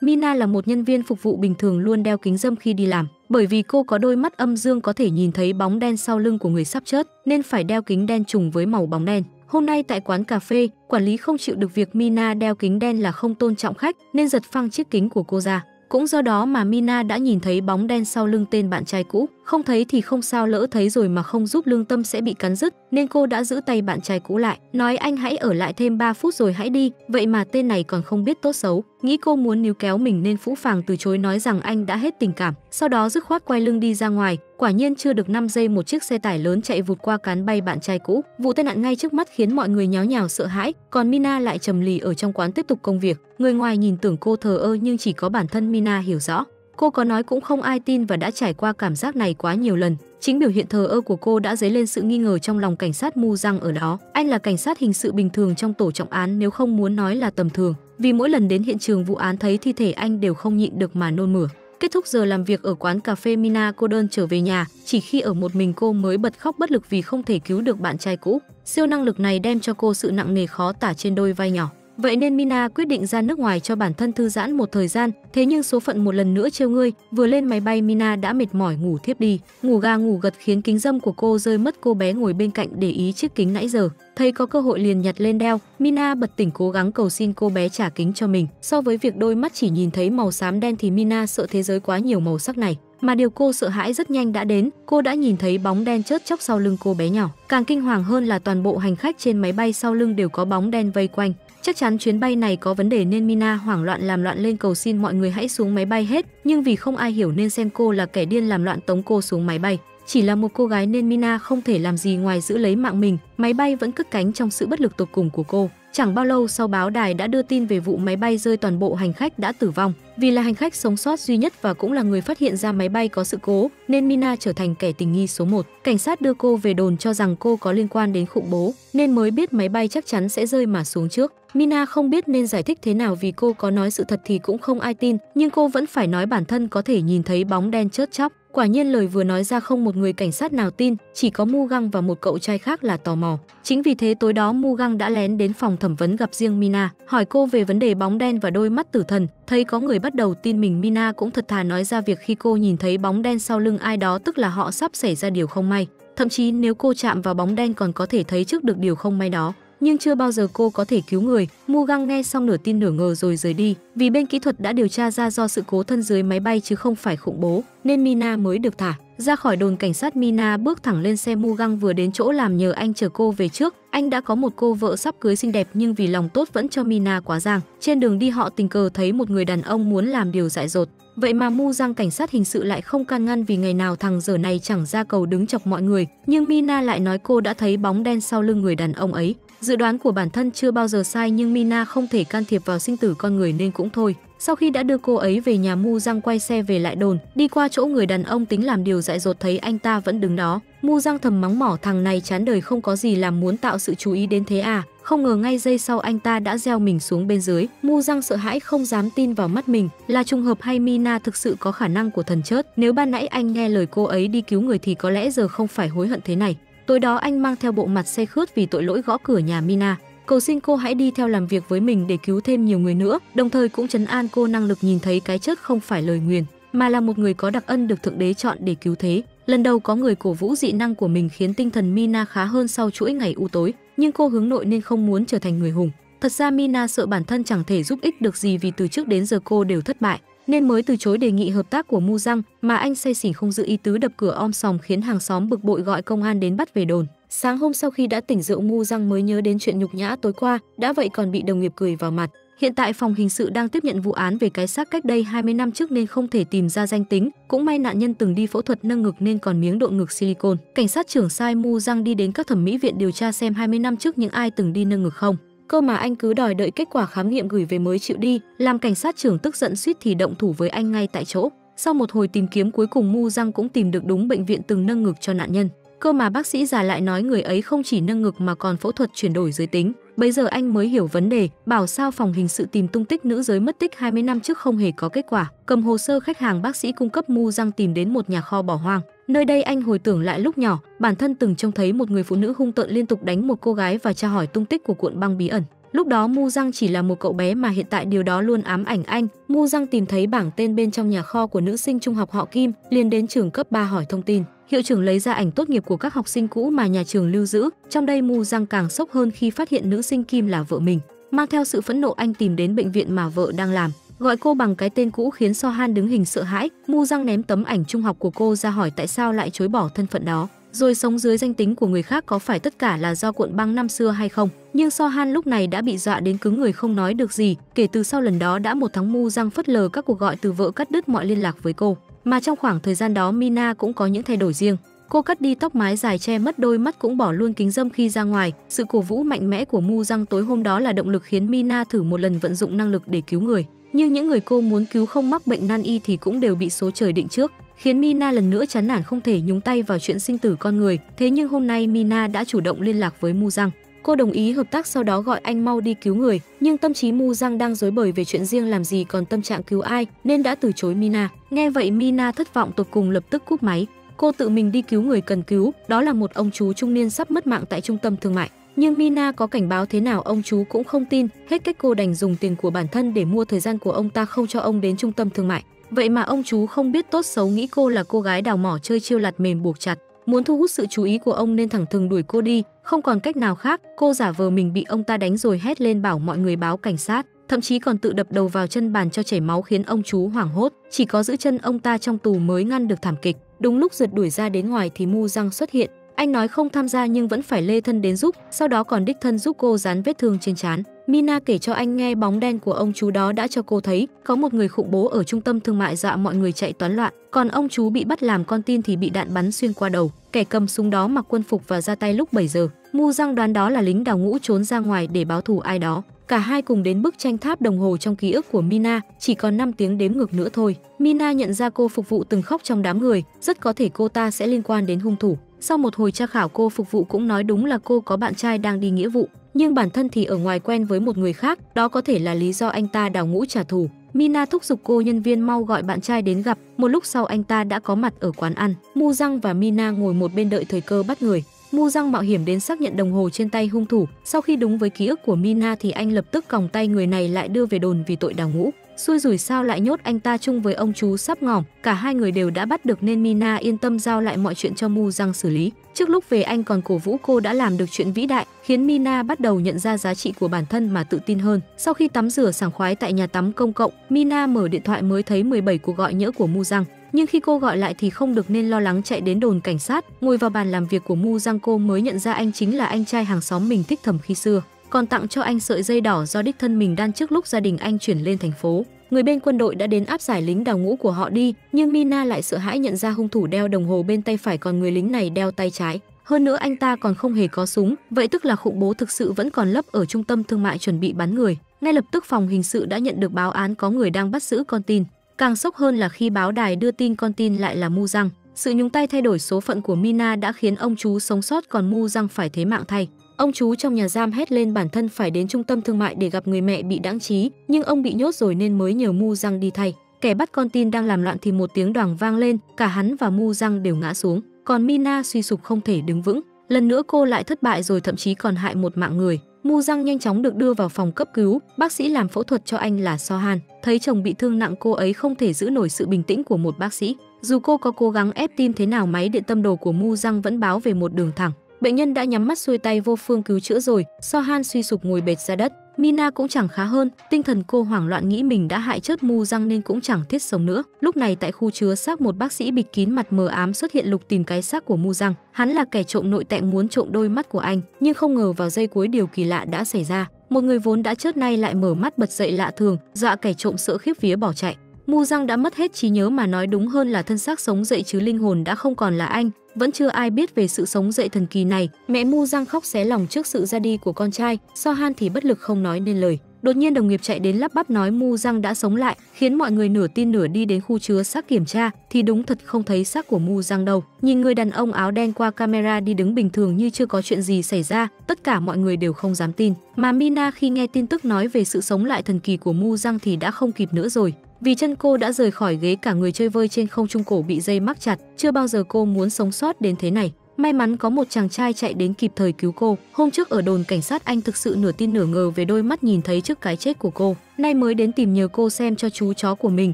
Mina là một nhân viên phục vụ bình thường luôn đeo kính dâm khi đi làm, bởi vì cô có đôi mắt âm dương có thể nhìn thấy bóng đen sau lưng của người sắp chết, nên phải đeo kính đen trùng với màu bóng đen. Hôm nay tại quán cà phê, quản lý không chịu được việc Mina đeo kính đen là không tôn trọng khách nên giật phăng chiếc kính của cô ra. Cũng do đó mà Mina đã nhìn thấy bóng đen sau lưng tên bạn trai cũ. Không thấy thì không sao lỡ thấy rồi mà không giúp lương tâm sẽ bị cắn rứt, nên cô đã giữ tay bạn trai cũ lại, nói anh hãy ở lại thêm 3 phút rồi hãy đi. Vậy mà tên này còn không biết tốt xấu, nghĩ cô muốn níu kéo mình nên Phũ Phàng từ chối nói rằng anh đã hết tình cảm. Sau đó dứt khoát quay lưng đi ra ngoài, quả nhiên chưa được 5 giây một chiếc xe tải lớn chạy vụt qua cán bay bạn trai cũ. Vụ tai nạn ngay trước mắt khiến mọi người nháo nhào sợ hãi, còn Mina lại trầm lì ở trong quán tiếp tục công việc. Người ngoài nhìn tưởng cô thờ ơ nhưng chỉ có bản thân Mina hiểu rõ. Cô có nói cũng không ai tin và đã trải qua cảm giác này quá nhiều lần. Chính biểu hiện thờ ơ của cô đã dấy lên sự nghi ngờ trong lòng cảnh sát Mu Răng ở đó. Anh là cảnh sát hình sự bình thường trong tổ trọng án nếu không muốn nói là tầm thường. Vì mỗi lần đến hiện trường vụ án thấy thi thể anh đều không nhịn được mà nôn mửa. Kết thúc giờ làm việc ở quán cà phê Mina cô đơn trở về nhà, chỉ khi ở một mình cô mới bật khóc bất lực vì không thể cứu được bạn trai cũ. Siêu năng lực này đem cho cô sự nặng nề khó tả trên đôi vai nhỏ. Vậy nên Mina quyết định ra nước ngoài cho bản thân thư giãn một thời gian, thế nhưng số phận một lần nữa trêu ngươi, vừa lên máy bay Mina đã mệt mỏi ngủ thiếp đi, ngủ ga ngủ gật khiến kính dâm của cô rơi mất cô bé ngồi bên cạnh để ý chiếc kính nãy giờ. Thấy có cơ hội liền nhặt lên đeo, Mina bật tỉnh cố gắng cầu xin cô bé trả kính cho mình. So với việc đôi mắt chỉ nhìn thấy màu xám đen thì Mina sợ thế giới quá nhiều màu sắc này. Mà điều cô sợ hãi rất nhanh đã đến, cô đã nhìn thấy bóng đen chớt chóc sau lưng cô bé nhỏ. Càng kinh hoàng hơn là toàn bộ hành khách trên máy bay sau lưng đều có bóng đen vây quanh. Chắc chắn chuyến bay này có vấn đề nên Mina hoảng loạn làm loạn lên cầu xin mọi người hãy xuống máy bay hết, nhưng vì không ai hiểu nên xem cô là kẻ điên làm loạn tống cô xuống máy bay. Chỉ là một cô gái nên Mina không thể làm gì ngoài giữ lấy mạng mình, máy bay vẫn cất cánh trong sự bất lực tột cùng của cô. Chẳng bao lâu sau báo đài đã đưa tin về vụ máy bay rơi toàn bộ hành khách đã tử vong. Vì là hành khách sống sót duy nhất và cũng là người phát hiện ra máy bay có sự cố, nên Mina trở thành kẻ tình nghi số 1. Cảnh sát đưa cô về đồn cho rằng cô có liên quan đến khủng bố, nên mới biết máy bay chắc chắn sẽ rơi mà xuống trước. Mina không biết nên giải thích thế nào vì cô có nói sự thật thì cũng không ai tin, nhưng cô vẫn phải nói bản thân có thể nhìn thấy bóng đen chớt chóc. Quả nhiên lời vừa nói ra không một người cảnh sát nào tin, chỉ có Mu Găng và một cậu trai khác là tò mò. Chính vì thế tối đó Mu Găng đã lén đến phòng thẩm vấn gặp riêng Mina, hỏi cô về vấn đề bóng đen và đôi mắt tử thần. Thấy có người bắt bắt đầu tin mình Mina cũng thật thà nói ra việc khi cô nhìn thấy bóng đen sau lưng ai đó tức là họ sắp xảy ra điều không may. Thậm chí nếu cô chạm vào bóng đen còn có thể thấy trước được điều không may đó nhưng chưa bao giờ cô có thể cứu người. Mu Gang nghe xong nửa tin nửa ngờ rồi rời đi, vì bên kỹ thuật đã điều tra ra do sự cố thân dưới máy bay chứ không phải khủng bố, nên Mina mới được thả. Ra khỏi đồn cảnh sát Mina bước thẳng lên xe Mu Gang vừa đến chỗ làm nhờ anh chở cô về trước. Anh đã có một cô vợ sắp cưới xinh đẹp nhưng vì lòng tốt vẫn cho Mina quá giang. Trên đường đi họ tình cờ thấy một người đàn ông muốn làm điều dại dột. Vậy mà Mu Giang cảnh sát hình sự lại không can ngăn vì ngày nào thằng giờ này chẳng ra cầu đứng chọc mọi người, nhưng Mina lại nói cô đã thấy bóng đen sau lưng người đàn ông ấy. Dự đoán của bản thân chưa bao giờ sai nhưng Mina không thể can thiệp vào sinh tử con người nên cũng thôi. Sau khi đã đưa cô ấy về nhà Mu Giang quay xe về lại đồn, đi qua chỗ người đàn ông tính làm điều dại dột thấy anh ta vẫn đứng đó. Mu Giang thầm mắng mỏ thằng này chán đời không có gì làm muốn tạo sự chú ý đến thế à. Không ngờ ngay giây sau anh ta đã gieo mình xuống bên dưới. Mu Giang sợ hãi không dám tin vào mắt mình. Là trùng hợp hay Mina thực sự có khả năng của thần chớt. Nếu ban nãy anh nghe lời cô ấy đi cứu người thì có lẽ giờ không phải hối hận thế này. Tối đó anh mang theo bộ mặt xe khướt vì tội lỗi gõ cửa nhà Mina. Cầu xin cô hãy đi theo làm việc với mình để cứu thêm nhiều người nữa, đồng thời cũng chấn an cô năng lực nhìn thấy cái chết không phải lời nguyền, mà là một người có đặc ân được thượng đế chọn để cứu thế. Lần đầu có người cổ vũ dị năng của mình khiến tinh thần Mina khá hơn sau chuỗi ngày u tối, nhưng cô hướng nội nên không muốn trở thành người hùng. Thật ra Mina sợ bản thân chẳng thể giúp ích được gì vì từ trước đến giờ cô đều thất bại, nên mới từ chối đề nghị hợp tác của Mu Răng, mà anh say xỉn không giữ ý tứ đập cửa om sòm khiến hàng xóm bực bội gọi công an đến bắt về đồn. Sáng hôm sau khi đã tỉnh rượu Mu Răng mới nhớ đến chuyện nhục nhã tối qua, đã vậy còn bị đồng nghiệp cười vào mặt. Hiện tại phòng hình sự đang tiếp nhận vụ án về cái xác cách đây 20 năm trước nên không thể tìm ra danh tính, cũng may nạn nhân từng đi phẫu thuật nâng ngực nên còn miếng độ ngực silicon. Cảnh sát trưởng sai Mu Răng đi đến các thẩm mỹ viện điều tra xem 20 năm trước những ai từng đi nâng ngực không. Cơ mà anh cứ đòi đợi kết quả khám nghiệm gửi về mới chịu đi, làm cảnh sát trưởng tức giận suýt thì động thủ với anh ngay tại chỗ. Sau một hồi tìm kiếm cuối cùng Mu Răng cũng tìm được đúng bệnh viện từng nâng ngực cho nạn nhân. Cơ mà bác sĩ già lại nói người ấy không chỉ nâng ngực mà còn phẫu thuật chuyển đổi giới tính. Bây giờ anh mới hiểu vấn đề, bảo sao phòng hình sự tìm tung tích nữ giới mất tích 20 năm trước không hề có kết quả. Cầm hồ sơ khách hàng bác sĩ cung cấp Mu Răng tìm đến một nhà kho bỏ hoang. Nơi đây anh hồi tưởng lại lúc nhỏ, bản thân từng trông thấy một người phụ nữ hung tợn liên tục đánh một cô gái và tra hỏi tung tích của cuộn băng bí ẩn. Lúc đó Mu Giang chỉ là một cậu bé mà hiện tại điều đó luôn ám ảnh anh. Mu Giang tìm thấy bảng tên bên trong nhà kho của nữ sinh trung học họ Kim, liền đến trường cấp 3 hỏi thông tin. Hiệu trưởng lấy ra ảnh tốt nghiệp của các học sinh cũ mà nhà trường lưu giữ. Trong đây Mu Giang càng sốc hơn khi phát hiện nữ sinh Kim là vợ mình. Mang theo sự phẫn nộ anh tìm đến bệnh viện mà vợ đang làm. Gọi cô bằng cái tên cũ khiến So Han đứng hình sợ hãi. Mu Giang ném tấm ảnh trung học của cô ra hỏi tại sao lại chối bỏ thân phận đó rồi sống dưới danh tính của người khác có phải tất cả là do cuộn băng năm xưa hay không. Nhưng So Han lúc này đã bị dọa đến cứng người không nói được gì, kể từ sau lần đó đã một tháng Mu răng phất lờ các cuộc gọi từ vợ cắt đứt mọi liên lạc với cô. Mà trong khoảng thời gian đó Mina cũng có những thay đổi riêng. Cô cắt đi tóc mái dài che mất đôi mắt cũng bỏ luôn kính dâm khi ra ngoài. Sự cổ vũ mạnh mẽ của Mu răng tối hôm đó là động lực khiến Mina thử một lần vận dụng năng lực để cứu người. Nhưng những người cô muốn cứu không mắc bệnh nan y thì cũng đều bị số trời định trước khiến Mina lần nữa chán nản không thể nhúng tay vào chuyện sinh tử con người. Thế nhưng hôm nay Mina đã chủ động liên lạc với Mu Giang. Cô đồng ý hợp tác sau đó gọi anh mau đi cứu người, nhưng tâm trí Mu Giang đang rối bời về chuyện riêng làm gì còn tâm trạng cứu ai nên đã từ chối Mina. Nghe vậy Mina thất vọng tột cùng lập tức cúp máy. Cô tự mình đi cứu người cần cứu, đó là một ông chú trung niên sắp mất mạng tại trung tâm thương mại. Nhưng Mina có cảnh báo thế nào ông chú cũng không tin, hết cách cô đành dùng tiền của bản thân để mua thời gian của ông ta không cho ông đến trung tâm thương mại. Vậy mà ông chú không biết tốt xấu nghĩ cô là cô gái đào mỏ chơi chiêu lặt mềm buộc chặt, muốn thu hút sự chú ý của ông nên thẳng thừng đuổi cô đi, không còn cách nào khác, cô giả vờ mình bị ông ta đánh rồi hét lên bảo mọi người báo cảnh sát, thậm chí còn tự đập đầu vào chân bàn cho chảy máu khiến ông chú hoảng hốt, chỉ có giữ chân ông ta trong tù mới ngăn được thảm kịch. Đúng lúc giật đuổi ra đến ngoài thì Mu Răng xuất hiện, anh nói không tham gia nhưng vẫn phải lê thân đến giúp, sau đó còn đích thân giúp cô dán vết thương trên trán. Mina kể cho anh nghe bóng đen của ông chú đó đã cho cô thấy có một người khủng bố ở trung tâm thương mại dọa mọi người chạy toán loạn, còn ông chú bị bắt làm con tin thì bị đạn bắn xuyên qua đầu. Kẻ cầm súng đó mặc quân phục và ra tay lúc 7 giờ. Mu Giang đoán đó là lính đào ngũ trốn ra ngoài để báo thù ai đó. Cả hai cùng đến bức tranh tháp đồng hồ trong ký ức của Mina, chỉ còn 5 tiếng đếm ngược nữa thôi. Mina nhận ra cô phục vụ từng khóc trong đám người, rất có thể cô ta sẽ liên quan đến hung thủ. Sau một hồi tra khảo cô phục vụ cũng nói đúng là cô có bạn trai đang đi nghĩa vụ, nhưng bản thân thì ở ngoài quen với một người khác, đó có thể là lý do anh ta đào ngũ trả thù. Mina thúc giục cô nhân viên mau gọi bạn trai đến gặp, một lúc sau anh ta đã có mặt ở quán ăn. Mu Răng và Mina ngồi một bên đợi thời cơ bắt người. Mu Răng mạo hiểm đến xác nhận đồng hồ trên tay hung thủ, sau khi đúng với ký ức của Mina thì anh lập tức còng tay người này lại đưa về đồn vì tội đào ngũ. Xui rủi sao lại nhốt anh ta chung với ông chú sắp ngỏm, cả hai người đều đã bắt được nên Mina yên tâm giao lại mọi chuyện cho Mu Răng xử lý. Trước lúc về anh còn cổ vũ cô đã làm được chuyện vĩ đại, khiến Mina bắt đầu nhận ra giá trị của bản thân mà tự tin hơn. Sau khi tắm rửa sảng khoái tại nhà tắm công cộng, Mina mở điện thoại mới thấy 17 cuộc gọi nhỡ của Mu Răng. Nhưng khi cô gọi lại thì không được nên lo lắng chạy đến đồn cảnh sát, ngồi vào bàn làm việc của Mu Răng cô mới nhận ra anh chính là anh trai hàng xóm mình thích thầm khi xưa còn tặng cho anh sợi dây đỏ do đích thân mình đan trước lúc gia đình anh chuyển lên thành phố. Người bên quân đội đã đến áp giải lính đào ngũ của họ đi, nhưng Mina lại sợ hãi nhận ra hung thủ đeo đồng hồ bên tay phải còn người lính này đeo tay trái. Hơn nữa anh ta còn không hề có súng, vậy tức là khủng bố thực sự vẫn còn lấp ở trung tâm thương mại chuẩn bị bắn người. Ngay lập tức phòng hình sự đã nhận được báo án có người đang bắt giữ con tin. Càng sốc hơn là khi báo đài đưa tin con tin lại là Mu Răng. Sự nhúng tay thay đổi số phận của Mina đã khiến ông chú sống sót còn Mu Răng phải thế mạng thay. Ông chú trong nhà giam hét lên bản thân phải đến trung tâm thương mại để gặp người mẹ bị đáng trí, nhưng ông bị nhốt rồi nên mới nhờ Mu Răng đi thay. Kẻ bắt con tin đang làm loạn thì một tiếng đoàng vang lên, cả hắn và Mu Răng đều ngã xuống, còn Mina suy sụp không thể đứng vững. Lần nữa cô lại thất bại rồi thậm chí còn hại một mạng người. Mu Răng nhanh chóng được đưa vào phòng cấp cứu, bác sĩ làm phẫu thuật cho anh là So Han. Thấy chồng bị thương nặng cô ấy không thể giữ nổi sự bình tĩnh của một bác sĩ. Dù cô có cố gắng ép tim thế nào máy điện tâm đồ của Mu Răng vẫn báo về một đường thẳng. Bệnh nhân đã nhắm mắt xuôi tay vô phương cứu chữa rồi, So Han suy sụp ngồi bệt ra đất. Mina cũng chẳng khá hơn, tinh thần cô hoảng loạn nghĩ mình đã hại chết mu răng nên cũng chẳng thiết sống nữa. Lúc này tại khu chứa xác một bác sĩ bịt kín mặt mờ ám xuất hiện lục tìm cái xác của mu răng. Hắn là kẻ trộm nội tạng muốn trộm đôi mắt của anh, nhưng không ngờ vào giây cuối điều kỳ lạ đã xảy ra. Một người vốn đã chết nay lại mở mắt bật dậy lạ thường, dọa kẻ trộm sợ khiếp vía bỏ chạy. Mu Răng đã mất hết trí nhớ mà nói đúng hơn là thân xác sống dậy chứ linh hồn đã không còn là anh. Vẫn chưa ai biết về sự sống dậy thần kỳ này. Mẹ Mu Răng khóc xé lòng trước sự ra đi của con trai, So Han thì bất lực không nói nên lời. Đột nhiên đồng nghiệp chạy đến lắp bắp nói Mu Răng đã sống lại, khiến mọi người nửa tin nửa đi đến khu chứa xác kiểm tra, thì đúng thật không thấy xác của Mu Răng đâu. Nhìn người đàn ông áo đen qua camera đi đứng bình thường như chưa có chuyện gì xảy ra, tất cả mọi người đều không dám tin. Mà Mina khi nghe tin tức nói về sự sống lại thần kỳ của Mu Răng thì đã không kịp nữa rồi. Vì chân cô đã rời khỏi ghế cả người chơi vơi trên không trung cổ bị dây mắc chặt, chưa bao giờ cô muốn sống sót đến thế này. May mắn có một chàng trai chạy đến kịp thời cứu cô. Hôm trước ở đồn cảnh sát anh thực sự nửa tin nửa ngờ về đôi mắt nhìn thấy trước cái chết của cô. Nay mới đến tìm nhờ cô xem cho chú chó của mình.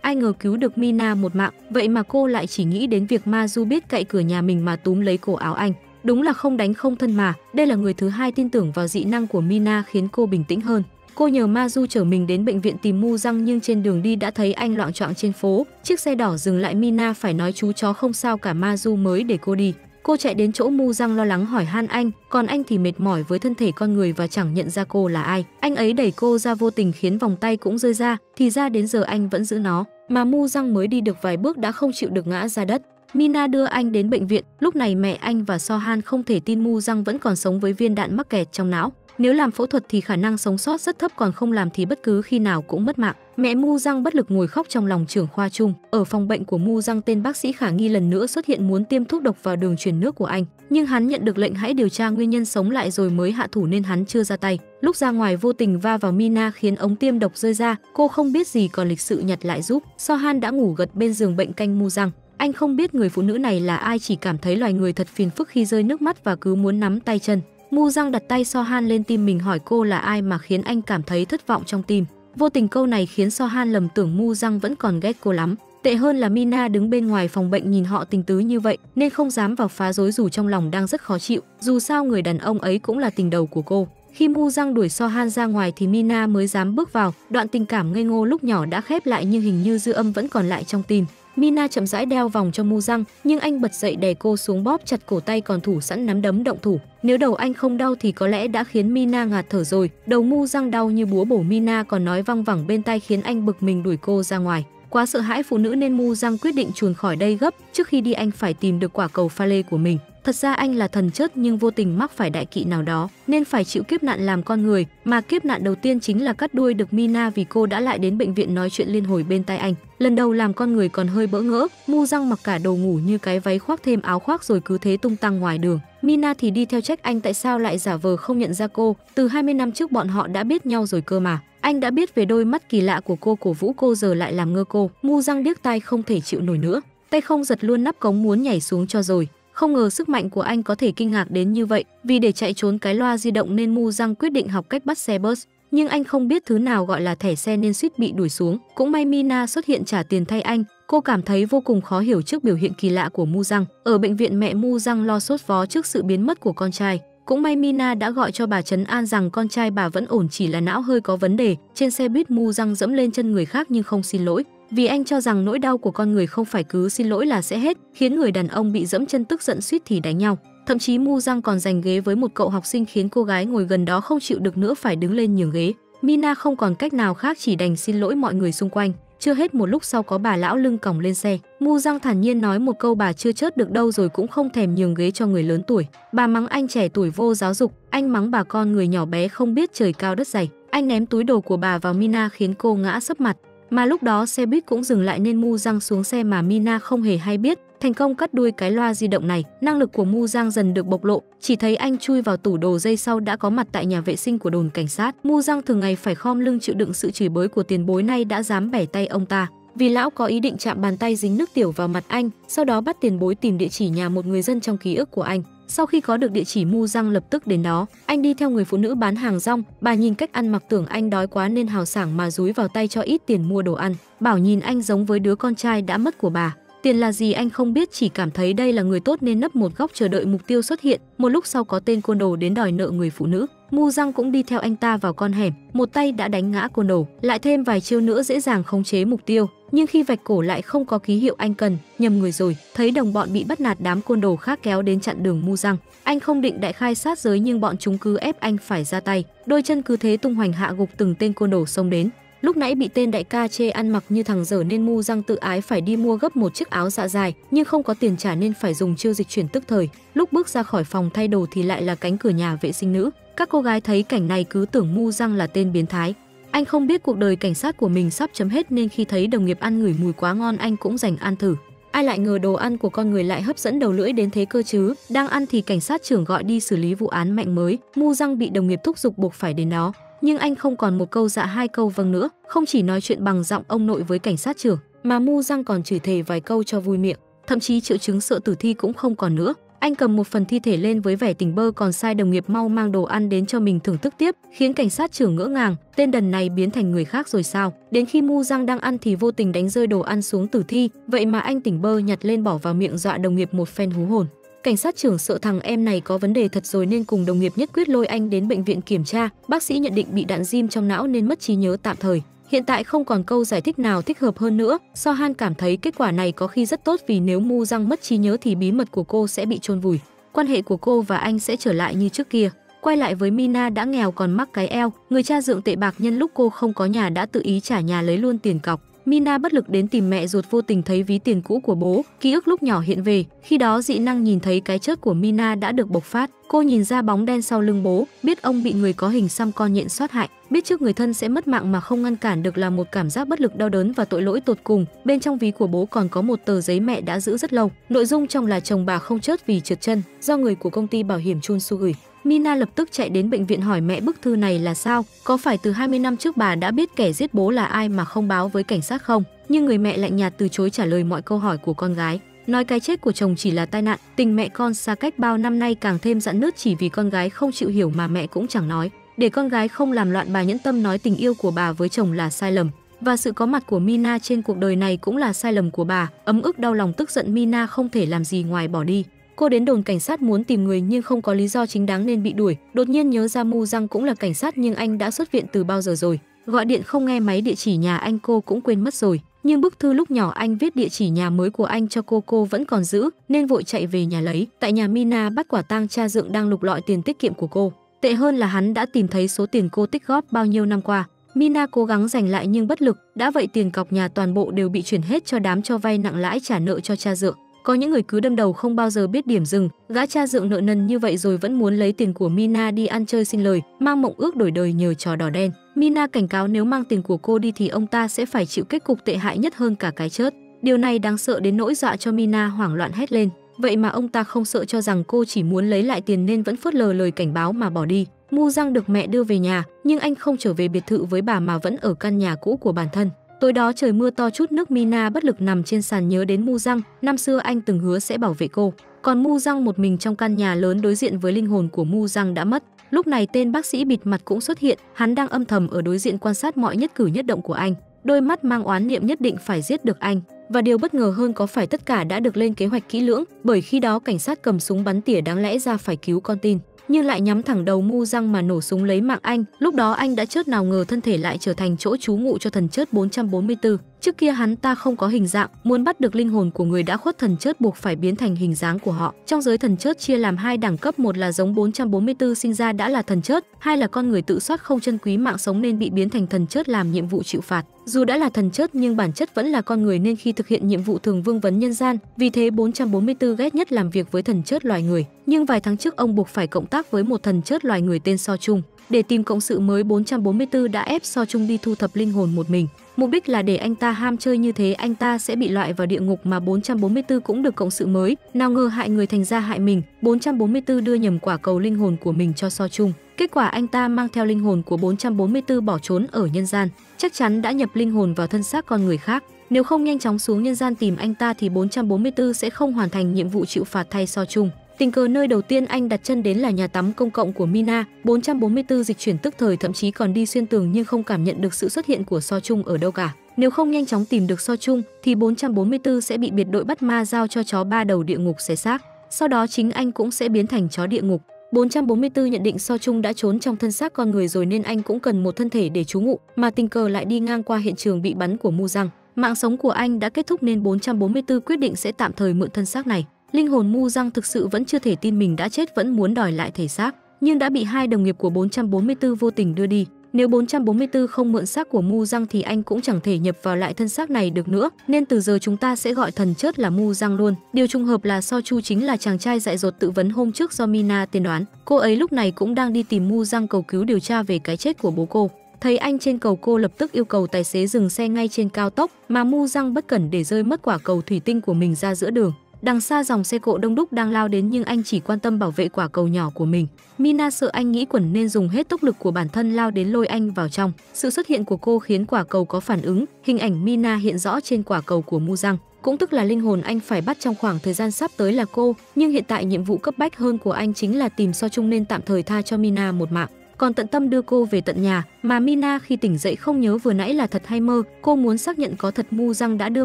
Ai ngờ cứu được Mina một mạng. Vậy mà cô lại chỉ nghĩ đến việc Ma Du biết cậy cửa nhà mình mà túm lấy cổ áo anh. Đúng là không đánh không thân mà. Đây là người thứ hai tin tưởng vào dị năng của Mina khiến cô bình tĩnh hơn. Cô nhờ Ma Du chở mình đến bệnh viện tìm Mu Răng nhưng trên đường đi đã thấy anh loạn choạng trên phố. Chiếc xe đỏ dừng lại Mina phải nói chú chó không sao cả Ma Du mới để cô đi. Cô chạy đến chỗ Mu Răng lo lắng hỏi han anh, còn anh thì mệt mỏi với thân thể con người và chẳng nhận ra cô là ai. Anh ấy đẩy cô ra vô tình khiến vòng tay cũng rơi ra, thì ra đến giờ anh vẫn giữ nó. Mà Mu Răng mới đi được vài bước đã không chịu được ngã ra đất. Mina đưa anh đến bệnh viện, lúc này mẹ anh và Sohan không thể tin Mu Răng vẫn còn sống với viên đạn mắc kẹt trong não. Nếu làm phẫu thuật thì khả năng sống sót rất thấp còn không làm thì bất cứ khi nào cũng mất mạng. Mẹ Mu Răng bất lực ngồi khóc trong lòng trưởng khoa chung. Ở phòng bệnh của Mu Răng tên bác sĩ khả nghi lần nữa xuất hiện muốn tiêm thuốc độc vào đường truyền nước của anh, nhưng hắn nhận được lệnh hãy điều tra nguyên nhân sống lại rồi mới hạ thủ nên hắn chưa ra tay. Lúc ra ngoài vô tình va vào Mina khiến ống tiêm độc rơi ra, cô không biết gì còn lịch sự nhặt lại giúp. Sohan đã ngủ gật bên giường bệnh canh Mu Răng. Anh không biết người phụ nữ này là ai chỉ cảm thấy loài người thật phiền phức khi rơi nước mắt và cứ muốn nắm tay chân. Mu Giang đặt tay So Han lên tim mình hỏi cô là ai mà khiến anh cảm thấy thất vọng trong tim. Vô tình câu này khiến So Han lầm tưởng Mu Giang vẫn còn ghét cô lắm. Tệ hơn là Mina đứng bên ngoài phòng bệnh nhìn họ tình tứ như vậy, nên không dám vào phá rối dù trong lòng đang rất khó chịu. Dù sao người đàn ông ấy cũng là tình đầu của cô. Khi Mu Giang đuổi So Han ra ngoài thì Mina mới dám bước vào. Đoạn tình cảm ngây ngô lúc nhỏ đã khép lại nhưng hình như dư âm vẫn còn lại trong tim. Mina chậm rãi đeo vòng cho Mu Răng, nhưng anh bật dậy đè cô xuống bóp chặt cổ tay còn thủ sẵn nắm đấm động thủ. Nếu đầu anh không đau thì có lẽ đã khiến Mina ngạt thở rồi. Đầu Mu Răng đau như búa bổ Mina còn nói văng vẳng bên tai khiến anh bực mình đuổi cô ra ngoài. Quá sợ hãi phụ nữ nên Mu Răng quyết định chuồn khỏi đây gấp. Trước khi đi anh phải tìm được quả cầu pha lê của mình. Thật ra anh là thần chất nhưng vô tình mắc phải đại kỵ nào đó nên phải chịu kiếp nạn làm con người, mà kiếp nạn đầu tiên chính là cắt đuôi được Mina vì cô đã lại đến bệnh viện nói chuyện liên hồi bên tai anh. Lần đầu làm con người còn hơi bỡ ngỡ, Mu răng mặc cả đồ ngủ như cái váy khoác thêm áo khoác rồi cứ thế tung tăng ngoài đường. Mina thì đi theo trách anh tại sao lại giả vờ không nhận ra cô, từ 20 năm trước bọn họ đã biết nhau rồi cơ mà. Anh đã biết về đôi mắt kỳ lạ của cô cổ vũ cô giờ lại làm ngơ cô. Mu răng điếc tai không thể chịu nổi nữa. Tay không giật luôn nắp cống muốn nhảy xuống cho rồi. Không ngờ sức mạnh của anh có thể kinh ngạc đến như vậy, vì để chạy trốn cái loa di động nên Mu Răng quyết định học cách bắt xe bus. Nhưng anh không biết thứ nào gọi là thẻ xe nên suýt bị đuổi xuống. Cũng may Mina xuất hiện trả tiền thay anh, cô cảm thấy vô cùng khó hiểu trước biểu hiện kỳ lạ của Mu Răng. Ở bệnh viện mẹ Mu Răng lo sốt vó trước sự biến mất của con trai. Cũng may Mina đã gọi cho bà Trấn An rằng con trai bà vẫn ổn chỉ là não hơi có vấn đề. Trên xe buýt Mu Răng dẫm lên chân người khác nhưng không xin lỗi vì anh cho rằng nỗi đau của con người không phải cứ xin lỗi là sẽ hết, khiến người đàn ông bị dẫm chân tức giận suýt thì đánh nhau. Thậm chí Mu Giang còn giành ghế với một cậu học sinh khiến cô gái ngồi gần đó không chịu được nữa phải đứng lên nhường ghế. Mina không còn cách nào khác chỉ đành xin lỗi mọi người xung quanh. Chưa hết một lúc sau có bà lão lưng còng lên xe. Mu Giang thản nhiên nói một câu bà chưa chớt được đâu rồi cũng không thèm nhường ghế cho người lớn tuổi. Bà mắng anh trẻ tuổi vô giáo dục, anh mắng bà con người nhỏ bé không biết trời cao đất dày. Anh ném túi đồ của bà vào Mina khiến cô ngã sấp mặt. Mà lúc đó xe buýt cũng dừng lại nên Mu Giang xuống xe mà Mina không hề hay biết, thành công cắt đuôi cái loa di động này. Năng lực của Mu Giang dần được bộc lộ, chỉ thấy anh chui vào tủ đồ dây sau đã có mặt tại nhà vệ sinh của đồn cảnh sát. Mu Giang thường ngày phải khom lưng chịu đựng sự chửi bới của tiền bối nay đã dám bẻ tay ông ta. Vì lão có ý định chạm bàn tay dính nước tiểu vào mặt anh, sau đó bắt tiền bối tìm địa chỉ nhà một người dân trong ký ức của anh. Sau khi có được địa chỉ Mu Răng lập tức đến đó, anh đi theo người phụ nữ bán hàng rong, bà nhìn cách ăn mặc tưởng anh đói quá nên hào sảng mà dúi vào tay cho ít tiền mua đồ ăn. Bảo nhìn anh giống với đứa con trai đã mất của bà. Tiền là gì anh không biết chỉ cảm thấy đây là người tốt nên nấp một góc chờ đợi mục tiêu xuất hiện. Một lúc sau có tên côn đồ đến đòi nợ người phụ nữ. Mu Răng cũng đi theo anh ta vào con hẻm, một tay đã đánh ngã côn đồ, lại thêm vài chiêu nữa dễ dàng khống chế mục tiêu. Nhưng khi vạch cổ lại không có ký hiệu anh cần, nhầm người rồi, thấy đồng bọn bị bắt nạt đám côn đồ khác kéo đến chặn đường Mu Răng. Anh không định đại khai sát giới nhưng bọn chúng cứ ép anh phải ra tay, đôi chân cứ thế tung hoành hạ gục từng tên côn đồ xông đến. Lúc nãy bị tên đại ca chê ăn mặc như thằng dở nên Mu Răng tự ái phải đi mua gấp một chiếc áo dạ dài, nhưng không có tiền trả nên phải dùng chiêu dịch chuyển tức thời. Lúc bước ra khỏi phòng thay đồ thì lại là cánh cửa nhà vệ sinh nữ. Các cô gái thấy cảnh này cứ tưởng Mu Răng là tên biến thái. Anh không biết cuộc đời cảnh sát của mình sắp chấm hết nên khi thấy đồng nghiệp ăn ngửi mùi quá ngon anh cũng dành ăn thử. Ai lại ngờ đồ ăn của con người lại hấp dẫn đầu lưỡi đến thế cơ chứ? Đang ăn thì cảnh sát trưởng gọi đi xử lý vụ án mạnh mới, Mu Răng bị đồng nghiệp thúc giục buộc phải đến đó. Nhưng anh không còn một câu dạ hai câu vâng nữa, không chỉ nói chuyện bằng giọng ông nội với cảnh sát trưởng, mà Mu Răng còn chửi thề vài câu cho vui miệng thậm chí triệu chứng sợ tử thi cũng không còn nữa. Anh cầm một phần thi thể lên với vẻ tỉnh bơ còn sai đồng nghiệp mau mang đồ ăn đến cho mình thưởng thức tiếp, khiến cảnh sát trưởng ngỡ ngàng, tên đần này biến thành người khác rồi sao? Đến khi Mu Giang đang ăn thì vô tình đánh rơi đồ ăn xuống tử thi, vậy mà anh tỉnh bơ nhặt lên bỏ vào miệng dọa đồng nghiệp một phen hú hồn. Cảnh sát trưởng sợ thằng em này có vấn đề thật rồi nên cùng đồng nghiệp nhất quyết lôi anh đến bệnh viện kiểm tra. Bác sĩ nhận định bị đạn diêm trong não nên mất trí nhớ tạm thời. Hiện tại không còn câu giải thích nào thích hợp hơn nữa. So Han cảm thấy kết quả này có khi rất tốt vì nếu Mu Răng mất trí nhớ thì bí mật của cô sẽ bị chôn vùi. Quan hệ của cô và anh sẽ trở lại như trước kia. Quay lại với Mina đã nghèo còn mắc cái eo, người cha dượng tệ bạc nhân lúc cô không có nhà đã tự ý trả nhà lấy luôn tiền cọc. Mina bất lực đến tìm mẹ ruột vô tình thấy ví tiền cũ của bố, ký ức lúc nhỏ hiện về, khi đó dị năng nhìn thấy cái chết của Mina đã được bộc phát. Cô nhìn ra bóng đen sau lưng bố, biết ông bị người có hình xăm con nhện sát hại, biết trước người thân sẽ mất mạng mà không ngăn cản được là một cảm giác bất lực đau đớn và tội lỗi tột cùng. Bên trong ví của bố còn có một tờ giấy mẹ đã giữ rất lâu, nội dung trong là chồng bà không chết vì trượt chân, do người của công ty bảo hiểm Chun Su gửi. Mina lập tức chạy đến bệnh viện hỏi mẹ bức thư này là sao, có phải từ 20 năm trước bà đã biết kẻ giết bố là ai mà không báo với cảnh sát không? Nhưng người mẹ lạnh nhạt từ chối trả lời mọi câu hỏi của con gái. Nói cái chết của chồng chỉ là tai nạn, tình mẹ con xa cách bao năm nay càng thêm dặn nứt chỉ vì con gái không chịu hiểu mà mẹ cũng chẳng nói. Để con gái không làm loạn bà nhẫn tâm nói tình yêu của bà với chồng là sai lầm. Và sự có mặt của Mina trên cuộc đời này cũng là sai lầm của bà. Ấm ức đau lòng tức giận Mina không thể làm gì ngoài bỏ đi. Cô đến đồn cảnh sát muốn tìm người nhưng không có lý do chính đáng nên bị đuổi. Đột nhiên nhớ ra Mu Răng cũng là cảnh sát nhưng anh đã xuất viện từ bao giờ rồi. Gọi điện không nghe máy địa chỉ nhà anh cô cũng quên mất rồi. Nhưng bức thư lúc nhỏ anh viết địa chỉ nhà mới của anh cho cô cô vẫn còn giữ nên vội chạy về nhà lấy. Tại nhà Mina bắt quả tang cha dượng đang lục lọi tiền tiết kiệm của cô. Tệ hơn là hắn đã tìm thấy số tiền cô tích góp bao nhiêu năm qua. Mina cố gắng giành lại nhưng bất lực, đã vậy tiền cọc nhà toàn bộ đều bị chuyển hết cho đám cho vay nặng lãi trả nợ cho cha dượng. Có những người cứ đâm đầu không bao giờ biết điểm dừng, gã cha dượng nợ nần như vậy rồi vẫn muốn lấy tiền của Mina đi ăn chơi xin lời, mang mộng ước đổi đời nhờ trò đỏ đen. Mina cảnh cáo nếu mang tiền của cô đi thì ông ta sẽ phải chịu kết cục tệ hại nhất hơn cả cái chết. Điều này đáng sợ đến nỗi dọa cho Mina hoảng loạn hét lên. Vậy mà ông ta không sợ cho rằng cô chỉ muốn lấy lại tiền nên vẫn phớt lờ lời cảnh báo mà bỏ đi. Mu Giang được mẹ đưa về nhà, nhưng anh không trở về biệt thự với bà mà vẫn ở căn nhà cũ của bản thân. Tối đó trời mưa to chút nước Mina bất lực nằm trên sàn nhớ đến Mu răng năm xưa anh từng hứa sẽ bảo vệ cô. Còn Mu răng một mình trong căn nhà lớn đối diện với linh hồn của Mu răng đã mất. Lúc này tên bác sĩ bịt mặt cũng xuất hiện, hắn đang âm thầm ở đối diện quan sát mọi nhất cử nhất động của anh. Đôi mắt mang oán niệm nhất định phải giết được anh. Và điều bất ngờ hơn có phải tất cả đã được lên kế hoạch kỹ lưỡng, bởi khi đó cảnh sát cầm súng bắn tỉa đáng lẽ ra phải cứu con tin nhưng lại nhắm thẳng đầu Mu Răng mà nổ súng lấy mạng anh. Lúc đó anh đã chớt nào ngờ thân thể lại trở thành chỗ trú ngụ cho thần chớt 444. Trước kia hắn ta không có hình dạng, muốn bắt được linh hồn của người đã khuất thần chớt buộc phải biến thành hình dáng của họ. Trong giới thần chớt chia làm hai đẳng cấp, một là giống 444 sinh ra đã là thần chớt, hai là con người tự soát không chân quý mạng sống nên bị biến thành thần chớt làm nhiệm vụ chịu phạt. Dù đã là thần chớt nhưng bản chất vẫn là con người nên khi thực hiện nhiệm vụ thường vương vấn nhân gian, vì thế 444 ghét nhất làm việc với thần chớt loài người. Nhưng vài tháng trước ông buộc phải cộng tác với một thần chớt loài người tên So Chung. Để tìm cộng sự mới 444 đã ép So Trung đi thu thập linh hồn một mình. Mục đích là để anh ta ham chơi như thế anh ta sẽ bị loại vào địa ngục mà 444 cũng được cộng sự mới. Nào ngờ hại người thành ra hại mình, 444 đưa nhầm quả cầu linh hồn của mình cho So Trung. Kết quả anh ta mang theo linh hồn của 444 bỏ trốn ở nhân gian, chắc chắn đã nhập linh hồn vào thân xác con người khác. Nếu không nhanh chóng xuống nhân gian tìm anh ta thì 444 sẽ không hoàn thành nhiệm vụ chịu phạt thay So Trung. Tình cờ nơi đầu tiên anh đặt chân đến là nhà tắm công cộng của Mina, 444 dịch chuyển tức thời thậm chí còn đi xuyên tường nhưng không cảm nhận được sự xuất hiện của So Chung ở đâu cả. Nếu không nhanh chóng tìm được So Chung, thì 444 sẽ bị biệt đội bắt ma giao cho chó ba đầu địa ngục xé xác. Sau đó chính anh cũng sẽ biến thành chó địa ngục. 444 nhận định So Chung đã trốn trong thân xác con người rồi nên anh cũng cần một thân thể để trú ngụ, mà tình cờ lại đi ngang qua hiện trường bị bắn của Mu Răng. Mạng sống của anh đã kết thúc nên 444 quyết định sẽ tạm thời mượn thân xác này. Linh hồn Mu Răng thực sự vẫn chưa thể tin mình đã chết vẫn muốn đòi lại thể xác, nhưng đã bị hai đồng nghiệp của 444 vô tình đưa đi. Nếu 444 không mượn xác của Mu Răng thì anh cũng chẳng thể nhập vào lại thân xác này được nữa, nên từ giờ chúng ta sẽ gọi thần chớt là Mu Răng luôn. Điều trùng hợp là So Chu chính là chàng trai dại dột tự vấn hôm trước do Mina tiên đoán. Cô ấy lúc này cũng đang đi tìm Mu Răng cầu cứu điều tra về cái chết của bố cô. Thấy anh trên cầu cô lập tức yêu cầu tài xế dừng xe ngay trên cao tốc, mà Mu Răng bất cẩn để rơi mất quả cầu thủy tinh của mình ra giữa đường. Đằng xa dòng xe cộ đông đúc đang lao đến nhưng anh chỉ quan tâm bảo vệ quả cầu nhỏ của mình. Mina sợ anh nghĩ quẩn nên dùng hết tốc lực của bản thân lao đến lôi anh vào trong. Sự xuất hiện của cô khiến quả cầu có phản ứng, hình ảnh Mina hiện rõ trên quả cầu của Mu Răng cũng tức là linh hồn anh phải bắt trong khoảng thời gian sắp tới là cô, nhưng hiện tại nhiệm vụ cấp bách hơn của anh chính là tìm So Chung nên tạm thời tha cho Mina một mạng. Còn tận tâm đưa cô về tận nhà, mà Mina khi tỉnh dậy không nhớ vừa nãy là thật hay mơ, cô muốn xác nhận có thật Mu Răng đã đưa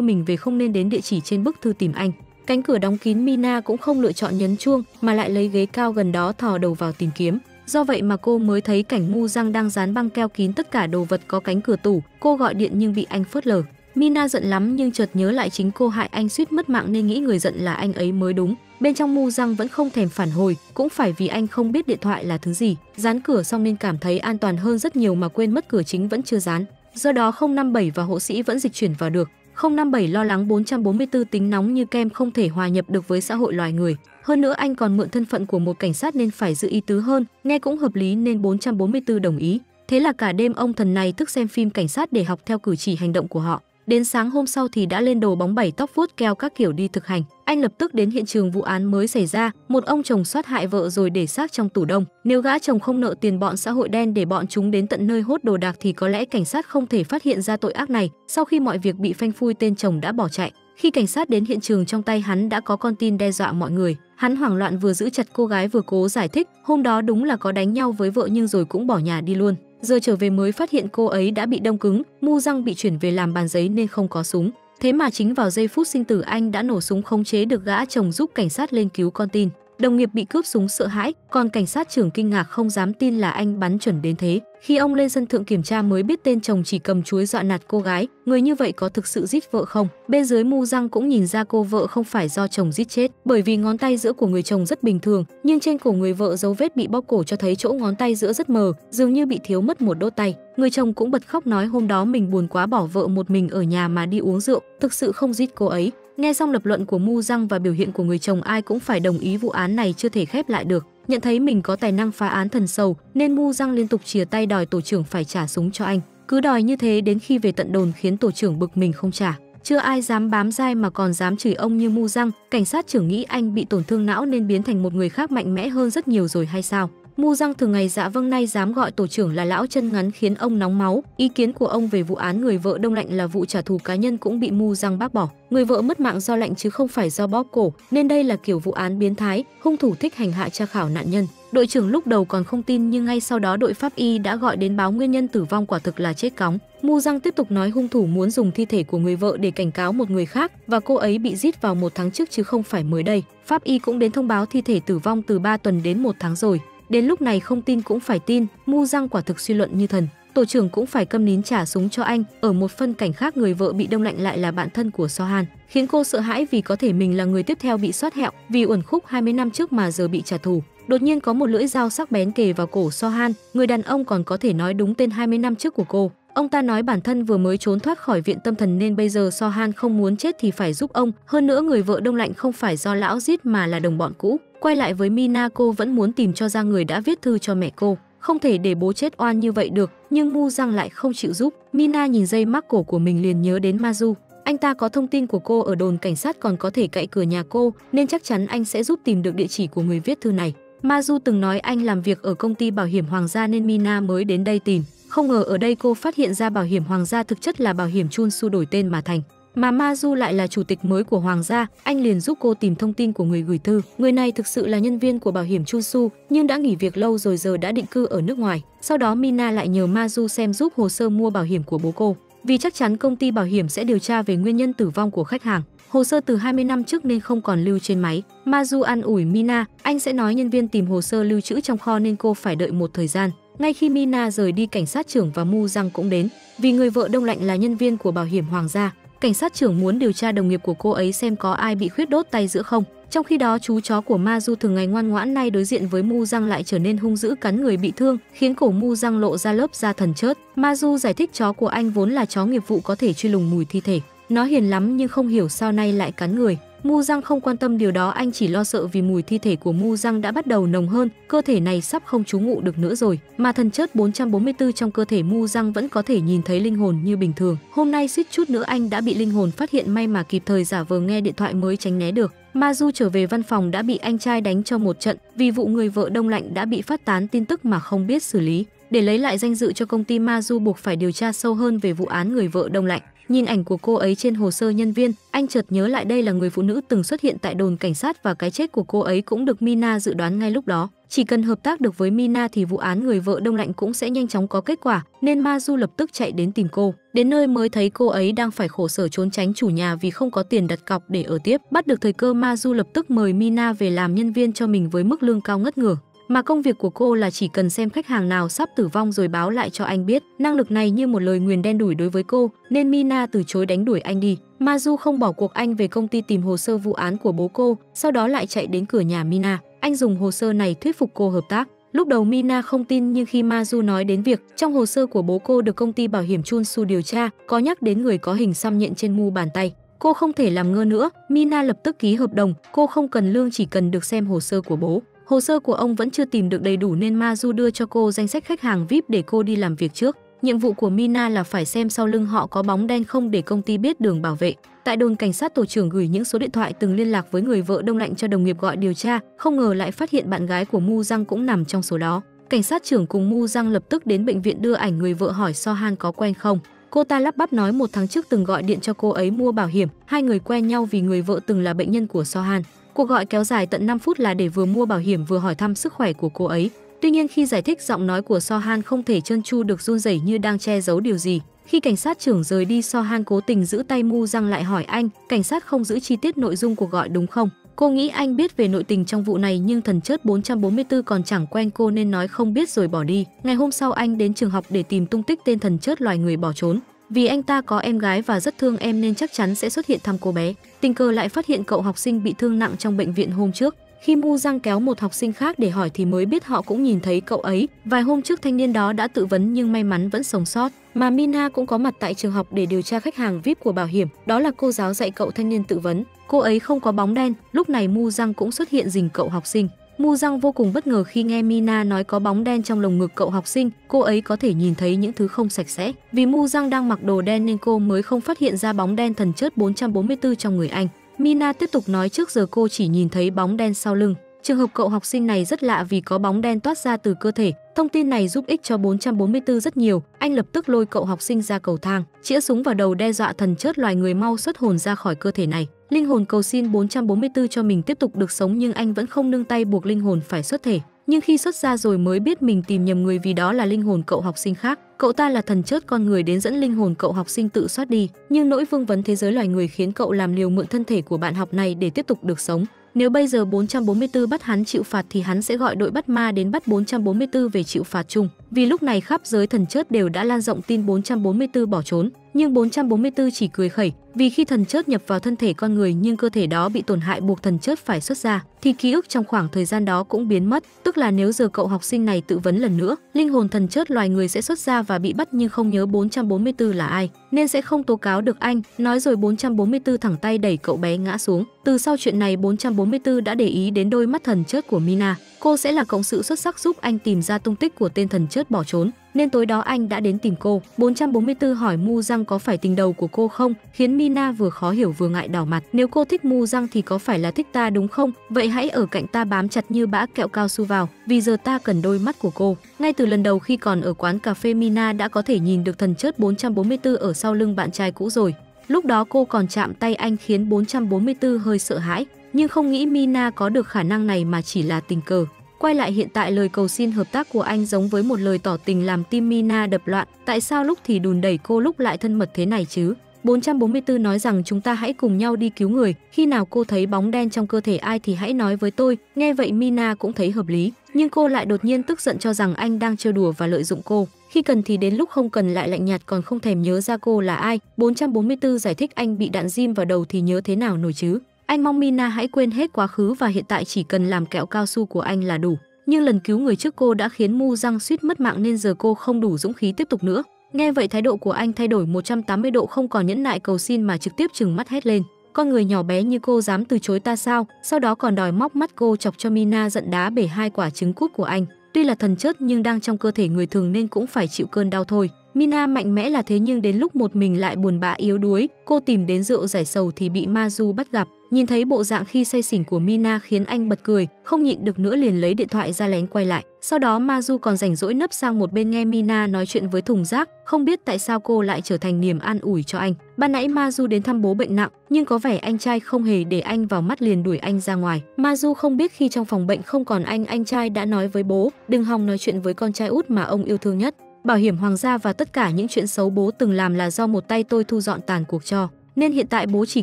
mình về không nên đến địa chỉ trên bức thư tìm anh. Cánh cửa đóng kín Mina cũng không lựa chọn nhấn chuông mà lại lấy ghế cao gần đó thò đầu vào tìm kiếm. Do vậy mà cô mới thấy cảnh Mu Răng đang dán băng keo kín tất cả đồ vật có cánh cửa tủ. Cô gọi điện nhưng bị anh phớt lờ. Mina giận lắm nhưng chợt nhớ lại chính cô hại anh suýt mất mạng nên nghĩ người giận là anh ấy mới đúng. Bên trong Mu Răng vẫn không thèm phản hồi, cũng phải vì anh không biết điện thoại là thứ gì. Dán cửa xong nên cảm thấy an toàn hơn rất nhiều mà quên mất cửa chính vẫn chưa dán. Do đó 057 và hộ sĩ vẫn dịch chuyển vào được. 057 lo lắng 444 tính nóng như kem không thể hòa nhập được với xã hội loài người. Hơn nữa anh còn mượn thân phận của một cảnh sát nên phải giữ ý tứ hơn, nghe cũng hợp lý nên 444 đồng ý. Thế là cả đêm ông thần này thức xem phim cảnh sát để học theo cử chỉ hành động của họ. Đến sáng hôm sau thì đã lên đồ bóng bảy tóc vuốt keo các kiểu đi thực hành. Anh lập tức đến hiện trường vụ án mới xảy ra, một ông chồng sát hại vợ rồi để xác trong tủ đông. Nếu gã chồng không nợ tiền bọn xã hội đen để bọn chúng đến tận nơi hốt đồ đạc thì có lẽ cảnh sát không thể phát hiện ra tội ác này. Sau khi mọi việc bị phanh phui tên chồng đã bỏ chạy. Khi cảnh sát đến hiện trường trong tay hắn đã có con tin đe dọa mọi người. Hắn hoảng loạn vừa giữ chặt cô gái vừa cố giải thích, hôm đó đúng là có đánh nhau với vợ nhưng rồi cũng bỏ nhà đi luôn giờ trở về mới phát hiện cô ấy đã bị đông cứng, mu răng bị chuyển về làm bàn giấy nên không có súng. Thế mà chính vào giây phút sinh tử anh đã nổ súng khống chế được gã chồng giúp cảnh sát lên cứu con tin. Đồng nghiệp bị cướp súng sợ hãi, còn cảnh sát trưởng kinh ngạc không dám tin là anh bắn chuẩn đến thế. Khi ông lên sân thượng kiểm tra mới biết tên chồng chỉ cầm chuối dọa nạt cô gái, người như vậy có thực sự giết vợ không? Bên dưới mu răng cũng nhìn ra cô vợ không phải do chồng giết chết, bởi vì ngón tay giữa của người chồng rất bình thường, nhưng trên cổ người vợ dấu vết bị bóp cổ cho thấy chỗ ngón tay giữa rất mờ, dường như bị thiếu mất một đốt tay. Người chồng cũng bật khóc nói hôm đó mình buồn quá bỏ vợ một mình ở nhà mà đi uống rượu, thực sự không giết cô ấy. Nghe xong lập luận của Mu Răng và biểu hiện của người chồng ai cũng phải đồng ý vụ án này chưa thể khép lại được. Nhận thấy mình có tài năng phá án thần sầu nên Mu Răng liên tục chìa tay đòi tổ trưởng phải trả súng cho anh. Cứ đòi như thế đến khi về tận đồn khiến tổ trưởng bực mình không trả. Chưa ai dám bám dai mà còn dám chửi ông như Mu Răng, cảnh sát trưởng nghĩ anh bị tổn thương não nên biến thành một người khác mạnh mẽ hơn rất nhiều rồi hay sao? Mu Răng thường ngày dạ vâng nay dám gọi tổ trưởng là lão chân ngắn khiến ông nóng máu. Ý kiến của ông về vụ án người vợ đông lạnh là vụ trả thù cá nhân cũng bị Mu Răng bác bỏ. Người vợ mất mạng do lạnh chứ không phải do bóp cổ, nên đây là kiểu vụ án biến thái, hung thủ thích hành hạ tra khảo nạn nhân. Đội trưởng lúc đầu còn không tin nhưng ngay sau đó đội pháp y đã gọi đến báo nguyên nhân tử vong quả thực là chết cóng. Mu Răng tiếp tục nói hung thủ muốn dùng thi thể của người vợ để cảnh cáo một người khác và cô ấy bị giết vào một tháng trước chứ không phải mới đây. Pháp y cũng đến thông báo thi thể tử vong từ 3 tuần đến một tháng rồi. Đến lúc này không tin cũng phải tin, Mu Răng quả thực suy luận như thần. Tổ trưởng cũng phải câm nín trả súng cho anh. Ở một phân cảnh khác người vợ bị đông lạnh lại là bạn thân của So Han, khiến cô sợ hãi vì có thể mình là người tiếp theo bị soát hẹo vì uẩn khúc 20 năm trước mà giờ bị trả thù. Đột nhiên có một lưỡi dao sắc bén kề vào cổ So Han, người đàn ông còn có thể nói đúng tên 20 năm trước của cô. Ông ta nói bản thân vừa mới trốn thoát khỏi viện tâm thần nên bây giờ So Han không muốn chết thì phải giúp ông. Hơn nữa người vợ đông lạnh không phải do lão giết mà là đồng bọn cũ. Quay lại với Mina cô vẫn muốn tìm cho ra người đã viết thư cho mẹ cô. Không thể để bố chết oan như vậy được, nhưng Mu Giang lại không chịu giúp. Mina nhìn dây mắc cổ của mình liền nhớ đến Mazu. Anh ta có thông tin của cô ở đồn cảnh sát còn có thể cậy cửa nhà cô, nên chắc chắn anh sẽ giúp tìm được địa chỉ của người viết thư này. Mazu từng nói anh làm việc ở công ty bảo hiểm hoàng gia nên Mina mới đến đây tìm. Không ngờ ở đây cô phát hiện ra bảo hiểm hoàng gia thực chất là bảo hiểm Chun Su đổi tên mà thành. Mà Ma Du lại là chủ tịch mới của Hoàng gia, anh liền giúp cô tìm thông tin của người gửi thư. Người này thực sự là nhân viên của bảo hiểm Chun Su, nhưng đã nghỉ việc lâu rồi giờ đã định cư ở nước ngoài. Sau đó Mina lại nhờ Ma Du xem giúp hồ sơ mua bảo hiểm của bố cô, vì chắc chắn công ty bảo hiểm sẽ điều tra về nguyên nhân tử vong của khách hàng. Hồ sơ từ 20 năm trước nên không còn lưu trên máy. Mazu an ủi Mina, anh sẽ nói nhân viên tìm hồ sơ lưu trữ trong kho nên cô phải đợi một thời gian. Ngay khi Mina rời đi cảnh sát trưởng và Mu Răng cũng đến, vì người vợ đông lạnh là nhân viên của bảo hiểm hoàng gia, cảnh sát trưởng muốn điều tra đồng nghiệp của cô ấy xem có ai bị khuyết đốt tay giữa không. Trong khi đó, chú chó của Ma Du thường ngày ngoan ngoãn nay đối diện với Mu Răng lại trở nên hung dữ cắn người bị thương, khiến cổ Mu Răng lộ ra lớp da thần chớt. Ma Du giải thích chó của anh vốn là chó nghiệp vụ có thể truy lùng mùi thi thể. Nó hiền lắm nhưng không hiểu sao nay lại cắn người. Mu Răng không quan tâm điều đó, anh chỉ lo sợ vì mùi thi thể của Mu Răng đã bắt đầu nồng hơn, cơ thể này sắp không trú ngụ được nữa rồi. Mà thần chất 444 trong cơ thể Mu Răng vẫn có thể nhìn thấy linh hồn như bình thường. Hôm nay suýt chút nữa anh đã bị linh hồn phát hiện may mà kịp thời giả vờ nghe điện thoại mới tránh né được. Ma Du trở về văn phòng đã bị anh trai đánh cho một trận vì vụ người vợ đông lạnh đã bị phát tán tin tức mà không biết xử lý. Để lấy lại danh dự cho công ty Ma Du buộc phải điều tra sâu hơn về vụ án người vợ đông lạnh. Nhìn ảnh của cô ấy trên hồ sơ nhân viên, anh chợt nhớ lại đây là người phụ nữ từng xuất hiện tại đồn cảnh sát và cái chết của cô ấy cũng được Mina dự đoán ngay lúc đó. Chỉ cần hợp tác được với Mina thì vụ án người vợ đông lạnh cũng sẽ nhanh chóng có kết quả, nên Ma Du lập tức chạy đến tìm cô. Đến nơi mới thấy cô ấy đang phải khổ sở trốn tránh chủ nhà vì không có tiền đặt cọc để ở tiếp. Bắt được thời cơ Ma Du lập tức mời Mina về làm nhân viên cho mình với mức lương cao ngất ngửa. Mà công việc của cô là chỉ cần xem khách hàng nào sắp tử vong rồi báo lại cho anh biết. Năng lực này như một lời nguyền đen đủi đối với cô, nên Mina từ chối đánh đuổi anh đi. Mazu không bỏ cuộc anh về công ty tìm hồ sơ vụ án của bố cô, sau đó lại chạy đến cửa nhà Mina. Anh dùng hồ sơ này thuyết phục cô hợp tác. Lúc đầu Mina không tin nhưng khi Mazu nói đến việc trong hồ sơ của bố cô được công ty bảo hiểm Chunsu điều tra, có nhắc đến người có hình xăm nhện trên mu bàn tay. Cô không thể làm ngơ nữa, Mina lập tức ký hợp đồng, cô không cần lương chỉ cần được xem hồ sơ của bố. Hồ sơ của ông vẫn chưa tìm được đầy đủ nên Mazu đưa cho cô danh sách khách hàng VIP để cô đi làm việc trước. Nhiệm vụ của Mina là phải xem sau lưng họ có bóng đen không để công ty biết đường bảo vệ. Tại đồn cảnh sát tổ trưởng gửi những số điện thoại từng liên lạc với người vợ đông lạnh cho đồng nghiệp gọi điều tra, không ngờ lại phát hiện bạn gái của Mu Giang cũng nằm trong số đó. Cảnh sát trưởng cùng Mu Giang lập tức đến bệnh viện đưa ảnh người vợ hỏi So Han có quen không. Cô ta lắp bắp nói một tháng trước từng gọi điện cho cô ấy mua bảo hiểm, hai người quen nhau vì người vợ từng là bệnh nhân của So Han. Cuộc gọi kéo dài tận 5 phút là để vừa mua bảo hiểm vừa hỏi thăm sức khỏe của cô ấy. Tuy nhiên khi giải thích giọng nói của So Han không thể trơn tru được run rẩy như đang che giấu điều gì. Khi cảnh sát trưởng rời đi So Han cố tình giữ tay Mu răng lại hỏi anh, cảnh sát không giữ chi tiết nội dung cuộc gọi đúng không? Cô nghĩ anh biết về nội tình trong vụ này nhưng thần chớt 444 còn chẳng quen cô nên nói không biết rồi bỏ đi. Ngày hôm sau anh đến trường học để tìm tung tích tên thần chớt loài người bỏ trốn. Vì anh ta có em gái và rất thương em nên chắc chắn sẽ xuất hiện thăm cô bé. Tình cờ lại phát hiện cậu học sinh bị thương nặng trong bệnh viện hôm trước. Khi Mu Giang kéo một học sinh khác để hỏi thì mới biết họ cũng nhìn thấy cậu ấy. Vài hôm trước thanh niên đó đã tự vấn nhưng may mắn vẫn sống sót. Mà Mina cũng có mặt tại trường học để điều tra khách hàng VIP của bảo hiểm. Đó là cô giáo dạy cậu thanh niên tự vấn. Cô ấy không có bóng đen. Lúc này Mu Giang cũng xuất hiện dình cậu học sinh. Mu Giang vô cùng bất ngờ khi nghe Mina nói có bóng đen trong lồng ngực cậu học sinh, cô ấy có thể nhìn thấy những thứ không sạch sẽ. Vì Mu Giang đang mặc đồ đen nên cô mới không phát hiện ra bóng đen thần chớt 444 trong người anh. Mina tiếp tục nói trước giờ cô chỉ nhìn thấy bóng đen sau lưng. Trường hợp cậu học sinh này rất lạ vì có bóng đen toát ra từ cơ thể. Thông tin này giúp ích cho 444 rất nhiều. Anh lập tức lôi cậu học sinh ra cầu thang, chĩa súng vào đầu đe dọa thần chớt loài người mau xuất hồn ra khỏi cơ thể này. Linh hồn cầu xin 444 cho mình tiếp tục được sống nhưng anh vẫn không nương tay buộc linh hồn phải xuất thể. Nhưng khi xuất ra rồi mới biết mình tìm nhầm người vì đó là linh hồn cậu học sinh khác. Cậu ta là thần chớt con người đến dẫn linh hồn cậu học sinh tự soát đi. Nhưng nỗi vương vấn thế giới loài người khiến cậu làm liều mượn thân thể của bạn học này để tiếp tục được sống. Nếu bây giờ 444 bắt hắn chịu phạt thì hắn sẽ gọi đội bắt ma đến bắt 444 về chịu phạt chung. Vì lúc này khắp giới thần chớt đều đã lan rộng tin 444 bỏ trốn, nhưng 444 chỉ cười khẩy, vì khi thần chớt nhập vào thân thể con người nhưng cơ thể đó bị tổn hại buộc thần chớt phải xuất ra, thì ký ức trong khoảng thời gian đó cũng biến mất, tức là nếu giờ cậu học sinh này tự vấn lần nữa, linh hồn thần chớt loài người sẽ xuất ra và và bị bắt nhưng không nhớ 444 là ai, nên sẽ không tố cáo được anh, nói rồi 444 thẳng tay đẩy cậu bé ngã xuống. Từ sau chuyện này 444 đã để ý đến đôi mắt thần chớt của Mina, cô sẽ là cộng sự xuất sắc giúp anh tìm ra tung tích của tên thần chớt bỏ trốn nên tối đó anh đã đến tìm cô. 444 hỏi Mu Răng có phải tình đầu của cô không, khiến Mina vừa khó hiểu vừa ngại đỏ mặt. Nếu cô thích Mu Răng thì có phải là thích ta đúng không? Vậy hãy ở cạnh ta bám chặt như bã kẹo cao su vào, vì giờ ta cần đôi mắt của cô. Ngay từ lần đầu khi còn ở quán cà phê Mina đã có thể nhìn được thần chết 444 ở sau lưng bạn trai cũ rồi. Lúc đó cô còn chạm tay anh khiến 444 hơi sợ hãi, nhưng không nghĩ Mina có được khả năng này mà chỉ là tình cờ. Quay lại hiện tại lời cầu xin hợp tác của anh giống với một lời tỏ tình làm tim Mina đập loạn. Tại sao lúc thì đùn đẩy cô lúc lại thân mật thế này chứ? 444 nói rằng chúng ta hãy cùng nhau đi cứu người, khi nào cô thấy bóng đen trong cơ thể ai thì hãy nói với tôi. Nghe vậy Mina cũng thấy hợp lý, nhưng cô lại đột nhiên tức giận cho rằng anh đang trêu đùa và lợi dụng cô. Khi cần thì đến lúc không cần lại lạnh nhạt còn không thèm nhớ ra cô là ai. 444 giải thích anh bị đạn diêm vào đầu thì nhớ thế nào nổi chứ. Anh mong Mina hãy quên hết quá khứ và hiện tại chỉ cần làm kẹo cao su của anh là đủ. Nhưng lần cứu người trước cô đã khiến Mu Răng suýt mất mạng nên giờ cô không đủ dũng khí tiếp tục nữa. Nghe vậy thái độ của anh thay đổi 180 độ không còn nhẫn nại cầu xin mà trực tiếp trừng mắt hét lên. Con người nhỏ bé như cô dám từ chối ta sao? Sau đó còn đòi móc mắt cô chọc cho Mina giận đá bể hai quả trứng cút của anh. Tuy là thần chất nhưng đang trong cơ thể người thường nên cũng phải chịu cơn đau thôi. Mina mạnh mẽ là thế nhưng đến lúc một mình lại buồn bã yếu đuối, cô tìm đến rượu giải sầu thì bị Mazu bắt gặp. Nhìn thấy bộ dạng khi say xỉn của Mina khiến anh bật cười, không nhịn được nữa liền lấy điện thoại ra lén quay lại. Sau đó Mazu còn rảnh rỗi nấp sang một bên nghe Mina nói chuyện với thùng rác, không biết tại sao cô lại trở thành niềm an ủi cho anh. Ban nãy Mazu đến thăm bố bệnh nặng, nhưng có vẻ anh trai không hề để anh vào mắt liền đuổi anh ra ngoài. Mazu không biết khi trong phòng bệnh không còn anh, anh trai đã nói với bố, đừng hòng nói chuyện với con trai út mà ông yêu thương nhất. Bảo hiểm hoàng gia và tất cả những chuyện xấu bố từng làm là do một tay tôi thu dọn tàn cuộc cho. Nên hiện tại bố chỉ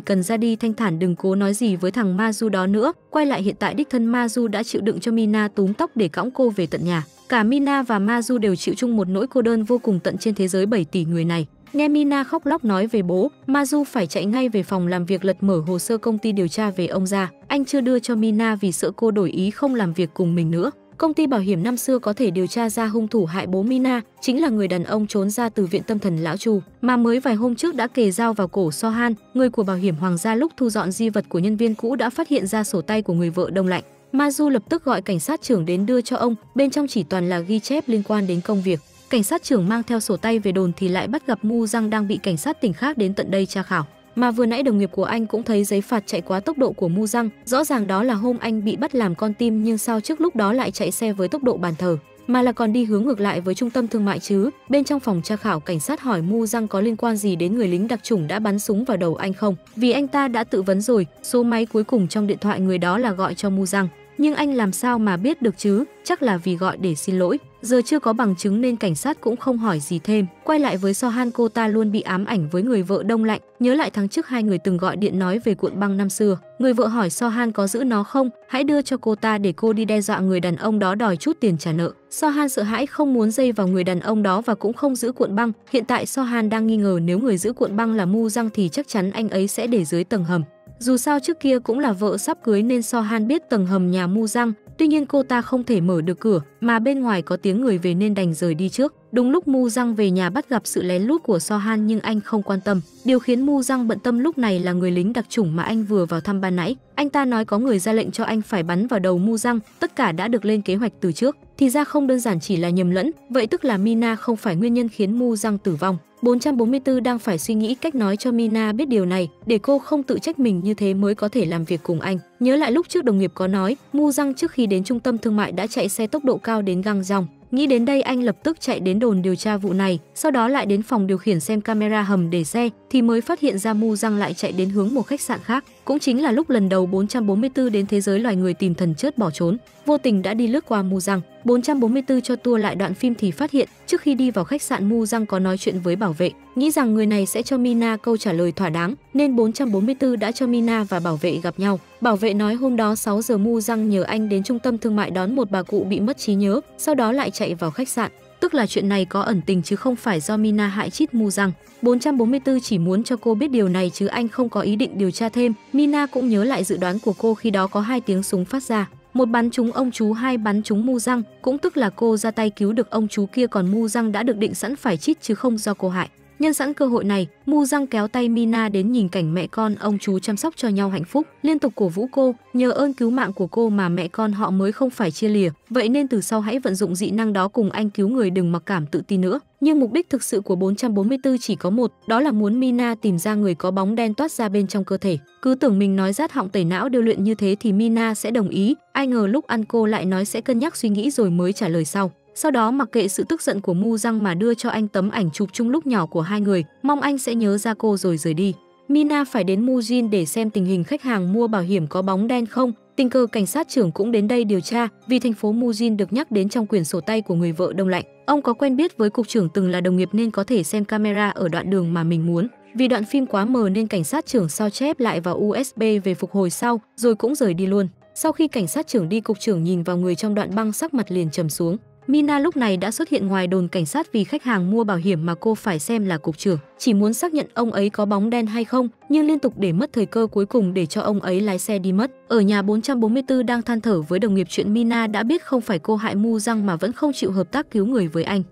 cần ra đi thanh thản đừng cố nói gì với thằng Mazu đó nữa. Quay lại hiện tại đích thân Mazu đã chịu đựng cho Mina túm tóc để cõng cô về tận nhà. Cả Mina và Mazu đều chịu chung một nỗi cô đơn vô cùng tận trên thế giới 7 tỷ người này. Nghe Mina khóc lóc nói về bố, Mazu phải chạy ngay về phòng làm việc lật mở hồ sơ công ty điều tra về ông ra. Anh chưa đưa cho Mina vì sợ cô đổi ý không làm việc cùng mình nữa. Công ty bảo hiểm năm xưa có thể điều tra ra hung thủ hại bố Mina, chính là người đàn ông trốn ra từ viện tâm thần lão Chu, mà mới vài hôm trước đã kề dao vào cổ Sohan, người của bảo hiểm hoàng gia lúc thu dọn di vật của nhân viên cũ đã phát hiện ra sổ tay của người vợ đông lạnh. Maju lập tức gọi cảnh sát trưởng đến đưa cho ông, bên trong chỉ toàn là ghi chép liên quan đến công việc. Cảnh sát trưởng mang theo sổ tay về đồn thì lại bắt gặp Mu Răng đang bị cảnh sát tỉnh khác đến tận đây tra khảo. Mà vừa nãy đồng nghiệp của anh cũng thấy giấy phạt chạy quá tốc độ của Mu Răng, rõ ràng đó là hôm anh bị bắt làm con tim nhưng sao trước lúc đó lại chạy xe với tốc độ bàn thờ, mà là còn đi hướng ngược lại với trung tâm thương mại chứ. Bên trong phòng tra khảo cảnh sát hỏi Mu Răng có liên quan gì đến người lính đặc chủng đã bắn súng vào đầu anh không? Vì anh ta đã tự vấn rồi, số máy cuối cùng trong điện thoại người đó là gọi cho Mu Răng. Nhưng anh làm sao mà biết được chứ? Chắc là vì gọi để xin lỗi. Giờ chưa có bằng chứng nên cảnh sát cũng không hỏi gì thêm. Quay lại với Sohan, cô ta luôn bị ám ảnh với người vợ đông lạnh. Nhớ lại tháng trước hai người từng gọi điện nói về cuộn băng năm xưa. Người vợ hỏi Sohan có giữ nó không? Hãy đưa cho cô ta để cô đi đe dọa người đàn ông đó đòi chút tiền trả nợ. Sohan sợ hãi không muốn dây vào người đàn ông đó và cũng không giữ cuộn băng. Hiện tại Sohan đang nghi ngờ nếu người giữ cuộn băng là Mu Răng thì chắc chắn anh ấy sẽ để dưới tầng hầm. Dù sao trước kia cũng là vợ sắp cưới nên Sohan biết tầng hầm nhà Mu Răng, tuy nhiên cô ta không thể mở được cửa, mà bên ngoài có tiếng người về nên đành rời đi trước. Đúng lúc Mu Răng về nhà bắt gặp sự lén lút của Sohan nhưng anh không quan tâm. Điều khiến Mu Răng bận tâm lúc này là người lính đặc chủng mà anh vừa vào thăm ban nãy. Anh ta nói có người ra lệnh cho anh phải bắn vào đầu Mu Răng, tất cả đã được lên kế hoạch từ trước. Thì ra không đơn giản chỉ là nhầm lẫn, vậy tức là Mina không phải nguyên nhân khiến Mu Răng tử vong. 444 đang phải suy nghĩ cách nói cho Mina biết điều này, để cô không tự trách mình như thế mới có thể làm việc cùng anh. Nhớ lại lúc trước đồng nghiệp có nói, Mu Răng trước khi đến trung tâm thương mại đã chạy xe tốc độ cao đến găng dòng. Nghĩ đến đây anh lập tức chạy đến đồn điều tra vụ này, sau đó lại đến phòng điều khiển xem camera hầm để xe, thì mới phát hiện ra Mu Răng lại chạy đến hướng một khách sạn khác. Cũng chính là lúc lần đầu 444 đến thế giới loài người tìm thần chớt bỏ trốn, vô tình đã đi lướt qua Mu Răng. 444 cho tua lại đoạn phim thì phát hiện, trước khi đi vào khách sạn Mu Răng có nói chuyện với bảo vệ, nghĩ rằng người này sẽ cho Mina câu trả lời thỏa đáng, nên 444 đã cho Mina và bảo vệ gặp nhau. Bảo vệ nói hôm đó 6 giờ Mu Răng nhờ anh đến trung tâm thương mại đón một bà cụ bị mất trí nhớ, sau đó lại chạy vào khách sạn. Tức là chuyện này có ẩn tình chứ không phải do Mina hại chít Mu Răng. 444 chỉ muốn cho cô biết điều này chứ anh không có ý định điều tra thêm. Mina cũng nhớ lại dự đoán của cô khi đó có hai tiếng súng phát ra một bắn trúng ông chú, hai bắn trúng mu răng cũng tức là cô ra tay cứu được ông chú kia còn mu răng đã được định sẵn phải chít chứ không do cô hại Nhân sẵn cơ hội này, Mu Răng kéo tay Mina đến nhìn cảnh mẹ con ông chú chăm sóc cho nhau hạnh phúc, liên tục cổ vũ cô, nhờ ơn cứu mạng của cô mà mẹ con họ mới không phải chia lìa, vậy nên từ sau hãy vận dụng dị năng đó cùng anh cứu người đừng mặc cảm tự ti nữa. Nhưng mục đích thực sự của 444 chỉ có một, đó là muốn Mina tìm ra người có bóng đen toát ra bên trong cơ thể. Cứ tưởng mình nói rát họng tẩy não điều luyện như thế thì Mina sẽ đồng ý, ai ngờ lúc ăn cô lại nói sẽ cân nhắc suy nghĩ rồi mới trả lời sau. Sau đó mặc kệ sự tức giận của Mu Răng mà đưa cho anh tấm ảnh chụp chung lúc nhỏ của hai người, mong anh sẽ nhớ ra cô rồi rời đi. Mina phải đến Mujin để xem tình hình khách hàng mua bảo hiểm có bóng đen không. Tình cờ cảnh sát trưởng cũng đến đây điều tra, vì thành phố Mujin được nhắc đến trong quyển sổ tay của người vợ đông lạnh. Ông có quen biết với cục trưởng từng là đồng nghiệp nên có thể xem camera ở đoạn đường mà mình muốn. Vì đoạn phim quá mờ nên cảnh sát trưởng sao chép lại vào USB về phục hồi sau, rồi cũng rời đi luôn. Sau khi cảnh sát trưởng đi cục trưởng nhìn vào người trong đoạn băng sắc mặt liền trầm xuống. Mina lúc này đã xuất hiện ngoài đồn cảnh sát vì khách hàng mua bảo hiểm mà cô phải xem là cục trưởng, chỉ muốn xác nhận ông ấy có bóng đen hay không, nhưng liên tục để mất thời cơ cuối cùng để cho ông ấy lái xe đi mất. Ở nhà 444 đang than thở với đồng nghiệp chuyện Mina đã biết không phải cô hại Mu Răng mà vẫn không chịu hợp tác cứu người với anh.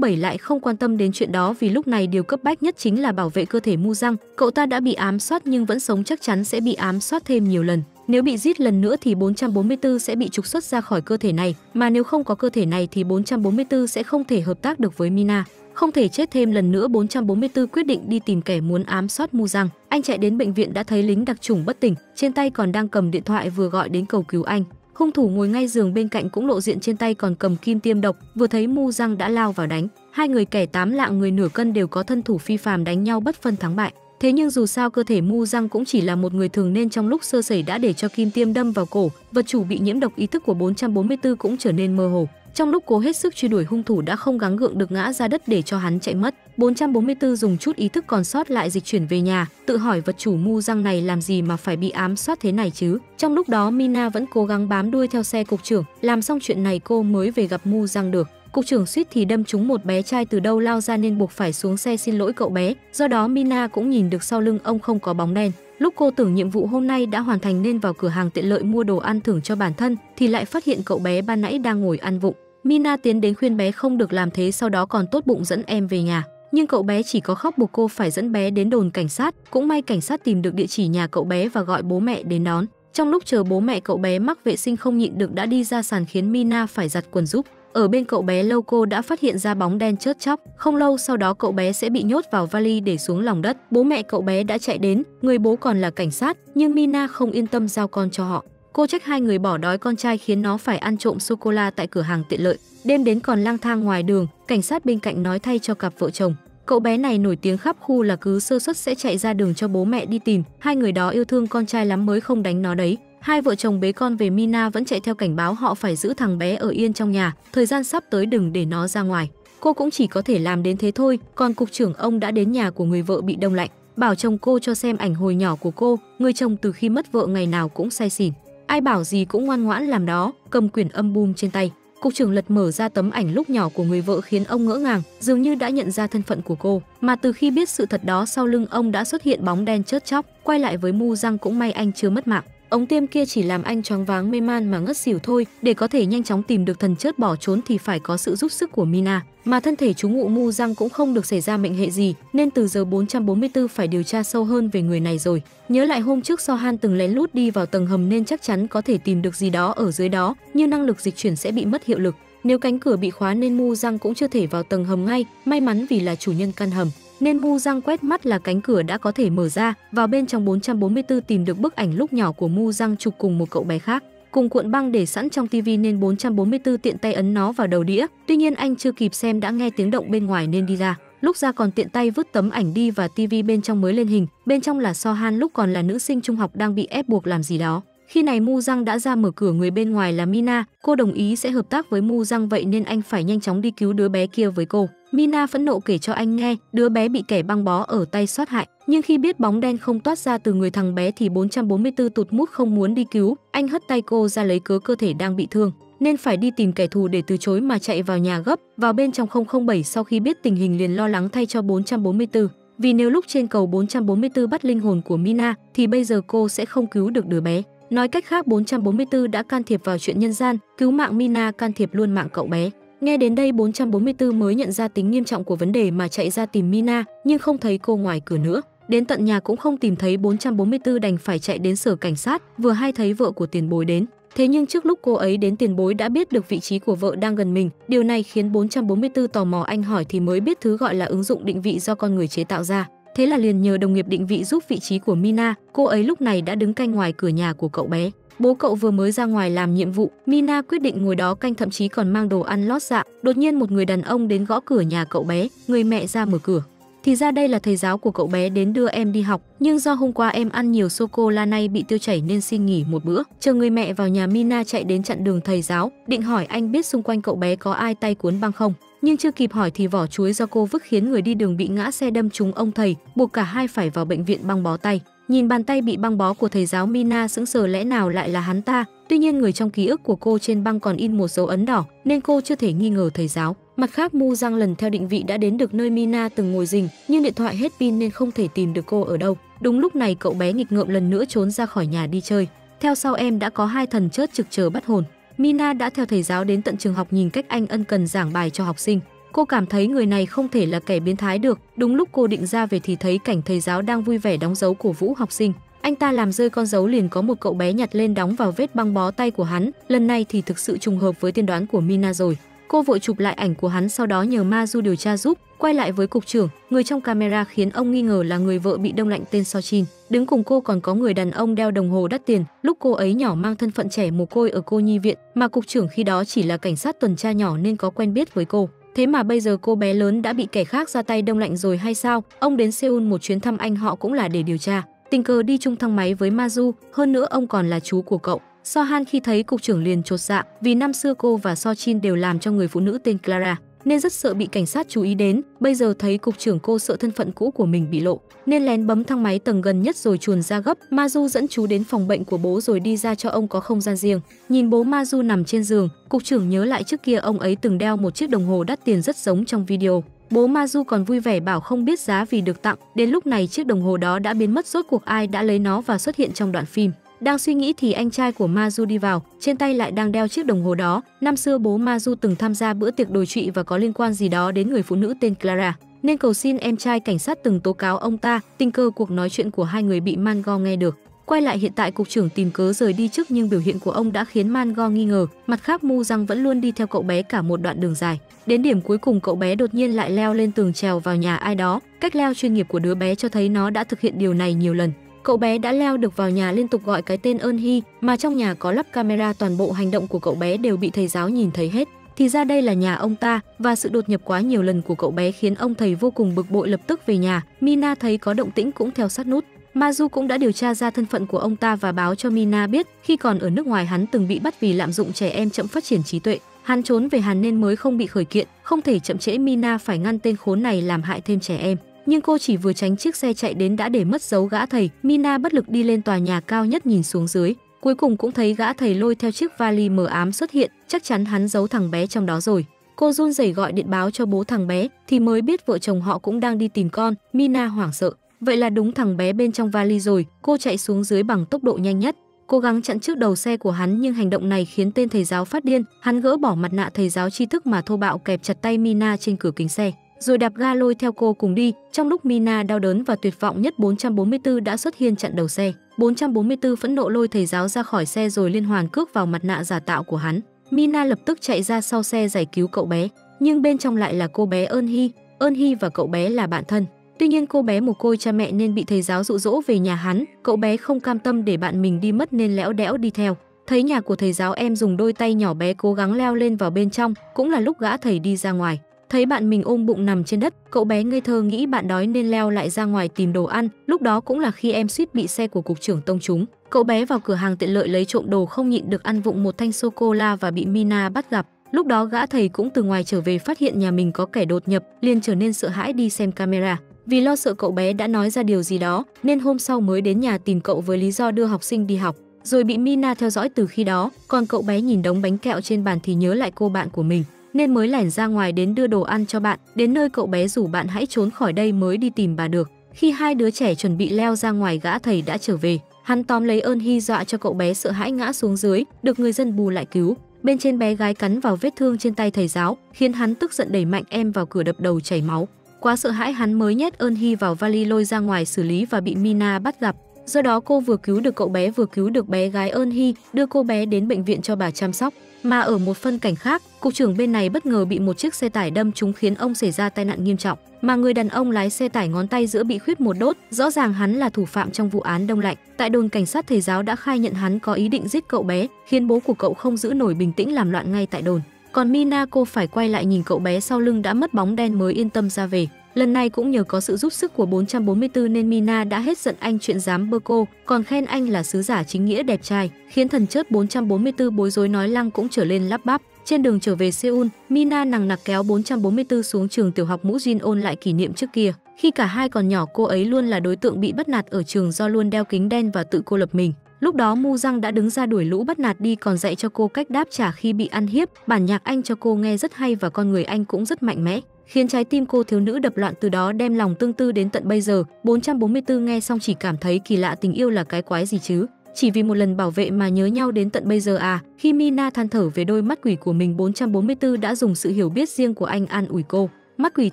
007 lại không quan tâm đến chuyện đó vì lúc này điều cấp bách nhất chính là bảo vệ cơ thể Mu Răng. Cậu ta đã bị ám sát nhưng vẫn sống chắc chắn sẽ bị ám sát thêm nhiều lần. Nếu bị giết lần nữa thì 444 sẽ bị trục xuất ra khỏi cơ thể này, mà nếu không có cơ thể này thì 444 sẽ không thể hợp tác được với Mina. không thể chết thêm lần nữa 444 quyết định đi tìm kẻ muốn ám sát Mu Giang. Anh chạy đến bệnh viện đã thấy lính đặc chủng bất tỉnh, trên tay còn đang cầm điện thoại vừa gọi đến cầu cứu anh. Hung thủ ngồi ngay giường bên cạnh cũng lộ diện trên tay còn cầm kim tiêm độc, vừa thấy Mu Giang đã lao vào đánh. Hai người kẻ tám lạng người nửa cân đều có thân thủ phi phàm đánh nhau bất phân thắng bại. Thế nhưng dù sao cơ thể Mu Răng cũng chỉ là một người thường nên trong lúc sơ sẩy đã để cho kim tiêm đâm vào cổ, vật chủ bị nhiễm độc ý thức của 444 cũng trở nên mơ hồ. Trong lúc cố hết sức truy đuổi hung thủ đã không gắng gượng được ngã ra đất để cho hắn chạy mất. 444 dùng chút ý thức còn sót lại dịch chuyển về nhà, tự hỏi vật chủ Mu Răng này làm gì mà phải bị ám sát thế này chứ. Trong lúc đó Mina vẫn cố gắng bám đuôi theo xe cục trưởng, làm xong chuyện này cô mới về gặp Mu Răng được. Cục trưởng suýt thì đâm trúng một bé trai từ đâu lao ra nên buộc phải xuống xe xin lỗi cậu bé. Do đó Mina cũng nhìn được sau lưng ông không có bóng đen. Lúc cô tưởng nhiệm vụ hôm nay đã hoàn thành nên vào cửa hàng tiện lợi mua đồ ăn thưởng cho bản thân, thì lại phát hiện cậu bé ban nãy đang ngồi ăn vụng. Mina tiến đến khuyên bé không được làm thế sau đó còn tốt bụng dẫn em về nhà. Nhưng cậu bé chỉ có khóc buộc cô phải dẫn bé đến đồn cảnh sát. Cũng may cảnh sát tìm được địa chỉ nhà cậu bé và gọi bố mẹ đến đón. Trong lúc chờ bố mẹ cậu bé mắc vệ sinh không nhịn được đã đi ra sàn khiến Mina phải giặt quần giúp. Ở bên cậu bé lâu cô đã phát hiện ra bóng đen chớt chóc, không lâu sau đó cậu bé sẽ bị nhốt vào vali để xuống lòng đất. Bố mẹ cậu bé đã chạy đến, người bố còn là cảnh sát, nhưng Mina không yên tâm giao con cho họ. Cô trách hai người bỏ đói con trai khiến nó phải ăn trộm sô cô la tại cửa hàng tiện lợi. Đêm đến còn lang thang ngoài đường, cảnh sát bên cạnh nói thay cho cặp vợ chồng. Cậu bé này nổi tiếng khắp khu là cứ sơ suất sẽ chạy ra đường cho bố mẹ đi tìm. Hai người đó yêu thương con trai lắm mới không đánh nó đấy. Hai vợ chồng bế con về Mina vẫn chạy theo cảnh báo họ phải giữ thằng bé ở yên trong nhà, thời gian sắp tới đừng để nó ra ngoài. Cô cũng chỉ có thể làm đến thế thôi, còn cục trưởng ông đã đến nhà của người vợ bị đông lạnh, bảo chồng cô cho xem ảnh hồi nhỏ của cô, người chồng từ khi mất vợ ngày nào cũng say xỉn. Ai bảo gì cũng ngoan ngoãn làm đó, cầm quyển âm bum trên tay. Cục trưởng lật mở ra tấm ảnh lúc nhỏ của người vợ khiến ông ngỡ ngàng, dường như đã nhận ra thân phận của cô. Mà từ khi biết sự thật đó sau lưng ông đã xuất hiện bóng đen chớt chóc, quay lại với Mu Răng cũng may anh chưa mất mạng. Ống tiêm kia chỉ làm anh choáng váng mê man mà ngất xỉu thôi, để có thể nhanh chóng tìm được thần chớt bỏ trốn thì phải có sự giúp sức của Mina. Mà thân thể chú ngụ mu răng cũng không được xảy ra mệnh hệ gì, nên từ giờ 444 phải điều tra sâu hơn về người này rồi. Nhớ lại hôm trước Sohan từng lén lút đi vào tầng hầm nên chắc chắn có thể tìm được gì đó ở dưới đó, như năng lực dịch chuyển sẽ bị mất hiệu lực. Nếu cánh cửa bị khóa nên Mu Răng cũng chưa thể vào tầng hầm ngay, may mắn vì là chủ nhân căn hầm nên Mu Răng quét mắt là cánh cửa đã có thể mở ra, vào bên trong 444 tìm được bức ảnh lúc nhỏ của Mu Răng chụp cùng một cậu bé khác. Cùng cuộn băng để sẵn trong tivi nên 444 tiện tay ấn nó vào đầu đĩa. Tuy nhiên anh chưa kịp xem đã nghe tiếng động bên ngoài nên đi ra. Lúc ra còn tiện tay vứt tấm ảnh đi và tivi bên trong mới lên hình. Bên trong là So Han lúc còn là nữ sinh trung học đang bị ép buộc làm gì đó. Khi này Mu Răng đã ra mở cửa người bên ngoài là Mina, cô đồng ý sẽ hợp tác với Mu Răng vậy nên anh phải nhanh chóng đi cứu đứa bé kia với cô. Mina phẫn nộ kể cho anh nghe, đứa bé bị kẻ băng bó ở tay sát hại, nhưng khi biết bóng đen không toát ra từ người thằng bé thì 444 tụt mút không muốn đi cứu, anh hất tay cô ra lấy cớ cơ thể đang bị thương, nên phải đi tìm kẻ thù để từ chối mà chạy vào nhà gấp, vào bên trong 007 sau khi biết tình hình liền lo lắng thay cho 444. Vì nếu lúc trên cầu 444 bắt linh hồn của Mina thì bây giờ cô sẽ không cứu được đứa bé. Nói cách khác 444 đã can thiệp vào chuyện nhân gian, cứu mạng Mina can thiệp luôn mạng cậu bé. Nghe đến đây 444 mới nhận ra tính nghiêm trọng của vấn đề mà chạy ra tìm Mina, nhưng không thấy cô ngoài cửa nữa. Đến tận nhà cũng không tìm thấy 444 đành phải chạy đến sở cảnh sát, vừa hay thấy vợ của tiền bối đến. Thế nhưng trước lúc cô ấy đến tiền bối đã biết được vị trí của vợ đang gần mình, điều này khiến 444 tò mò anh hỏi thì mới biết thứ gọi là ứng dụng định vị do con người chế tạo ra. Thế là liền nhờ đồng nghiệp định vị giúp vị trí của Mina, cô ấy lúc này đã đứng canh ngoài cửa nhà của cậu bé. Bố cậu vừa mới ra ngoài làm nhiệm vụ, Mina quyết định ngồi đó canh thậm chí còn mang đồ ăn lót dạ. Đột nhiên một người đàn ông đến gõ cửa nhà cậu bé, người mẹ ra mở cửa. Thì ra đây là thầy giáo của cậu bé đến đưa em đi học, nhưng do hôm qua em ăn nhiều sô cô la nay bị tiêu chảy nên xin nghỉ một bữa. Chờ người mẹ vào nhà Mina chạy đến chặn đường thầy giáo, định hỏi anh biết xung quanh cậu bé có ai tay cuốn băng không. Nhưng chưa kịp hỏi thì vỏ chuối do cô vứt khiến người đi đường bị ngã xe đâm trúng ông thầy, buộc cả hai phải vào bệnh viện băng bó tay. Nhìn bàn tay bị băng bó của thầy giáo Mina sững sờ lẽ nào lại là hắn ta, tuy nhiên người trong ký ức của cô trên băng còn in một dấu ấn đỏ nên cô chưa thể nghi ngờ thầy giáo. Mặt khác Mu Giang lần theo định vị đã đến được nơi Mina từng ngồi rình, nhưng điện thoại hết pin nên không thể tìm được cô ở đâu. Đúng lúc này cậu bé nghịch ngợm lần nữa trốn ra khỏi nhà đi chơi. Theo sau em đã có hai thần chớt trực chờ bắt hồn. Mina đã theo thầy giáo đến tận trường học nhìn cách anh ân cần giảng bài cho học sinh. Cô cảm thấy người này không thể là kẻ biến thái được. Đúng lúc cô định ra về thì thấy cảnh thầy giáo đang vui vẻ đóng dấu cổ vũ học sinh. Anh ta làm rơi con dấu liền có một cậu bé nhặt lên đóng vào vết băng bó tay của hắn. Lần này thì thực sự trùng hợp với tiên đoán của Mina rồi. Cô vội chụp lại ảnh của hắn sau đó nhờ Ma Du điều tra giúp, quay lại với cục trưởng, người trong camera khiến ông nghi ngờ là người vợ bị đông lạnh tên So Chin. Đứng cùng cô còn có người đàn ông đeo đồng hồ đắt tiền, lúc cô ấy nhỏ mang thân phận trẻ mồ côi ở cô nhi viện, mà cục trưởng khi đó chỉ là cảnh sát tuần tra nhỏ nên có quen biết với cô. Thế mà bây giờ cô bé lớn đã bị kẻ khác ra tay đông lạnh rồi hay sao? Ông đến Seoul một chuyến thăm anh họ cũng là để điều tra. Tình cờ đi chung thang máy với Maju, hơn nữa ông còn là chú của cậu. So Han khi thấy cục trưởng liền chột dạ, vì năm xưa cô và So Chin đều làm cho người phụ nữ tên Clara, nên rất sợ bị cảnh sát chú ý đến. Bây giờ thấy cục trưởng cô sợ thân phận cũ của mình bị lộ, nên lén bấm thang máy tầng gần nhất rồi chuồn ra gấp. ma du dẫn chú đến phòng bệnh của bố rồi đi ra cho ông có không gian riêng. Nhìn bố ma du nằm trên giường, cục trưởng nhớ lại trước kia ông ấy từng đeo một chiếc đồng hồ đắt tiền rất giống trong video. Bố ma du còn vui vẻ bảo không biết giá vì được tặng. Đến lúc này chiếc đồng hồ đó đã biến mất rốt cuộc ai đã lấy nó và xuất hiện trong đoạn phim. Đang suy nghĩ thì anh trai của Maju đi vào, trên tay lại đang đeo chiếc đồng hồ đó. Năm xưa bố Maju từng tham gia bữa tiệc đồi trụy và có liên quan gì đó đến người phụ nữ tên Clara, nên cầu xin em trai cảnh sát từng tố cáo ông ta. Tình cơ cuộc nói chuyện của hai người bị Mango nghe được. Quay lại hiện tại cục trưởng tìm cớ rời đi trước nhưng biểu hiện của ông đã khiến Mango nghi ngờ. Mặt khác Mu Răng vẫn luôn đi theo cậu bé cả một đoạn đường dài. Đến điểm cuối cùng cậu bé đột nhiên lại leo lên tường trèo vào nhà ai đó. Cách leo chuyên nghiệp của đứa bé cho thấy nó đã thực hiện điều này nhiều lần. Cậu bé đã leo được vào nhà liên tục gọi cái tên ơn hy, mà trong nhà có lắp camera toàn bộ hành động của cậu bé đều bị thầy giáo nhìn thấy hết. Thì ra đây là nhà ông ta và sự đột nhập quá nhiều lần của cậu bé khiến ông thầy vô cùng bực bội lập tức về nhà. Mina thấy có động tĩnh cũng theo sát nút. Mazu cũng đã điều tra ra thân phận của ông ta và báo cho Mina biết khi còn ở nước ngoài hắn từng bị bắt vì lạm dụng trẻ em chậm phát triển trí tuệ. Hắn trốn về Hàn nên mới không bị khởi kiện, không thể chậm trễ Mina phải ngăn tên khốn này làm hại thêm trẻ em nhưng cô chỉ vừa tránh chiếc xe chạy đến đã để mất dấu gã thầy. Mina bất lực đi lên tòa nhà cao nhất nhìn xuống dưới, cuối cùng cũng thấy gã thầy lôi theo chiếc vali mờ ám xuất hiện, chắc chắn hắn giấu thằng bé trong đó rồi. Cô run rẩy gọi điện báo cho bố thằng bé thì mới biết vợ chồng họ cũng đang đi tìm con. Mina hoảng sợ, vậy là đúng thằng bé bên trong vali rồi. Cô chạy xuống dưới bằng tốc độ nhanh nhất, cố gắng chặn trước đầu xe của hắn nhưng hành động này khiến tên thầy giáo phát điên. Hắn gỡ bỏ mặt nạ thầy giáo tri thức mà thô bạo kẹp chặt tay Mina trên cửa kính xe rồi đạp ga lôi theo cô cùng đi. Trong lúc Mina đau đớn và tuyệt vọng nhất 444 đã xuất hiện chặn đầu xe. 444 phẫn nộ lôi thầy giáo ra khỏi xe rồi liên hoàn cước vào mặt nạ giả tạo của hắn. Mina lập tức chạy ra sau xe giải cứu cậu bé, nhưng bên trong lại là cô bé Ơn Hy. Ơn Hy và cậu bé là bạn thân. Tuy nhiên cô bé mồ côi cha mẹ nên bị thầy giáo dụ dỗ về nhà hắn, cậu bé không cam tâm để bạn mình đi mất nên lẽo đẽo đi theo. Thấy nhà của thầy giáo em dùng đôi tay nhỏ bé cố gắng leo lên vào bên trong, cũng là lúc gã thầy đi ra ngoài. Thấy bạn mình ôm bụng nằm trên đất, cậu bé ngây thơ nghĩ bạn đói nên leo lại ra ngoài tìm đồ ăn. Lúc đó cũng là khi em suýt bị xe của cục trưởng tông trúng. Cậu bé vào cửa hàng tiện lợi lấy trộm đồ không nhịn được ăn vụng một thanh sô cô la và bị Mina bắt gặp. Lúc đó gã thầy cũng từ ngoài trở về phát hiện nhà mình có kẻ đột nhập, liền trở nên sợ hãi đi xem camera. Vì lo sợ cậu bé đã nói ra điều gì đó, nên hôm sau mới đến nhà tìm cậu với lý do đưa học sinh đi học, rồi bị Mina theo dõi từ khi đó. Còn cậu bé nhìn đống bánh kẹo trên bàn thì nhớ lại cô bạn của mình nên mới lẻn ra ngoài đến đưa đồ ăn cho bạn. Đến nơi cậu bé rủ bạn hãy trốn khỏi đây mới đi tìm bà được. Khi hai đứa trẻ chuẩn bị leo ra ngoài gã thầy đã trở về. Hắn tóm lấy ơn hy dọa cho cậu bé sợ hãi ngã xuống dưới, được người dân bù lại cứu. Bên trên bé gái cắn vào vết thương trên tay thầy giáo, khiến hắn tức giận đẩy mạnh em vào cửa đập đầu chảy máu. Quá sợ hãi hắn mới nhét ơn hy vào vali lôi ra ngoài xử lý và bị Mina bắt gặp. Do đó cô vừa cứu được cậu bé vừa cứu được bé gái ơn hy, đưa cô bé đến bệnh viện cho bà chăm sóc. Mà ở một phân cảnh khác, cục trưởng bên này bất ngờ bị một chiếc xe tải đâm trúng khiến ông xảy ra tai nạn nghiêm trọng, mà người đàn ông lái xe tải ngón tay giữa bị khuyết một đốt, rõ ràng hắn là thủ phạm trong vụ án đông lạnh. Tại đồn cảnh sát thầy giáo đã khai nhận hắn có ý định giết cậu bé, khiến bố của cậu không giữ nổi bình tĩnh làm loạn ngay tại đồn. Còn Mina cô phải quay lại nhìn cậu bé sau lưng đã mất bóng đen mới yên tâm ra về. Lần này cũng nhờ có sự giúp sức của 444 nên Mina đã hết giận anh chuyện dám bơ cô, còn khen anh là sứ giả chính nghĩa đẹp trai, khiến thần chết 444 bối rối nói lăng cũng trở lên lắp bắp. Trên đường trở về Seoul, Mina nằng nặc kéo 444 xuống trường tiểu học Mũ Jin ôn lại kỷ niệm trước kia. Khi cả hai còn nhỏ cô ấy luôn là đối tượng bị bắt nạt ở trường do luôn đeo kính đen và tự cô lập mình. Lúc đó Mu Răng đã đứng ra đuổi lũ bắt nạt đi còn dạy cho cô cách đáp trả khi bị ăn hiếp. Bản nhạc anh cho cô nghe rất hay và con người anh cũng rất mạnh mẽ khiến trái tim cô thiếu nữ đập loạn từ đó đem lòng tương tư đến tận bây giờ. 444 nghe xong chỉ cảm thấy kỳ lạ tình yêu là cái quái gì chứ. Chỉ vì một lần bảo vệ mà nhớ nhau đến tận bây giờ à. Khi Mina than thở về đôi mắt quỷ của mình 444 đã dùng sự hiểu biết riêng của anh an ủi cô. mắt quỷ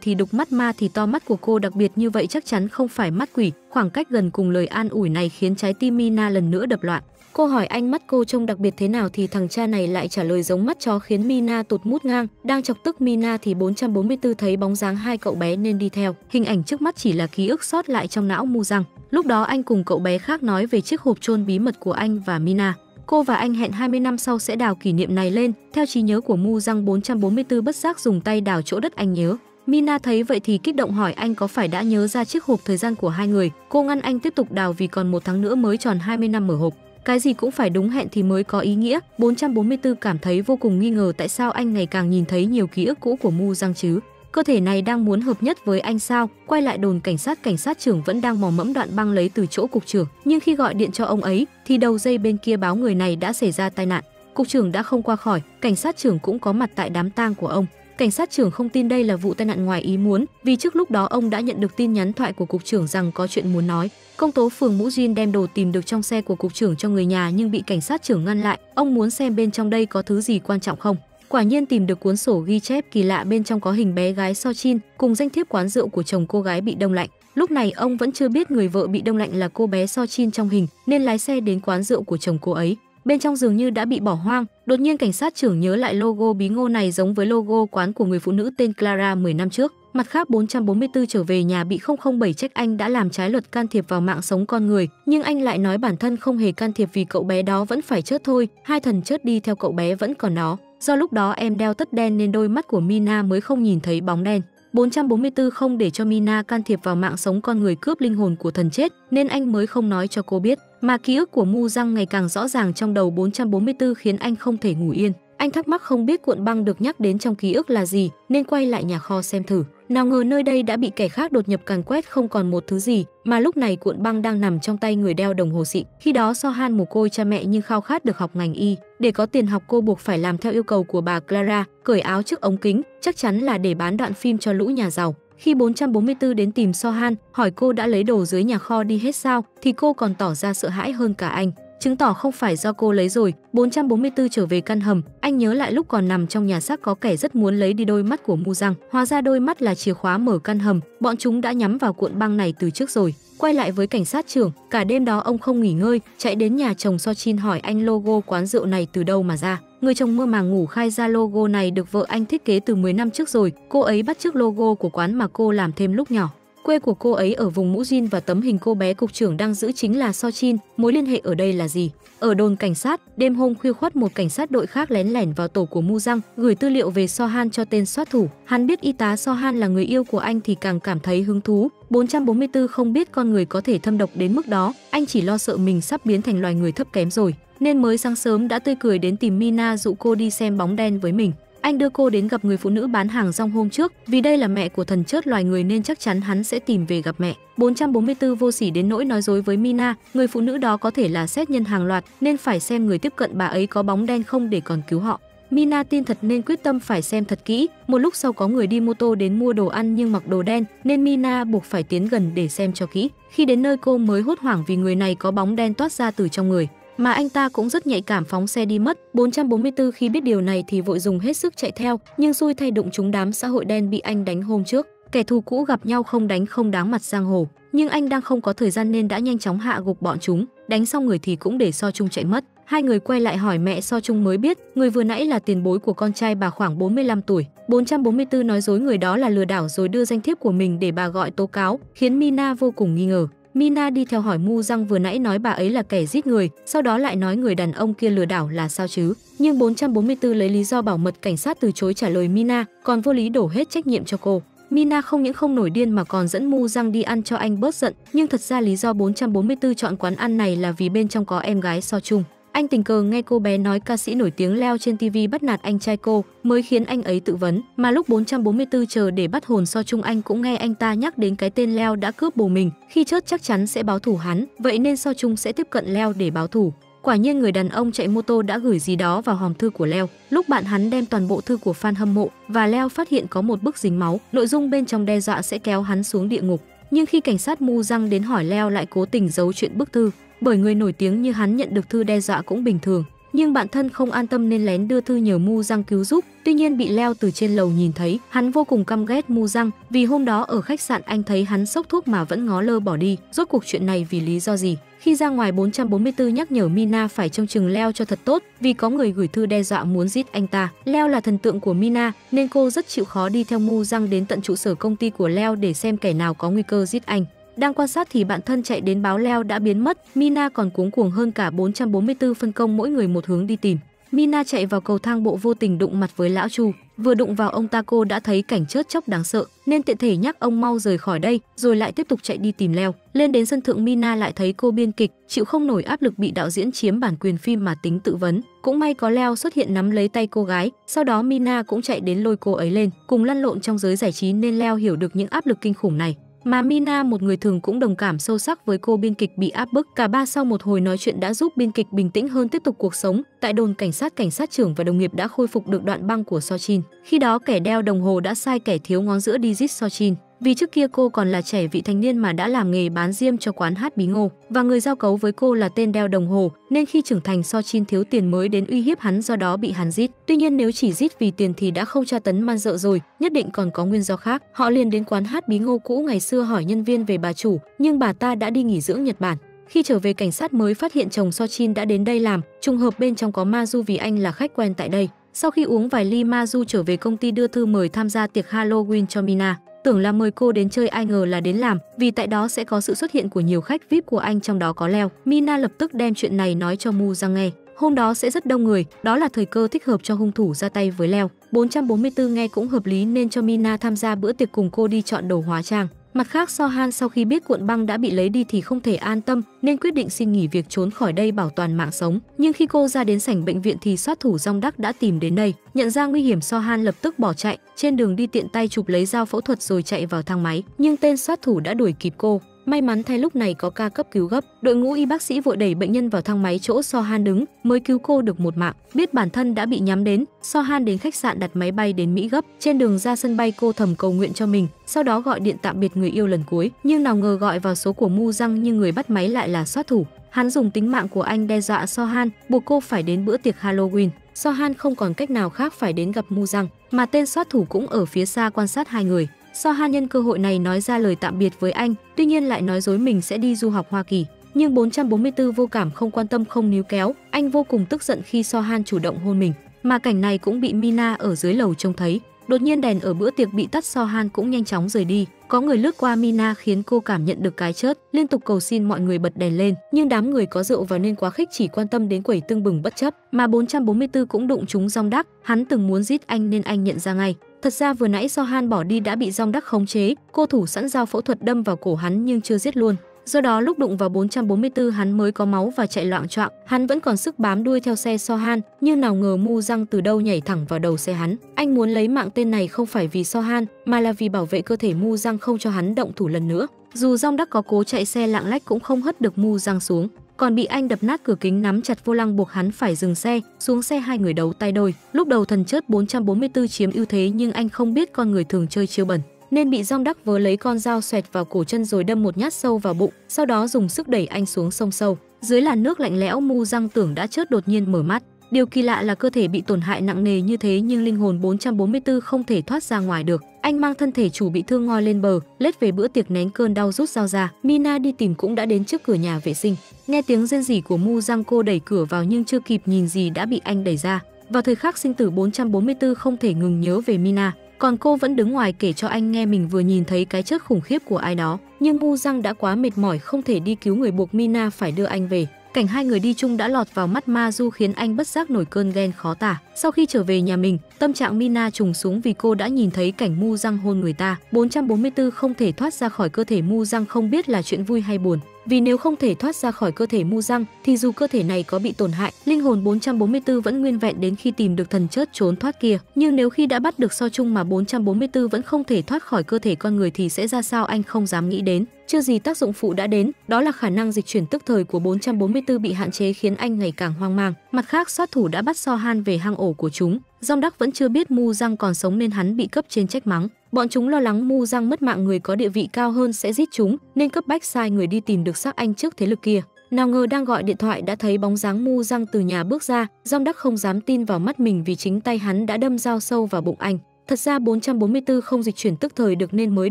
thì đục mắt ma thì to mắt của cô đặc biệt như vậy chắc chắn không phải mắt quỷ, khoảng cách gần cùng lời an ủi này khiến trái tim Mina lần nữa đập loạn. Cô hỏi anh mắt cô trông đặc biệt thế nào thì thằng cha này lại trả lời giống mắt chó khiến Mina tụt mút ngang. Đang chọc tức Mina thì 444 thấy bóng dáng hai cậu bé nên đi theo. Hình ảnh trước mắt chỉ là ký ức sót lại trong não Mu Răng. Lúc đó anh cùng cậu bé khác nói về chiếc hộp chôn bí mật của anh và Mina. Cô và anh hẹn 20 năm sau sẽ đào kỷ niệm này lên. Theo trí nhớ của Mu Răng 444 bất giác dùng tay đào chỗ đất anh nhớ. Mina thấy vậy thì kích động hỏi anh có phải đã nhớ ra chiếc hộp thời gian của hai người. Cô ngăn anh tiếp tục đào vì còn một tháng nữa mới tròn 20 năm mở hộp. Cái gì cũng phải đúng hẹn thì mới có ý nghĩa. 444 cảm thấy vô cùng nghi ngờ tại sao anh ngày càng nhìn thấy nhiều ký ức cũ của Mu Giang chứ. Cơ thể này đang muốn hợp nhất với anh sao? Quay lại đồn cảnh sát, cảnh sát trưởng vẫn đang mò mẫm đoạn băng lấy từ chỗ cục trưởng, nhưng khi gọi điện cho ông ấy thì đầu dây bên kia báo người này đã xảy ra tai nạn. Cục trưởng đã không qua khỏi, cảnh sát trưởng cũng có mặt tại đám tang của ông. Cảnh sát trưởng không tin đây là vụ tai nạn ngoài ý muốn, vì trước lúc đó ông đã nhận được tin nhắn thoại của cục trưởng rằng có chuyện muốn nói. Công tố phường Mũ Jin đem đồ tìm được trong xe của cục trưởng cho người nhà nhưng bị cảnh sát trưởng ngăn lại. Ông muốn xem bên trong đây có thứ gì quan trọng không. Quả nhiên tìm được cuốn sổ ghi chép kỳ lạ bên trong có hình bé gái So Chin cùng danh thiếp quán rượu của chồng cô gái bị đông lạnh. Lúc này ông vẫn chưa biết người vợ bị đông lạnh là cô bé So Chin trong hình nên lái xe đến quán rượu của chồng cô ấy. Bên trong dường như đã bị bỏ hoang, đột nhiên cảnh sát trưởng nhớ lại logo bí ngô này giống với logo quán của người phụ nữ tên Clara 10 năm trước. Mặt khác 444 trở về nhà bị 007 trách anh đã làm trái luật can thiệp vào mạng sống con người, nhưng anh lại nói bản thân không hề can thiệp vì cậu bé đó vẫn phải chết thôi, hai thần chết đi theo cậu bé vẫn còn đó. Do lúc đó em đeo tất đen nên đôi mắt của Mina mới không nhìn thấy bóng đen. 444 không để cho Mina can thiệp vào mạng sống con người cướp linh hồn của thần chết, nên anh mới không nói cho cô biết. Mà ký ức của Mu Răng ngày càng rõ ràng trong đầu 444 khiến anh không thể ngủ yên. Anh thắc mắc không biết cuộn băng được nhắc đến trong ký ức là gì, nên quay lại nhà kho xem thử. Nào ngờ nơi đây đã bị kẻ khác đột nhập càn quét không còn một thứ gì, mà lúc này cuộn băng đang nằm trong tay người đeo đồng hồ xịn. Khi đó So Han mồ côi cha mẹ nhưng khao khát được học ngành y, để có tiền học cô buộc phải làm theo yêu cầu của bà Clara, cởi áo trước ống kính, chắc chắn là để bán đoạn phim cho lũ nhà giàu. Khi 444 đến tìm Sohan hỏi cô đã lấy đồ dưới nhà kho đi hết sao, thì cô còn tỏ ra sợ hãi hơn cả anh chứng tỏ không phải do cô lấy rồi. 444 trở về căn hầm, anh nhớ lại lúc còn nằm trong nhà xác có kẻ rất muốn lấy đi đôi mắt của Mu Giang. Hóa ra đôi mắt là chìa khóa mở căn hầm, bọn chúng đã nhắm vào cuộn băng này từ trước rồi. Quay lại với cảnh sát trưởng, cả đêm đó ông không nghỉ ngơi, chạy đến nhà chồng So Chin hỏi anh logo quán rượu này từ đâu mà ra. Người chồng mơ màng ngủ khai ra logo này được vợ anh thiết kế từ 10 năm trước rồi, cô ấy bắt chước logo của quán mà cô làm thêm lúc nhỏ. Quê của cô ấy ở vùng Mũ Jin và tấm hình cô bé cục trưởng đang giữ chính là So Chin, mối liên hệ ở đây là gì? Ở đồn cảnh sát, đêm hôm khuya khoắt một cảnh sát đội khác lén lẻn vào tổ của Mu Răng gửi tư liệu về So Han cho tên soát thủ. Hắn biết y tá So Han là người yêu của anh thì càng cảm thấy hứng thú. 444 không biết con người có thể thâm độc đến mức đó, anh chỉ lo sợ mình sắp biến thành loài người thấp kém rồi, nên mới sáng sớm đã tươi cười đến tìm Mina dụ cô đi xem bóng đen với mình. Anh đưa cô đến gặp người phụ nữ bán hàng rong hôm trước, vì đây là mẹ của thần chớt loài người nên chắc chắn hắn sẽ tìm về gặp mẹ. 444 vô sỉ đến nỗi nói dối với Mina, người phụ nữ đó có thể là xét nhân hàng loạt nên phải xem người tiếp cận bà ấy có bóng đen không để còn cứu họ. Mina tin thật nên quyết tâm phải xem thật kỹ. Một lúc sau có người đi mô tô đến mua đồ ăn nhưng mặc đồ đen nên Mina buộc phải tiến gần để xem cho kỹ. Khi đến nơi cô mới hốt hoảng vì người này có bóng đen toát ra từ trong người mà anh ta cũng rất nhạy cảm phóng xe đi mất. 444 khi biết điều này thì vội dùng hết sức chạy theo, nhưng xui thay đụng chúng đám xã hội đen bị anh đánh hôm trước. Kẻ thù cũ gặp nhau không đánh không đáng mặt giang hồ, nhưng anh đang không có thời gian nên đã nhanh chóng hạ gục bọn chúng, đánh xong người thì cũng để So Trung chạy mất. Hai người quay lại hỏi mẹ So Trung mới biết, người vừa nãy là tiền bối của con trai bà khoảng 45 tuổi. 444 nói dối người đó là lừa đảo rồi đưa danh thiếp của mình để bà gọi tố cáo, khiến Mina vô cùng nghi ngờ. Mina đi theo hỏi Mu Răng vừa nãy nói bà ấy là kẻ giết người, sau đó lại nói người đàn ông kia lừa đảo là sao chứ. Nhưng 444 lấy lý do bảo mật cảnh sát từ chối trả lời Mina, còn vô lý đổ hết trách nhiệm cho cô. Mina không những không nổi điên mà còn dẫn Mu Răng đi ăn cho anh bớt giận, nhưng thật ra lý do 444 chọn quán ăn này là vì bên trong có em gái So Chung. Anh tình cờ nghe cô bé nói ca sĩ nổi tiếng leo trên TV bắt nạt anh trai cô, mới khiến anh ấy tự vấn. Mà lúc 444 chờ để bắt hồn so chung anh cũng nghe anh ta nhắc đến cái tên leo đã cướp bồ mình, khi chớt chắc chắn sẽ báo thủ hắn, vậy nên so chung sẽ tiếp cận leo để báo thủ. Quả nhiên người đàn ông chạy mô tô đã gửi gì đó vào hòm thư của Leo. Lúc bạn hắn đem toàn bộ thư của fan hâm mộ và Leo phát hiện có một bức dính máu, nội dung bên trong đe dọa sẽ kéo hắn xuống địa ngục. Nhưng khi cảnh sát Mu Răng đến hỏi Leo lại cố tình giấu chuyện bức thư, bởi người nổi tiếng như hắn nhận được thư đe dọa cũng bình thường. nhưng bạn thân không an tâm nên lén đưa thư nhờ Mu Răng cứu giúp. Tuy nhiên bị Leo từ trên lầu nhìn thấy, hắn vô cùng căm ghét Mu Răng vì hôm đó ở khách sạn anh thấy hắn sốc thuốc mà vẫn ngó lơ bỏ đi. Rốt cuộc chuyện này vì lý do gì? Khi ra ngoài 444 nhắc nhở Mina phải trông chừng Leo cho thật tốt vì có người gửi thư đe dọa muốn giết anh ta. Leo là thần tượng của Mina nên cô rất chịu khó đi theo Mu Răng đến tận trụ sở công ty của Leo để xem kẻ nào có nguy cơ giết anh. Đang quan sát thì bạn thân chạy đến báo Leo đã biến mất, Mina còn cuống cuồng hơn cả 444 phân công mỗi người một hướng đi tìm. Mina chạy vào cầu thang bộ vô tình đụng mặt với lão Chu, vừa đụng vào ông ta cô đã thấy cảnh chớt chóc đáng sợ, nên tiện thể nhắc ông mau rời khỏi đây, rồi lại tiếp tục chạy đi tìm Leo. Lên đến sân thượng Mina lại thấy cô biên kịch, chịu không nổi áp lực bị đạo diễn chiếm bản quyền phim mà tính tự vấn. Cũng may có Leo xuất hiện nắm lấy tay cô gái, sau đó Mina cũng chạy đến lôi cô ấy lên, cùng lăn lộn trong giới giải trí nên Leo hiểu được những áp lực kinh khủng này. Mà Mina một người thường cũng đồng cảm sâu sắc với cô biên kịch bị áp bức. Cả ba sau một hồi nói chuyện đã giúp biên kịch bình tĩnh hơn tiếp tục cuộc sống. Tại đồn cảnh sát, cảnh sát trưởng và đồng nghiệp đã khôi phục được đoạn băng của Sochin. Khi đó kẻ đeo đồng hồ đã sai kẻ thiếu ngón giữa đi giết Sochin. Vì trước kia cô còn là trẻ vị thành niên mà đã làm nghề bán diêm cho quán hát bí ngô và người giao cấu với cô là tên đeo đồng hồ, nên khi trưởng thành So Chin thiếu tiền mới đến uy hiếp hắn do đó bị hắn giết. Tuy nhiên nếu chỉ giết vì tiền thì đã không tra tấn man dợ rồi, nhất định còn có nguyên do khác. Họ liền đến quán hát bí ngô cũ ngày xưa hỏi nhân viên về bà chủ, nhưng bà ta đã đi nghỉ dưỡng Nhật Bản. Khi trở về cảnh sát mới phát hiện chồng So Chin đã đến đây làm, trùng hợp bên trong có Ma Du vì anh là khách quen tại đây. Sau khi uống vài ly Ma Du trở về công ty đưa thư mời tham gia tiệc Halloween cho Mina. Tưởng là mời cô đến chơi ai ngờ là đến làm, vì tại đó sẽ có sự xuất hiện của nhiều khách VIP của anh trong đó có Leo. Mina lập tức đem chuyện này nói cho Mu Giang nghe. Hôm đó sẽ rất đông người, đó là thời cơ thích hợp cho hung thủ ra tay với Leo. 444 nghe cũng hợp lý nên cho Mina tham gia bữa tiệc cùng cô đi chọn đồ hóa trang. Mặt khác Sohan sau khi biết cuộn băng đã bị lấy đi thì không thể an tâm nên quyết định xin nghỉ việc trốn khỏi đây bảo toàn mạng sống. Nhưng khi cô ra đến sảnh bệnh viện thì sát thủ rong Đắc đã tìm đến đây. Nhận ra nguy hiểm Sohan lập tức bỏ chạy, trên đường đi tiện tay chụp lấy dao phẫu thuật rồi chạy vào thang máy. Nhưng tên sát thủ đã đuổi kịp cô. May mắn thay lúc này có ca cấp cứu gấp, đội ngũ y bác sĩ vội đẩy bệnh nhân vào thang máy chỗ Sohan đứng, mới cứu cô được một mạng. Biết bản thân đã bị nhắm đến, Sohan đến khách sạn đặt máy bay đến Mỹ gấp. Trên đường ra sân bay cô thầm cầu nguyện cho mình, sau đó gọi điện tạm biệt người yêu lần cuối. Nhưng nào ngờ gọi vào số của Mu Răng nhưng người bắt máy lại là sát thủ. Hắn dùng tính mạng của anh đe dọa Sohan, buộc cô phải đến bữa tiệc Halloween. Sohan không còn cách nào khác phải đến gặp Mu Răng, mà tên sát thủ cũng ở phía xa quan sát hai người. So Han nhân cơ hội này nói ra lời tạm biệt với anh, tuy nhiên lại nói dối mình sẽ đi du học Hoa Kỳ. Nhưng 444 vô cảm không quan tâm không níu kéo, anh vô cùng tức giận khi So Han chủ động hôn mình. Mà cảnh này cũng bị Mina ở dưới lầu trông thấy. Đột nhiên đèn ở bữa tiệc bị tắt So Han cũng nhanh chóng rời đi. Có người lướt qua Mina khiến cô cảm nhận được cái chớt, liên tục cầu xin mọi người bật đèn lên, nhưng đám người có rượu vào nên quá khích chỉ quan tâm đến quẩy tưng bừng bất chấp, mà 444 cũng đụng chúng rong đắc, hắn từng muốn giết anh nên anh nhận ra ngay. Thật ra vừa nãy do Han bỏ đi đã bị rong đắc khống chế, cô thủ sẵn dao phẫu thuật đâm vào cổ hắn nhưng chưa giết luôn. Do đó lúc đụng vào 444 hắn mới có máu và chạy loạn choạng, hắn vẫn còn sức bám đuôi theo xe So Han, nhưng nào ngờ Mu răng từ đâu nhảy thẳng vào đầu xe hắn. Anh muốn lấy mạng tên này không phải vì So Han, mà là vì bảo vệ cơ thể Mu răng không cho hắn động thủ lần nữa. Dù Rong Đắc có cố chạy xe lạng lách cũng không hất được Mu răng xuống, còn bị anh đập nát cửa kính nắm chặt vô lăng buộc hắn phải dừng xe, xuống xe hai người đấu tay đôi. Lúc đầu thần chớt 444 chiếm ưu thế nhưng anh không biết con người thường chơi chiêu bẩn, nên bị Dong Đắc vớ lấy con dao xoẹt vào cổ chân rồi đâm một nhát sâu vào bụng, sau đó dùng sức đẩy anh xuống sông sâu. Dưới làn nước lạnh lẽo Mu răng tưởng đã chết đột nhiên mở mắt. Điều kỳ lạ là cơ thể bị tổn hại nặng nề như thế nhưng linh hồn 444 không thể thoát ra ngoài được. Anh mang thân thể chủ bị thương ngoi lên bờ, lết về bữa tiệc nén cơn đau rút dao ra. Mina đi tìm cũng đã đến trước cửa nhà vệ sinh. Nghe tiếng rên rỉ của Mu Giang cô đẩy cửa vào nhưng chưa kịp nhìn gì đã bị anh đẩy ra. Vào thời khắc sinh tử 444 không thể ngừng nhớ về Mina, còn cô vẫn đứng ngoài kể cho anh nghe mình vừa nhìn thấy cái chết khủng khiếp của ai đó. Nhưng Mu Giang đã quá mệt mỏi không thể đi cứu người buộc Mina phải đưa anh về. Cảnh hai người đi chung đã lọt vào mắt Ma Du khiến anh bất giác nổi cơn ghen khó tả. Sau khi trở về nhà mình, tâm trạng Mina trùng xuống vì cô đã nhìn thấy cảnh Mu Răng hôn người ta. 444 không thể thoát ra khỏi cơ thể Mu Răng không biết là chuyện vui hay buồn. Vì nếu không thể thoát ra khỏi cơ thể Mu Răng thì dù cơ thể này có bị tổn hại, linh hồn 444 vẫn nguyên vẹn đến khi tìm được thần chớt trốn thoát kia. Nhưng nếu khi đã bắt được so chung mà 444 vẫn không thể thoát khỏi cơ thể con người thì sẽ ra sao anh không dám nghĩ đến. Chưa gì tác dụng phụ đã đến, đó là khả năng dịch chuyển tức thời của 444 bị hạn chế khiến anh ngày càng hoang mang. Mặt khác, sát thủ đã bắt So Han về hang ổ của chúng. Dong Đắc vẫn chưa biết Mu Giang còn sống nên hắn bị cấp trên trách mắng. Bọn chúng lo lắng Mu Giang mất mạng người có địa vị cao hơn sẽ giết chúng, nên cấp bách sai người đi tìm được xác anh trước thế lực kia. Nào ngờ đang gọi điện thoại đã thấy bóng dáng Mu Răng từ nhà bước ra, Dong Đắc không dám tin vào mắt mình vì chính tay hắn đã đâm dao sâu vào bụng anh. Thật ra 444 không dịch chuyển tức thời được nên mới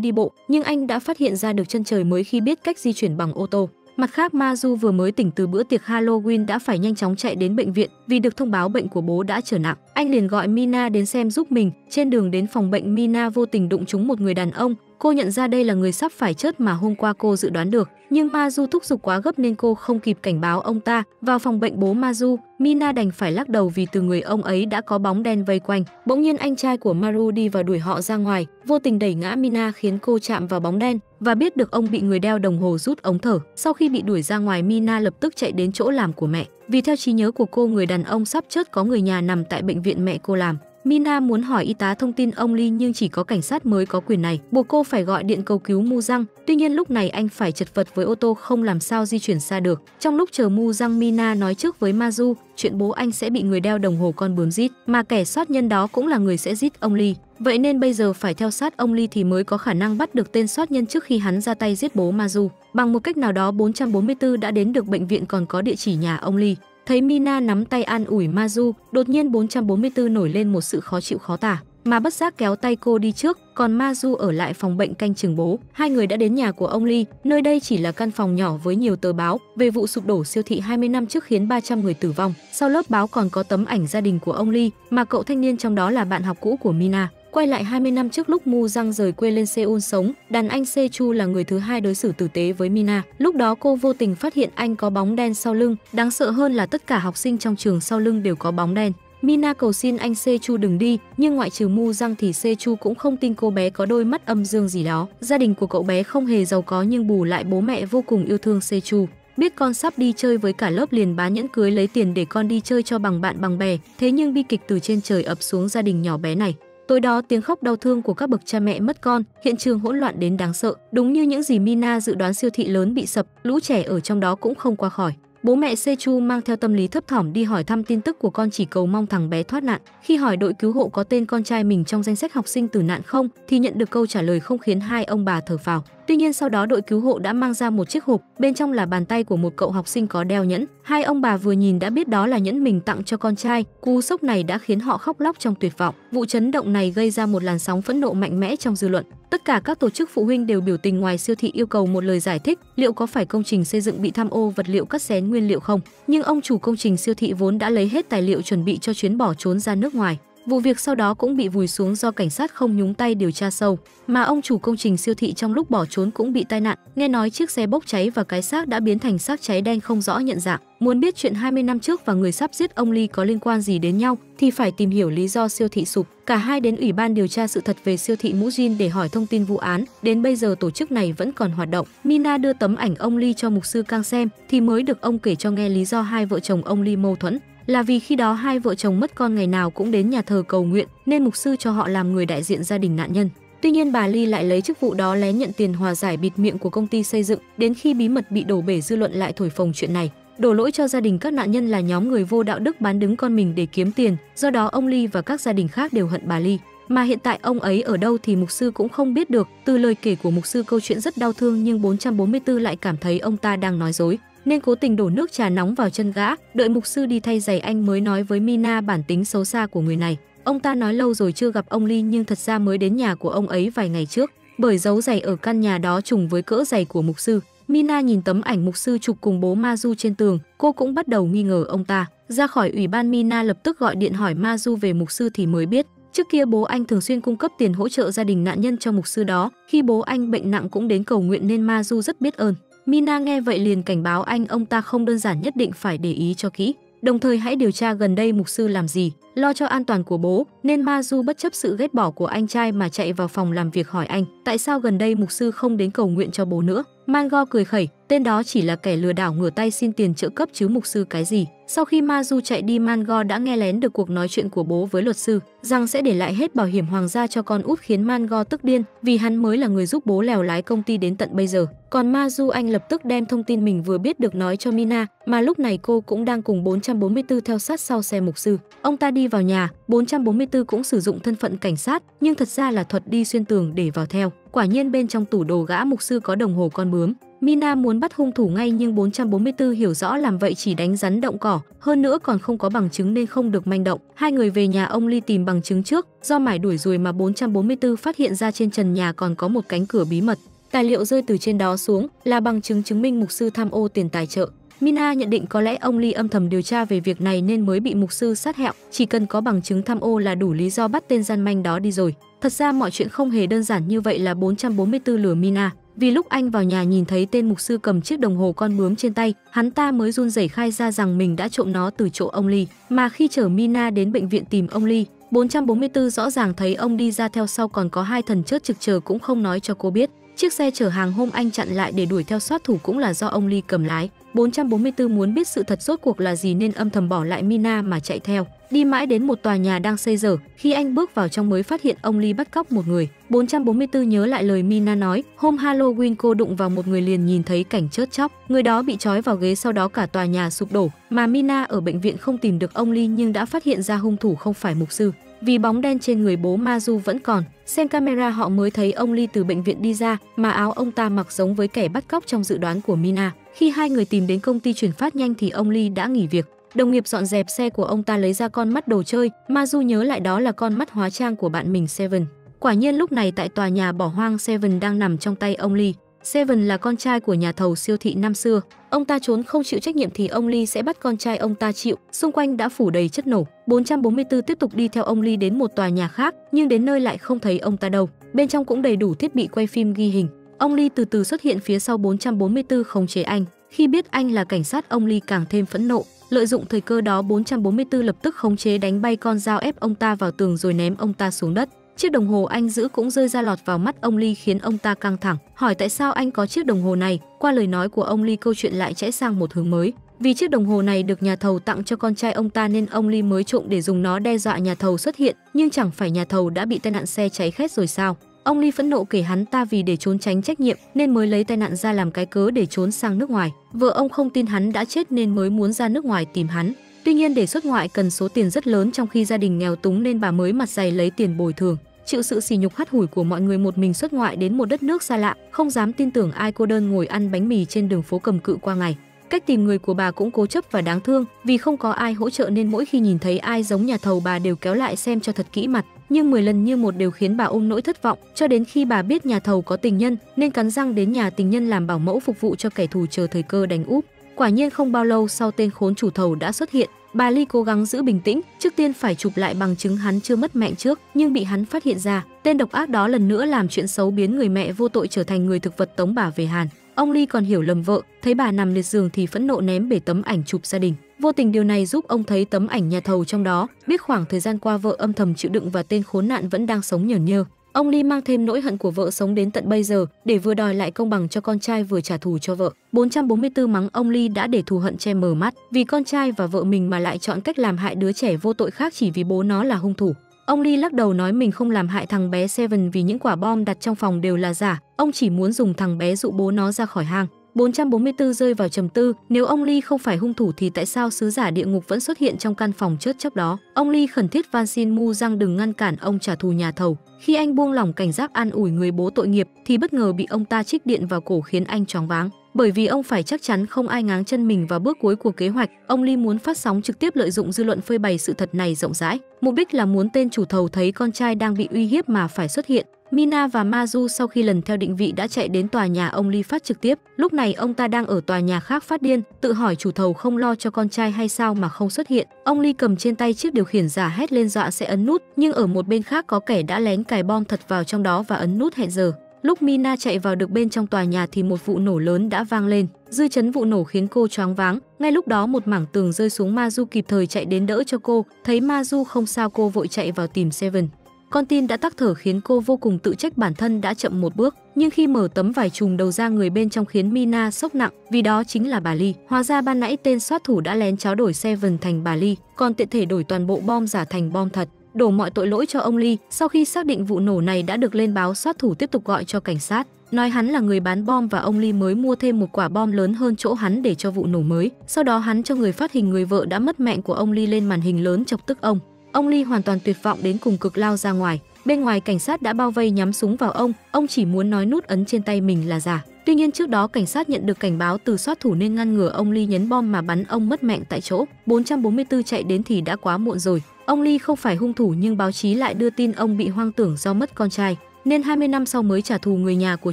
đi bộ, nhưng anh đã phát hiện ra được chân trời mới khi biết cách di chuyển bằng ô tô. Mặt khác Mazu vừa mới tỉnh từ bữa tiệc Halloween đã phải nhanh chóng chạy đến bệnh viện vì được thông báo bệnh của bố đã trở nặng. Anh liền gọi Mina đến xem giúp mình. Trên đường đến phòng bệnh, Mina vô tình đụng trúng một người đàn ông. Cô nhận ra đây là người sắp phải chết mà hôm qua cô dự đoán được. Nhưng Mazu thúc giục quá gấp nên cô không kịp cảnh báo ông ta. Vào phòng bệnh bố Mazu, Mina đành phải lắc đầu vì từ người ông ấy đã có bóng đen vây quanh. Bỗng nhiên anh trai của Maru đi và đuổi họ ra ngoài, vô tình đẩy ngã Mina khiến cô chạm vào bóng đen và biết được ông bị người đeo đồng hồ rút ống thở. Sau khi bị đuổi ra ngoài, Mina lập tức chạy đến chỗ làm của mẹ. Vì theo trí nhớ của cô, người đàn ông sắp chết có người nhà nằm tại bệnh viện mẹ cô làm. Mina muốn hỏi y tá thông tin ông Lee nhưng chỉ có cảnh sát mới có quyền này, buộc cô phải gọi điện cầu cứu Mu Răng. Tuy nhiên lúc này anh phải chật vật với ô tô không làm sao di chuyển xa được. Trong lúc chờ Mu Răng, Mina nói trước với Mazu chuyện bố anh sẽ bị người đeo đồng hồ con bướm giết, mà kẻ soát nhân đó cũng là người sẽ giết ông Lee. Vậy nên bây giờ phải theo sát ông Lee thì mới có khả năng bắt được tên soát nhân trước khi hắn ra tay giết bố Mazu. Bằng một cách nào đó 444 đã đến được bệnh viện còn có địa chỉ nhà ông Lee. Thấy Mina nắm tay an ủi Mazu, đột nhiên 444 nổi lên một sự khó chịu khó tả, mà bất giác kéo tay cô đi trước, còn Mazu ở lại phòng bệnh canh chừng bố. Hai người đã đến nhà của ông Lee, nơi đây chỉ là căn phòng nhỏ với nhiều tờ báo về vụ sụp đổ siêu thị 20 năm trước khiến 300 người tử vong. Sau lớp báo còn có tấm ảnh gia đình của ông Lee, mà cậu thanh niên trong đó là bạn học cũ của Mina. Quay lại 20 năm trước lúc Mu Răng rời quê lên Seoul sống, đàn anh Se Chu là người thứ hai đối xử tử tế với Mina. Lúc đó cô vô tình phát hiện anh có bóng đen sau lưng, đáng sợ hơn là tất cả học sinh trong trường sau lưng đều có bóng đen. Mina cầu xin anh Se Chu đừng đi, nhưng ngoại trừ Mu Răng thì Se Chu cũng không tin cô bé có đôi mắt âm dương gì đó. Gia đình của cậu bé không hề giàu có nhưng bù lại bố mẹ vô cùng yêu thương Se Chu. Biết con sắp đi chơi với cả lớp liền bá nhẫn cưới lấy tiền để con đi chơi cho bằng bạn bằng bè, thế nhưng bi kịch từ trên trời ập xuống gia đình nhỏ bé này. Tối đó tiếng khóc đau thương của các bậc cha mẹ mất con, hiện trường hỗn loạn đến đáng sợ. Đúng như những gì Mina dự đoán siêu thị lớn bị sập, lũ trẻ ở trong đó cũng không qua khỏi. Bố mẹ Sechu mang theo tâm lý thấp thỏm đi hỏi thăm tin tức của con chỉ cầu mong thằng bé thoát nạn. Khi hỏi đội cứu hộ có tên con trai mình trong danh sách học sinh tử nạn không, thì nhận được câu trả lời không khiến hai ông bà thở phào. Tuy nhiên sau đó đội cứu hộ đã mang ra một chiếc hộp, bên trong là bàn tay của một cậu học sinh có đeo nhẫn. Hai ông bà vừa nhìn đã biết đó là nhẫn mình tặng cho con trai. Cú sốc này đã khiến họ khóc lóc trong tuyệt vọng. Vụ chấn động này gây ra một làn sóng phẫn nộ mạnh mẽ trong dư luận. Tất cả các tổ chức phụ huynh đều biểu tình ngoài siêu thị yêu cầu một lời giải thích liệu có phải công trình xây dựng bị tham ô vật liệu cắt xén nguyên liệu không. Nhưng ông chủ công trình siêu thị vốn đã lấy hết tài liệu chuẩn bị cho chuyến bỏ trốn ra nước ngoài. Vụ việc sau đó cũng bị vùi xuống do cảnh sát không nhúng tay điều tra sâu, mà ông chủ công trình siêu thị trong lúc bỏ trốn cũng bị tai nạn, nghe nói chiếc xe bốc cháy và cái xác đã biến thành xác cháy đen không rõ nhận dạng. Muốn biết chuyện 20 năm trước và người sắp giết ông Lee có liên quan gì đến nhau thì phải tìm hiểu lý do siêu thị sụp. Cả hai đến Ủy ban điều tra sự thật về siêu thị Mũ Jin để hỏi thông tin vụ án. Đến bây giờ tổ chức này vẫn còn hoạt động. Mina đưa tấm ảnh ông Lee cho mục sư Kang xem thì mới được ông kể cho nghe lý do hai vợ chồng ông Lee mâu thuẫn là vì khi đó hai vợ chồng mất con ngày nào cũng đến nhà thờ cầu nguyện nên mục sư cho họ làm người đại diện gia đình nạn nhân. Tuy nhiên bà Ly lại lấy chức vụ đó lén nhận tiền hòa giải bịt miệng của công ty xây dựng, đến khi bí mật bị đổ bể dư luận lại thổi phồng chuyện này. Đổ lỗi cho gia đình các nạn nhân là nhóm người vô đạo đức bán đứng con mình để kiếm tiền, do đó ông Ly và các gia đình khác đều hận bà Ly. Mà hiện tại ông ấy ở đâu thì mục sư cũng không biết được. Từ lời kể của mục sư câu chuyện rất đau thương nhưng 444 lại cảm thấy ông ta đang nói dối nên cố tình đổ nước trà nóng vào chân gã, đợi mục sư đi thay giày anh mới nói với Mina bản tính xấu xa của người này. Ông ta nói lâu rồi chưa gặp ông Ly nhưng thật ra mới đến nhà của ông ấy vài ngày trước, bởi dấu giày ở căn nhà đó trùng với cỡ giày của mục sư. Mina nhìn tấm ảnh mục sư chụp cùng bố Mazu trên tường, cô cũng bắt đầu nghi ngờ ông ta. Ra khỏi ủy ban Mina lập tức gọi điện hỏi Mazu về mục sư thì mới biết, Trước kia bố anh thường xuyên cung cấp tiền hỗ trợ gia đình nạn nhân cho mục sư đó, khi bố anh bệnh nặng cũng đến cầu nguyện nên Mazu rất biết ơn. Mina nghe vậy liền cảnh báo anh ông ta không đơn giản nhất định phải để ý cho kỹ. Đồng thời hãy điều tra gần đây mục sư làm gì, lo cho an toàn của bố, nên Mazu bất chấp sự ghét bỏ của anh trai mà chạy vào phòng làm việc hỏi anh, tại sao gần đây mục sư không đến cầu nguyện cho bố nữa. Mango cười khẩy, tên đó chỉ là kẻ lừa đảo ngửa tay xin tiền trợ cấp chứ mục sư cái gì. Sau khi Mazu chạy đi Mango đã nghe lén được cuộc nói chuyện của bố với luật sư, rằng sẽ để lại hết bảo hiểm hoàng gia cho con út khiến Mango tức điên, vì hắn mới là người giúp bố lèo lái công ty đến tận bây giờ. Còn Mazu anh lập tức đem thông tin mình vừa biết được nói cho Mina, mà lúc này cô cũng đang cùng 444 theo sát sau xe mục sư. Ông ta đi vào nhà, 444 cũng sử dụng thân phận cảnh sát, nhưng thật ra là thuật đi xuyên tường để vào theo. Quả nhiên bên trong tủ đồ gã mục sư có đồng hồ con bướm. Mina muốn bắt hung thủ ngay nhưng 444 hiểu rõ làm vậy chỉ đánh rắn động cỏ, hơn nữa còn không có bằng chứng nên không được manh động. Hai người về nhà ông Ly tìm bằng chứng trước, do mải đuổi rồi mà 444 phát hiện ra trên trần nhà còn có một cánh cửa bí mật. Tài liệu rơi từ trên đó xuống là bằng chứng chứng minh mục sư tham ô tiền tài trợ. Mina nhận định có lẽ ông Ly âm thầm điều tra về việc này nên mới bị mục sư sát hẹo, chỉ cần có bằng chứng tham ô là đủ lý do bắt tên gian manh đó đi rồi. Thật ra mọi chuyện không hề đơn giản như vậy là 444 lừa Mina. Vì lúc anh vào nhà nhìn thấy tên mục sư cầm chiếc đồng hồ con bướm trên tay, hắn ta mới run rẩy khai ra rằng mình đã trộm nó từ chỗ ông Ly. Mà khi chở Mina đến bệnh viện tìm ông Ly, 444 rõ ràng thấy ông đi ra theo sau còn có hai thần chớt trực chờ cũng không nói cho cô biết. Chiếc xe chở hàng hôm anh chặn lại để đuổi theo soát thủ cũng là do ông Ly cầm lái. 444 muốn biết sự thật rốt cuộc là gì nên âm thầm bỏ lại Mina mà chạy theo. Đi mãi đến một tòa nhà đang xây dở, khi anh bước vào trong mới phát hiện ông Ly bắt cóc một người. 444 nhớ lại lời Mina nói, hôm Halloween cô đụng vào một người liền nhìn thấy cảnh chớt chóc, người đó bị trói vào ghế sau đó cả tòa nhà sụp đổ, mà Mina ở bệnh viện không tìm được ông Ly nhưng đã phát hiện ra hung thủ không phải mục sư. Vì bóng đen trên người bố Ma Du vẫn còn, xem camera họ mới thấy ông Ly từ bệnh viện đi ra, mà áo ông ta mặc giống với kẻ bắt cóc trong dự đoán của Mina. Khi hai người tìm đến công ty chuyển phát nhanh thì ông Ly đã nghỉ việc. Đồng nghiệp dọn dẹp xe của ông ta lấy ra con mắt đồ chơi, Ma Du nhớ lại đó là con mắt hóa trang của bạn mình Seven. Quả nhiên lúc này tại tòa nhà bỏ hoang Seven đang nằm trong tay ông Ly. Seven là con trai của nhà thầu siêu thị năm xưa. Ông ta trốn không chịu trách nhiệm thì ông Lee sẽ bắt con trai ông ta chịu. Xung quanh đã phủ đầy chất nổ. 444 tiếp tục đi theo ông Lee đến một tòa nhà khác, nhưng đến nơi lại không thấy ông ta đâu. Bên trong cũng đầy đủ thiết bị quay phim ghi hình. Ông Lee từ từ xuất hiện phía sau 444 khống chế anh. Khi biết anh là cảnh sát, ông Lee càng thêm phẫn nộ. Lợi dụng thời cơ đó 444 lập tức khống chế đánh bay con dao ép ông ta vào tường rồi ném ông ta xuống đất. Chiếc đồng hồ anh giữ cũng rơi ra lọt vào mắt ông Ly khiến ông ta căng thẳng, hỏi tại sao anh có chiếc đồng hồ này. Qua lời nói của ông Ly câu chuyện lại chạy sang một hướng mới. Vì chiếc đồng hồ này được nhà thầu tặng cho con trai ông ta nên ông Ly mới trộm để dùng nó đe dọa nhà thầu xuất hiện, nhưng chẳng phải nhà thầu đã bị tai nạn xe cháy khét rồi sao? Ông Ly phẫn nộ kể hắn ta vì để trốn tránh trách nhiệm nên mới lấy tai nạn ra làm cái cớ để trốn sang nước ngoài. Vợ ông không tin hắn đã chết nên mới muốn ra nước ngoài tìm hắn. Tuy nhiên để xuất ngoại cần số tiền rất lớn trong khi gia đình nghèo túng nên bà mới mặt dày lấy tiền bồi thường chịu sự sỉ nhục hắt hủi của mọi người một mình xuất ngoại đến một đất nước xa lạ, không dám tin tưởng ai cô đơn ngồi ăn bánh mì trên đường phố cầm cự qua ngày. Cách tìm người của bà cũng cố chấp và đáng thương, vì không có ai hỗ trợ nên mỗi khi nhìn thấy ai giống nhà thầu bà đều kéo lại xem cho thật kỹ mặt, nhưng 10 lần như một đều khiến bà ôm nỗi thất vọng, cho đến khi bà biết nhà thầu có tình nhân nên cắn răng đến nhà tình nhân làm bảo mẫu phục vụ cho kẻ thù chờ thời cơ đánh úp. Quả nhiên không bao lâu sau tên khốn chủ thầu đã xuất hiện, Bà Ly cố gắng giữ bình tĩnh, trước tiên phải chụp lại bằng chứng hắn chưa mất mẹ trước, nhưng bị hắn phát hiện ra, tên độc ác đó lần nữa làm chuyện xấu biến người mẹ vô tội trở thành người thực vật tống bà về Hàn. Ông Ly còn hiểu lầm vợ, thấy bà nằm liệt giường thì phẫn nộ ném bể tấm ảnh chụp gia đình. Vô tình điều này giúp ông thấy tấm ảnh nhà thầu trong đó, biết khoảng thời gian qua vợ âm thầm chịu đựng và tên khốn nạn vẫn đang sống nhởn nhơ. Ông Lee mang thêm nỗi hận của vợ sống đến tận bây giờ để vừa đòi lại công bằng cho con trai vừa trả thù cho vợ. 444 mắng ông Lee đã để thù hận che mờ mắt, vì con trai và vợ mình mà lại chọn cách làm hại đứa trẻ vô tội khác chỉ vì bố nó là hung thủ. Ông Lee lắc đầu nói mình không làm hại thằng bé Seven vì những quả bom đặt trong phòng đều là giả, ông chỉ muốn dùng thằng bé dụ bố nó ra khỏi hang. 444 rơi vào trầm tư, nếu ông Ly không phải hung thủ thì tại sao sứ giả địa ngục vẫn xuất hiện trong căn phòng chớt chớp đó? Ông Ly khẩn thiết van xin Mu Giang đừng ngăn cản ông trả thù nhà thầu. Khi anh buông lỏng cảnh giác an ủi người bố tội nghiệp thì bất ngờ bị ông ta trích điện vào cổ khiến anh choáng váng. Bởi vì ông phải chắc chắn không ai ngáng chân mình vào bước cuối của kế hoạch, ông Ly muốn phát sóng trực tiếp lợi dụng dư luận phơi bày sự thật này rộng rãi. Mục đích là muốn tên chủ thầu thấy con trai đang bị uy hiếp mà phải xuất hiện. Mina và Mazu sau khi lần theo định vị đã chạy đến tòa nhà ông Ly phát trực tiếp. Lúc này ông ta đang ở tòa nhà khác phát điên, tự hỏi chủ thầu không lo cho con trai hay sao mà không xuất hiện. Ông Ly cầm trên tay chiếc điều khiển giả hét lên dọa sẽ ấn nút, nhưng ở một bên khác có kẻ đã lén cài bom thật vào trong đó và ấn nút hẹn giờ. Lúc Mina chạy vào được bên trong tòa nhà thì một vụ nổ lớn đã vang lên. Dư chấn vụ nổ khiến cô choáng váng. Ngay lúc đó một mảng tường rơi xuống Mazu kịp thời chạy đến đỡ cho cô. Thấy Mazu không sao cô vội chạy vào tìm Seven. Con tin đã tắc thở khiến cô vô cùng tự trách bản thân đã chậm một bước, nhưng khi mở tấm vải trùng đầu ra người bên trong khiến Mina sốc nặng, vì đó chính là bà Ly. Hóa ra ban nãy tên soát thủ đã lén cháo đổi Seven thành bà Ly, còn tiện thể đổi toàn bộ bom giả thành bom thật đổ mọi tội lỗi cho ông Lee. Sau khi xác định vụ nổ này đã được lên báo, soát thủ tiếp tục gọi cho cảnh sát, nói hắn là người bán bom và ông Lee mới mua thêm một quả bom lớn hơn chỗ hắn để cho vụ nổ mới. Sau đó hắn cho người phát hình người vợ đã mất mẹ của ông Lee lên màn hình lớn chọc tức ông. Ông Ly hoàn toàn tuyệt vọng đến cùng cực lao ra ngoài. Bên ngoài cảnh sát đã bao vây nhắm súng vào ông, ông chỉ muốn nói nút ấn trên tay mình là giả. Tuy nhiên trước đó cảnh sát nhận được cảnh báo từ soát thủ nên ngăn ngừa ông Lee nhấn bom mà bắn ông mất mạng tại chỗ. 444 chạy đến thì đã quá muộn rồi. Ông Lee không phải hung thủ nhưng báo chí lại đưa tin ông bị hoang tưởng do mất con trai, nên 20 năm sau mới trả thù người nhà của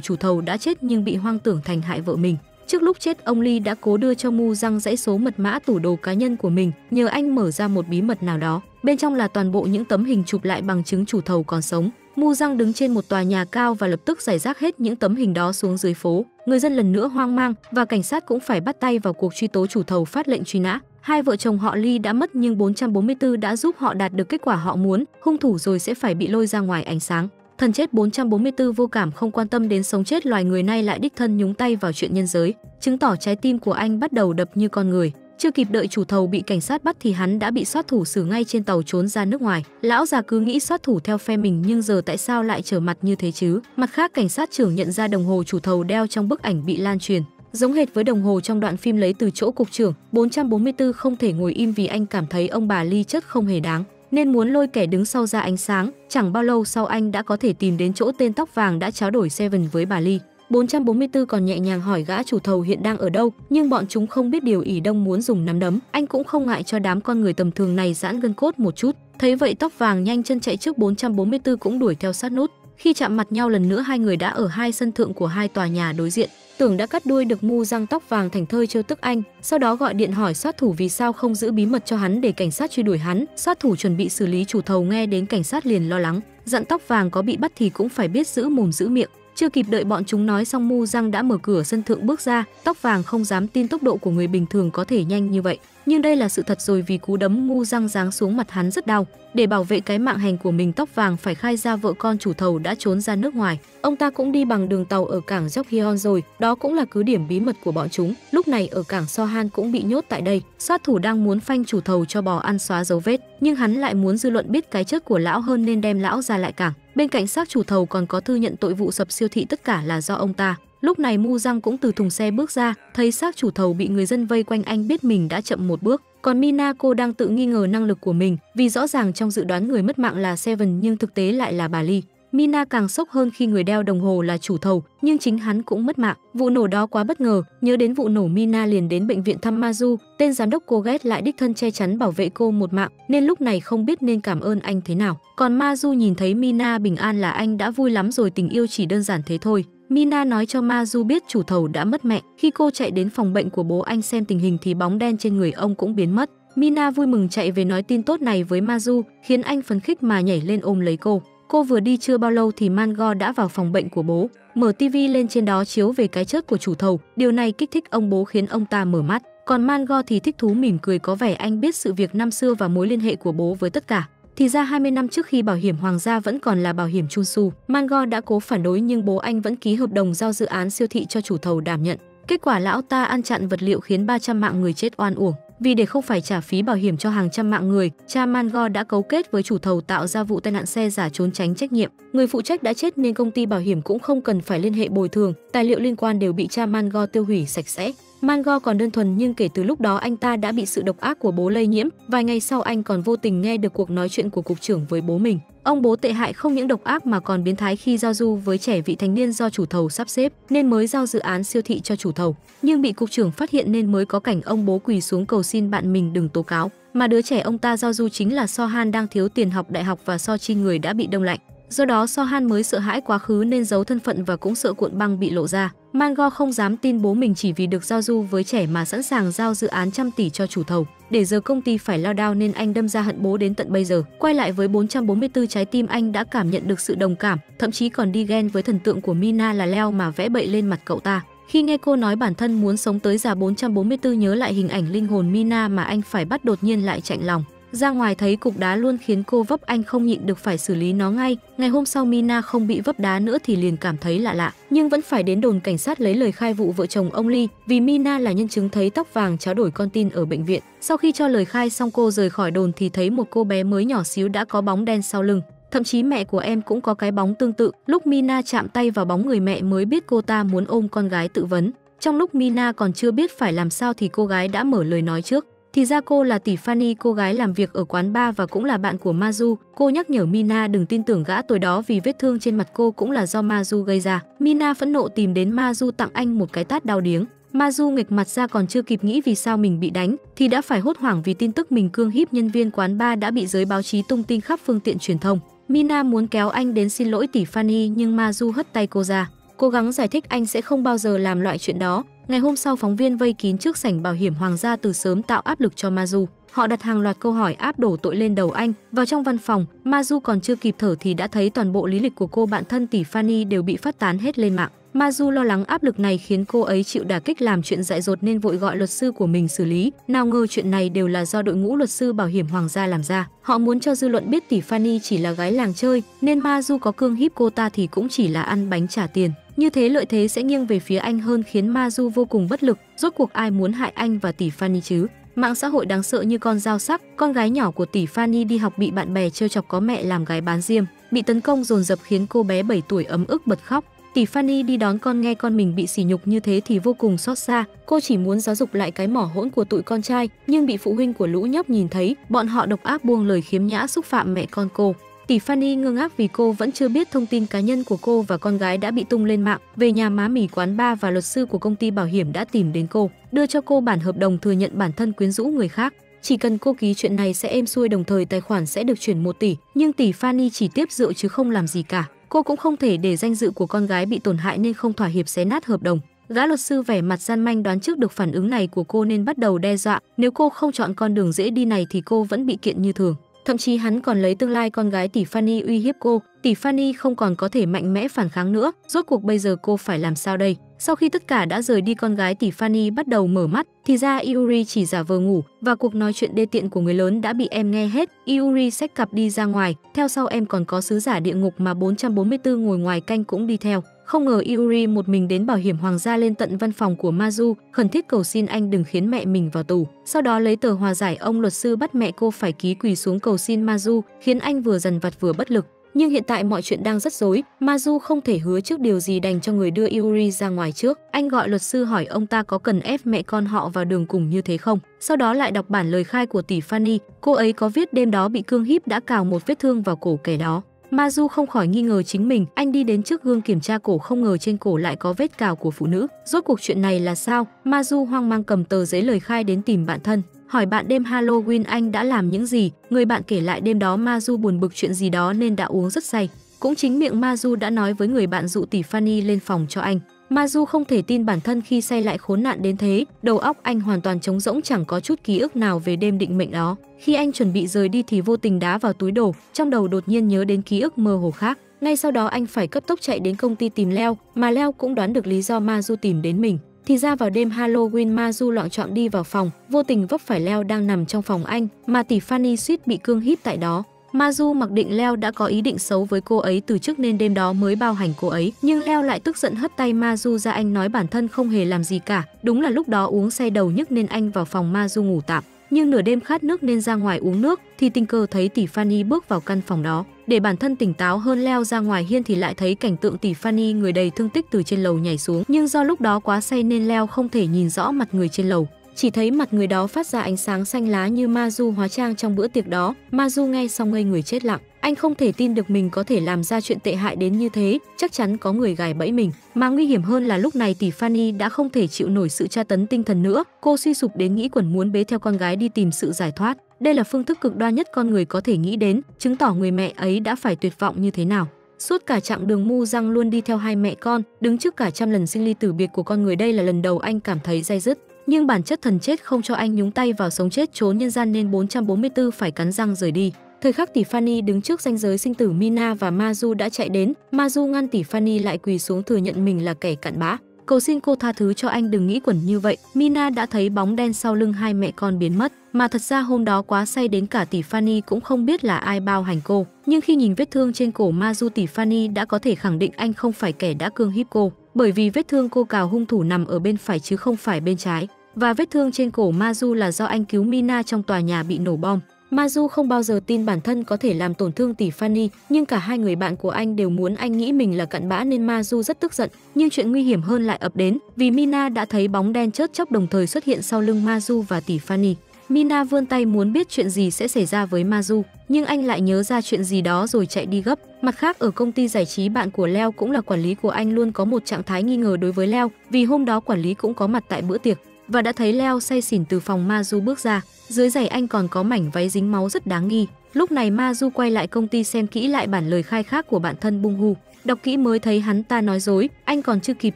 chủ thầu đã chết nhưng bị hoang tưởng thành hại vợ mình. Trước lúc chết, ông Lee đã cố đưa cho Mu Răng dãy số mật mã tủ đồ cá nhân của mình, nhờ anh mở ra một bí mật nào đó. Bên trong là toàn bộ những tấm hình chụp lại bằng chứng chủ thầu còn sống. Mu Răng đứng trên một tòa nhà cao và lập tức giải rác hết những tấm hình đó xuống dưới phố. Người dân lần nữa hoang mang và cảnh sát cũng phải bắt tay vào cuộc truy tố chủ thầu phát lệnh truy nã. Hai vợ chồng họ Ly đã mất nhưng 444 đã giúp họ đạt được kết quả họ muốn, hung thủ rồi sẽ phải bị lôi ra ngoài ánh sáng. Thần chết 444 vô cảm không quan tâm đến sống chết loài người nay lại đích thân nhúng tay vào chuyện nhân giới, chứng tỏ trái tim của anh bắt đầu đập như con người. Chưa kịp đợi chủ thầu bị cảnh sát bắt thì hắn đã bị sát thủ xử ngay trên tàu trốn ra nước ngoài. Lão già cứ nghĩ sát thủ theo phe mình nhưng giờ tại sao lại trở mặt như thế chứ? Mặt khác cảnh sát trưởng nhận ra đồng hồ chủ thầu đeo trong bức ảnh bị lan truyền, giống hệt với đồng hồ trong đoạn phim lấy từ chỗ cục trưởng. 444 không thể ngồi im vì anh cảm thấy ông bà Ly chất không hề đáng nên muốn lôi kẻ đứng sau ra ánh sáng. Chẳng bao lâu sau anh đã có thể tìm đến chỗ tên tóc vàng đã tráo đổi Seven với bà Ly. 444 còn nhẹ nhàng hỏi gã chủ thầu hiện đang ở đâu, nhưng bọn chúng không biết điều ỷ đông muốn dùng nắm đấm. Anh cũng không ngại cho đám con người tầm thường này giãn gân cốt một chút. Thấy vậy tóc vàng nhanh chân chạy trước 444 cũng đuổi theo sát nút. Khi chạm mặt nhau lần nữa hai người đã ở hai sân thượng của hai tòa nhà đối diện. Tưởng đã cắt đuôi được mu răng tóc vàng thành thơi trêu tức anh, sau đó gọi điện hỏi sát thủ vì sao không giữ bí mật cho hắn để cảnh sát truy đuổi hắn. Sát thủ chuẩn bị xử lý chủ thầu nghe đến cảnh sát liền lo lắng, dặn tóc vàng có bị bắt thì cũng phải biết giữ mồm giữ miệng. Chưa kịp đợi bọn chúng nói xong Mu Răng đã mở cửa sân thượng bước ra, tóc vàng không dám tin tốc độ của người bình thường có thể nhanh như vậy. Nhưng đây là sự thật rồi vì cú đấm ngu Răng giáng xuống mặt hắn rất đau. Để bảo vệ cái mạng hành của mình tóc vàng phải khai ra vợ con chủ thầu đã trốn ra nước ngoài. Ông ta cũng đi bằng đường tàu ở cảng Jokhion rồi, đó cũng là cứ điểm bí mật của bọn chúng. Lúc này ở cảng Sohan cũng bị nhốt tại đây. Sát thủ đang muốn phanh chủ thầu cho bò ăn xóa dấu vết, nhưng hắn lại muốn dư luận biết cái chất của lão hơn nên đem lão ra lại cảng. Bên cạnh xác chủ thầu còn có thư nhận tội vụ sập siêu thị tất cả là do ông ta. Lúc này Mu Răng cũng từ thùng xe bước ra, thấy xác chủ thầu bị người dân vây quanh anh biết mình đã chậm một bước. Còn Minako đang tự nghi ngờ năng lực của mình, vì rõ ràng trong dự đoán người mất mạng là Seven nhưng thực tế lại là bà Ly. Mina càng sốc hơn khi người đeo đồng hồ là chủ thầu, nhưng chính hắn cũng mất mạng. Vụ nổ đó quá bất ngờ, nhớ đến vụ nổ Mina liền đến bệnh viện thăm Mazu, tên giám đốc cô ghét lại đích thân che chắn bảo vệ cô một mạng, nên lúc này không biết nên cảm ơn anh thế nào. Còn Mazu nhìn thấy Mina bình an là anh đã vui lắm rồi tình yêu chỉ đơn giản thế thôi. Mina nói cho Mazu biết chủ thầu đã mất mẹ. Khi cô chạy đến phòng bệnh của bố anh xem tình hình thì bóng đen trên người ông cũng biến mất. Mina vui mừng chạy về nói tin tốt này với Mazu, khiến anh phấn khích mà nhảy lên ôm lấy cô. Cô vừa đi chưa bao lâu thì Mango đã vào phòng bệnh của bố, mở tivi lên trên đó chiếu về cái chết của chủ thầu. Điều này kích thích ông bố khiến ông ta mở mắt. Còn Mango thì thích thú mỉm cười có vẻ anh biết sự việc năm xưa và mối liên hệ của bố với tất cả. Thì ra 20 năm trước khi bảo hiểm hoàng gia vẫn còn là bảo hiểm Chunsu, Mango đã cố phản đối nhưng bố anh vẫn ký hợp đồng giao dự án siêu thị cho chủ thầu đảm nhận. Kết quả lão ta ăn chặn vật liệu khiến 300 mạng người chết oan uổng. Vì để không phải trả phí bảo hiểm cho hàng trăm mạng người, cha Mango đã cấu kết với chủ thầu tạo ra vụ tai nạn xe giả trốn tránh trách nhiệm. Người phụ trách đã chết nên công ty bảo hiểm cũng không cần phải liên hệ bồi thường, tài liệu liên quan đều bị cha Mango tiêu hủy sạch sẽ. Mango còn đơn thuần nhưng kể từ lúc đó anh ta đã bị sự độc ác của bố lây nhiễm, vài ngày sau anh còn vô tình nghe được cuộc nói chuyện của cục trưởng với bố mình. Ông bố tệ hại không những độc ác mà còn biến thái khi giao du với trẻ vị thành niên do chủ thầu sắp xếp, nên mới giao dự án siêu thị cho chủ thầu. Nhưng bị cục trưởng phát hiện nên mới có cảnh ông bố quỳ xuống cầu xin bạn mình đừng tố cáo, mà đứa trẻ ông ta giao du chính là So Han đang thiếu tiền học đại học và So Chi người đã bị đông lạnh. Do đó So Han mới sợ hãi quá khứ nên giấu thân phận và cũng sợ cuộn băng bị lộ ra. Mango không dám tin bố mình chỉ vì được giao du với trẻ mà sẵn sàng giao dự án trăm tỷ cho chủ thầu. Để giờ công ty phải lao đao nên anh đâm ra hận bố đến tận bây giờ. Quay lại với 444 trái tim anh đã cảm nhận được sự đồng cảm, thậm chí còn đi ghen với thần tượng của Mina là Leo mà vẽ bậy lên mặt cậu ta. Khi nghe cô nói bản thân muốn sống tới già 444 nhớ lại hình ảnh linh hồn Mina mà anh phải bắt đột nhiên lại chạnh lòng. Ra ngoài thấy cục đá luôn khiến cô vấp anh không nhịn được phải xử lý nó ngay. Ngày hôm sau Mina không bị vấp đá nữa thì liền cảm thấy lạ lạ, nhưng vẫn phải đến đồn cảnh sát lấy lời khai vụ vợ chồng ông Ly, vì Mina là nhân chứng thấy tóc vàng tráo đổi con tin ở bệnh viện. Sau khi cho lời khai xong cô rời khỏi đồn thì thấy một cô bé mới nhỏ xíu đã có bóng đen sau lưng. Thậm chí mẹ của em cũng có cái bóng tương tự. Lúc Mina chạm tay vào bóng người mẹ mới biết cô ta muốn ôm con gái tự vấn. Trong lúc Mina còn chưa biết phải làm sao thì cô gái đã mở lời nói trước. Thì ra cô là tỷ Fanny, cô gái làm việc ở quán bar và cũng là bạn của Mazu. Cô nhắc nhở Mina đừng tin tưởng gã tối đó vì vết thương trên mặt cô cũng là do Mazu gây ra. Mina phẫn nộ tìm đến Mazu tặng anh một cái tát đau điếng. Mazu nghịch mặt ra còn chưa kịp nghĩ vì sao mình bị đánh thì đã phải hốt hoảng vì tin tức mình cương hiếp nhân viên quán bar đã bị giới báo chí tung tin khắp phương tiện truyền thông. Mina muốn kéo anh đến xin lỗi tỷ Fanny nhưng Mazu hất tay cô ra. Cố gắng giải thích anh sẽ không bao giờ làm loại chuyện đó. Ngày hôm sau phóng viên vây kín trước sảnh bảo hiểm hoàng gia từ sớm tạo áp lực cho Mazu. Họ đặt hàng loạt câu hỏi áp đổ tội lên đầu anh. Vào trong văn phòng, Mazu còn chưa kịp thở thì đã thấy toàn bộ lý lịch của cô bạn thân tỷ Fanny đều bị phát tán hết lên mạng. Mazu lo lắng áp lực này khiến cô ấy chịu đả kích làm chuyện dại dột nên vội gọi luật sư của mình xử lý. Nào ngờ chuyện này đều là do đội ngũ luật sư bảo hiểm hoàng gia làm ra. Họ muốn cho dư luận biết tỷ Fanny chỉ là gái làng chơi, nên Mazu có cương hiếp cô ta thì cũng chỉ là ăn bánh trả tiền. Như thế lợi thế sẽ nghiêng về phía anh hơn khiến Mazu vô cùng bất lực. Rốt cuộc ai muốn hại anh và tỷ Fanny chứ? Mạng xã hội đáng sợ như con dao sắc, con gái nhỏ của tỷ Fanny đi học bị bạn bè trêu chọc có mẹ làm gái bán diêm, bị tấn công dồn dập khiến cô bé 7 tuổi ấm ức bật khóc. Tỷ Fanny đi đón con nghe con mình bị sỉ nhục như thế thì vô cùng xót xa, cô chỉ muốn giáo dục lại cái mỏ hỗn của tụi con trai, nhưng bị phụ huynh của lũ nhóc nhìn thấy, bọn họ độc ác buông lời khiếm nhã xúc phạm mẹ con cô. Tỷ Fanny ngơ ngác vì cô vẫn chưa biết thông tin cá nhân của cô và con gái đã bị tung lên mạng. Về nhà má mì quán ba và luật sư của công ty bảo hiểm đã tìm đến cô, đưa cho cô bản hợp đồng thừa nhận bản thân quyến rũ người khác. Chỉ cần cô ký chuyện này sẽ êm xuôi đồng thời tài khoản sẽ được chuyển 1 tỷ, nhưng tỷ Fanny chỉ tiếp rượu chứ không làm gì cả. Cô cũng không thể để danh dự của con gái bị tổn hại nên không thỏa hiệp xé nát hợp đồng. Gã luật sư vẻ mặt gian manh đoán trước được phản ứng này của cô nên bắt đầu đe dọa, nếu cô không chọn con đường dễ đi này thì cô vẫn bị kiện như thường. Thậm chí hắn còn lấy tương lai con gái tỷ Fanny uy hiếp cô, tỷ Fanny không còn có thể mạnh mẽ phản kháng nữa, rốt cuộc bây giờ cô phải làm sao đây? Sau khi tất cả đã rời đi con gái tỷ Fanny bắt đầu mở mắt, thì ra Iuri chỉ giả vờ ngủ và cuộc nói chuyện đê tiện của người lớn đã bị em nghe hết. Iuri xách cặp đi ra ngoài, theo sau em còn có sứ giả địa ngục mà 444 ngồi ngoài canh cũng đi theo. Không ngờ Iuri một mình đến bảo hiểm hoàng gia lên tận văn phòng của Mazu, khẩn thiết cầu xin anh đừng khiến mẹ mình vào tù. Sau đó lấy tờ hòa giải ông luật sư bắt mẹ cô phải ký quỳ xuống cầu xin Mazu, khiến anh vừa dần vặt vừa bất lực. Nhưng hiện tại mọi chuyện đang rất rối, Mazu không thể hứa trước điều gì đành cho người đưa Iuri ra ngoài trước. Anh gọi luật sư hỏi ông ta có cần ép mẹ con họ vào đường cùng như thế không. Sau đó lại đọc bản lời khai của tỷ Fanny, cô ấy có viết đêm đó bị cương híp đã cào một vết thương vào cổ kẻ đó. Ma Du không khỏi nghi ngờ chính mình, anh đi đến trước gương kiểm tra cổ không ngờ trên cổ lại có vết cào của phụ nữ. Rốt cuộc chuyện này là sao? Ma Du hoang mang cầm tờ giấy lời khai đến tìm bạn thân, hỏi bạn đêm Halloween anh đã làm những gì. Người bạn kể lại đêm đó Ma Du buồn bực chuyện gì đó nên đã uống rất say. Cũng chính miệng Ma Du đã nói với người bạn dụ tỷ Fanny lên phòng cho anh. Ma Du không thể tin bản thân khi say lại khốn nạn đến thế, đầu óc anh hoàn toàn trống rỗng chẳng có chút ký ức nào về đêm định mệnh đó. Khi anh chuẩn bị rời đi thì vô tình đá vào túi đồ, trong đầu đột nhiên nhớ đến ký ức mơ hồ khác. Ngay sau đó anh phải cấp tốc chạy đến công ty tìm Leo, mà Leo cũng đoán được lý do Ma Du tìm đến mình. Thì ra vào đêm Halloween Ma Du loạn chọn đi vào phòng, vô tình vấp phải Leo đang nằm trong phòng anh, mà tỷ Fanny suýt bị cương hít tại đó. Ma Du mặc định Leo đã có ý định xấu với cô ấy từ trước nên đêm đó mới bao hành cô ấy. Nhưng Leo lại tức giận hất tay Ma Du ra anh nói bản thân không hề làm gì cả. Đúng là lúc đó uống say đầu nhức nên anh vào phòng Ma Du ngủ tạm. Nhưng nửa đêm khát nước nên ra ngoài uống nước, thì tình cờ thấy tỷ Fanny bước vào căn phòng đó. Để bản thân tỉnh táo hơn leo ra ngoài hiên thì lại thấy cảnh tượng tỷ Fanny người đầy thương tích từ trên lầu nhảy xuống. Nhưng do lúc đó quá say nên leo không thể nhìn rõ mặt người trên lầu chỉ thấy mặt người đó phát ra ánh sáng xanh lá như ma du hóa trang trong bữa tiệc đó. Ma du nghe xong ngây người chết lặng. Anh không thể tin được mình có thể làm ra chuyện tệ hại đến như thế, chắc chắn có người gài bẫy mình. Mà nguy hiểm hơn là lúc này tỷ Fanny đã không thể chịu nổi sự tra tấn tinh thần nữa. Cô suy sụp đến nghĩ quẩn muốn bế theo con gái đi tìm sự giải thoát. Đây là phương thức cực đoan nhất con người có thể nghĩ đến, chứng tỏ người mẹ ấy đã phải tuyệt vọng như thế nào. Suốt cả chặng đường mu răng luôn đi theo hai mẹ con, đứng trước cả trăm lần sinh ly tử biệt của con người đây là lần đầu anh cảm thấy dai dứt nhưng bản chất thần chết không cho anh nhúng tay vào sống chết trốn nhân gian nên 444 phải cắn răng rời đi. Thời khắc tỷ Fanny đứng trước ranh giới sinh tử Mina và Mazu đã chạy đến, Mazu ngăn tỷ Fanny lại quỳ xuống thừa nhận mình là kẻ cặn bã. Cầu xin cô tha thứ cho anh đừng nghĩ quẩn như vậy. Mina đã thấy bóng đen sau lưng hai mẹ con biến mất, mà thật ra hôm đó quá say đến cả tỷ Fanny cũng không biết là ai bao hành cô. Nhưng khi nhìn vết thương trên cổ Mazu tỷ Fanny đã có thể khẳng định anh không phải kẻ đã cương hiếp cô, bởi vì vết thương cô cào hung thủ nằm ở bên phải chứ không phải bên trái và vết thương trên cổ Mazu là do anh cứu Mina trong tòa nhà bị nổ bom. Mazu không bao giờ tin bản thân có thể làm tổn thương tỷ Fanny, nhưng cả hai người bạn của anh đều muốn anh nghĩ mình là cặn bã nên Mazu rất tức giận. Nhưng chuyện nguy hiểm hơn lại ập đến, vì Mina đã thấy bóng đen chớp chớp đồng thời xuất hiện sau lưng Mazu và tỷ Fanny. Mina vươn tay muốn biết chuyện gì sẽ xảy ra với Mazu, nhưng anh lại nhớ ra chuyện gì đó rồi chạy đi gấp. Mặt khác ở công ty giải trí bạn của Leo cũng là quản lý của anh luôn có một trạng thái nghi ngờ đối với Leo, vì hôm đó quản lý cũng có mặt tại bữa tiệc và đã thấy Leo say xỉn từ phòng ma du bước ra. Dưới giày anh còn có mảnh váy dính máu rất đáng nghi. Lúc này ma du quay lại công ty xem kỹ lại bản lời khai khác của bạn thân Bung Hu. Đọc kỹ mới thấy hắn ta nói dối, anh còn chưa kịp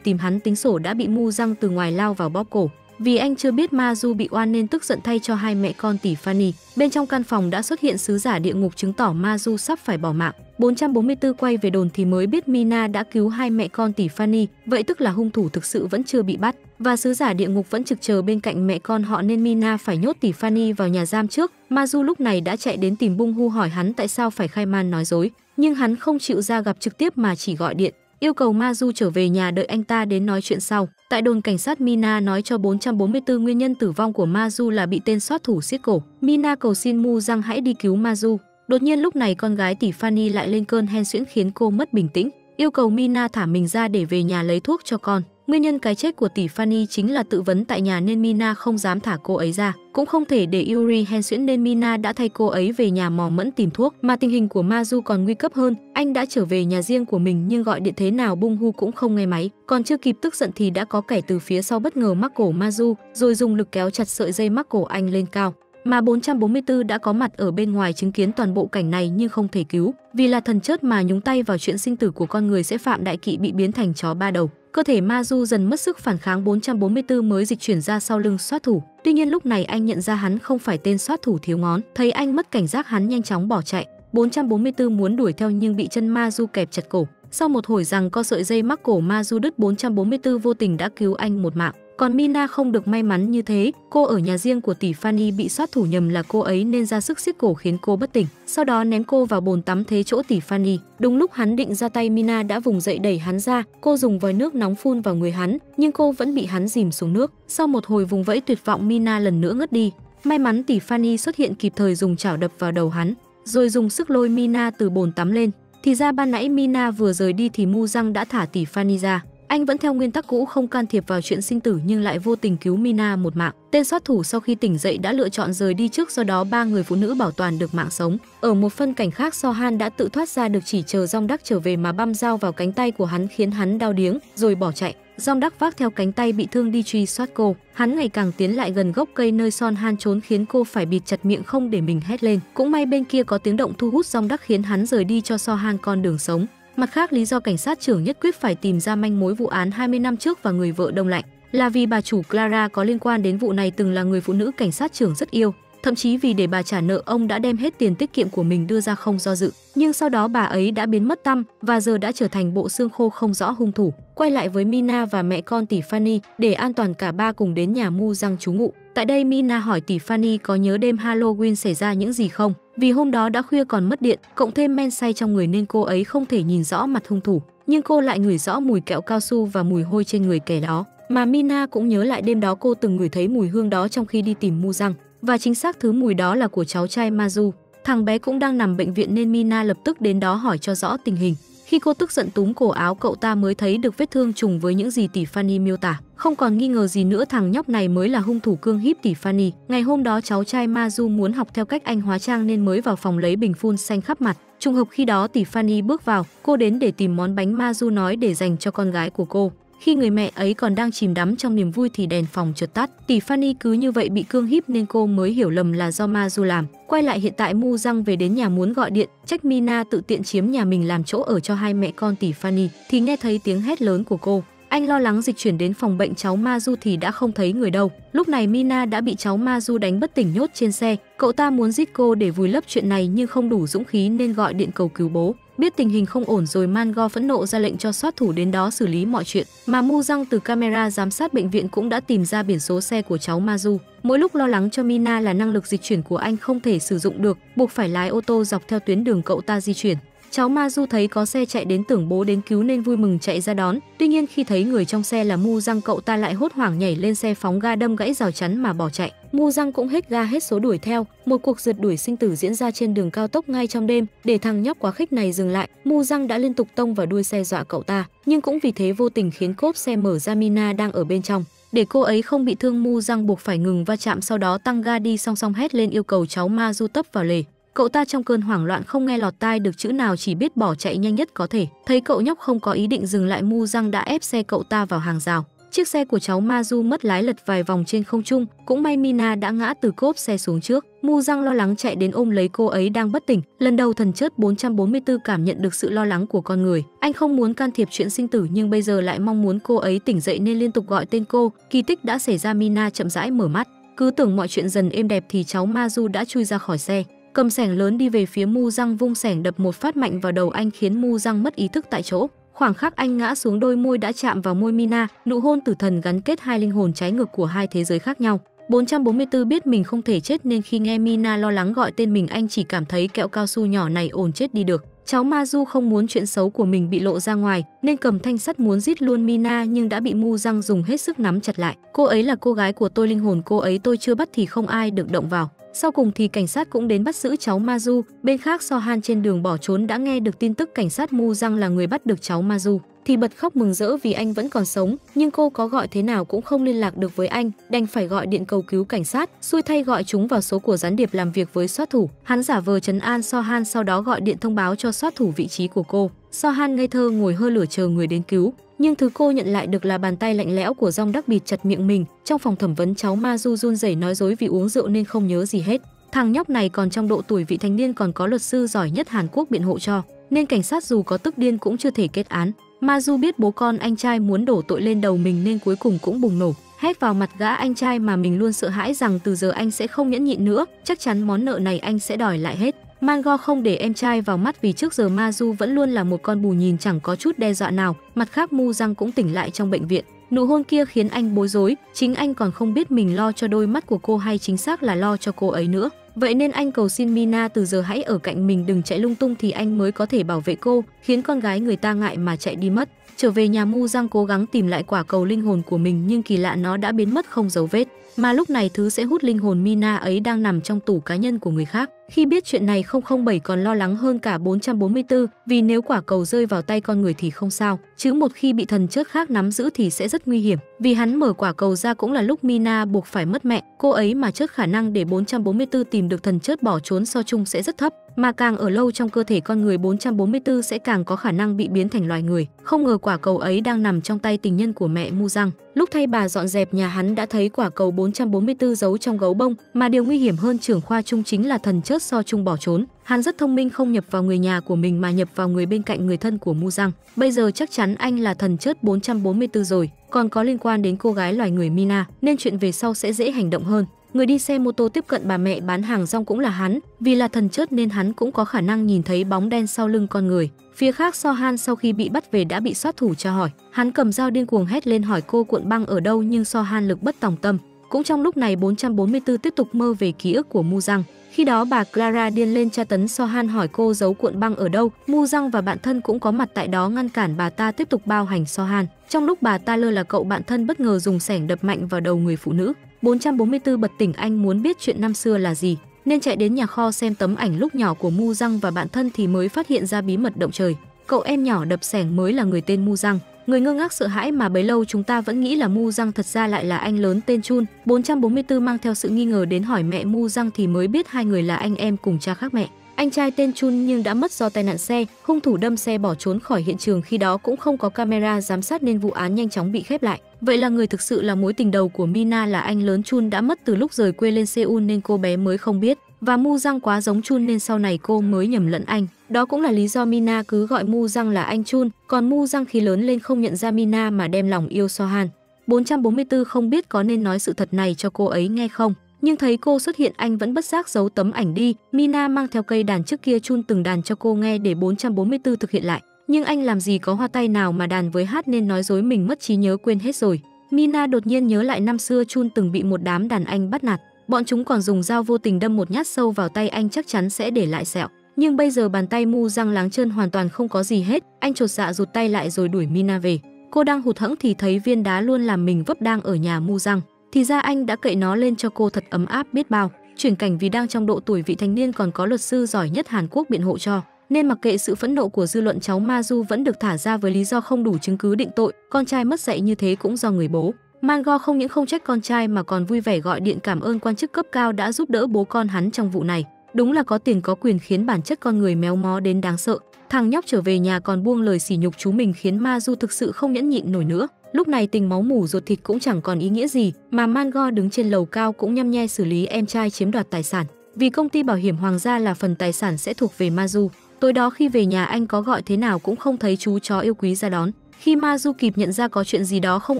tìm hắn tính sổ đã bị Mu răng từ ngoài lao vào bóp cổ. Vì anh chưa biết Ma Du bị oan nên tức giận thay cho hai mẹ con tỷ Fanny. Bên trong căn phòng đã xuất hiện sứ giả địa ngục chứng tỏ Ma Du sắp phải bỏ mạng. 444 quay về đồn thì mới biết Mina đã cứu hai mẹ con tỷ Fanny, vậy tức là hung thủ thực sự vẫn chưa bị bắt và sứ giả địa ngục vẫn trực chờ bên cạnh mẹ con họ nên Mina phải nhốt tỷ Fanny vào nhà giam trước. Mazu lúc này đã chạy đến tìm Bung Hu hỏi hắn tại sao phải khai man nói dối, nhưng hắn không chịu ra gặp trực tiếp mà chỉ gọi điện yêu cầu Mazu trở về nhà đợi anh ta đến nói chuyện sau. Tại đồn cảnh sát Mina nói cho 444 nguyên nhân tử vong của Mazu là bị tên sát thủ siết cổ. Mina cầu xin Mu rằng hãy đi cứu Mazu. Đột nhiên lúc này con gái tỷ Fanny lại lên cơn hen suyễn khiến cô mất bình tĩnh, yêu cầu Mina thả mình ra để về nhà lấy thuốc cho con. Nguyên nhân cái chết của tỷ Fanny chính là tự vấn tại nhà nên Mina không dám thả cô ấy ra. Cũng không thể để Yuri hen suyễn nên Mina đã thay cô ấy về nhà mò mẫn tìm thuốc. Mà tình hình của Mazu còn nguy cấp hơn. Anh đã trở về nhà riêng của mình nhưng gọi điện thế nào Bung Hu cũng không nghe máy. Còn chưa kịp tức giận thì đã có kẻ từ phía sau bất ngờ mắc cổ Mazu rồi dùng lực kéo chặt sợi dây mắc cổ anh lên cao mà 444 đã có mặt ở bên ngoài chứng kiến toàn bộ cảnh này nhưng không thể cứu, vì là thần chớt mà nhúng tay vào chuyện sinh tử của con người sẽ phạm đại kỵ bị biến thành chó ba đầu. Cơ thể Ma Du dần mất sức phản kháng 444 mới dịch chuyển ra sau lưng soát thủ. Tuy nhiên lúc này anh nhận ra hắn không phải tên soát thủ thiếu ngón, thấy anh mất cảnh giác hắn nhanh chóng bỏ chạy. 444 muốn đuổi theo nhưng bị chân Ma Du kẹp chặt cổ. Sau một hồi rằng co sợi dây mắc cổ Ma Du đứt 444 vô tình đã cứu anh một mạng. Còn Mina không được may mắn như thế, cô ở nhà riêng của tỷ Fanny bị soát thủ nhầm là cô ấy nên ra sức siết cổ khiến cô bất tỉnh. Sau đó ném cô vào bồn tắm thế chỗ tỷ Fanny. Đúng lúc hắn định ra tay Mina đã vùng dậy đẩy hắn ra, cô dùng vòi nước nóng phun vào người hắn, nhưng cô vẫn bị hắn dìm xuống nước. Sau một hồi vùng vẫy tuyệt vọng Mina lần nữa ngất đi. May mắn tỷ Fanny xuất hiện kịp thời dùng chảo đập vào đầu hắn, rồi dùng sức lôi Mina từ bồn tắm lên. Thì ra ban nãy Mina vừa rời đi thì Mu Răng đã thả tỷ Fanny ra. Anh vẫn theo nguyên tắc cũ không can thiệp vào chuyện sinh tử nhưng lại vô tình cứu Mina một mạng. Tên sát thủ sau khi tỉnh dậy đã lựa chọn rời đi trước do đó ba người phụ nữ bảo toàn được mạng sống. Ở một phân cảnh khác, Sohan đã tự thoát ra được chỉ chờ Dong Đắc trở về mà băm dao vào cánh tay của hắn khiến hắn đau điếng, rồi bỏ chạy. Dong Đắc vác theo cánh tay bị thương đi truy soát cô. Hắn ngày càng tiến lại gần gốc cây nơi Son Han trốn khiến cô phải bịt chặt miệng không để mình hét lên. Cũng may bên kia có tiếng động thu hút Dong Đắc khiến hắn rời đi cho So Han con đường sống. Mặt khác, lý do cảnh sát trưởng nhất quyết phải tìm ra manh mối vụ án 20 năm trước và người vợ đông lạnh là vì bà chủ Clara có liên quan đến vụ này từng là người phụ nữ cảnh sát trưởng rất yêu, thậm chí vì để bà trả nợ ông đã đem hết tiền tiết kiệm của mình đưa ra không do dự. Nhưng sau đó bà ấy đã biến mất tâm và giờ đã trở thành bộ xương khô không rõ hung thủ. Quay lại với Mina và mẹ con tỷ Fanny để an toàn cả ba cùng đến nhà Mu răng trú ngụ. Tại đây Mina hỏi tỷ Fanny có nhớ đêm Halloween xảy ra những gì không? Vì hôm đó đã khuya còn mất điện, cộng thêm men say trong người nên cô ấy không thể nhìn rõ mặt hung thủ, nhưng cô lại ngửi rõ mùi kẹo cao su và mùi hôi trên người kẻ đó. Mà Mina cũng nhớ lại đêm đó cô từng ngửi thấy mùi hương đó trong khi đi tìm mu răng, và chính xác thứ mùi đó là của cháu trai Mazu. Thằng bé cũng đang nằm bệnh viện nên Mina lập tức đến đó hỏi cho rõ tình hình. Khi cô tức giận túm cổ áo cậu ta mới thấy được vết thương trùng với những gì tỷ Fanny miêu tả. Không còn nghi ngờ gì nữa thằng nhóc này mới là hung thủ cương hiếp tỷ Fanny. Ngày hôm đó cháu trai Mazu muốn học theo cách anh hóa trang nên mới vào phòng lấy bình phun xanh khắp mặt. Trùng hợp khi đó tỷ Fanny bước vào, cô đến để tìm món bánh Mazu nói để dành cho con gái của cô. Khi người mẹ ấy còn đang chìm đắm trong niềm vui thì đèn phòng chợt tắt. Tỷ Fanny cứ như vậy bị cương hiếp nên cô mới hiểu lầm là do Ma Du làm. Quay lại hiện tại Mu Răng về đến nhà muốn gọi điện, trách Mina tự tiện chiếm nhà mình làm chỗ ở cho hai mẹ con tỷ Fanny thì nghe thấy tiếng hét lớn của cô. Anh lo lắng dịch chuyển đến phòng bệnh cháu Mazu thì đã không thấy người đâu. Lúc này Mina đã bị cháu Mazu đánh bất tỉnh nhốt trên xe. Cậu ta muốn giết cô để vùi lấp chuyện này nhưng không đủ dũng khí nên gọi điện cầu cứu bố. Biết tình hình không ổn rồi Mango phẫn nộ ra lệnh cho soát thủ đến đó xử lý mọi chuyện. Mà Mu Răng từ camera giám sát bệnh viện cũng đã tìm ra biển số xe của cháu Mazu. Mỗi lúc lo lắng cho Mina là năng lực dịch chuyển của anh không thể sử dụng được, buộc phải lái ô tô dọc theo tuyến đường cậu ta di chuyển. Cháu Ma Du thấy có xe chạy đến tưởng bố đến cứu nên vui mừng chạy ra đón. Tuy nhiên khi thấy người trong xe là Mu Răng cậu ta lại hốt hoảng nhảy lên xe phóng ga đâm gãy rào chắn mà bỏ chạy. Mu Răng cũng hết ga hết số đuổi theo. Một cuộc rượt đuổi sinh tử diễn ra trên đường cao tốc ngay trong đêm. Để thằng nhóc quá khích này dừng lại, Mu Răng đã liên tục tông vào đuôi xe dọa cậu ta. Nhưng cũng vì thế vô tình khiến cốp xe mở ra Mina đang ở bên trong. để cô ấy không bị thương Mu Răng buộc phải ngừng va chạm sau đó tăng ga đi song song hét lên yêu cầu cháu Ma Du tấp vào lề. Cậu ta trong cơn hoảng loạn không nghe lọt tai được chữ nào chỉ biết bỏ chạy nhanh nhất có thể. Thấy cậu nhóc không có ý định dừng lại Mu Răng đã ép xe cậu ta vào hàng rào. Chiếc xe của cháu Mazu mất lái lật vài vòng trên không trung, cũng may Mina đã ngã từ cốp xe xuống trước. Mu Răng lo lắng chạy đến ôm lấy cô ấy đang bất tỉnh. Lần đầu thần chất 444 cảm nhận được sự lo lắng của con người. Anh không muốn can thiệp chuyện sinh tử nhưng bây giờ lại mong muốn cô ấy tỉnh dậy nên liên tục gọi tên cô. Kỳ tích đã xảy ra Mina chậm rãi mở mắt. Cứ tưởng mọi chuyện dần êm đẹp thì cháu Mazu đã chui ra khỏi xe cầm sẻng lớn đi về phía Mu Răng vung sẻng đập một phát mạnh vào đầu anh khiến Mu Răng mất ý thức tại chỗ. Khoảng khắc anh ngã xuống đôi môi đã chạm vào môi Mina, nụ hôn tử thần gắn kết hai linh hồn trái ngược của hai thế giới khác nhau. 444 biết mình không thể chết nên khi nghe Mina lo lắng gọi tên mình anh chỉ cảm thấy kẹo cao su nhỏ này ổn chết đi được. Cháu ma du không muốn chuyện xấu của mình bị lộ ra ngoài, nên cầm thanh sắt muốn giết luôn Mina nhưng đã bị Mu Răng dùng hết sức nắm chặt lại. Cô ấy là cô gái của tôi linh hồn, cô ấy tôi chưa bắt thì không ai được động vào. Sau cùng thì cảnh sát cũng đến bắt giữ cháu ma du Bên khác, Sohan trên đường bỏ trốn đã nghe được tin tức cảnh sát Mu Răng là người bắt được cháu ma du thì bật khóc mừng rỡ vì anh vẫn còn sống, nhưng cô có gọi thế nào cũng không liên lạc được với anh, đành phải gọi điện cầu cứu cảnh sát, xui thay gọi chúng vào số của gián điệp làm việc với soát thủ. Hắn giả vờ trấn an Sohan sau đó gọi điện thông báo cho soát thủ vị trí của cô. Sohan ngây thơ ngồi hơ lửa chờ người đến cứu, nhưng thứ cô nhận lại được là bàn tay lạnh lẽo của rong Đắc bịt chặt miệng mình. Trong phòng thẩm vấn cháu Ma Du run rẩy nói dối vì uống rượu nên không nhớ gì hết. Thằng nhóc này còn trong độ tuổi vị thành niên còn có luật sư giỏi nhất Hàn Quốc biện hộ cho, nên cảnh sát dù có tức điên cũng chưa thể kết án. Ma Du biết bố con anh trai muốn đổ tội lên đầu mình nên cuối cùng cũng bùng nổ, hét vào mặt gã anh trai mà mình luôn sợ hãi rằng từ giờ anh sẽ không nhẫn nhịn nữa, chắc chắn món nợ này anh sẽ đòi lại hết. Mango không để em trai vào mắt vì trước giờ Ma Du vẫn luôn là một con bù nhìn chẳng có chút đe dọa nào. Mặt khác Mu Răng cũng tỉnh lại trong bệnh viện. Nụ hôn kia khiến anh bối rối, chính anh còn không biết mình lo cho đôi mắt của cô hay chính xác là lo cho cô ấy nữa. Vậy nên anh cầu xin Mina từ giờ hãy ở cạnh mình đừng chạy lung tung thì anh mới có thể bảo vệ cô, khiến con gái người ta ngại mà chạy đi mất. Trở về nhà Mu Giang cố gắng tìm lại quả cầu linh hồn của mình nhưng kỳ lạ nó đã biến mất không dấu vết. Mà lúc này thứ sẽ hút linh hồn Mina ấy đang nằm trong tủ cá nhân của người khác. Khi biết chuyện này 007 còn lo lắng hơn cả 444 vì nếu quả cầu rơi vào tay con người thì không sao, chứ một khi bị thần chết khác nắm giữ thì sẽ rất nguy hiểm. Vì hắn mở quả cầu ra cũng là lúc Mina buộc phải mất mẹ, cô ấy mà chớp khả năng để 444 tìm được thần chết bỏ trốn so chung sẽ rất thấp, mà càng ở lâu trong cơ thể con người 444 sẽ càng có khả năng bị biến thành loài người. Không ngờ quả cầu ấy đang nằm trong tay tình nhân của mẹ Mu Răng. Lúc thay bà dọn dẹp nhà hắn đã thấy quả cầu 444 giấu trong gấu bông, mà điều nguy hiểm hơn trưởng khoa trung chính là thần chết so trung bỏ trốn. Hắn rất thông minh không nhập vào người nhà của mình mà nhập vào người bên cạnh người thân của Mu Giang. Bây giờ chắc chắn anh là thần chết 444 rồi, còn có liên quan đến cô gái loài người Mina, nên chuyện về sau sẽ dễ hành động hơn. Người đi xe mô tô tiếp cận bà mẹ bán hàng rong cũng là hắn, vì là thần chết nên hắn cũng có khả năng nhìn thấy bóng đen sau lưng con người. Phía khác Sohan sau khi bị bắt về đã bị soát thủ cho hỏi. Hắn cầm dao điên cuồng hét lên hỏi cô cuộn băng ở đâu nhưng Sohan lực bất tòng tâm. Cũng trong lúc này 444 tiếp tục mơ về ký ức của Mu Giang. Khi đó bà Clara điên lên tra tấn Sohan hỏi cô giấu cuộn băng ở đâu, Mu Răng và bạn thân cũng có mặt tại đó ngăn cản bà ta tiếp tục bao hành Sohan. Trong lúc bà ta lơ là cậu bạn thân bất ngờ dùng sẻng đập mạnh vào đầu người phụ nữ. 444 bật tỉnh anh muốn biết chuyện năm xưa là gì, nên chạy đến nhà kho xem tấm ảnh lúc nhỏ của Mu Răng và bạn thân thì mới phát hiện ra bí mật động trời. Cậu em nhỏ đập sẻng mới là người tên Mu Răng. Người ngơ ngác sợ hãi mà bấy lâu chúng ta vẫn nghĩ là Mu Răng thật ra lại là anh lớn tên Chun. 444 mang theo sự nghi ngờ đến hỏi mẹ Mu Răng thì mới biết hai người là anh em cùng cha khác mẹ. Anh trai tên Chun nhưng đã mất do tai nạn xe, hung thủ đâm xe bỏ trốn khỏi hiện trường khi đó cũng không có camera giám sát nên vụ án nhanh chóng bị khép lại. Vậy là người thực sự là mối tình đầu của Mina là anh lớn Chun đã mất từ lúc rời quê lên Seoul nên cô bé mới không biết. Và Mu Răng quá giống Chun nên sau này cô mới nhầm lẫn anh. Đó cũng là lý do Mina cứ gọi Mu Răng là anh Chun, còn Mu Răng khi lớn lên không nhận ra Mina mà đem lòng yêu Sohan. 444 không biết có nên nói sự thật này cho cô ấy nghe không, nhưng thấy cô xuất hiện anh vẫn bất giác giấu tấm ảnh đi. Mina mang theo cây đàn trước kia Chun từng đàn cho cô nghe để 444 thực hiện lại. Nhưng anh làm gì có hoa tay nào mà đàn với hát nên nói dối mình mất trí nhớ quên hết rồi. Mina đột nhiên nhớ lại năm xưa Chun từng bị một đám đàn anh bắt nạt. Bọn chúng còn dùng dao vô tình đâm một nhát sâu vào tay anh chắc chắn sẽ để lại sẹo. Nhưng bây giờ bàn tay mu răng láng trơn hoàn toàn không có gì hết, anh trột dạ rụt tay lại rồi đuổi Mina về. Cô đang hụt hẫng thì thấy viên đá luôn làm mình vấp đang ở nhà mu răng. Thì ra anh đã cậy nó lên cho cô thật ấm áp biết bao. Chuyển cảnh vì đang trong độ tuổi vị thành niên còn có luật sư giỏi nhất Hàn Quốc biện hộ cho. Nên mặc kệ sự phẫn nộ của dư luận cháu Ma Du vẫn được thả ra với lý do không đủ chứng cứ định tội, con trai mất dạy như thế cũng do người bố. Mango không những không trách con trai mà còn vui vẻ gọi điện cảm ơn quan chức cấp cao đã giúp đỡ bố con hắn trong vụ này. Đúng là có tiền có quyền khiến bản chất con người méo mó đến đáng sợ. Thằng nhóc trở về nhà còn buông lời sỉ nhục chú mình khiến Ma Du thực sự không nhẫn nhịn nổi nữa. Lúc này tình máu mủ ruột thịt cũng chẳng còn ý nghĩa gì, mà Mango đứng trên lầu cao cũng nhăm nhe xử lý em trai chiếm đoạt tài sản. Vì công ty bảo hiểm hoàng gia là phần tài sản sẽ thuộc về Ma Du. Tối đó khi về nhà anh có gọi thế nào cũng không thấy chú chó yêu quý ra đón. Khi Ma Du kịp nhận ra có chuyện gì đó không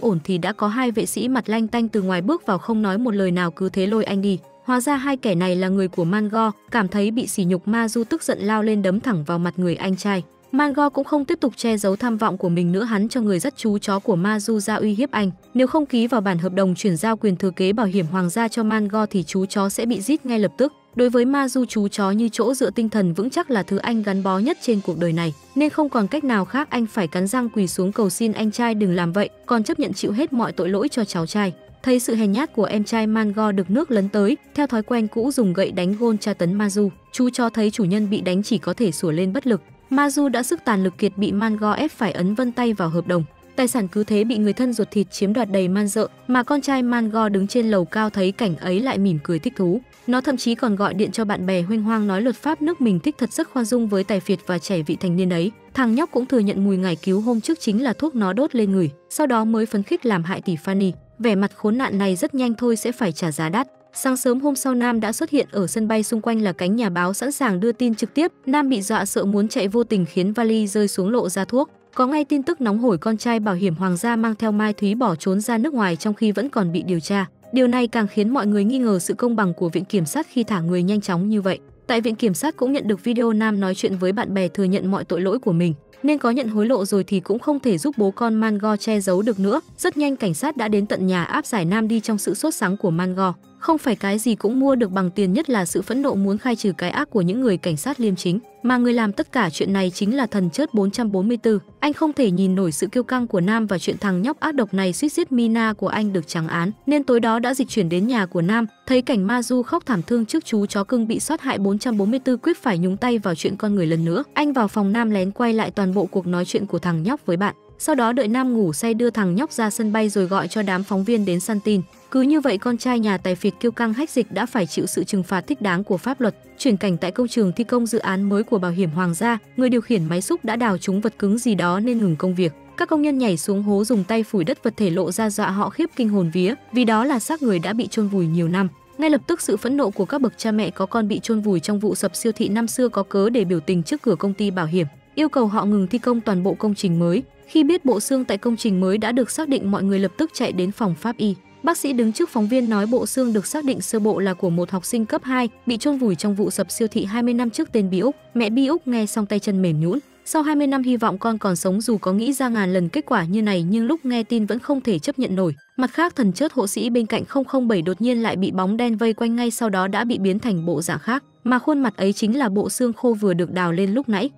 ổn thì đã có hai vệ sĩ mặt lanh tanh từ ngoài bước vào không nói một lời nào cứ thế lôi anh đi. Hóa ra hai kẻ này là người của Mango, cảm thấy bị sỉ nhục Ma Du tức giận lao lên đấm thẳng vào mặt người anh trai. Mango cũng không tiếp tục che giấu tham vọng của mình nữa hắn cho người dắt chú chó của Mazu ra uy hiếp anh. Nếu không ký vào bản hợp đồng chuyển giao quyền thừa kế bảo hiểm hoàng gia cho Mango thì chú chó sẽ bị giết ngay lập tức. Đối với Ma Du chú chó như chỗ dựa tinh thần vững chắc là thứ anh gắn bó nhất trên cuộc đời này, nên không còn cách nào khác anh phải cắn răng quỳ xuống cầu xin anh trai đừng làm vậy, còn chấp nhận chịu hết mọi tội lỗi cho cháu trai. Thấy sự hèn nhát của em trai Mango được nước lấn tới, theo thói quen cũ dùng gậy đánh gôn tra tấn Mazu, chú chó thấy chủ nhân bị đánh chỉ có thể sủa lên bất lực. Mazu đã sức tàn lực kiệt bị Mango ép phải ấn vân tay vào hợp đồng. Tài sản cứ thế bị người thân ruột thịt chiếm đoạt đầy man dợ, mà con trai Mango đứng trên lầu cao thấy cảnh ấy lại mỉm cười thích thú. Nó thậm chí còn gọi điện cho bạn bè huynh hoang nói luật pháp nước mình thích thật rất khoan dung với tài phiệt và trẻ vị thành niên ấy. Thằng nhóc cũng thừa nhận mùi ngải cứu hôm trước chính là thuốc nó đốt lên người, sau đó mới phấn khích làm hại tỷ Fanny. Vẻ mặt khốn nạn này rất nhanh thôi sẽ phải trả giá đắt. Sáng sớm hôm sau Nam đã xuất hiện ở sân bay xung quanh là cánh nhà báo sẵn sàng đưa tin trực tiếp. Nam bị dọa sợ muốn chạy vô tình khiến vali rơi xuống lộ ra thuốc. Có ngay tin tức nóng hổi con trai bảo hiểm hoàng gia mang theo Mai Thúy bỏ trốn ra nước ngoài trong khi vẫn còn bị điều tra. Điều này càng khiến mọi người nghi ngờ sự công bằng của viện kiểm sát khi thả người nhanh chóng như vậy. Tại viện kiểm sát cũng nhận được video Nam nói chuyện với bạn bè thừa nhận mọi tội lỗi của mình, nên có nhận hối lộ rồi thì cũng không thể giúp bố con Mango che giấu được nữa. Rất nhanh cảnh sát đã đến tận nhà áp giải Nam đi trong sự sốt sắng của Mango. Không phải cái gì cũng mua được bằng tiền nhất là sự phẫn nộ muốn khai trừ cái ác của những người cảnh sát liêm chính, mà người làm tất cả chuyện này chính là thần chớt 444. Anh không thể nhìn nổi sự kiêu căng của Nam và chuyện thằng nhóc ác độc này suýt giết Mina của anh được trắng án, nên tối đó đã dịch chuyển đến nhà của Nam, thấy cảnh Ma Du khóc thảm thương trước chú chó cưng bị sát hại 444 quyết phải nhúng tay vào chuyện con người lần nữa. Anh vào phòng Nam lén quay lại toàn bộ cuộc nói chuyện của thằng nhóc với bạn. Sau đó đợi Nam ngủ say đưa thằng nhóc ra sân bay rồi gọi cho đám phóng viên đến săn tin. Cứ như vậy con trai nhà tài phiệt kiêu căng hách dịch đã phải chịu sự trừng phạt thích đáng của pháp luật. Chuyển cảnh tại công trường thi công dự án mới của bảo hiểm hoàng gia, người điều khiển máy xúc đã đào trúng vật cứng gì đó nên ngừng công việc. Các công nhân nhảy xuống hố dùng tay phủi đất vật thể lộ ra dọa họ khiếp kinh hồn vía, vì đó là xác người đã bị chôn vùi nhiều năm. Ngay lập tức sự phẫn nộ của các bậc cha mẹ có con bị chôn vùi trong vụ sập siêu thị năm xưa có cớ để biểu tình trước cửa công ty bảo hiểm, yêu cầu họ ngừng thi công toàn bộ công trình mới. Khi biết bộ xương tại công trình mới đã được xác định, mọi người lập tức chạy đến phòng pháp y. Bác sĩ đứng trước phóng viên nói bộ xương được xác định sơ bộ là của một học sinh cấp 2 bị chôn vùi trong vụ sập siêu thị 20 năm trước tên Bi Úc. Mẹ Bi Úc nghe xong tay chân mềm nhũn. Sau 20 năm hy vọng con còn sống dù có nghĩ ra ngàn lần kết quả như này nhưng lúc nghe tin vẫn không thể chấp nhận nổi. Mặt khác, thần chớt hộ sĩ bên cạnh 007 đột nhiên lại bị bóng đen vây quanh ngay sau đó đã bị biến thành bộ dạng khác. Mà khuôn mặt ấy chính là bộ xương khô vừa được đào lên lúc nãy.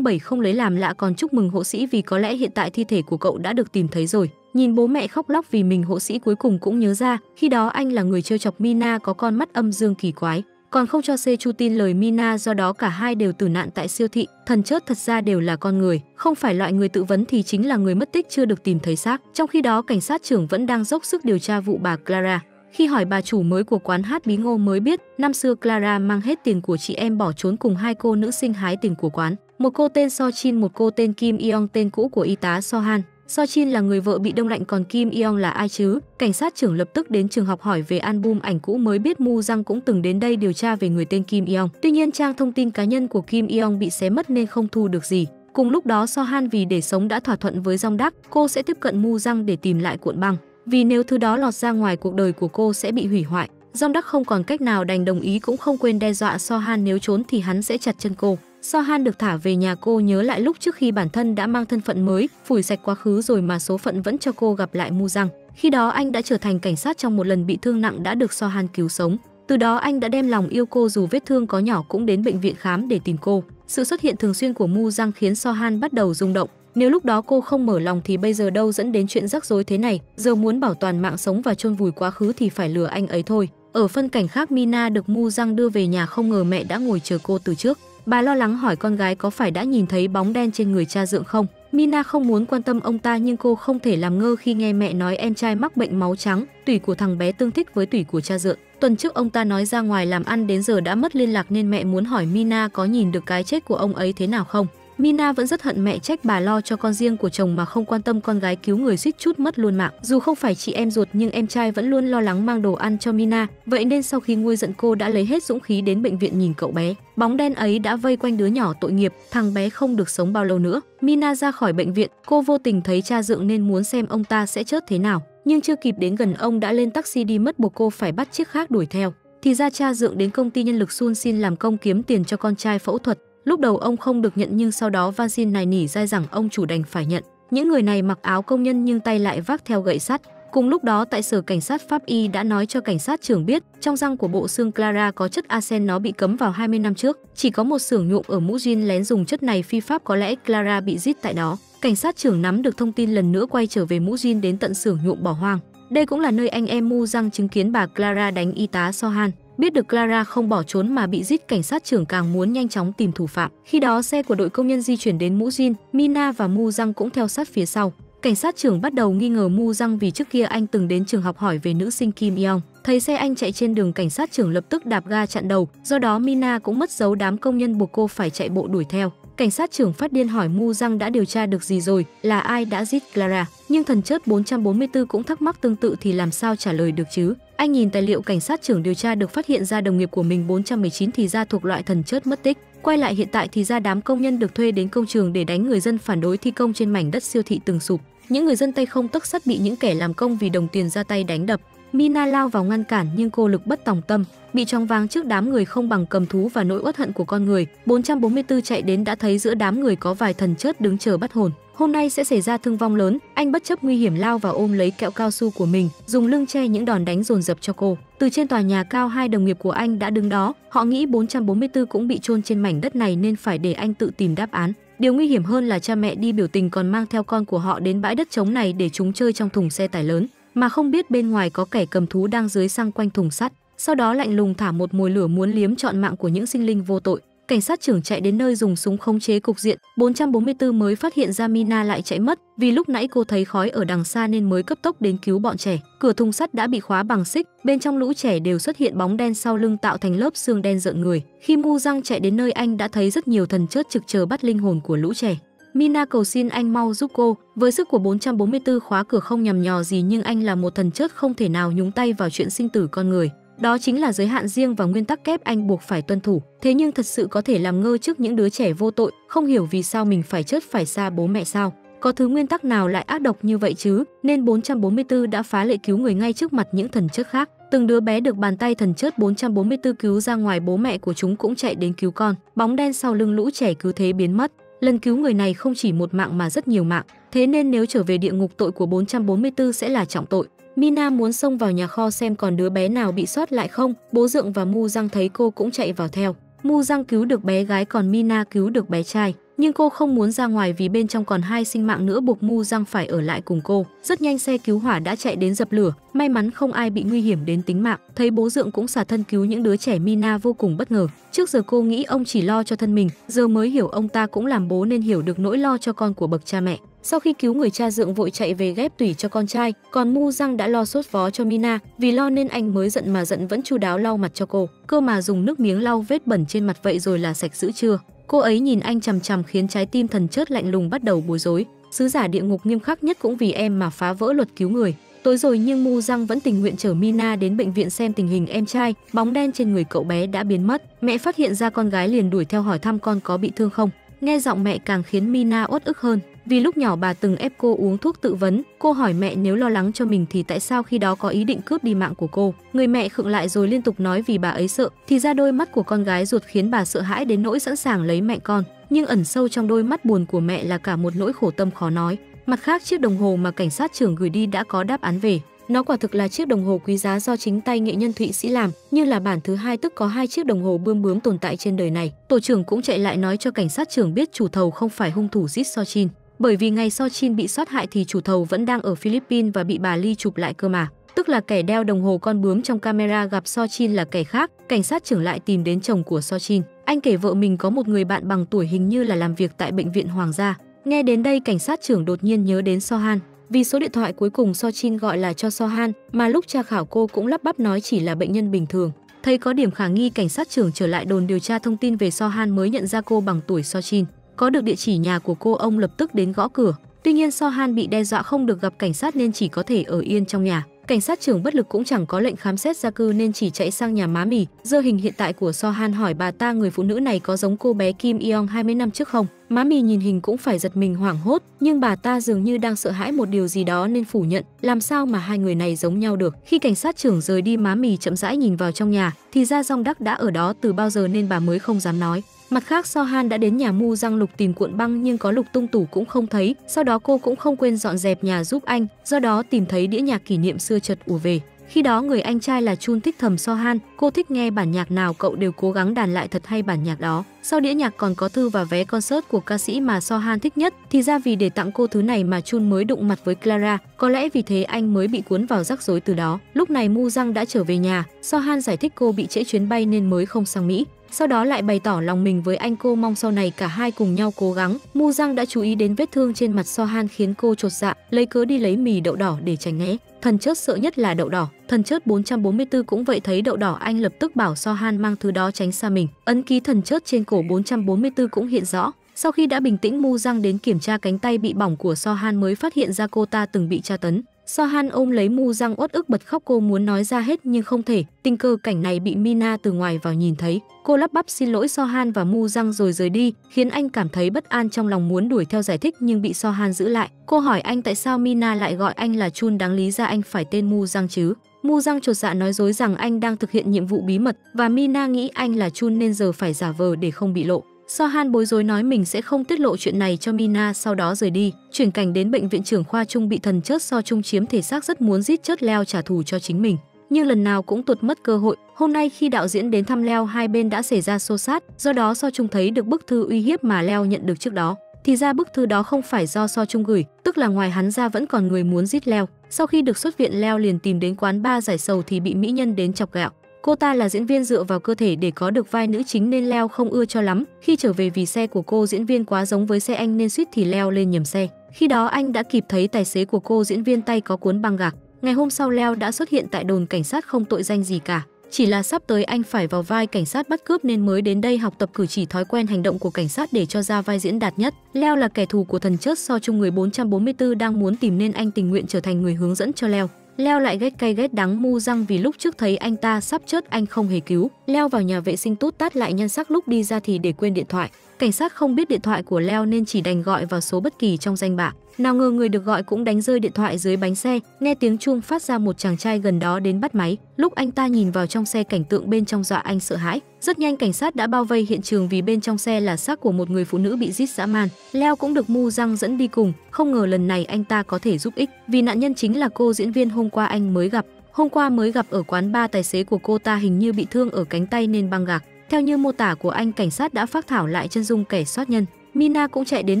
007 không lấy làm lạ còn chúc mừng hộ sĩ vì có lẽ hiện tại thi thể của cậu đã được tìm thấy rồi. Nhìn bố mẹ khóc lóc vì mình hộ sĩ cuối cùng cũng nhớ ra, khi đó anh là người trêu chọc Mina có con mắt âm dương kỳ quái còn không cho Chu tin lời Mina do đó cả hai đều tử nạn tại siêu thị. Thần chớt thật ra đều là con người, không phải loại người tự vấn thì chính là người mất tích chưa được tìm thấy xác. Trong khi đó cảnh sát trưởng vẫn đang dốc sức điều tra vụ bà Clara. Khi hỏi bà chủ mới của quán hát bí ngô mới biết, năm xưa Clara mang hết tiền của chị em bỏ trốn cùng hai cô nữ sinh hái tiền của quán. Một cô tên So Chin, một cô tên Kim Yeong tên cũ của y tá So Han. So Chin là người vợ bị đông lạnh còn Kim Yeong là ai chứ? Cảnh sát trưởng lập tức đến trường học hỏi về album ảnh cũ mới biết Mu Răng cũng từng đến đây điều tra về người tên Kim Yeong. Tuy nhiên trang thông tin cá nhân của Kim Yeong bị xé mất nên không thu được gì. Cùng lúc đó So Han vì để sống đã thỏa thuận với Jong Đắc, cô sẽ tiếp cận Mu Răng để tìm lại cuộn băng. Vì nếu thứ đó lọt ra ngoài cuộc đời của cô sẽ bị hủy hoại. Jong Đắc không còn cách nào đành đồng ý cũng không quên đe dọa So Han nếu trốn thì hắn sẽ chặt chân cô. Sohan được thả về nhà cô nhớ lại lúc trước khi bản thân đã mang thân phận mới, phủi sạch quá khứ rồi mà số phận vẫn cho cô gặp lại Mu Giang. Khi đó anh đã trở thành cảnh sát trong một lần bị thương nặng đã được So Han cứu sống. Từ đó anh đã đem lòng yêu cô dù vết thương có nhỏ cũng đến bệnh viện khám để tìm cô. Sự xuất hiện thường xuyên của Mu Giang khiến So Han bắt đầu rung động. Nếu lúc đó cô không mở lòng thì bây giờ đâu dẫn đến chuyện rắc rối thế này, giờ muốn bảo toàn mạng sống và chôn vùi quá khứ thì phải lừa anh ấy thôi. Ở phân cảnh khác Mina được Mu Giang đưa về nhà không ngờ mẹ đã ngồi chờ cô từ trước. Bà lo lắng hỏi con gái có phải đã nhìn thấy bóng đen trên người cha dượng không. Mina không muốn quan tâm ông ta nhưng cô không thể làm ngơ khi nghe mẹ nói em trai mắc bệnh máu trắng, tủy của thằng bé tương thích với tủy của cha dượng. Tuần trước ông ta nói ra ngoài làm ăn đến giờ đã mất liên lạc nên mẹ muốn hỏi Mina có nhìn được cái chết của ông ấy thế nào không. Mina vẫn rất hận mẹ trách bà lo cho con riêng của chồng mà không quan tâm con gái cứu người suýt chút mất luôn mạng. Dù không phải chị em ruột nhưng em trai vẫn luôn lo lắng mang đồ ăn cho Mina, vậy nên sau khi nguôi giận cô đã lấy hết dũng khí đến bệnh viện nhìn cậu bé. Bóng đen ấy đã vây quanh đứa nhỏ tội nghiệp, thằng bé không được sống bao lâu nữa. Mina ra khỏi bệnh viện, cô vô tình thấy cha dượng nên muốn xem ông ta sẽ chết thế nào, nhưng chưa kịp đến gần ông đã lên taxi đi mất buộc cô phải bắt chiếc khác đuổi theo. Thì ra cha dượng đến công ty nhân lực Sun xin làm công kiếm tiền cho con trai phẫu thuật, Lúc đầu ông không được nhận nhưng sau đó van xin này nỉ dai rằng ông chủ đành phải nhận. Những người này mặc áo công nhân nhưng tay lại vác theo gậy sắt. Cùng lúc đó, tại sở cảnh sát Pháp Y đã nói cho cảnh sát trưởng biết, trong răng của bộ xương Clara có chất arsen nó bị cấm vào 20 năm trước. Chỉ có một xưởng nhuộm ở Mũ jean lén dùng chất này phi pháp có lẽ Clara bị giết tại đó. Cảnh sát trưởng nắm được thông tin lần nữa quay trở về Mũ jean đến tận xưởng nhuộm bỏ hoang. Đây cũng là nơi anh em Mu Răng chứng kiến bà Clara đánh y tá Sohan. Biết được Clara không bỏ trốn mà bị giết, cảnh sát trưởng càng muốn nhanh chóng tìm thủ phạm. Khi đó xe của đội công nhân di chuyển đến Mũ Jin, Mina và Mu Răng cũng theo sát phía sau. Cảnh sát trưởng bắt đầu nghi ngờ Mu Răng vì trước kia anh từng đến trường học hỏi về nữ sinh Kim Yong. Thấy xe anh chạy trên đường cảnh sát trưởng lập tức đạp ga chặn đầu, do đó Mina cũng mất dấu đám công nhân buộc cô phải chạy bộ đuổi theo. Cảnh sát trưởng phát điên hỏi Mu Răng đã điều tra được gì rồi, là ai đã giết Clara. Nhưng thần chớt 444 cũng thắc mắc tương tự thì làm sao trả lời được chứ. Anh nhìn tài liệu cảnh sát trưởng điều tra được phát hiện ra đồng nghiệp của mình 419 thì ra thuộc loại thần chớt mất tích. Quay lại hiện tại thì ra đám công nhân được thuê đến công trường để đánh người dân phản đối thi công trên mảnh đất siêu thị từng sụp. Những người dân tay không tấc sắt bị những kẻ làm công vì đồng tiền ra tay đánh đập. Mina lao vào ngăn cản nhưng cô lực bất tòng tâm, bị tròng váng trước đám người không bằng cầm thú và nỗi uất hận của con người. 444 chạy đến đã thấy giữa đám người có vài thần chớt đứng chờ bắt hồn. Hôm nay sẽ xảy ra thương vong lớn, anh bất chấp nguy hiểm lao vào ôm lấy kẹo cao su của mình, dùng lưng che những đòn đánh dồn dập cho cô. Từ trên tòa nhà cao hai đồng nghiệp của anh đã đứng đó, họ nghĩ 444 cũng bị chôn trên mảnh đất này nên phải để anh tự tìm đáp án. Điều nguy hiểm hơn là cha mẹ đi biểu tình còn mang theo con của họ đến bãi đất trống này để chúng chơi trong thùng xe tải lớn mà không biết bên ngoài có kẻ cầm thú đang dưới xăng quanh thùng sắt. Sau đó lạnh lùng thả một mồi lửa muốn liếm trọn mạng của những sinh linh vô tội. Cảnh sát trưởng chạy đến nơi dùng súng khống chế cục diện, 444 mới phát hiện ra Mina lại chạy mất, vì lúc nãy cô thấy khói ở đằng xa nên mới cấp tốc đến cứu bọn trẻ. Cửa thùng sắt đã bị khóa bằng xích, bên trong lũ trẻ đều xuất hiện bóng đen sau lưng tạo thành lớp xương đen rợn người. Khi Mu Răng chạy đến nơi anh đã thấy rất nhiều thần chớt trực chờ bắt linh hồn của lũ trẻ. Mina cầu xin anh mau giúp cô, với sức của 444 khóa cửa không nhầm nhò gì nhưng anh là một thần chất không thể nào nhúng tay vào chuyện sinh tử con người. Đó chính là giới hạn riêng và nguyên tắc kép anh buộc phải tuân thủ. Thế nhưng thật sự có thể làm ngơ trước những đứa trẻ vô tội, không hiểu vì sao mình phải chết phải xa bố mẹ sao. Có thứ nguyên tắc nào lại ác độc như vậy chứ, nên 444 đã phá lệ cứu người ngay trước mặt những thần chất khác. Từng đứa bé được bàn tay thần chất 444 cứu ra ngoài bố mẹ của chúng cũng chạy đến cứu con. Bóng đen sau lưng lũ trẻ cứ thế biến mất. Lần cứu người này không chỉ một mạng mà rất nhiều mạng, thế nên nếu trở về địa ngục tội của 444 sẽ là trọng tội. Mina muốn xông vào nhà kho xem còn đứa bé nào bị sót lại không, bố dượng và Mu Răng thấy cô cũng chạy vào theo. Mu Răng cứu được bé gái còn Mina cứu được bé trai nhưng cô không muốn ra ngoài vì bên trong còn hai sinh mạng nữa buộc Mu Răng phải ở lại cùng cô. Rất nhanh xe cứu hỏa đã chạy đến dập lửa, may mắn không ai bị nguy hiểm đến tính mạng. Thấy bố dượng cũng xả thân cứu những đứa trẻ Mina vô cùng bất ngờ. Trước giờ cô nghĩ ông chỉ lo cho thân mình, giờ mới hiểu ông ta cũng làm bố nên hiểu được nỗi lo cho con của bậc cha mẹ. Sau khi cứu người cha dượng vội chạy về ghép tủy cho con trai, còn Mu Răng đã lo sốt vó cho Mina, vì lo nên anh mới giận mà giận vẫn chu đáo lau mặt cho cô. Cơ mà dùng nước miếng lau vết bẩn trên mặt vậy rồi là sạch giữ chưa? Cô ấy nhìn anh chằm chằm khiến trái tim thần chớt lạnh lùng bắt đầu bối rối. Sứ giả địa ngục nghiêm khắc nhất cũng vì em mà phá vỡ luật cứu người. Tối rồi nhưng Mu Răng vẫn tình nguyện chở Mina đến bệnh viện xem tình hình em trai, bóng đen trên người cậu bé đã biến mất. Mẹ phát hiện ra con gái liền đuổi theo hỏi thăm con có bị thương không. Nghe giọng mẹ càng khiến Mina uất ức hơn. Vì lúc nhỏ bà từng ép cô uống thuốc tự vấn, cô hỏi mẹ nếu lo lắng cho mình thì tại sao khi đó có ý định cướp đi mạng của cô. Người mẹ khựng lại rồi liên tục nói vì bà ấy sợ, thì ra đôi mắt của con gái ruột khiến bà sợ hãi đến nỗi sẵn sàng lấy mẹ con. Nhưng ẩn sâu trong đôi mắt buồn của mẹ là cả một nỗi khổ tâm khó nói. Mặt khác chiếc đồng hồ mà cảnh sát trưởng gửi đi đã có đáp án về. Nó quả thực là chiếc đồng hồ quý giá do chính tay nghệ nhân Thụy Sĩ làm, như là bản thứ hai tức có hai chiếc đồng hồ bươm bướm tồn tại trên đời này. Tổ trưởng cũng chạy lại nói cho cảnh sát trưởng biết chủ thầu không phải hung thủ giết Sochin bởi vì ngày So Chin bị sát hại thì chủ thầu vẫn đang ở Philippines và bị bà Ly chụp lại cơ mà. Tức là kẻ đeo đồng hồ con bướm trong camera gặp So Chin là kẻ khác, cảnh sát trưởng lại tìm đến chồng của So Chin. Anh kể vợ mình có một người bạn bằng tuổi hình như là làm việc tại bệnh viện Hoàng gia. Nghe đến đây cảnh sát trưởng đột nhiên nhớ đến Sohan, vì số điện thoại cuối cùng Sochin gọi là cho Sohan, mà lúc tra khảo cô cũng lắp bắp nói chỉ là bệnh nhân bình thường. Thấy có điểm khả nghi, cảnh sát trưởng trở lại đồn điều tra thông tin về Sohan mới nhận ra cô bằng tuổi Sochin. Có được địa chỉ nhà của cô, ông lập tức đến gõ cửa. Tuy nhiên Sohan bị đe dọa không được gặp cảnh sát nên chỉ có thể ở yên trong nhà. Cảnh sát trưởng bất lực cũng chẳng có lệnh khám xét gia cư nên chỉ chạy sang nhà má mì. Dơ hình hiện tại của Sohan hỏi bà ta người phụ nữ này có giống cô bé Kim Yeong 20 năm trước không. Má mì nhìn hình cũng phải giật mình hoảng hốt, nhưng bà ta dường như đang sợ hãi một điều gì đó nên phủ nhận. Làm sao mà hai người này giống nhau được? Khi cảnh sát trưởng rời đi, má mì chậm rãi nhìn vào trong nhà, thì ra dòng Đắc đã ở đó từ bao giờ nên bà mới không dám nói. Mặt khác Sohan đã đến nhà Mu Răng Lục tìm cuộn băng nhưng có lục tung tủ cũng không thấy. Sau đó cô cũng không quên dọn dẹp nhà giúp anh, do đó tìm thấy đĩa nhạc kỷ niệm xưa chợt ùa về. Khi đó người anh trai là Chun thích thầm Sohan, cô thích nghe bản nhạc nào cậu đều cố gắng đàn lại thật hay bản nhạc đó. Sau đĩa nhạc còn có thư và vé concert của ca sĩ mà Sohan thích nhất, thì ra vì để tặng cô thứ này mà Chun mới đụng mặt với Clara, có lẽ vì thế anh mới bị cuốn vào rắc rối từ đó. Lúc này Mu Răng đã trở về nhà, Sohan giải thích cô bị trễ chuyến bay nên mới không sang Mỹ. Sau đó lại bày tỏ lòng mình với anh cô mong sau này cả hai cùng nhau cố gắng. Mu Giang đã chú ý đến vết thương trên mặt Sohan khiến cô chột dạ, lấy cớ đi lấy mì đậu đỏ để tránh né. Thần chớt sợ nhất là đậu đỏ. Thần chớt 444 cũng vậy thấy đậu đỏ anh lập tức bảo Sohan mang thứ đó tránh xa mình. Ấn ký thần chớt trên cổ 444 cũng hiện rõ. Sau khi đã bình tĩnh Mu Giang đến kiểm tra cánh tay bị bỏng của Sohan mới phát hiện ra cô ta từng bị tra tấn. Sohan ôm lấy Mu Giang uất ức bật khóc cô muốn nói ra hết nhưng không thể. Tình cờ cảnh này bị Mina từ ngoài vào nhìn thấy. Cô lắp bắp xin lỗi Sohan và Mu Giang rồi rời đi, khiến anh cảm thấy bất an trong lòng muốn đuổi theo giải thích nhưng bị Sohan giữ lại. Cô hỏi anh tại sao Mina lại gọi anh là Chun đáng lý ra anh phải tên Mu Giang chứ. Mu Giang chột dạ nói dối rằng anh đang thực hiện nhiệm vụ bí mật và Mina nghĩ anh là Chun nên giờ phải giả vờ để không bị lộ. Sohan bối rối nói mình sẽ không tiết lộ chuyện này cho Mina sau đó rời đi. Chuyển cảnh đến bệnh viện trưởng khoa Trung bị thần chớt So Trung chiếm thể xác rất muốn giết chớt leo trả thù cho chính mình. Nhưng lần nào cũng tuột mất cơ hội. Hôm nay khi đạo diễn đến thăm Leo hai bên đã xảy ra xô sát, do đó So Trung thấy được bức thư uy hiếp mà Leo nhận được trước đó. Thì ra bức thư đó không phải do So Trung gửi, tức là ngoài hắn ra vẫn còn người muốn giết Leo. Sau khi được xuất viện Leo liền tìm đến quán ba giải sầu thì bị mỹ nhân đến chọc gạo. Cô ta là diễn viên dựa vào cơ thể để có được vai nữ chính nên Leo không ưa cho lắm. Khi trở về vì xe của cô, diễn viên quá giống với xe anh nên suýt thì Leo lên nhầm xe. Khi đó anh đã kịp thấy tài xế của cô, diễn viên tay có cuốn băng gạc. Ngày hôm sau Leo đã xuất hiện tại đồn cảnh sát không tội danh gì cả. Chỉ là sắp tới anh phải vào vai cảnh sát bắt cướp nên mới đến đây học tập cử chỉ thói quen hành động của cảnh sát để cho ra vai diễn đạt nhất. Leo là kẻ thù của thần chớt so chung người 444 đang muốn tìm nên anh tình nguyện trở thành người hướng dẫn cho Leo. Leo lại ghét cay ghét đắng mu răng vì lúc trước thấy anh ta sắp chết anh không hề cứu. Leo vào nhà vệ sinh tút tát lại nhân sắc lúc đi ra thì để quên điện thoại. Cảnh sát không biết điện thoại của Leo nên chỉ đành gọi vào số bất kỳ trong danh bạ. Nào ngờ người được gọi cũng đánh rơi điện thoại dưới bánh xe, nghe tiếng chuông phát ra một chàng trai gần đó đến bắt máy. Lúc anh ta nhìn vào trong xe cảnh tượng bên trong dọa anh sợ hãi. Rất nhanh cảnh sát đã bao vây hiện trường vì bên trong xe là xác của một người phụ nữ bị giết dã man. Leo cũng được Mu Răng dẫn đi cùng, không ngờ lần này anh ta có thể giúp ích, vì nạn nhân chính là cô diễn viên hôm qua anh mới gặp. Hôm qua mới gặp ở quán ba tài xế của cô ta hình như bị thương ở cánh tay nên băng gạc. Theo như mô tả của anh, cảnh sát đã phát thảo lại chân dung kẻ sát nhân. Mina cũng chạy đến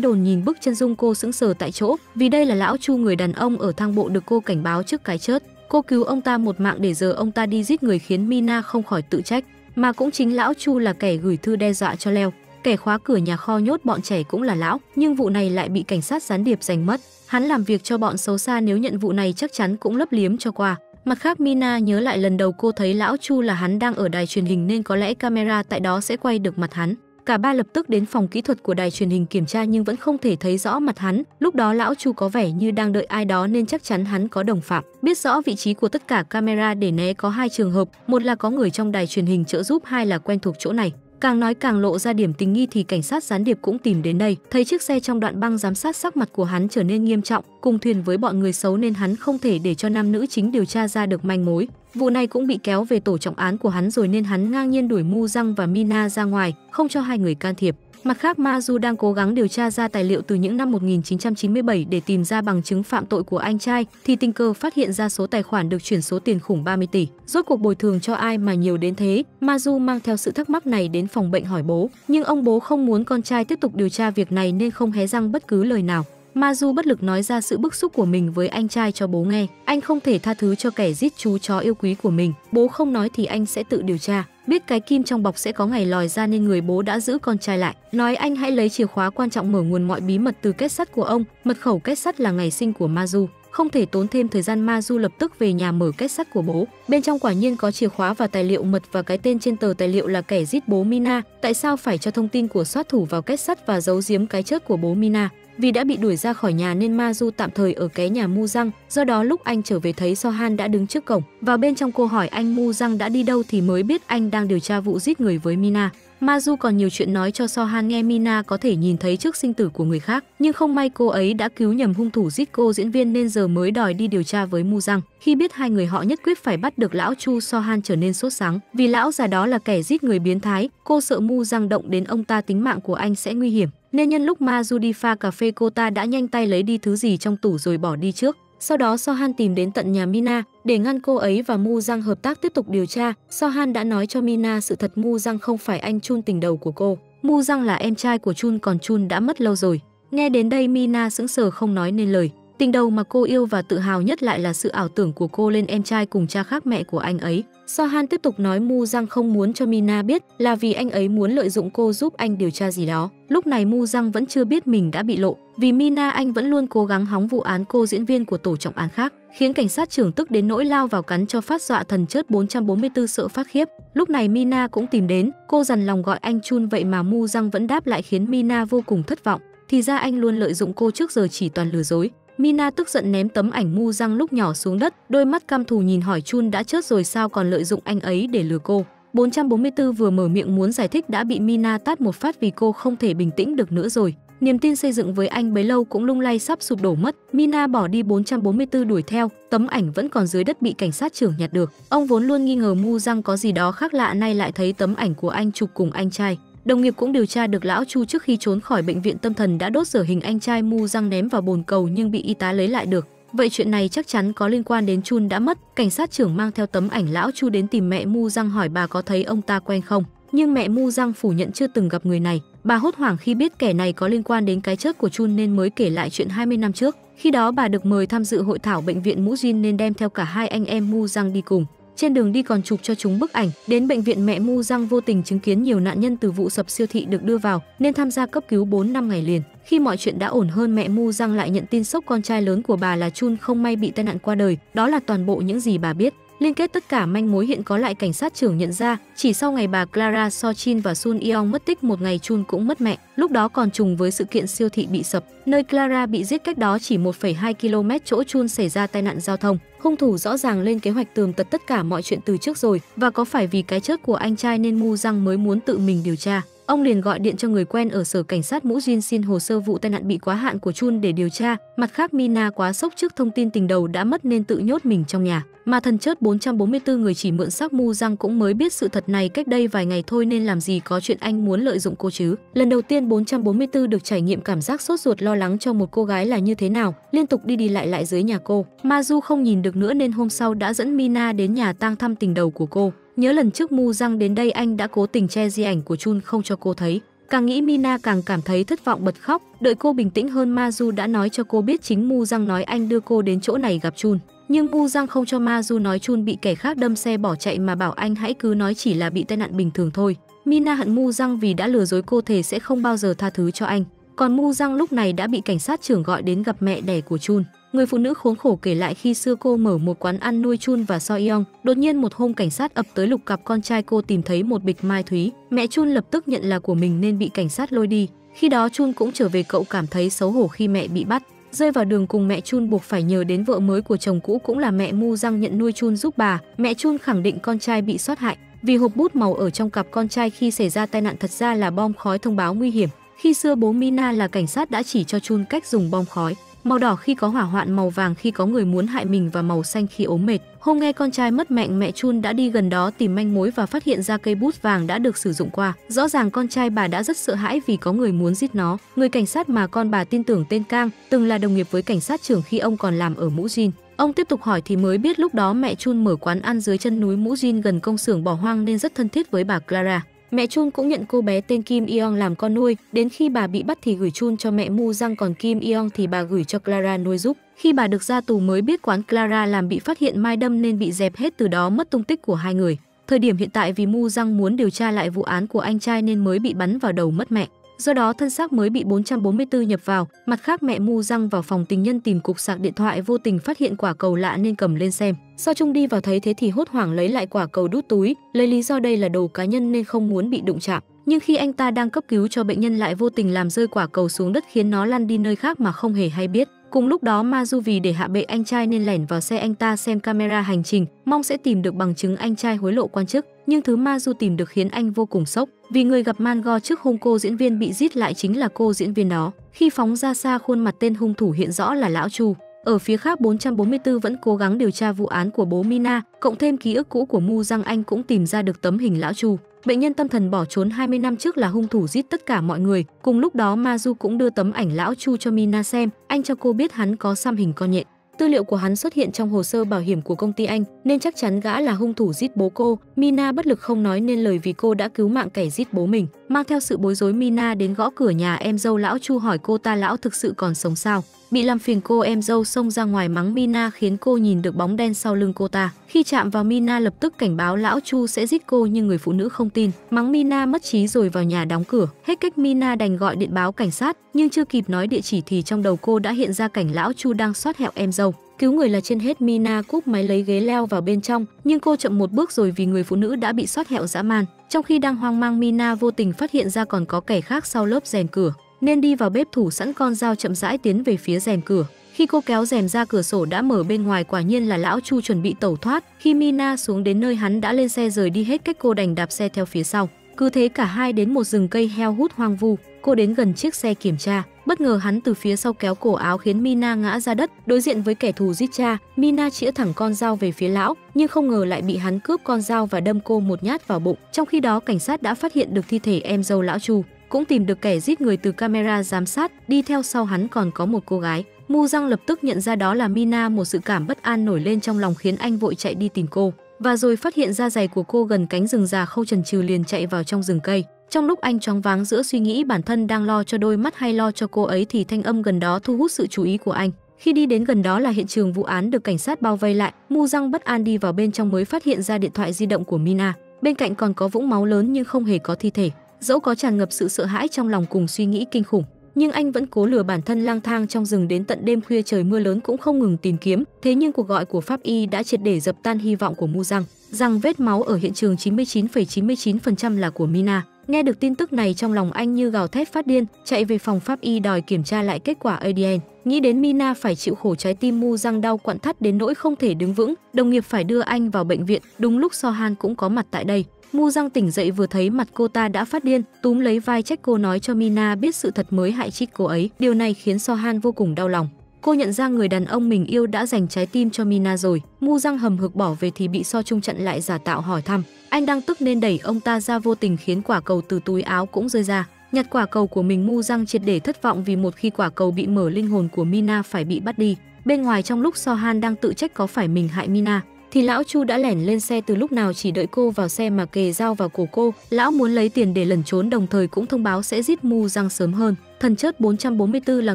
đồn nhìn bức chân dung cô sững sờ tại chỗ, vì đây là lão Chu người đàn ông ở thang bộ được cô cảnh báo trước cái chết. Cô cứu ông ta một mạng để giờ ông ta đi giết người khiến Mina không khỏi tự trách, mà cũng chính lão Chu là kẻ gửi thư đe dọa cho Leo. Kẻ khóa cửa nhà kho nhốt bọn trẻ cũng là lão, nhưng vụ này lại bị cảnh sát gián điệp giành mất. Hắn làm việc cho bọn xấu xa nếu nhận vụ này chắc chắn cũng lấp liếm cho qua. Mặt khác Mina nhớ lại lần đầu cô thấy lão Chu là hắn đang ở đài truyền hình nên có lẽ camera tại đó sẽ quay được mặt hắn. Cả ba lập tức đến phòng kỹ thuật của đài truyền hình kiểm tra nhưng vẫn không thể thấy rõ mặt hắn. Lúc đó lão Chu có vẻ như đang đợi ai đó nên chắc chắn hắn có đồng phạm. Biết rõ vị trí của tất cả camera để né có hai trường hợp, một là có người trong đài truyền hình trợ giúp, hai là quen thuộc chỗ này. Càng nói càng lộ ra điểm tình nghi thì cảnh sát gián điệp cũng tìm đến đây. Thấy chiếc xe trong đoạn băng giám sát sắc mặt của hắn trở nên nghiêm trọng, cùng thuyền với bọn người xấu nên hắn không thể để cho nam nữ chính điều tra ra được manh mối. Vụ này cũng bị kéo về tổ trọng án của hắn rồi nên hắn ngang nhiên đuổi Mu Răng và Mina ra ngoài, không cho hai người can thiệp. Mặt khác, Ma Du đang cố gắng điều tra ra tài liệu từ những năm 1997 để tìm ra bằng chứng phạm tội của anh trai, thì tình cờ phát hiện ra số tài khoản được chuyển số tiền khủng 30 tỷ. Rốt cuộc bồi thường cho ai mà nhiều đến thế? Ma Du mang theo sự thắc mắc này đến phòng bệnh hỏi bố, nhưng ông bố không muốn con trai tiếp tục điều tra việc này nên không hé răng bất cứ lời nào. Mazu bất lực nói ra sự bức xúc của mình với anh trai cho bố nghe. Anh không thể tha thứ cho kẻ giết chú chó yêu quý của mình. Bố không nói thì anh sẽ tự điều tra. Biết cái kim trong bọc sẽ có ngày lòi ra nên người bố đã giữ con trai lại. Nói anh hãy lấy chìa khóa quan trọng mở nguồn mọi bí mật từ kết sắt của ông. Mật khẩu kết sắt là ngày sinh của Mazu. Không thể tốn thêm thời gian, Ma Du lập tức về nhà mở kết sắt của bố. Bên trong quả nhiên có chìa khóa và tài liệu mật và cái tên trên tờ tài liệu là kẻ giết bố Mina. Tại sao phải cho thông tin của soát thủ vào kết sắt và giấu giếm cái chết của bố Mina? Vì đã bị đuổi ra khỏi nhà nên Ma Du tạm thời ở ké nhà Mu Răng, do đó lúc anh trở về thấy Sohan đã đứng trước cổng. Vào bên trong cô hỏi anh Mu Răng đã đi đâu thì mới biết anh đang điều tra vụ giết người với Mina. Mazu còn nhiều chuyện nói cho Sohan nghe Mina có thể nhìn thấy trước sinh tử của người khác, nhưng không may cô ấy đã cứu nhầm hung thủ giết cô diễn viên nên giờ mới đòi đi điều tra với Mu Giang. Khi biết hai người họ nhất quyết phải bắt được lão Chu Sohan trở nên sốt sắng, vì lão già đó là kẻ giết người biến thái, cô sợ Mu Giang động đến ông ta tính mạng của anh sẽ nguy hiểm. Nên nhân lúc Mazu đi pha cà phê cô ta đã nhanh tay lấy đi thứ gì trong tủ rồi bỏ đi trước. Sau đó Sohan tìm đến tận nhà Mina để ngăn cô ấy và Mu Giang hợp tác tiếp tục điều tra. Sohan đã nói cho Mina sự thật Mu Giang không phải anh Chun tình đầu của cô. Mu Giang là em trai của Chun, còn Chun đã mất lâu rồi. Nghe đến đây Mina sững sờ không nói nên lời. Tình đầu mà cô yêu và tự hào nhất lại là sự ảo tưởng của cô lên em trai cùng cha khác mẹ của anh ấy. Sohan tiếp tục nói Mu Giang không muốn cho Mina biết là vì anh ấy muốn lợi dụng cô giúp anh điều tra gì đó. Lúc này Mu Giang vẫn chưa biết mình đã bị lộ. Vì Mina anh vẫn luôn cố gắng hóng vụ án cô diễn viên của tổ trọng án khác, khiến cảnh sát trưởng tức đến nỗi lao vào cắn cho phát dọa thần chớt 444 sợ phát khiếp. Lúc này Mina cũng tìm đến, cô dằn lòng gọi anh Chun vậy mà Mu Giang vẫn đáp lại khiến Mina vô cùng thất vọng. Thì ra anh luôn lợi dụng cô trước giờ chỉ toàn lừa dối. Mina tức giận ném tấm ảnh mu răng lúc nhỏ xuống đất, đôi mắt cam thù nhìn hỏi Chun đã chết rồi sao còn lợi dụng anh ấy để lừa cô. 444 vừa mở miệng muốn giải thích đã bị Mina tát một phát vì cô không thể bình tĩnh được nữa rồi. Niềm tin xây dựng với anh bấy lâu cũng lung lay sắp sụp đổ mất. Mina bỏ đi 444 đuổi theo, tấm ảnh vẫn còn dưới đất bị cảnh sát trưởng nhặt được. Ông vốn luôn nghi ngờ Mu Răng có gì đó khác lạ nay lại thấy tấm ảnh của anh chụp cùng anh trai. Đồng nghiệp cũng điều tra được lão Chu trước khi trốn khỏi bệnh viện tâm thần đã đốt rửa hình anh trai Mu răng ném vào bồn cầu nhưng bị y tá lấy lại được. Vậy chuyện này chắc chắn có liên quan đến Chun đã mất. Cảnh sát trưởng mang theo tấm ảnh lão Chu đến tìm mẹ Mu răng hỏi bà có thấy ông ta quen không. Nhưng mẹ Mu răng phủ nhận chưa từng gặp người này. Bà hốt hoảng khi biết kẻ này có liên quan đến cái chết của Chun nên mới kể lại chuyện 20 năm trước. Khi đó bà được mời tham dự hội thảo bệnh viện Mũ Jin nên đem theo cả hai anh em Mu răng đi cùng. Trên đường đi còn chụp cho chúng bức ảnh. Đến bệnh viện mẹ Mu Răng vô tình chứng kiến nhiều nạn nhân từ vụ sập siêu thị được đưa vào, nên tham gia cấp cứu 4 năm ngày liền. Khi mọi chuyện đã ổn hơn, mẹ Mu Răng lại nhận tin sốc con trai lớn của bà là Chun không may bị tai nạn qua đời. Đó là toàn bộ những gì bà biết. Liên kết tất cả manh mối hiện có lại cảnh sát trưởng nhận ra, chỉ sau ngày bà Clara Sochin và Sun Yeong mất tích một ngày Chun cũng mất mẹ, lúc đó còn trùng với sự kiện siêu thị bị sập, nơi Clara bị giết cách đó chỉ 1,2 km chỗ Chun xảy ra tai nạn giao thông. Hung thủ rõ ràng lên kế hoạch tường tật tất cả mọi chuyện từ trước rồi và có phải vì cái chết của anh trai nên Mu Răng mới muốn tự mình điều tra. Ông liền gọi điện cho người quen ở sở cảnh sát Mũ Jin xin hồ sơ vụ tai nạn bị quá hạn của Chun để điều tra. Mặt khác Mina quá sốc trước thông tin tình đầu đã mất nên tự nhốt mình trong nhà. Mà thần chớt 444 người chỉ mượn sắc mu răng cũng mới biết sự thật này cách đây vài ngày thôi nên làm gì có chuyện anh muốn lợi dụng cô chứ. Lần đầu tiên 444 được trải nghiệm cảm giác sốt ruột lo lắng cho một cô gái là như thế nào, liên tục đi đi lại lại dưới nhà cô. Ma Du không nhìn được nữa nên hôm sau đã dẫn Mina đến nhà tang thăm tình đầu của cô. Nhớ lần trước Mu Răng đến đây anh đã cố tình che di ảnh của Chun không cho cô thấy. Càng nghĩ Mina càng cảm thấy thất vọng bật khóc, đợi cô bình tĩnh hơn Mazu đã nói cho cô biết chính Mu Răng nói anh đưa cô đến chỗ này gặp Chun. Nhưng Mu Răng không cho Mazu nói Chun bị kẻ khác đâm xe bỏ chạy mà bảo anh hãy cứ nói chỉ là bị tai nạn bình thường thôi. Mina hận Mu Răng vì đã lừa dối cô thể sẽ không bao giờ tha thứ cho anh. Còn Mu Răng lúc này đã bị cảnh sát trưởng gọi đến gặp mẹ đẻ của Chun. Người phụ nữ khốn khổ kể lại khi xưa cô mở một quán ăn nuôi chun và so yong, đột nhiên một hôm cảnh sát ập tới lục cặp con trai cô tìm thấy một bịch mai thúy. Mẹ chun lập tức nhận là của mình nên bị cảnh sát lôi đi. Khi đó chun cũng trở về cậu cảm thấy xấu hổ khi mẹ bị bắt. Rơi vào đường cùng mẹ Chun buộc phải nhờ đến vợ mới của chồng cũ cũng là mẹ Mu Răng nhận nuôi Chun giúp bà. Mẹ Chun khẳng định con trai bị sát hại vì hộp bút màu ở trong cặp con trai khi xảy ra tai nạn thật ra là bom khói thông báo nguy hiểm. Khi xưa bố Mina là cảnh sát đã chỉ cho Chun cách dùng bom khói màu đỏ khi có hỏa hoạn, màu vàng khi có người muốn hại mình và màu xanh khi ốm mệt. Hôm nghe con trai mất mạng, mẹ Chun đã đi gần đó tìm manh mối và phát hiện ra cây bút vàng đã được sử dụng qua. Rõ ràng con trai bà đã rất sợ hãi vì có người muốn giết nó. Người cảnh sát mà con bà tin tưởng tên Kang từng là đồng nghiệp với cảnh sát trưởng khi ông còn làm ở Mũ Jin. Ông tiếp tục hỏi thì mới biết lúc đó mẹ Chun mở quán ăn dưới chân núi Mũ Jin gần công xưởng bỏ hoang nên rất thân thiết với bà Clara. Mẹ Chun cũng nhận cô bé tên Kim Yeong làm con nuôi, đến khi bà bị bắt thì gửi Chun cho mẹ Mu Răng còn Kim Yeong thì bà gửi cho Clara nuôi giúp. Khi bà được ra tù mới biết quán Clara làm bị phát hiện mai đâm nên bị dẹp hết từ đó mất tung tích của hai người. Thời điểm hiện tại vì Mu Răng muốn điều tra lại vụ án của anh trai nên mới bị bắn vào đầu mất mẹ. Do đó thân xác mới bị 444 nhập vào, mặt khác mẹ Mu Răng vào phòng tình nhân tìm cục sạc điện thoại vô tình phát hiện quả cầu lạ nên cầm lên xem. Do Trung đi vào thấy thế thì hốt hoảng lấy lại quả cầu đút túi, lấy lý do đây là đồ cá nhân nên không muốn bị đụng chạm. Nhưng khi anh ta đang cấp cứu cho bệnh nhân lại vô tình làm rơi quả cầu xuống đất khiến nó lăn đi nơi khác mà không hề hay biết. Cùng lúc đó Ma Du vì để hạ bệ anh trai nên lẻn vào xe anh ta xem camera hành trình, mong sẽ tìm được bằng chứng anh trai hối lộ quan chức. Nhưng thứ Ma Du tìm được khiến anh vô cùng sốc, vì người gặp man go trước hôm cô diễn viên bị giết lại chính là cô diễn viên đó. Khi phóng ra xa khuôn mặt tên hung thủ hiện rõ là Lão Chu. Ở phía khác 444 vẫn cố gắng điều tra vụ án của bố Mina, cộng thêm ký ức cũ của Mu Giang Anh cũng tìm ra được tấm hình Lão Chu. Bệnh nhân tâm thần bỏ trốn 20 năm trước là hung thủ giết tất cả mọi người. Cùng lúc đó Mazu cũng đưa tấm ảnh lão Chu cho Mina xem, anh cho cô biết hắn có xăm hình con nhện. Tư liệu của hắn xuất hiện trong hồ sơ bảo hiểm của công ty anh, nên chắc chắn gã là hung thủ giết bố cô. Mina bất lực không nói nên lời vì cô đã cứu mạng kẻ giết bố mình. Mang theo sự bối rối Mina đến gõ cửa nhà em dâu lão Chu hỏi cô ta lão thực sự còn sống sao. Bị làm phiền cô em dâu xông ra ngoài mắng Mina khiến cô nhìn được bóng đen sau lưng cô ta. Khi chạm vào Mina lập tức cảnh báo lão Chu sẽ giết cô nhưng người phụ nữ không tin. Mắng Mina mất trí rồi vào nhà đóng cửa. Hết cách Mina đành gọi điện báo cảnh sát, nhưng chưa kịp nói địa chỉ thì trong đầu cô đã hiện ra cảnh lão Chu đang xót hẹo em dâu. Cứu người là trên hết Mina cúp máy lấy ghế leo vào bên trong, nhưng cô chậm một bước rồi vì người phụ nữ đã bị xoát hẹo dã man. Trong khi đang hoang mang Mina vô tình phát hiện ra còn có kẻ khác sau lớp rèn cửa nên đi vào bếp thủ sẵn con dao chậm rãi tiến về phía rèm cửa. Khi cô kéo rèm ra cửa sổ đã mở bên ngoài quả nhiên là lão Chu chuẩn bị tẩu thoát. Khi Mina xuống đến nơi hắn đã lên xe rời đi hết cách cô đành đạp xe theo phía sau. Cứ thế cả hai đến một rừng cây heo hút hoang vu, cô đến gần chiếc xe kiểm tra, bất ngờ hắn từ phía sau kéo cổ áo khiến Mina ngã ra đất, đối diện với kẻ thù giết cha, Mina chĩa thẳng con dao về phía lão, nhưng không ngờ lại bị hắn cướp con dao và đâm cô một nhát vào bụng. Trong khi đó cảnh sát đã phát hiện được thi thể em dâu lão Chu cũng tìm được kẻ giết người từ camera giám sát, đi theo sau hắn còn có một cô gái. Mu Răng lập tức nhận ra đó là Mina, một sự cảm bất an nổi lên trong lòng khiến anh vội chạy đi tìm cô. Và rồi phát hiện ra giày của cô gần cánh rừng già khâu trần trừ liền chạy vào trong rừng cây. Trong lúc anh choáng váng giữa suy nghĩ bản thân đang lo cho đôi mắt hay lo cho cô ấy thì thanh âm gần đó thu hút sự chú ý của anh. Khi đi đến gần đó là hiện trường vụ án được cảnh sát bao vây lại, Mu Răng bất an đi vào bên trong mới phát hiện ra điện thoại di động của Mina. Bên cạnh còn có vũng máu lớn nhưng không hề có thi thể. Dẫu có tràn ngập sự sợ hãi trong lòng cùng suy nghĩ kinh khủng, nhưng anh vẫn cố lừa bản thân lang thang trong rừng đến tận đêm khuya trời mưa lớn cũng không ngừng tìm kiếm. Thế nhưng cuộc gọi của pháp y đã triệt để dập tan hy vọng của Mu răng rằng vết máu ở hiện trường 99,99% ,99 là của Mina. Nghe được tin tức này trong lòng anh như gào thét phát điên, chạy về phòng pháp y đòi kiểm tra lại kết quả ADN. Nghĩ đến Mina phải chịu khổ trái tim Mu Giang đau quặn thắt đến nỗi không thể đứng vững, đồng nghiệp phải đưa anh vào bệnh viện, đúng lúc So Han cũng có mặt tại đây. Mu Giang tỉnh dậy vừa thấy mặt cô ta đã phát điên, túm lấy vai trách cô nói cho Mina biết sự thật mới hại chết cô ấy. Điều này khiến So Han vô cùng đau lòng. Cô nhận ra người đàn ông mình yêu đã dành trái tim cho Mina rồi. Mu răng hầm hực bỏ về thì bị So Trung chặn lại giả tạo hỏi thăm. Anh đang tức nên đẩy ông ta ra vô tình khiến quả cầu từ túi áo cũng rơi ra. Nhặt quả cầu của mình Mu răng triệt để thất vọng vì một khi quả cầu bị mở linh hồn của Mina phải bị bắt đi. Bên ngoài trong lúc So Han đang tự trách có phải mình hại Mina, thì lão Chu đã lẻn lên xe từ lúc nào chỉ đợi cô vào xe mà kề dao vào cổ cô. Lão muốn lấy tiền để lẩn trốn đồng thời cũng thông báo sẽ giết Mu Giang sớm hơn. Thần chớt 444 là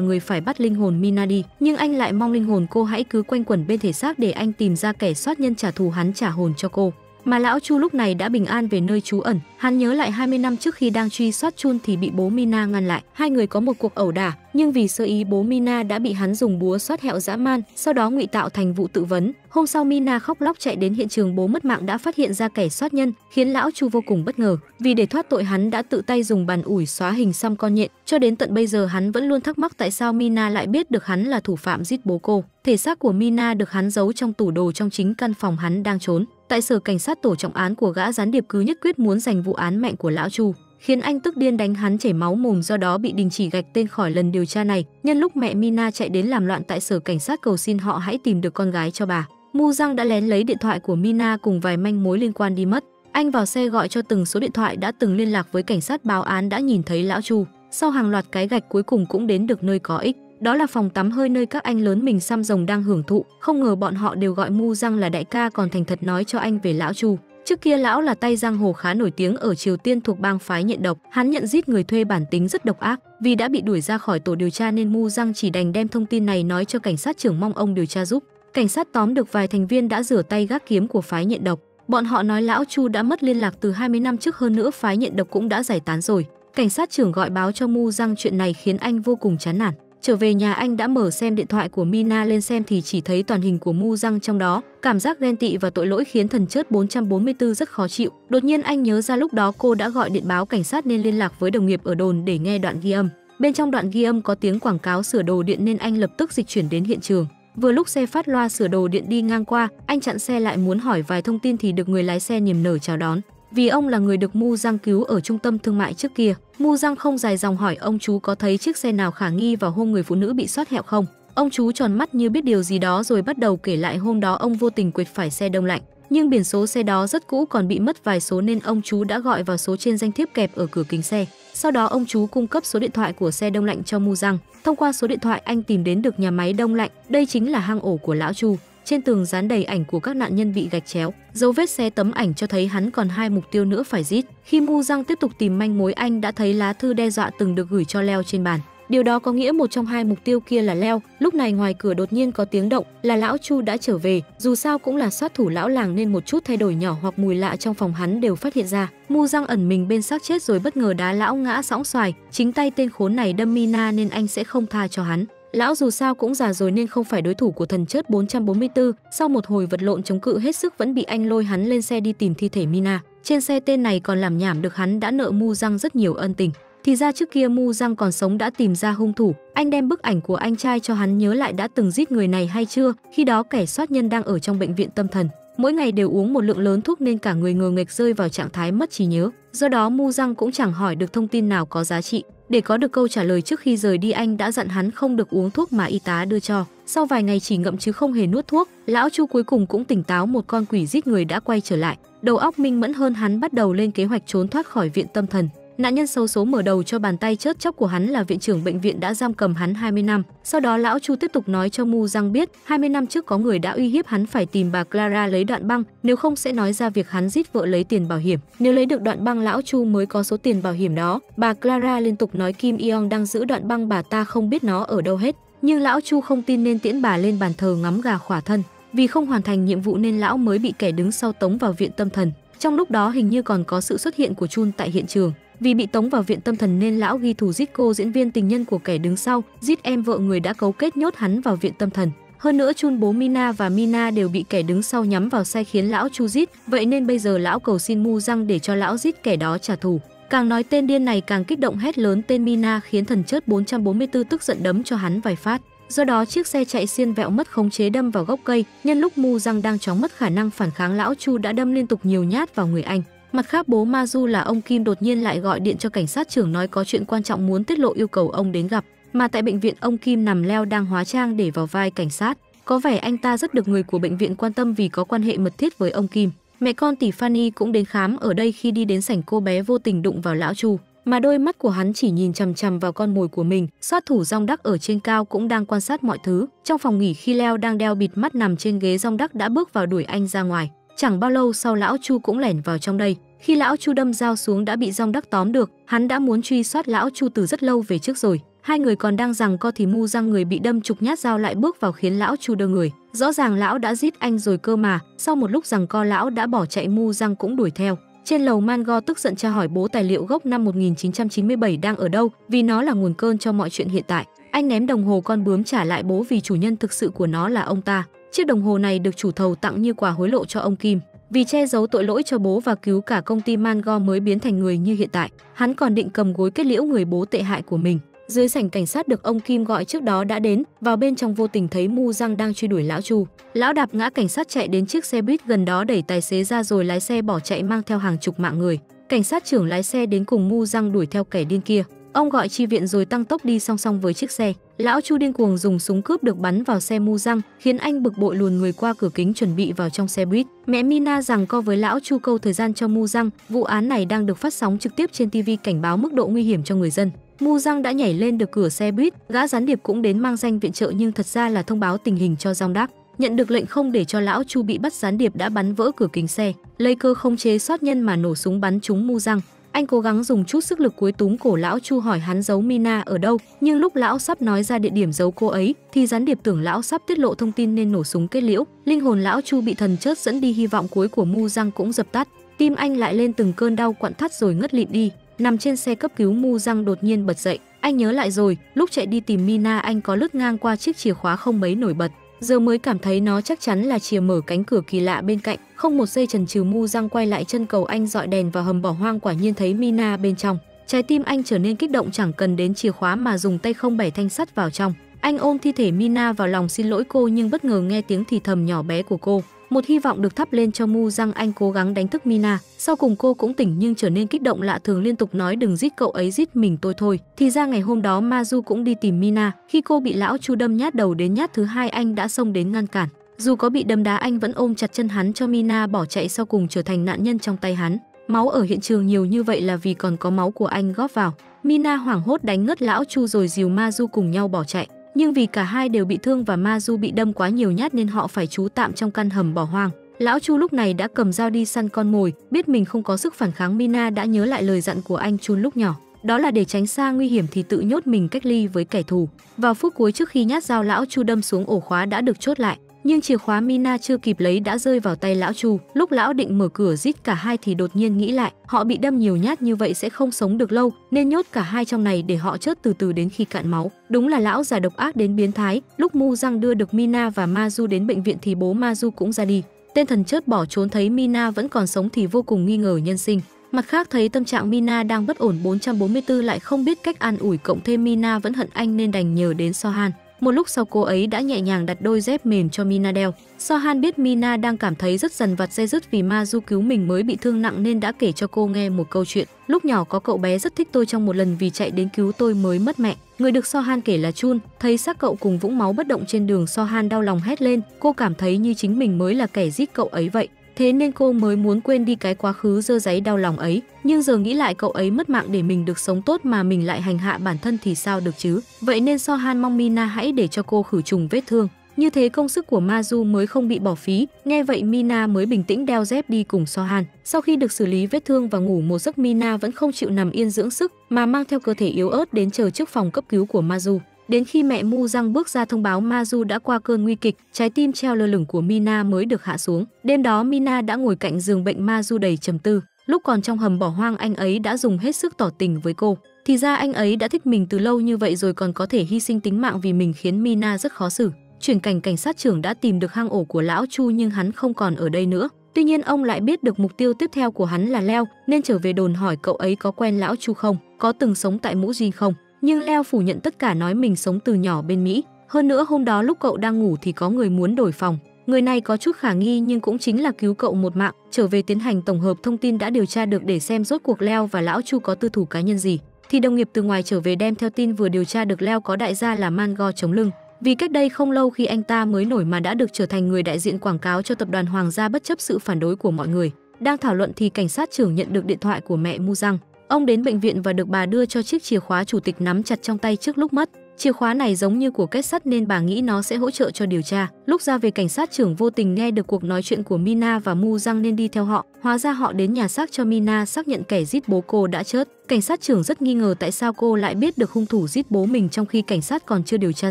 người phải bắt linh hồn Mina đi, nhưng anh lại mong linh hồn cô hãy cứ quanh quẩn bên thể xác để anh tìm ra kẻ soát nhân trả thù hắn trả hồn cho cô. Mà lão Chu lúc này đã bình an về nơi trú ẩn, hắn nhớ lại 20 năm trước khi đang truy sát Chun thì bị bố Mina ngăn lại. Hai người có một cuộc ẩu đả, nhưng vì sơ ý bố Mina đã bị hắn dùng búa xoát hẹo dã man, sau đó ngụy tạo thành vụ tự vấn. Hôm sau Mina khóc lóc chạy đến hiện trường bố mất mạng đã phát hiện ra kẻ xoát nhân, khiến lão Chu vô cùng bất ngờ. Vì để thoát tội hắn đã tự tay dùng bàn ủi xóa hình xăm con nhện, cho đến tận bây giờ hắn vẫn luôn thắc mắc tại sao Mina lại biết được hắn là thủ phạm giết bố cô. Thể xác của Mina được hắn giấu trong tủ đồ trong chính căn phòng hắn đang trốn. Tại sở cảnh sát tổ trọng án của gã gián điệp cứ nhất quyết muốn giành vụ án mạng của lão Chu, khiến anh tức điên đánh hắn chảy máu mồm do đó bị đình chỉ gạch tên khỏi lần điều tra này. Nhân lúc mẹ Mina chạy đến làm loạn tại sở cảnh sát cầu xin họ hãy tìm được con gái cho bà. Mu Giang đã lén lấy điện thoại của Mina cùng vài manh mối liên quan đi mất. Anh vào xe gọi cho từng số điện thoại đã từng liên lạc với cảnh sát báo án đã nhìn thấy lão Chu. Sau hàng loạt cái gạch cuối cùng cũng đến được nơi có ích. Đó là phòng tắm hơi nơi các anh lớn mình xăm rồng đang hưởng thụ, không ngờ bọn họ đều gọi Mu Răng là đại ca còn thành thật nói cho anh về lão Chu. Trước kia lão là tay giang hồ khá nổi tiếng ở Triều Tiên thuộc bang phái nhện độc, hắn nhận giết người thuê bản tính rất độc ác, vì đã bị đuổi ra khỏi tổ điều tra nên Mu Giang chỉ đành đem thông tin này nói cho cảnh sát trưởng mong ông điều tra giúp. Cảnh sát tóm được vài thành viên đã rửa tay gác kiếm của phái nhện độc. Bọn họ nói lão Chu đã mất liên lạc từ 20 năm trước hơn nữa phái nhện độc cũng đã giải tán rồi. Cảnh sát trưởng gọi báo cho Mu Giang chuyện này khiến anh vô cùng chán nản. Trở về nhà anh đã mở xem điện thoại của Mina lên xem thì chỉ thấy toàn hình của Mu Răng trong đó. Cảm giác ghen tị và tội lỗi khiến thần chớt 444 rất khó chịu. Đột nhiên anh nhớ ra lúc đó cô đã gọi điện báo cảnh sát nên liên lạc với đồng nghiệp ở đồn để nghe đoạn ghi âm. Bên trong đoạn ghi âm có tiếng quảng cáo sửa đồ điện nên anh lập tức dịch chuyển đến hiện trường. Vừa lúc xe phát loa sửa đồ điện đi ngang qua, anh chặn xe lại muốn hỏi vài thông tin thì được người lái xe niềm nở chào đón. Vì ông là người được Mu Giang cứu ở trung tâm thương mại trước kia, Mu Giang không dài dòng hỏi ông chú có thấy chiếc xe nào khả nghi vào hôm người phụ nữ bị soát hẹo không. Ông chú tròn mắt như biết điều gì đó rồi bắt đầu kể lại hôm đó ông vô tình quệt phải xe đông lạnh. Nhưng biển số xe đó rất cũ còn bị mất vài số nên ông chú đã gọi vào số trên danh thiếp kẹp ở cửa kính xe. Sau đó ông chú cung cấp số điện thoại của xe đông lạnh cho Mu Giang. Thông qua số điện thoại anh tìm đến được nhà máy đông lạnh, đây chính là hang ổ của lão Chu. Trên tường dán đầy ảnh của các nạn nhân bị gạch chéo. Dấu vết xe tấm ảnh cho thấy hắn còn hai mục tiêu nữa phải giết. Khi Mu Giang tiếp tục tìm manh mối anh đã thấy lá thư đe dọa từng được gửi cho Leo trên bàn. Điều đó có nghĩa một trong hai mục tiêu kia là Leo. Lúc này ngoài cửa đột nhiên có tiếng động, là lão Chu đã trở về. Dù sao cũng là sát thủ lão làng nên một chút thay đổi nhỏ hoặc mùi lạ trong phòng hắn đều phát hiện ra. Mu Giang ẩn mình bên xác chết rồi bất ngờ đá lão ngã sõng xoài. Chính tay tên khốn này đâm Mina nên anh sẽ không tha cho hắn. Lão dù sao cũng già rồi nên không phải đối thủ của thần chớt 444, sau một hồi vật lộn chống cự hết sức vẫn bị anh lôi hắn lên xe đi tìm thi thể Mina. Trên xe tên này còn làm nhảm được hắn đã nợ Mu Răng rất nhiều ân tình. Thì ra trước kia Mu Răng còn sống đã tìm ra hung thủ, anh đem bức ảnh của anh trai cho hắn nhớ lại đã từng giết người này hay chưa, khi đó kẻ soát nhân đang ở trong bệnh viện tâm thần. Mỗi ngày đều uống một lượng lớn thuốc nên cả người ngờ nghệch rơi vào trạng thái mất trí nhớ. Do đó Mu Răng cũng chẳng hỏi được thông tin nào có giá trị. Để có được câu trả lời trước khi rời đi anh đã dặn hắn không được uống thuốc mà y tá đưa cho. Sau vài ngày chỉ ngậm chứ không hề nuốt thuốc, lão Chu cuối cùng cũng tỉnh táo một con quỷ giết người đã quay trở lại. Đầu óc minh mẫn hơn hắn bắt đầu lên kế hoạch trốn thoát khỏi viện tâm thần. Nạn nhân xấu số mở đầu cho bàn tay chớt chóc của hắn là viện trưởng bệnh viện đã giam cầm hắn 20 năm. Sau đó lão Chu tiếp tục nói cho Mu Răng biết, 20 năm trước có người đã uy hiếp hắn phải tìm bà Clara lấy đoạn băng, nếu không sẽ nói ra việc hắn giết vợ lấy tiền bảo hiểm. Nếu lấy được đoạn băng lão Chu mới có số tiền bảo hiểm đó. Bà Clara liên tục nói Kim Yeong đang giữ đoạn băng bà ta không biết nó ở đâu hết. Nhưng lão Chu không tin nên tiễn bà lên bàn thờ ngắm gà khỏa thân. Vì không hoàn thành nhiệm vụ nên lão mới bị kẻ đứng sau tống vào viện tâm thần. Trong lúc đó hình như còn có sự xuất hiện của Chun tại hiện trường. Vì bị tống vào viện tâm thần nên lão ghi thù giết cô diễn viên tình nhân của kẻ đứng sau, giết em vợ người đã cấu kết nhốt hắn vào viện tâm thần. Hơn nữa Chun bố Mina và Mina đều bị kẻ đứng sau nhắm vào sai khiến lão Chu giết, vậy nên bây giờ lão cầu xin Mu Răng để cho lão giết kẻ đó trả thù. Càng nói tên điên này càng kích động hét lớn tên Mina khiến thần chớt 444 tức giận đấm cho hắn vài phát. Do đó chiếc xe chạy xiên vẹo mất khống chế đâm vào gốc cây, nhân lúc Mu Răng đang chóng mất khả năng phản kháng lão Chu đã đâm liên tục nhiều nhát vào người anh. Mặt khác bố Ma Du là ông Kim đột nhiên lại gọi điện cho cảnh sát trưởng nói có chuyện quan trọng muốn tiết lộ yêu cầu ông đến gặp, mà tại bệnh viện ông Kim nằm leo đang hóa trang để vào vai cảnh sát. Có vẻ anh ta rất được người của bệnh viện quan tâm vì có quan hệ mật thiết với ông Kim. Mẹ con tỷ Fanny cũng đến khám ở đây khi đi đến sảnh cô bé vô tình đụng vào lão Chu, mà đôi mắt của hắn chỉ nhìn chằm chằm vào con mồi của mình. Sát thủ Rong Đắc ở trên cao cũng đang quan sát mọi thứ. Trong phòng nghỉ khi Leo đang đeo bịt mắt nằm trên ghế Rong Đắc đã bước vào đuổi anh ra ngoài. Chẳng bao lâu sau lão Chu cũng lẻn vào trong đây. Khi lão Chu đâm dao xuống đã bị Rong Đắc tóm được, hắn đã muốn truy soát lão Chu từ rất lâu về trước rồi. Hai người còn đang rằng co thì mu răng người bị đâm chục nhát dao lại bước vào khiến lão Chu đơ người. Rõ ràng lão đã giết anh rồi cơ mà, sau một lúc rằng co lão đã bỏ chạy mu răng cũng đuổi theo. Trên lầu Mango tức giận tra hỏi bố tài liệu gốc năm 1997 đang ở đâu, vì nó là nguồn cơn cho mọi chuyện hiện tại. Anh ném đồng hồ con bướm trả lại bố vì chủ nhân thực sự của nó là ông ta. Chiếc đồng hồ này được chủ thầu tặng như quà hối lộ cho ông Kim. Vì che giấu tội lỗi cho bố và cứu cả công ty Mango mới biến thành người như hiện tại, hắn còn định cầm gối kết liễu người bố tệ hại của mình. Dưới sảnh cảnh sát được ông Kim gọi trước đó đã đến, vào bên trong vô tình thấy Mu Răng đang truy đuổi lão Chu. Lão đạp ngã cảnh sát chạy đến chiếc xe buýt gần đó đẩy tài xế ra rồi lái xe bỏ chạy mang theo hàng chục mạng người. Cảnh sát trưởng lái xe đến cùng Mu Răng đuổi theo kẻ điên kia. Ông gọi chi viện rồi tăng tốc đi song song với chiếc xe. Lão Chu điên cuồng dùng súng cướp được bắn vào xe Mu Răng, khiến anh bực bội luồn người qua cửa kính chuẩn bị vào trong xe buýt. Mẹ Mina rằng co với lão Chu câu thời gian cho Mu Răng, vụ án này đang được phát sóng trực tiếp trên TV cảnh báo mức độ nguy hiểm cho người dân. Mu Răng đã nhảy lên được cửa xe buýt, gã gián điệp cũng đến mang danh viện trợ nhưng thật ra là thông báo tình hình cho Giang Đắc. nhận được lệnh không để cho lão Chu bị bắt gián điệp đã bắn vỡ cửa kính xe, lấy cơ không chế sót nhân mà nổ súng bắn trúng Mu Răng. Anh cố gắng dùng chút sức lực cuối túm cổ lão Chu hỏi hắn giấu Mina ở đâu, nhưng lúc lão sắp nói ra địa điểm giấu cô ấy thì gián điệp tưởng lão sắp tiết lộ thông tin nên nổ súng kết liễu. Linh hồn lão Chu bị thần chớt dẫn đi hy vọng cuối của Mu Răng cũng dập tắt. Tim anh lại lên từng cơn đau quặn thắt rồi ngất lịm đi. Nằm trên xe cấp cứu Mu Răng đột nhiên bật dậy. Anh nhớ lại rồi, lúc chạy đi tìm Mina anh có lướt ngang qua chiếc chìa khóa không mấy nổi bật. Giờ mới cảm thấy nó chắc chắn là chìa mở cánh cửa kỳ lạ bên cạnh. Không một giây trần trừ Mu Răng quay lại chân cầu anh dọi đèn vào hầm bỏ hoang quả nhiên thấy Mina bên trong. Trái tim anh trở nên kích động chẳng cần đến chìa khóa mà dùng tay không bẻ thanh sắt vào trong. Anh ôm thi thể Mina vào lòng xin lỗi cô nhưng bất ngờ nghe tiếng thì thầm nhỏ bé của cô. Một hy vọng được thắp lên cho Mu Răng anh cố gắng đánh thức Mina. Sau cùng cô cũng tỉnh nhưng trở nên kích động lạ thường liên tục nói đừng giết cậu ấy, giết mình tôi thôi. Thì ra ngày hôm đó Mazu cũng đi tìm Mina. Khi cô bị lão Chu đâm nhát đầu đến nhát thứ hai, anh đã xông đến ngăn cản. Dù có bị đâm đá, anh vẫn ôm chặt chân hắn cho Mina bỏ chạy sau cùng trở thành nạn nhân trong tay hắn. Máu ở hiện trường nhiều như vậy là vì còn có máu của anh góp vào. Mina hoảng hốt đánh ngất lão Chu rồi dìu Mazu cùng nhau bỏ chạy nhưng vì cả hai đều bị thương và Ma Du bị đâm quá nhiều nhát nên họ phải trú tạm trong căn hầm bỏ hoang. Lão Chu lúc này đã cầm dao đi săn con mồi, biết mình không có sức phản kháng Mina đã nhớ lại lời dặn của anh Chun lúc nhỏ. Đó là để tránh xa nguy hiểm thì tự nhốt mình cách ly với kẻ thù. Vào phút cuối trước khi nhát dao lão Chu đâm xuống ổ khóa đã được chốt lại nhưng chìa khóa Mina chưa kịp lấy đã rơi vào tay lão Chu. Lúc lão định mở cửa giết cả hai thì đột nhiên nghĩ lại, họ bị đâm nhiều nhát như vậy sẽ không sống được lâu, nên nhốt cả hai trong này để họ chết từ từ đến khi cạn máu. Đúng là lão già độc ác đến biến thái. Lúc Mu Răng đưa được Mina và Mazu đến bệnh viện thì bố Mazu cũng ra đi. Tên thần chớt bỏ trốn thấy Mina vẫn còn sống thì vô cùng nghi ngờ nhân sinh. Mặt khác thấy tâm trạng Mina đang bất ổn 444 lại không biết cách an ủi cộng thêm Mina vẫn hận anh nên đành nhờ đến Sohan. Một lúc sau cô ấy đã nhẹ nhàng đặt đôi dép mềm cho Mina đeo. Sohan biết Mina đang cảm thấy rất dần vặt dây dứt vì Mazu cứu mình mới bị thương nặng nên đã kể cho cô nghe một câu chuyện. Lúc nhỏ có cậu bé rất thích tôi trong một lần vì chạy đến cứu tôi mới mất mẹ. Người được Sohan kể là Chun, thấy xác cậu cùng vũng máu bất động trên đường Sohan đau lòng hét lên, cô cảm thấy như chính mình mới là kẻ giết cậu ấy vậy thế nên cô mới muốn quên đi cái quá khứ dơ giấy đau lòng ấy. Nhưng giờ nghĩ lại cậu ấy mất mạng để mình được sống tốt mà mình lại hành hạ bản thân thì sao được chứ. Vậy nên Sohan mong Mina hãy để cho cô khử trùng vết thương. Như thế công sức của Mazu mới không bị bỏ phí. Nghe vậy Mina mới bình tĩnh đeo dép đi cùng Sohan. Sau khi được xử lý vết thương và ngủ một giấc, Mina vẫn không chịu nằm yên dưỡng sức, mà mang theo cơ thể yếu ớt đến chờ trước phòng cấp cứu của Mazu. Đến khi mẹ Mu Răng bước ra thông báo Mazu đã qua cơn nguy kịch, trái tim treo lơ lửng của Mina mới được hạ xuống. Đêm đó Mina đã ngồi cạnh giường bệnh Mazu đầy trầm tư. Lúc còn trong hầm bỏ hoang anh ấy đã dùng hết sức tỏ tình với cô. Thì ra anh ấy đã thích mình từ lâu như vậy rồi còn có thể hy sinh tính mạng vì mình khiến Mina rất khó xử. Chuyển cảnh cảnh sát trưởng đã tìm được hang ổ của lão Chu nhưng hắn không còn ở đây nữa. Tuy nhiên ông lại biết được mục tiêu tiếp theo của hắn là Leo nên trở về đồn hỏi cậu ấy có quen lão Chu không, có từng sống tại Mũ Di không nhưng Leo phủ nhận tất cả nói mình sống từ nhỏ bên Mỹ. Hơn nữa hôm đó lúc cậu đang ngủ thì có người muốn đổi phòng. Người này có chút khả nghi nhưng cũng chính là cứu cậu một mạng, trở về tiến hành tổng hợp thông tin đã điều tra được để xem rốt cuộc Leo và lão Chu có tư thủ cá nhân gì. Thì đồng nghiệp từ ngoài trở về đem theo tin vừa điều tra được Leo có đại gia là Mango chống lưng. Vì cách đây không lâu khi anh ta mới nổi mà đã được trở thành người đại diện quảng cáo cho tập đoàn Hoàng gia bất chấp sự phản đối của mọi người. Đang thảo luận thì cảnh sát trưởng nhận được điện thoại của mẹ Mu Răng. Ông đến bệnh viện và được bà đưa cho chiếc chìa khóa chủ tịch nắm chặt trong tay trước lúc mất. Chìa khóa này giống như của kết sắt nên bà nghĩ nó sẽ hỗ trợ cho điều tra. Lúc ra về, cảnh sát trưởng vô tình nghe được cuộc nói chuyện của Mina và Mu Răng nên đi theo họ. Hóa ra họ đến nhà xác cho Mina xác nhận kẻ giết bố cô đã chết. Cảnh sát trưởng rất nghi ngờ tại sao cô lại biết được hung thủ giết bố mình trong khi cảnh sát còn chưa điều tra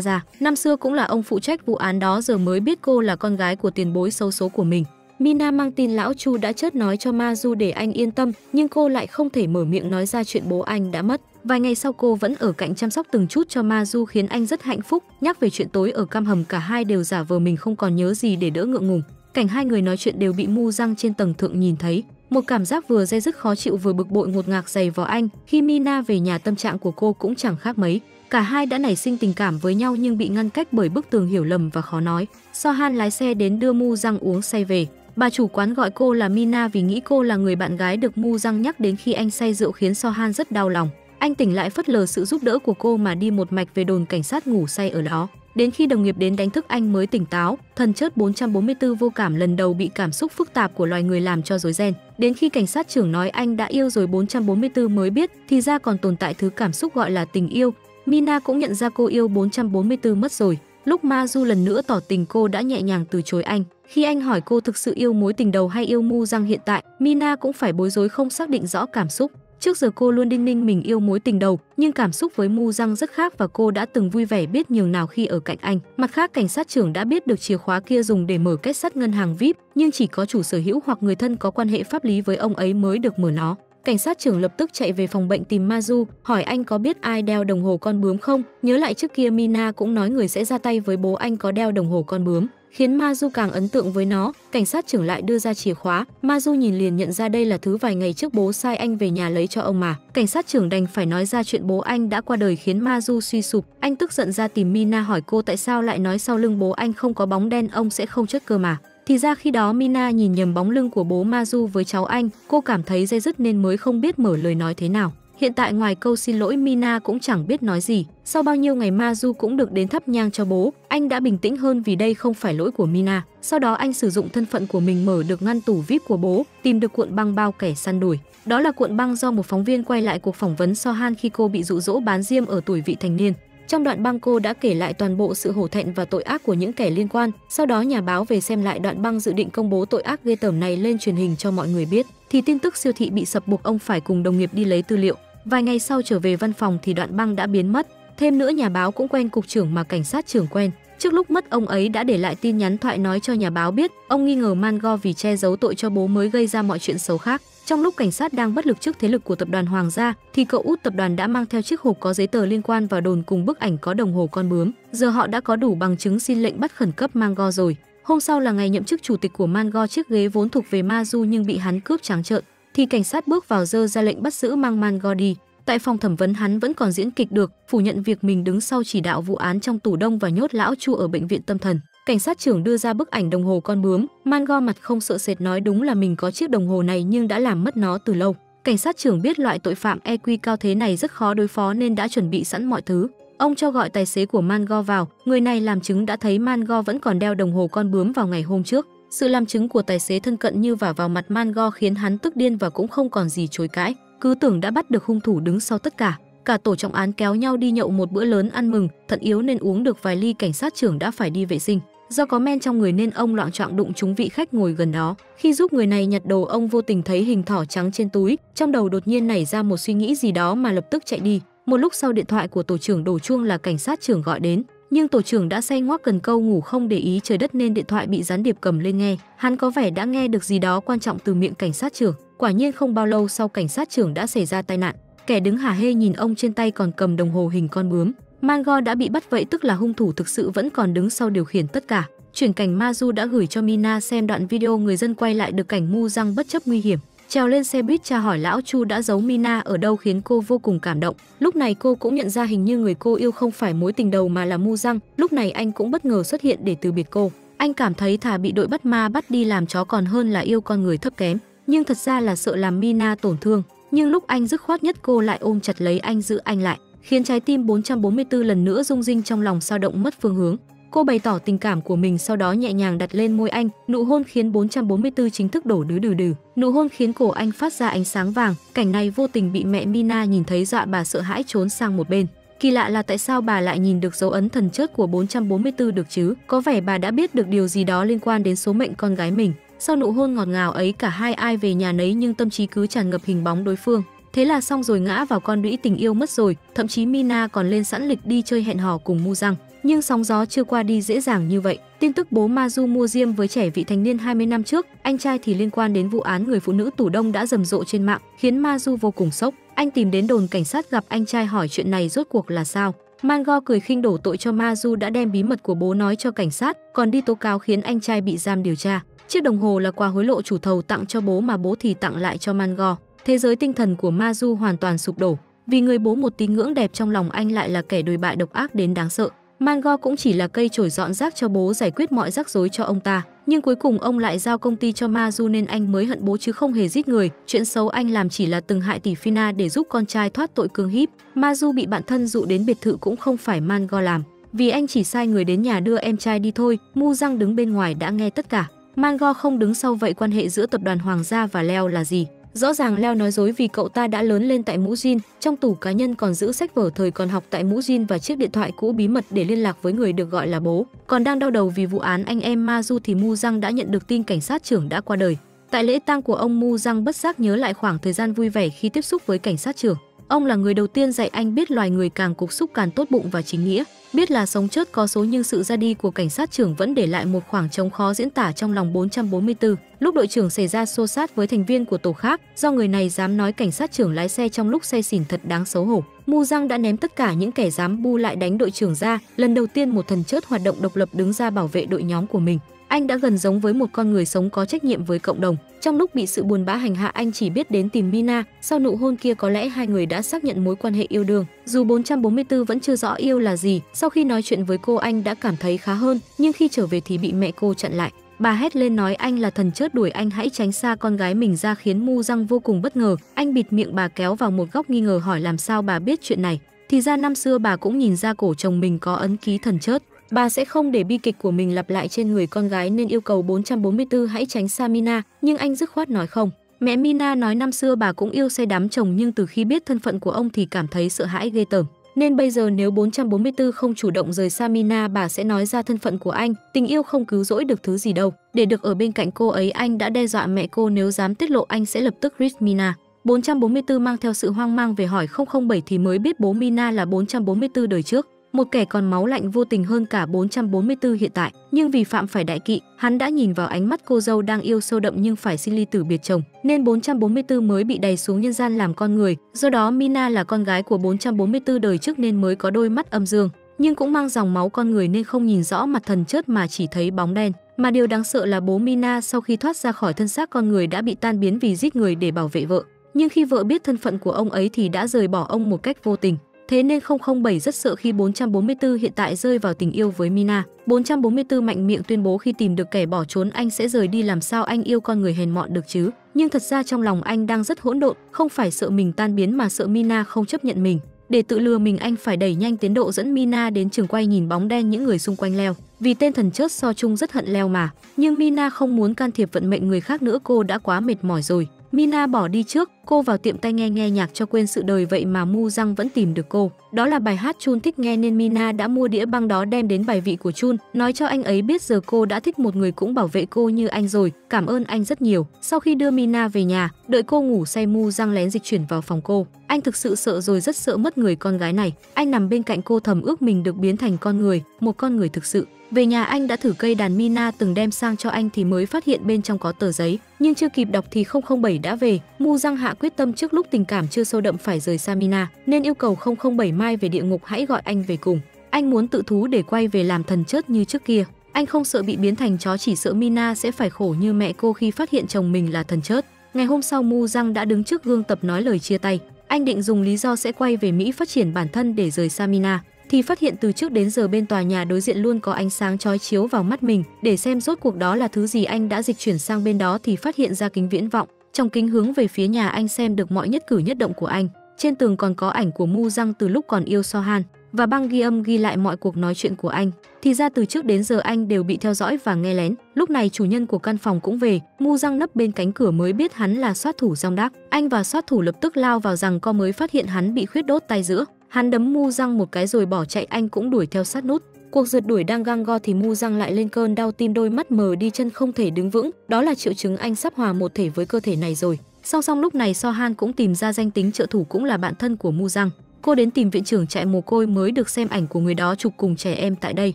ra. Năm xưa cũng là ông phụ trách vụ án đó, giờ mới biết cô là con gái của tiền bối xấu số của mình. Mina mang tin lão Chu đã chớt nói cho Ma Du để anh yên tâm, nhưng cô lại không thể mở miệng nói ra chuyện bố anh đã mất. Vài ngày sau cô vẫn ở cạnh chăm sóc từng chút cho Ma Du khiến anh rất hạnh phúc. Nhắc về chuyện tối ở cam hầm cả hai đều giả vờ mình không còn nhớ gì để đỡ ngượng ngùng. Cảnh hai người nói chuyện đều bị mu răng trên tầng thượng nhìn thấy. Một cảm giác vừa dây dứt khó chịu vừa bực bội ngột ngạc dày vào anh. Khi Mina về nhà tâm trạng của cô cũng chẳng khác mấy. Cả hai đã nảy sinh tình cảm với nhau nhưng bị ngăn cách bởi bức tường hiểu lầm và khó nói. Sohan lái xe đến đưa Mu Răng uống say về. Bà chủ quán gọi cô là Mina vì nghĩ cô là người bạn gái được Mu Răng nhắc đến khi anh say rượu khiến Sohan rất đau lòng. Anh tỉnh lại phất lờ sự giúp đỡ của cô mà đi một mạch về đồn cảnh sát ngủ say ở đó. Đến khi đồng nghiệp đến đánh thức anh mới tỉnh táo, thần chết 444 vô cảm lần đầu bị cảm xúc phức tạp của loài người làm cho rối ren. Đến khi cảnh sát trưởng nói anh đã yêu rồi 444 mới biết, thì ra còn tồn tại thứ cảm xúc gọi là tình yêu. Mina cũng nhận ra cô yêu 444 mất rồi. Lúc Ma Du lần nữa tỏ tình cô đã nhẹ nhàng từ chối anh. Khi anh hỏi cô thực sự yêu mối tình đầu hay yêu Mu Răng hiện tại, Mina cũng phải bối rối không xác định rõ cảm xúc. Trước giờ cô luôn đinh ninh mình yêu mối tình đầu, nhưng cảm xúc với Mu Răng rất khác và cô đã từng vui vẻ biết nhường nào khi ở cạnh anh. Mặt khác, cảnh sát trưởng đã biết được chìa khóa kia dùng để mở kết sắt ngân hàng VIP, nhưng chỉ có chủ sở hữu hoặc người thân có quan hệ pháp lý với ông ấy mới được mở nó. Cảnh sát trưởng lập tức chạy về phòng bệnh tìm Mazu, hỏi anh có biết ai đeo đồng hồ con bướm không? Nhớ lại trước kia Mina cũng nói người sẽ ra tay với bố anh có đeo đồng hồ con bướm khiến Mazu càng ấn tượng với nó. Cảnh sát trưởng lại đưa ra chìa khóa, Mazu nhìn liền nhận ra đây là thứ vài ngày trước bố sai anh về nhà lấy cho ông mà. Cảnh sát trưởng đành phải nói ra chuyện bố anh đã qua đời khiến Mazu suy sụp. Anh tức giận ra tìm Mina hỏi cô tại sao lại nói sau lưng bố anh không có bóng đen ông sẽ không chết cơ mà. Thì ra khi đó Mina nhìn nhầm bóng lưng của bố Mazu với cháu anh, cô cảm thấy dây dứt nên mới không biết mở lời nói thế nào. Hiện tại ngoài câu xin lỗi Mina cũng chẳng biết nói gì. Sau bao nhiêu ngày Mazu cũng được đến thắp nhang cho bố, anh đã bình tĩnh hơn vì đây không phải lỗi của Mina. Sau đó anh sử dụng thân phận của mình mở được ngăn tủ VIP của bố, tìm được cuộn băng bao kẻ săn đuổi. Đó là cuộn băng do một phóng viên quay lại cuộc phỏng vấn Sohan khi cô bị dụ dỗ bán diêm ở tuổi vị thành niên. Trong đoạn băng cô đã kể lại toàn bộ sự hổ thẹn và tội ác của những kẻ liên quan. Sau đó nhà báo về xem lại đoạn băng dự định công bố tội ác ghê tởm này lên truyền hình cho mọi người biết. Thì tin tức siêu thị bị sập buộc ông phải cùng đồng nghiệp đi lấy tư liệu. Vài ngày sau trở về văn phòng thì đoạn băng đã biến mất. Thêm nữa nhà báo cũng quen cục trưởng mà cảnh sát trưởng quen. Trước lúc mất, ông ấy đã để lại tin nhắn thoại nói cho nhà báo biết ông nghi ngờ Mango vì che giấu tội cho bố mới gây ra mọi chuyện xấu khác. Trong lúc cảnh sát đang bất lực trước thế lực của tập đoàn Hoàng gia, thì cậu út tập đoàn đã mang theo chiếc hộp có giấy tờ liên quan vào đồn cùng bức ảnh có đồng hồ con bướm. Giờ họ đã có đủ bằng chứng xin lệnh bắt khẩn cấp Mango rồi. Hôm sau là ngày nhậm chức chủ tịch của Mango chiếc ghế vốn thuộc về Mazu nhưng bị hắn cướp trắng trợn. Thì cảnh sát bước vào dơ ra lệnh bắt giữ mang Mango đi. Tại phòng thẩm vấn hắn vẫn còn diễn kịch được, phủ nhận việc mình đứng sau chỉ đạo vụ án trong tủ đông và nhốt lão Chu ở bệnh viện tâm thần. Cảnh sát trưởng đưa ra bức ảnh đồng hồ con bướm, Mango mặt không sợ sệt nói đúng là mình có chiếc đồng hồ này nhưng đã làm mất nó từ lâu. Cảnh sát trưởng biết loại tội phạm EQ cao thế này rất khó đối phó nên đã chuẩn bị sẵn mọi thứ. Ông cho gọi tài xế của Mango vào, người này làm chứng đã thấy Mango vẫn còn đeo đồng hồ con bướm vào ngày hôm trước. Sự làm chứng của tài xế thân cận như vả vào mặt Mango khiến hắn tức điên và cũng không còn gì chối cãi cứ tưởng đã bắt được hung thủ đứng sau tất cả. Cả tổ trọng án kéo nhau đi nhậu một bữa lớn ăn mừng, thận yếu nên uống được vài ly cảnh sát trưởng đã phải đi vệ sinh. Do có men trong người nên ông loạn trọng đụng chúng vị khách ngồi gần đó. Khi giúp người này nhặt đồ ông vô tình thấy hình thỏ trắng trên túi, trong đầu đột nhiên nảy ra một suy nghĩ gì đó mà lập tức chạy đi. Một lúc sau điện thoại của tổ trưởng đổ chuông là cảnh sát trưởng gọi đến, nhưng tổ trưởng đã say ngoác cần câu ngủ không để ý trời đất nên điện thoại bị gián điệp cầm lên nghe. Hắn có vẻ đã nghe được gì đó quan trọng từ miệng cảnh sát trưởng. Quả nhiên không bao lâu sau cảnh sát trưởng đã xảy ra tai nạn. Kẻ đứng hả hê nhìn ông trên tay còn cầm đồng hồ hình con bướm. Mango đã bị bắt vậy tức là hung thủ thực sự vẫn còn đứng sau điều khiển tất cả. Chuyển cảnh Mazu đã gửi cho Mina xem đoạn video người dân quay lại được cảnh Mu răng bất chấp nguy hiểm. Trèo lên xe buýt tra hỏi lão Chu đã giấu Mina ở đâu khiến cô vô cùng cảm động. Lúc này cô cũng nhận ra hình như người cô yêu không phải mối tình đầu mà là Mu răng. Lúc này anh cũng bất ngờ xuất hiện để từ biệt cô. Anh cảm thấy thà bị đội bắt ma bắt đi làm chó còn hơn là yêu con người thấp kém nhưng thật ra là sợ làm Mina tổn thương. Nhưng lúc anh dứt khoát nhất cô lại ôm chặt lấy anh giữ anh lại, khiến trái tim 444 lần nữa rung rinh trong lòng sao động mất phương hướng. Cô bày tỏ tình cảm của mình sau đó nhẹ nhàng đặt lên môi anh, nụ hôn khiến 444 chính thức đổ đứ đừ đừ. Nụ hôn khiến cổ anh phát ra ánh sáng vàng, cảnh này vô tình bị mẹ Mina nhìn thấy dọa bà sợ hãi trốn sang một bên. Kỳ lạ là tại sao bà lại nhìn được dấu ấn thần chớt của 444 được chứ? Có vẻ bà đã biết được điều gì đó liên quan đến số mệnh con gái mình. Sau nụ hôn ngọt ngào ấy cả hai ai về nhà nấy nhưng tâm trí cứ tràn ngập hình bóng đối phương. Thế là xong rồi ngã vào con đũy tình yêu mất rồi, thậm chí Mina còn lên sẵn lịch đi chơi hẹn hò cùng Mu Răng. Nhưng sóng gió chưa qua đi dễ dàng như vậy. Tin tức bố Mazu mua diêm với trẻ vị thành niên 20 năm trước, anh trai thì liên quan đến vụ án người phụ nữ tủ đông đã rầm rộ trên mạng, khiến Mazu vô cùng sốc. Anh tìm đến đồn cảnh sát gặp anh trai hỏi chuyện này rốt cuộc là sao. Mango cười khinh đổ tội cho Mazu đã đem bí mật của bố nói cho cảnh sát, còn đi tố cáo khiến anh trai bị giam điều tra. Chiếc đồng hồ là quà hối lộ chủ thầu tặng cho bố mà bố thì tặng lại cho Mango. Thế giới tinh thần của Mazu hoàn toàn sụp đổ, vì người bố một tín ngưỡng đẹp trong lòng anh lại là kẻ đồi bại độc ác đến đáng sợ. Mango cũng chỉ là cây chổi dọn rác cho bố giải quyết mọi rắc rối cho ông ta, nhưng cuối cùng ông lại giao công ty cho Mazu nên anh mới hận bố chứ không hề giết người. Chuyện xấu anh làm chỉ là từng hại tỷ Fina để giúp con trai thoát tội cương hiếp. Mazu bị bạn thân dụ đến biệt thự cũng không phải Mango làm, vì anh chỉ sai người đến nhà đưa em trai đi thôi. Mu răng đứng bên ngoài đã nghe tất cả. Mango không đứng sau vậy quan hệ giữa tập đoàn Hoàng gia và Leo là gì? Rõ ràng Leo nói dối vì cậu ta đã lớn lên tại Mũ Jin, trong tủ cá nhân còn giữ sách vở thời còn học tại Mũ Jin và chiếc điện thoại cũ bí mật để liên lạc với người được gọi là bố. Còn đang đau đầu vì vụ án anh em Ma Du thì Mu Răng đã nhận được tin cảnh sát trưởng đã qua đời. Tại lễ tang của ông Mu Răng bất giác nhớ lại khoảng thời gian vui vẻ khi tiếp xúc với cảnh sát trưởng. Ông là người đầu tiên dạy anh biết loài người càng cục xúc càng tốt bụng và chính nghĩa. Biết là sống chết có số nhưng sự ra đi của cảnh sát trưởng vẫn để lại một khoảng trống khó diễn tả trong lòng 444. Lúc đội trưởng xảy ra xô sát với thành viên của tổ khác, do người này dám nói cảnh sát trưởng lái xe trong lúc say xỉn thật đáng xấu hổ. Mu Giang đã ném tất cả những kẻ dám bu lại đánh đội trưởng ra, lần đầu tiên một thần chớt hoạt động độc lập đứng ra bảo vệ đội nhóm của mình. Anh đã gần giống với một con người sống có trách nhiệm với cộng đồng. Trong lúc bị sự buồn bã hành hạ anh chỉ biết đến tìm Mina, sau nụ hôn kia có lẽ hai người đã xác nhận mối quan hệ yêu đương. Dù 444 vẫn chưa rõ yêu là gì, sau khi nói chuyện với cô anh đã cảm thấy khá hơn, nhưng khi trở về thì bị mẹ cô chặn lại. Bà hét lên nói anh là thần chớt đuổi anh hãy tránh xa con gái mình ra khiến Mu Răng vô cùng bất ngờ. Anh bịt miệng bà kéo vào một góc nghi ngờ hỏi làm sao bà biết chuyện này. Thì ra năm xưa bà cũng nhìn ra cổ chồng mình có ấn ký thần chớt. Bà sẽ không để bi kịch của mình lặp lại trên người con gái nên yêu cầu 444 hãy tránh xa Mina, nhưng anh dứt khoát nói không. Mẹ Mina nói năm xưa bà cũng yêu say đắm chồng nhưng từ khi biết thân phận của ông thì cảm thấy sợ hãi ghê tởm. Nên bây giờ nếu 444 không chủ động rời xa Mina bà sẽ nói ra thân phận của anh, tình yêu không cứu rỗi được thứ gì đâu. Để được ở bên cạnh cô ấy anh đã đe dọa mẹ cô nếu dám tiết lộ anh sẽ lập tức rid Mina. 444 mang theo sự hoang mang về hỏi 007 thì mới biết bố Mina là 444 đời trước một kẻ còn máu lạnh vô tình hơn cả 444 hiện tại, nhưng vì phạm phải đại kỵ, hắn đã nhìn vào ánh mắt cô dâu đang yêu sâu đậm nhưng phải xin ly tử biệt chồng, nên 444 mới bị đày xuống nhân gian làm con người, do đó Mina là con gái của 444 đời trước nên mới có đôi mắt âm dương, nhưng cũng mang dòng máu con người nên không nhìn rõ mặt thần chớt mà chỉ thấy bóng đen. Mà điều đáng sợ là bố Mina sau khi thoát ra khỏi thân xác con người đã bị tan biến vì giết người để bảo vệ vợ. Nhưng khi vợ biết thân phận của ông ấy thì đã rời bỏ ông một cách vô tình. Thế nên 007 rất sợ khi 444 hiện tại rơi vào tình yêu với Mina. 444 mạnh miệng tuyên bố khi tìm được kẻ bỏ trốn anh sẽ rời đi làm sao anh yêu con người hèn mọn được chứ. Nhưng thật ra trong lòng anh đang rất hỗn độn, không phải sợ mình tan biến mà sợ Mina không chấp nhận mình. Để tự lừa mình anh phải đẩy nhanh tiến độ dẫn Mina đến trường quay nhìn bóng đen những người xung quanh Leo. Vì tên thần chớt so chung rất hận Leo mà. Nhưng Mina không muốn can thiệp vận mệnh người khác nữa cô đã quá mệt mỏi rồi. Mina bỏ đi trước, cô vào tiệm tai nghe nghe nhạc cho quên sự đời vậy mà Mu Răng vẫn tìm được cô. Đó là bài hát Chun thích nghe nên Mina đã mua đĩa băng đó đem đến bài vị của Chun, nói cho anh ấy biết giờ cô đã thích một người cũng bảo vệ cô như anh rồi, cảm ơn anh rất nhiều. Sau khi đưa Mina về nhà, đợi cô ngủ say Mu Răng lén dịch chuyển vào phòng cô. Anh thực sự sợ rồi rất sợ mất người con gái này. Anh nằm bên cạnh cô thầm ước mình được biến thành con người, một con người thực sự. Về nhà anh đã thử cây đàn Mina từng đem sang cho anh thì mới phát hiện bên trong có tờ giấy, nhưng chưa kịp đọc thì 007 đã về. Mu Răng hạ quyết tâm trước lúc tình cảm chưa sâu đậm phải rời xa Mina, nên yêu cầu 007 mai về địa ngục hãy gọi anh về cùng. Anh muốn tự thú để quay về làm thần chớt như trước kia. Anh không sợ bị biến thành chó chỉ sợ Mina sẽ phải khổ như mẹ cô khi phát hiện chồng mình là thần chớt. Ngày hôm sau Mu Răng đã đứng trước gương tập nói lời chia tay. Anh định dùng lý do sẽ quay về Mỹ phát triển bản thân để rời xa Mina thì phát hiện từ trước đến giờ bên tòa nhà đối diện luôn có ánh sáng chói chiếu vào mắt mình, để xem rốt cuộc đó là thứ gì anh đã dịch chuyển sang bên đó thì phát hiện ra kính viễn vọng. Trong kính hướng về phía nhà anh xem được mọi nhất cử nhất động của anh. Trên tường còn có ảnh của Mu Răng từ lúc còn yêu Sohan và băng ghi âm ghi lại mọi cuộc nói chuyện của anh. Thì ra từ trước đến giờ anh đều bị theo dõi và nghe lén. Lúc này chủ nhân của căn phòng cũng về, Mu Răng nấp bên cánh cửa mới biết hắn là soát thủ rong đác Anh và soát thủ lập tức lao vào rằng co mới phát hiện hắn bị khuyết đốt tay giữa. Hắn đấm Mu Răng một cái rồi bỏ chạy anh cũng đuổi theo sát nút. Cuộc rượt đuổi đang găng go thì Mu Răng lại lên cơn đau tim đôi mắt mờ đi chân không thể đứng vững, đó là triệu chứng anh sắp hòa một thể với cơ thể này rồi. Song song lúc này So Han cũng tìm ra danh tính trợ thủ cũng là bạn thân của Mu Răng. Cô đến tìm viện trưởng trại mồ côi mới được xem ảnh của người đó chụp cùng trẻ em tại đây.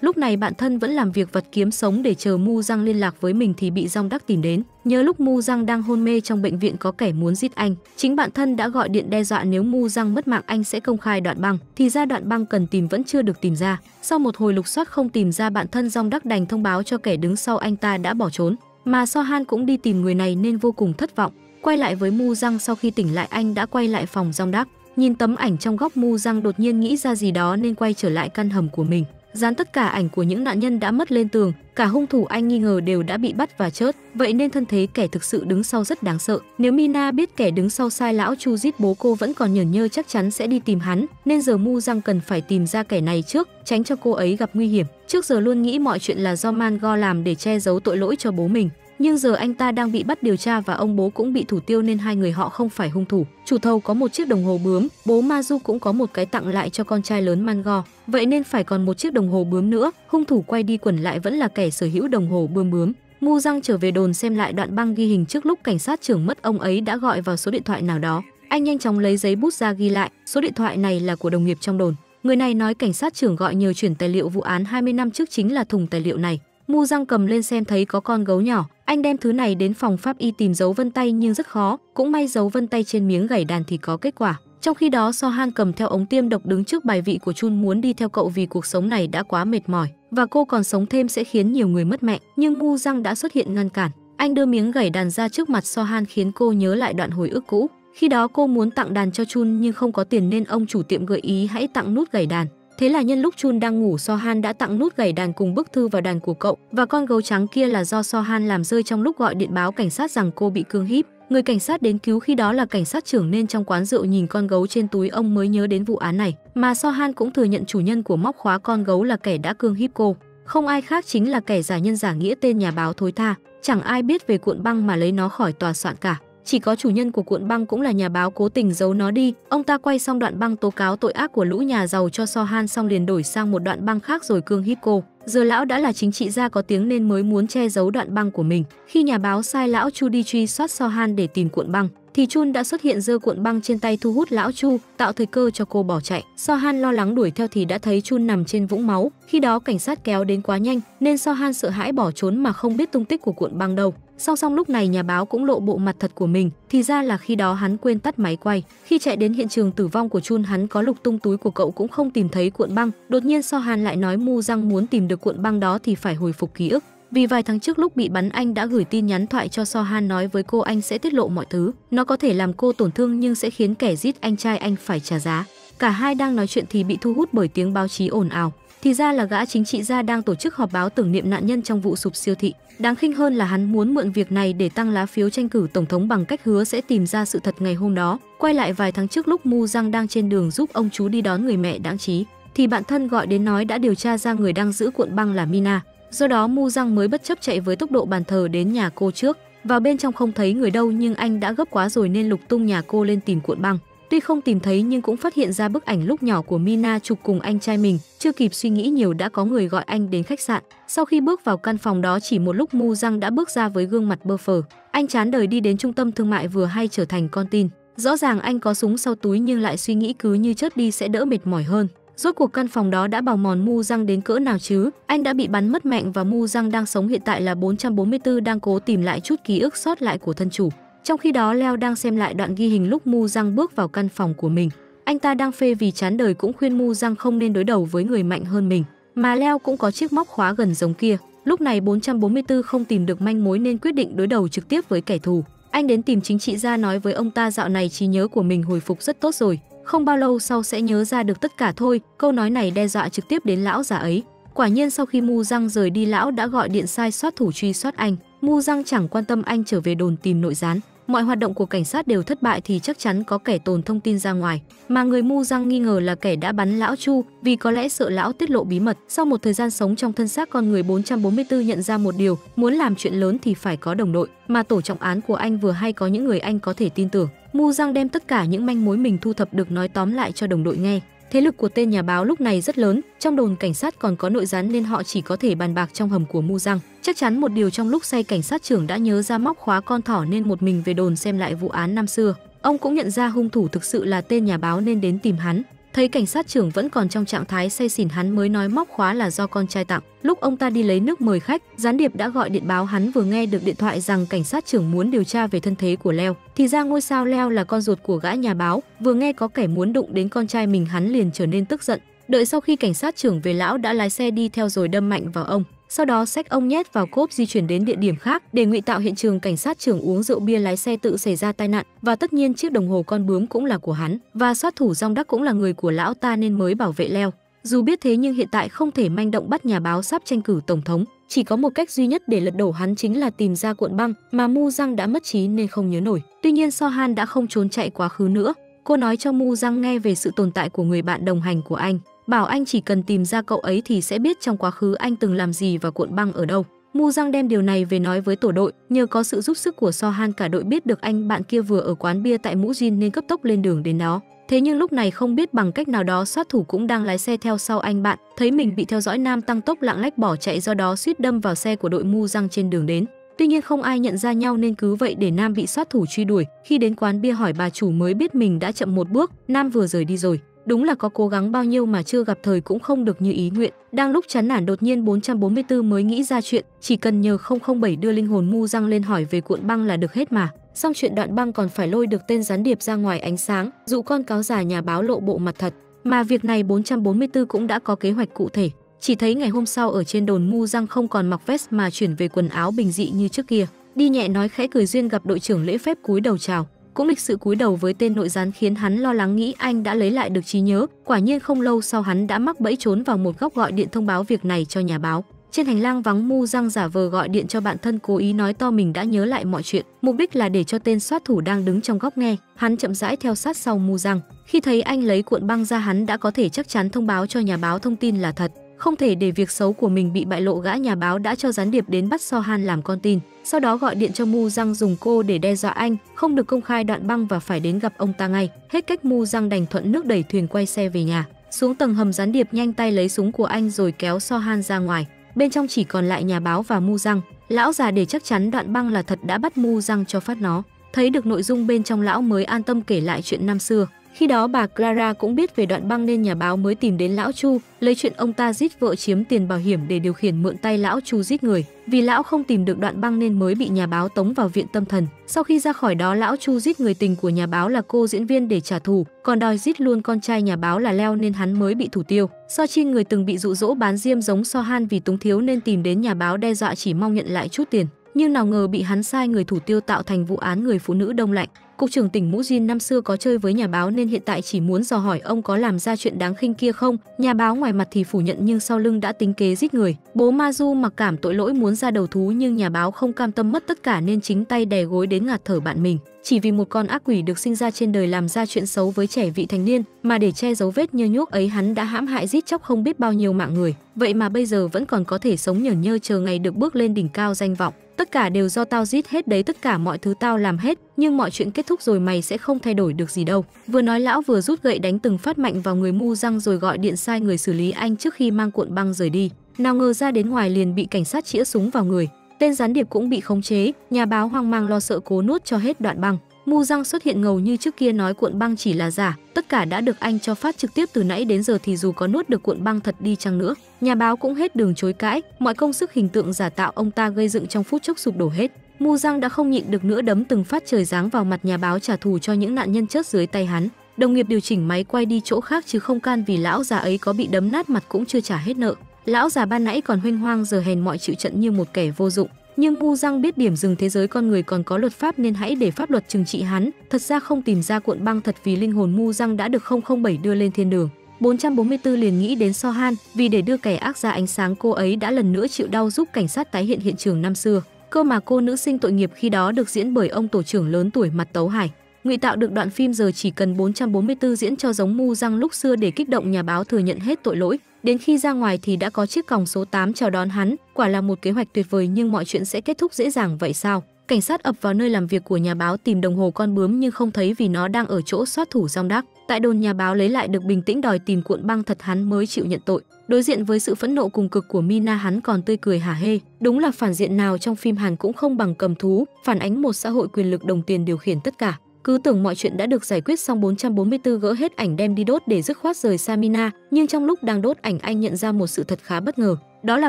Lúc này bạn thân vẫn làm việc vật kiếm sống để chờ Mu Răng liên lạc với mình thì bị Dong Đắc tìm đến. Nhớ lúc Mu Răng đang hôn mê trong bệnh viện có kẻ muốn giết anh, chính bạn thân đã gọi điện đe dọa nếu Mu Răng mất mạng anh sẽ công khai đoạn băng. Thì ra đoạn băng cần tìm vẫn chưa được tìm ra. Sau một hồi lục soát không tìm ra bạn thân Dong Đắc đành thông báo cho kẻ đứng sau anh ta đã bỏ trốn. Mà So Han cũng đi tìm người này nên vô cùng thất vọng. Quay lại với Mu Răng sau khi tỉnh lại anh đã quay lại phòng Dong Đắc. Nhìn tấm ảnh trong góc mu răng đột nhiên nghĩ ra gì đó nên quay trở lại căn hầm của mình. Dán tất cả ảnh của những nạn nhân đã mất lên tường, cả hung thủ anh nghi ngờ đều đã bị bắt và chớt, vậy nên thân thế kẻ thực sự đứng sau rất đáng sợ. Nếu Mina biết kẻ đứng sau sai lão Chu giết bố cô vẫn còn nhởn nhơ chắc chắn sẽ đi tìm hắn, nên giờ Mu Răng cần phải tìm ra kẻ này trước, tránh cho cô ấy gặp nguy hiểm. Trước giờ luôn nghĩ mọi chuyện là do Man Go làm để che giấu tội lỗi cho bố mình nhưng giờ anh ta đang bị bắt điều tra và ông bố cũng bị thủ tiêu nên hai người họ không phải hung thủ. Chủ thầu có một chiếc đồng hồ bướm, bố Mazu cũng có một cái tặng lại cho con trai lớn Mango, vậy nên phải còn một chiếc đồng hồ bướm nữa. Hung thủ quay đi quẩn lại vẫn là kẻ sở hữu đồng hồ bướm bướm. Mu Răng trở về đồn xem lại đoạn băng ghi hình trước lúc cảnh sát trưởng mất ông ấy đã gọi vào số điện thoại nào đó. Anh nhanh chóng lấy giấy bút ra ghi lại, số điện thoại này là của đồng nghiệp trong đồn. Người này nói cảnh sát trưởng gọi nhờ chuyển tài liệu vụ án 20 năm trước chính là thùng tài liệu này. Mu Giang cầm lên xem thấy có con gấu nhỏ, anh đem thứ này đến phòng pháp y tìm dấu vân tay nhưng rất khó, cũng may dấu vân tay trên miếng gảy đàn thì có kết quả. Trong khi đó So Han cầm theo ống tiêm độc đứng trước bài vị của Chun muốn đi theo cậu vì cuộc sống này đã quá mệt mỏi và cô còn sống thêm sẽ khiến nhiều người mất mẹ, nhưng Mu Giang đã xuất hiện ngăn cản. Anh đưa miếng gảy đàn ra trước mặt So Han khiến cô nhớ lại đoạn hồi ức cũ. Khi đó cô muốn tặng đàn cho Chun nhưng không có tiền nên ông chủ tiệm gợi ý hãy tặng nút gảy đàn. Thế là nhân lúc Chun đang ngủ Sohan đã tặng nút gảy đàn cùng bức thư vào đàn của cậu và con gấu trắng kia là do Sohan làm rơi trong lúc gọi điện báo cảnh sát rằng cô bị cương hiếp. Người cảnh sát đến cứu khi đó là cảnh sát trưởng nên trong quán rượu nhìn con gấu trên túi, ông mới nhớ đến vụ án này. Mà Sohan cũng thừa nhận chủ nhân của móc khóa con gấu là kẻ đã cương hiếp cô. Không ai khác chính là kẻ giả nhân giả nghĩa tên nhà báo thối tha. Chẳng ai biết về cuộn băng mà lấy nó khỏi tòa soạn cả. Chỉ có chủ nhân của cuộn băng cũng là nhà báo cố tình giấu nó đi. Ông ta quay xong đoạn băng tố cáo tội ác của lũ nhà giàu cho Sohan xong liền đổi sang một đoạn băng khác rồi cương hít cô. Giờ lão đã là chính trị gia có tiếng nên mới muốn che giấu đoạn băng của mình. Khi nhà báo sai lão Chu đi truy soát Sohan để tìm cuộn băng, thì Chun đã xuất hiện giơ cuộn băng trên tay thu hút lão Chu, tạo thời cơ cho cô bỏ chạy. Sohan lo lắng đuổi theo thì đã thấy Chun nằm trên vũng máu. Khi đó cảnh sát kéo đến quá nhanh nên Sohan sợ hãi bỏ trốn mà không biết tung tích của cuộn băng đâu. Song song lúc này nhà báo cũng lộ bộ mặt thật của mình, thì ra là khi đó hắn quên tắt máy quay. Khi chạy đến hiện trường tử vong của Chun hắn có lục tung túi của cậu cũng không tìm thấy cuộn băng. Đột nhiên So Han lại nói Mu Răng muốn tìm được cuộn băng đó thì phải hồi phục ký ức. Vì vài tháng trước lúc bị bắn anh đã gửi tin nhắn thoại cho So Han nói với cô anh sẽ tiết lộ mọi thứ. Nó có thể làm cô tổn thương nhưng sẽ khiến kẻ giết anh trai anh phải trả giá. Cả hai đang nói chuyện thì bị thu hút bởi tiếng báo chí ồn ào. Thì ra là gã chính trị gia đang tổ chức họp báo tưởng niệm nạn nhân trong vụ sụp siêu thị. Đáng khinh hơn là hắn muốn mượn việc này để tăng lá phiếu tranh cử tổng thống bằng cách hứa sẽ tìm ra sự thật ngày hôm đó. Quay lại vài tháng trước lúc Mu Giang đang trên đường giúp ông chú đi đón người mẹ đáng trí, thì bạn thân gọi đến nói đã điều tra ra người đang giữ cuộn băng là Mina. Do đó Mu Giang mới bất chấp chạy với tốc độ bàn thờ đến nhà cô trước. Vào bên trong không thấy người đâu nhưng anh đã gấp quá rồi nên lục tung nhà cô lên tìm cuộn băng. Tuy không tìm thấy nhưng cũng phát hiện ra bức ảnh lúc nhỏ của Mina chụp cùng anh trai mình, chưa kịp suy nghĩ nhiều đã có người gọi anh đến khách sạn. Sau khi bước vào căn phòng đó chỉ một lúc Mu Răng đã bước ra với gương mặt bơ phờ. Anh chán đời đi đến trung tâm thương mại vừa hay trở thành con tin. Rõ ràng anh có súng sau túi nhưng lại suy nghĩ cứ như chớp đi sẽ đỡ mệt mỏi hơn. Rốt cuộc căn phòng đó đã bào mòn Mu Răng đến cỡ nào chứ? Anh đã bị bắn mất mạng và Mu Răng đang sống hiện tại là 444 đang cố tìm lại chút ký ức sót lại của thân chủ. Trong khi đó Leo đang xem lại đoạn ghi hình lúc Mu Răng bước vào căn phòng của mình. Anh ta đang phê vì chán đời cũng khuyên Mu Răng không nên đối đầu với người mạnh hơn mình. Mà Leo cũng có chiếc móc khóa gần giống kia. Lúc này 444 không tìm được manh mối nên quyết định đối đầu trực tiếp với kẻ thù. Anh đến tìm chính trị gia nói với ông ta dạo này trí nhớ của mình hồi phục rất tốt rồi, không bao lâu sau sẽ nhớ ra được tất cả thôi. Câu nói này đe dọa trực tiếp đến lão già ấy. Quả nhiên sau khi Mu Răng rời đi lão đã gọi điện sai soát thủ truy soát anh. Mu Răng chẳng quan tâm anh trở về đồn tìm nội gián mọi hoạt động của cảnh sát đều thất bại thì chắc chắn có kẻ tồn thông tin ra ngoài. Mà người mu răng nghi ngờ là kẻ đã bắn lão Chu vì có lẽ sợ lão tiết lộ bí mật. Sau một thời gian sống trong thân xác con người 444 nhận ra một điều, muốn làm chuyện lớn thì phải có đồng đội. Mà tổ trọng án của anh vừa hay có những người anh có thể tin tưởng. Mu răng đem tất cả những manh mối mình thu thập được nói tóm lại cho đồng đội nghe. Thế lực của tên nhà báo lúc này rất lớn, trong đồn cảnh sát còn có nội gián nên họ chỉ có thể bàn bạc trong hầm của Mu Giang. Chắc chắn một điều trong lúc say cảnh sát trưởng đã nhớ ra móc khóa con thỏ nên một mình về đồn xem lại vụ án năm xưa. Ông cũng nhận ra hung thủ thực sự là tên nhà báo nên đến tìm hắn. Thấy cảnh sát trưởng vẫn còn trong trạng thái say xỉn hắn mới nói móc khóa là do con trai tặng. Lúc ông ta đi lấy nước mời khách, gián điệp đã gọi điện báo hắn vừa nghe được điện thoại rằng cảnh sát trưởng muốn điều tra về thân thế của Leo. Thì ra ngôi sao Leo là con ruột của gã nhà báo, vừa nghe có kẻ muốn đụng đến con trai mình hắn liền trở nên tức giận. Đợi sau khi cảnh sát trưởng về lão đã lái xe đi theo rồi đâm mạnh vào ông sau đó sách ông nhét vào cốp di chuyển đến địa điểm khác để ngụy tạo hiện trường cảnh sát trưởng uống rượu bia lái xe tự xảy ra tai nạn. Và tất nhiên chiếc đồng hồ con bướm cũng là của hắn. Và sát thủ rong đắc cũng là người của lão ta nên mới bảo vệ leo. Dù biết thế nhưng hiện tại không thể manh động bắt nhà báo sắp tranh cử tổng thống. Chỉ có một cách duy nhất để lật đổ hắn chính là tìm ra cuộn băng mà mu răng đã mất trí nên không nhớ nổi. Tuy nhiên so han đã không trốn chạy quá khứ nữa. Cô nói cho mu răng nghe về sự tồn tại của người bạn đồng hành của anh bảo anh chỉ cần tìm ra cậu ấy thì sẽ biết trong quá khứ anh từng làm gì và cuộn băng ở đâu. Mu Giang đem điều này về nói với tổ đội, nhờ có sự giúp sức của So Han cả đội biết được anh bạn kia vừa ở quán bia tại Mũ Jin nên cấp tốc lên đường đến đó. Thế nhưng lúc này không biết bằng cách nào đó sát thủ cũng đang lái xe theo sau anh bạn, thấy mình bị theo dõi Nam tăng tốc lạng lách bỏ chạy do đó suýt đâm vào xe của đội Mu Giang trên đường đến. Tuy nhiên không ai nhận ra nhau nên cứ vậy để Nam bị sát thủ truy đuổi. Khi đến quán bia hỏi bà chủ mới biết mình đã chậm một bước, Nam vừa rời đi rồi. Đúng là có cố gắng bao nhiêu mà chưa gặp thời cũng không được như ý nguyện. Đang lúc chán nản đột nhiên 444 mới nghĩ ra chuyện, chỉ cần nhờ 007 đưa linh hồn mu răng lên hỏi về cuộn băng là được hết mà. Xong chuyện đoạn băng còn phải lôi được tên gián điệp ra ngoài ánh sáng, dụ con cáo già nhà báo lộ bộ mặt thật. Mà việc này 444 cũng đã có kế hoạch cụ thể. Chỉ thấy ngày hôm sau ở trên đồn mu răng không còn mặc vest mà chuyển về quần áo bình dị như trước kia. Đi nhẹ nói khẽ cười duyên gặp đội trưởng lễ phép cúi đầu chào cũng lịch sự cúi đầu với tên nội gián khiến hắn lo lắng nghĩ anh đã lấy lại được trí nhớ. Quả nhiên không lâu sau hắn đã mắc bẫy trốn vào một góc gọi điện thông báo việc này cho nhà báo. Trên hành lang vắng mu răng giả vờ gọi điện cho bạn thân cố ý nói to mình đã nhớ lại mọi chuyện, mục đích là để cho tên soát thủ đang đứng trong góc nghe. Hắn chậm rãi theo sát sau mu răng. Khi thấy anh lấy cuộn băng ra hắn đã có thể chắc chắn thông báo cho nhà báo thông tin là thật. Không thể để việc xấu của mình bị bại lộ gã nhà báo đã cho gián điệp đến bắt So Han làm con tin. Sau đó gọi điện cho Mu Răng dùng cô để đe dọa anh, không được công khai đoạn băng và phải đến gặp ông ta ngay. Hết cách Mu Răng đành thuận nước đẩy thuyền quay xe về nhà. Xuống tầng hầm gián điệp nhanh tay lấy súng của anh rồi kéo So Han ra ngoài. Bên trong chỉ còn lại nhà báo và Mu Răng. Lão già để chắc chắn đoạn băng là thật đã bắt Mu Răng cho phát nó. Thấy được nội dung bên trong lão mới an tâm kể lại chuyện năm xưa. Khi đó bà Clara cũng biết về đoạn băng nên nhà báo mới tìm đến lão Chu, lấy chuyện ông ta giết vợ chiếm tiền bảo hiểm để điều khiển mượn tay lão Chu giết người. Vì lão không tìm được đoạn băng nên mới bị nhà báo tống vào viện tâm thần. Sau khi ra khỏi đó lão Chu giết người tình của nhà báo là cô diễn viên để trả thù, còn đòi giết luôn con trai nhà báo là Leo nên hắn mới bị thủ tiêu. So Chi người từng bị dụ dỗ bán diêm giống So Han vì túng thiếu nên tìm đến nhà báo đe dọa chỉ mong nhận lại chút tiền nhưng nào ngờ bị hắn sai người thủ tiêu tạo thành vụ án người phụ nữ đông lạnh. Cục trưởng tỉnh Mũ Jin năm xưa có chơi với nhà báo nên hiện tại chỉ muốn dò hỏi ông có làm ra chuyện đáng khinh kia không. Nhà báo ngoài mặt thì phủ nhận nhưng sau lưng đã tính kế giết người. Bố ma du mặc cảm tội lỗi muốn ra đầu thú nhưng nhà báo không cam tâm mất tất cả nên chính tay đè gối đến ngạt thở bạn mình. Chỉ vì một con ác quỷ được sinh ra trên đời làm ra chuyện xấu với trẻ vị thành niên mà để che giấu vết nhơ nhuốc ấy hắn đã hãm hại giết chóc không biết bao nhiêu mạng người. Vậy mà bây giờ vẫn còn có thể sống nhởn nhơ chờ ngày được bước lên đỉnh cao danh vọng. Tất cả đều do tao giết hết đấy, tất cả mọi thứ tao làm hết, nhưng mọi chuyện kết thúc rồi mày sẽ không thay đổi được gì đâu. Vừa nói lão vừa rút gậy đánh từng phát mạnh vào người mu răng rồi gọi điện sai người xử lý anh trước khi mang cuộn băng rời đi. Nào ngờ ra đến ngoài liền bị cảnh sát chĩa súng vào người tên gián điệp cũng bị khống chế nhà báo hoang mang lo sợ cố nuốt cho hết đoạn băng Mu răng xuất hiện ngầu như trước kia nói cuộn băng chỉ là giả, tất cả đã được anh cho phát trực tiếp từ nãy đến giờ thì dù có nuốt được cuộn băng thật đi chăng nữa, nhà báo cũng hết đường chối cãi, mọi công sức hình tượng giả tạo ông ta gây dựng trong phút chốc sụp đổ hết. Mu răng đã không nhịn được nữa đấm từng phát trời giáng vào mặt nhà báo trả thù cho những nạn nhân chết dưới tay hắn. Đồng nghiệp điều chỉnh máy quay đi chỗ khác chứ không can vì lão già ấy có bị đấm nát mặt cũng chưa trả hết nợ. Lão già ban nãy còn huynh hoang giờ hèn mọi chịu trận như một kẻ vô dụng nhưng Bu Giang biết điểm dừng thế giới con người còn có luật pháp nên hãy để pháp luật trừng trị hắn. Thật ra không tìm ra cuộn băng thật vì linh hồn Mu Giang đã được 007 đưa lên thiên đường. 444 liền nghĩ đến So Han, vì để đưa kẻ ác ra ánh sáng cô ấy đã lần nữa chịu đau giúp cảnh sát tái hiện hiện trường năm xưa. Cơ mà cô nữ sinh tội nghiệp khi đó được diễn bởi ông tổ trưởng lớn tuổi mặt Tấu Hải. Ngụy tạo được đoạn phim giờ chỉ cần 444 diễn cho giống Mu Giang lúc xưa để kích động nhà báo thừa nhận hết tội lỗi. Đến khi ra ngoài thì đã có chiếc còng số 8 chào đón hắn, quả là một kế hoạch tuyệt vời nhưng mọi chuyện sẽ kết thúc dễ dàng vậy sao? Cảnh sát ập vào nơi làm việc của nhà báo tìm đồng hồ con bướm nhưng không thấy vì nó đang ở chỗ soát thủ rong đắc. Tại đồn nhà báo lấy lại được bình tĩnh đòi tìm cuộn băng thật hắn mới chịu nhận tội. Đối diện với sự phẫn nộ cùng cực của Mina hắn còn tươi cười hả hê. Đúng là phản diện nào trong phim Hàn cũng không bằng cầm thú, phản ánh một xã hội quyền lực đồng tiền điều khiển tất cả. Cứ tưởng mọi chuyện đã được giải quyết xong 444 gỡ hết ảnh đem đi đốt để dứt khoát rời Samina, nhưng trong lúc đang đốt ảnh anh nhận ra một sự thật khá bất ngờ. Đó là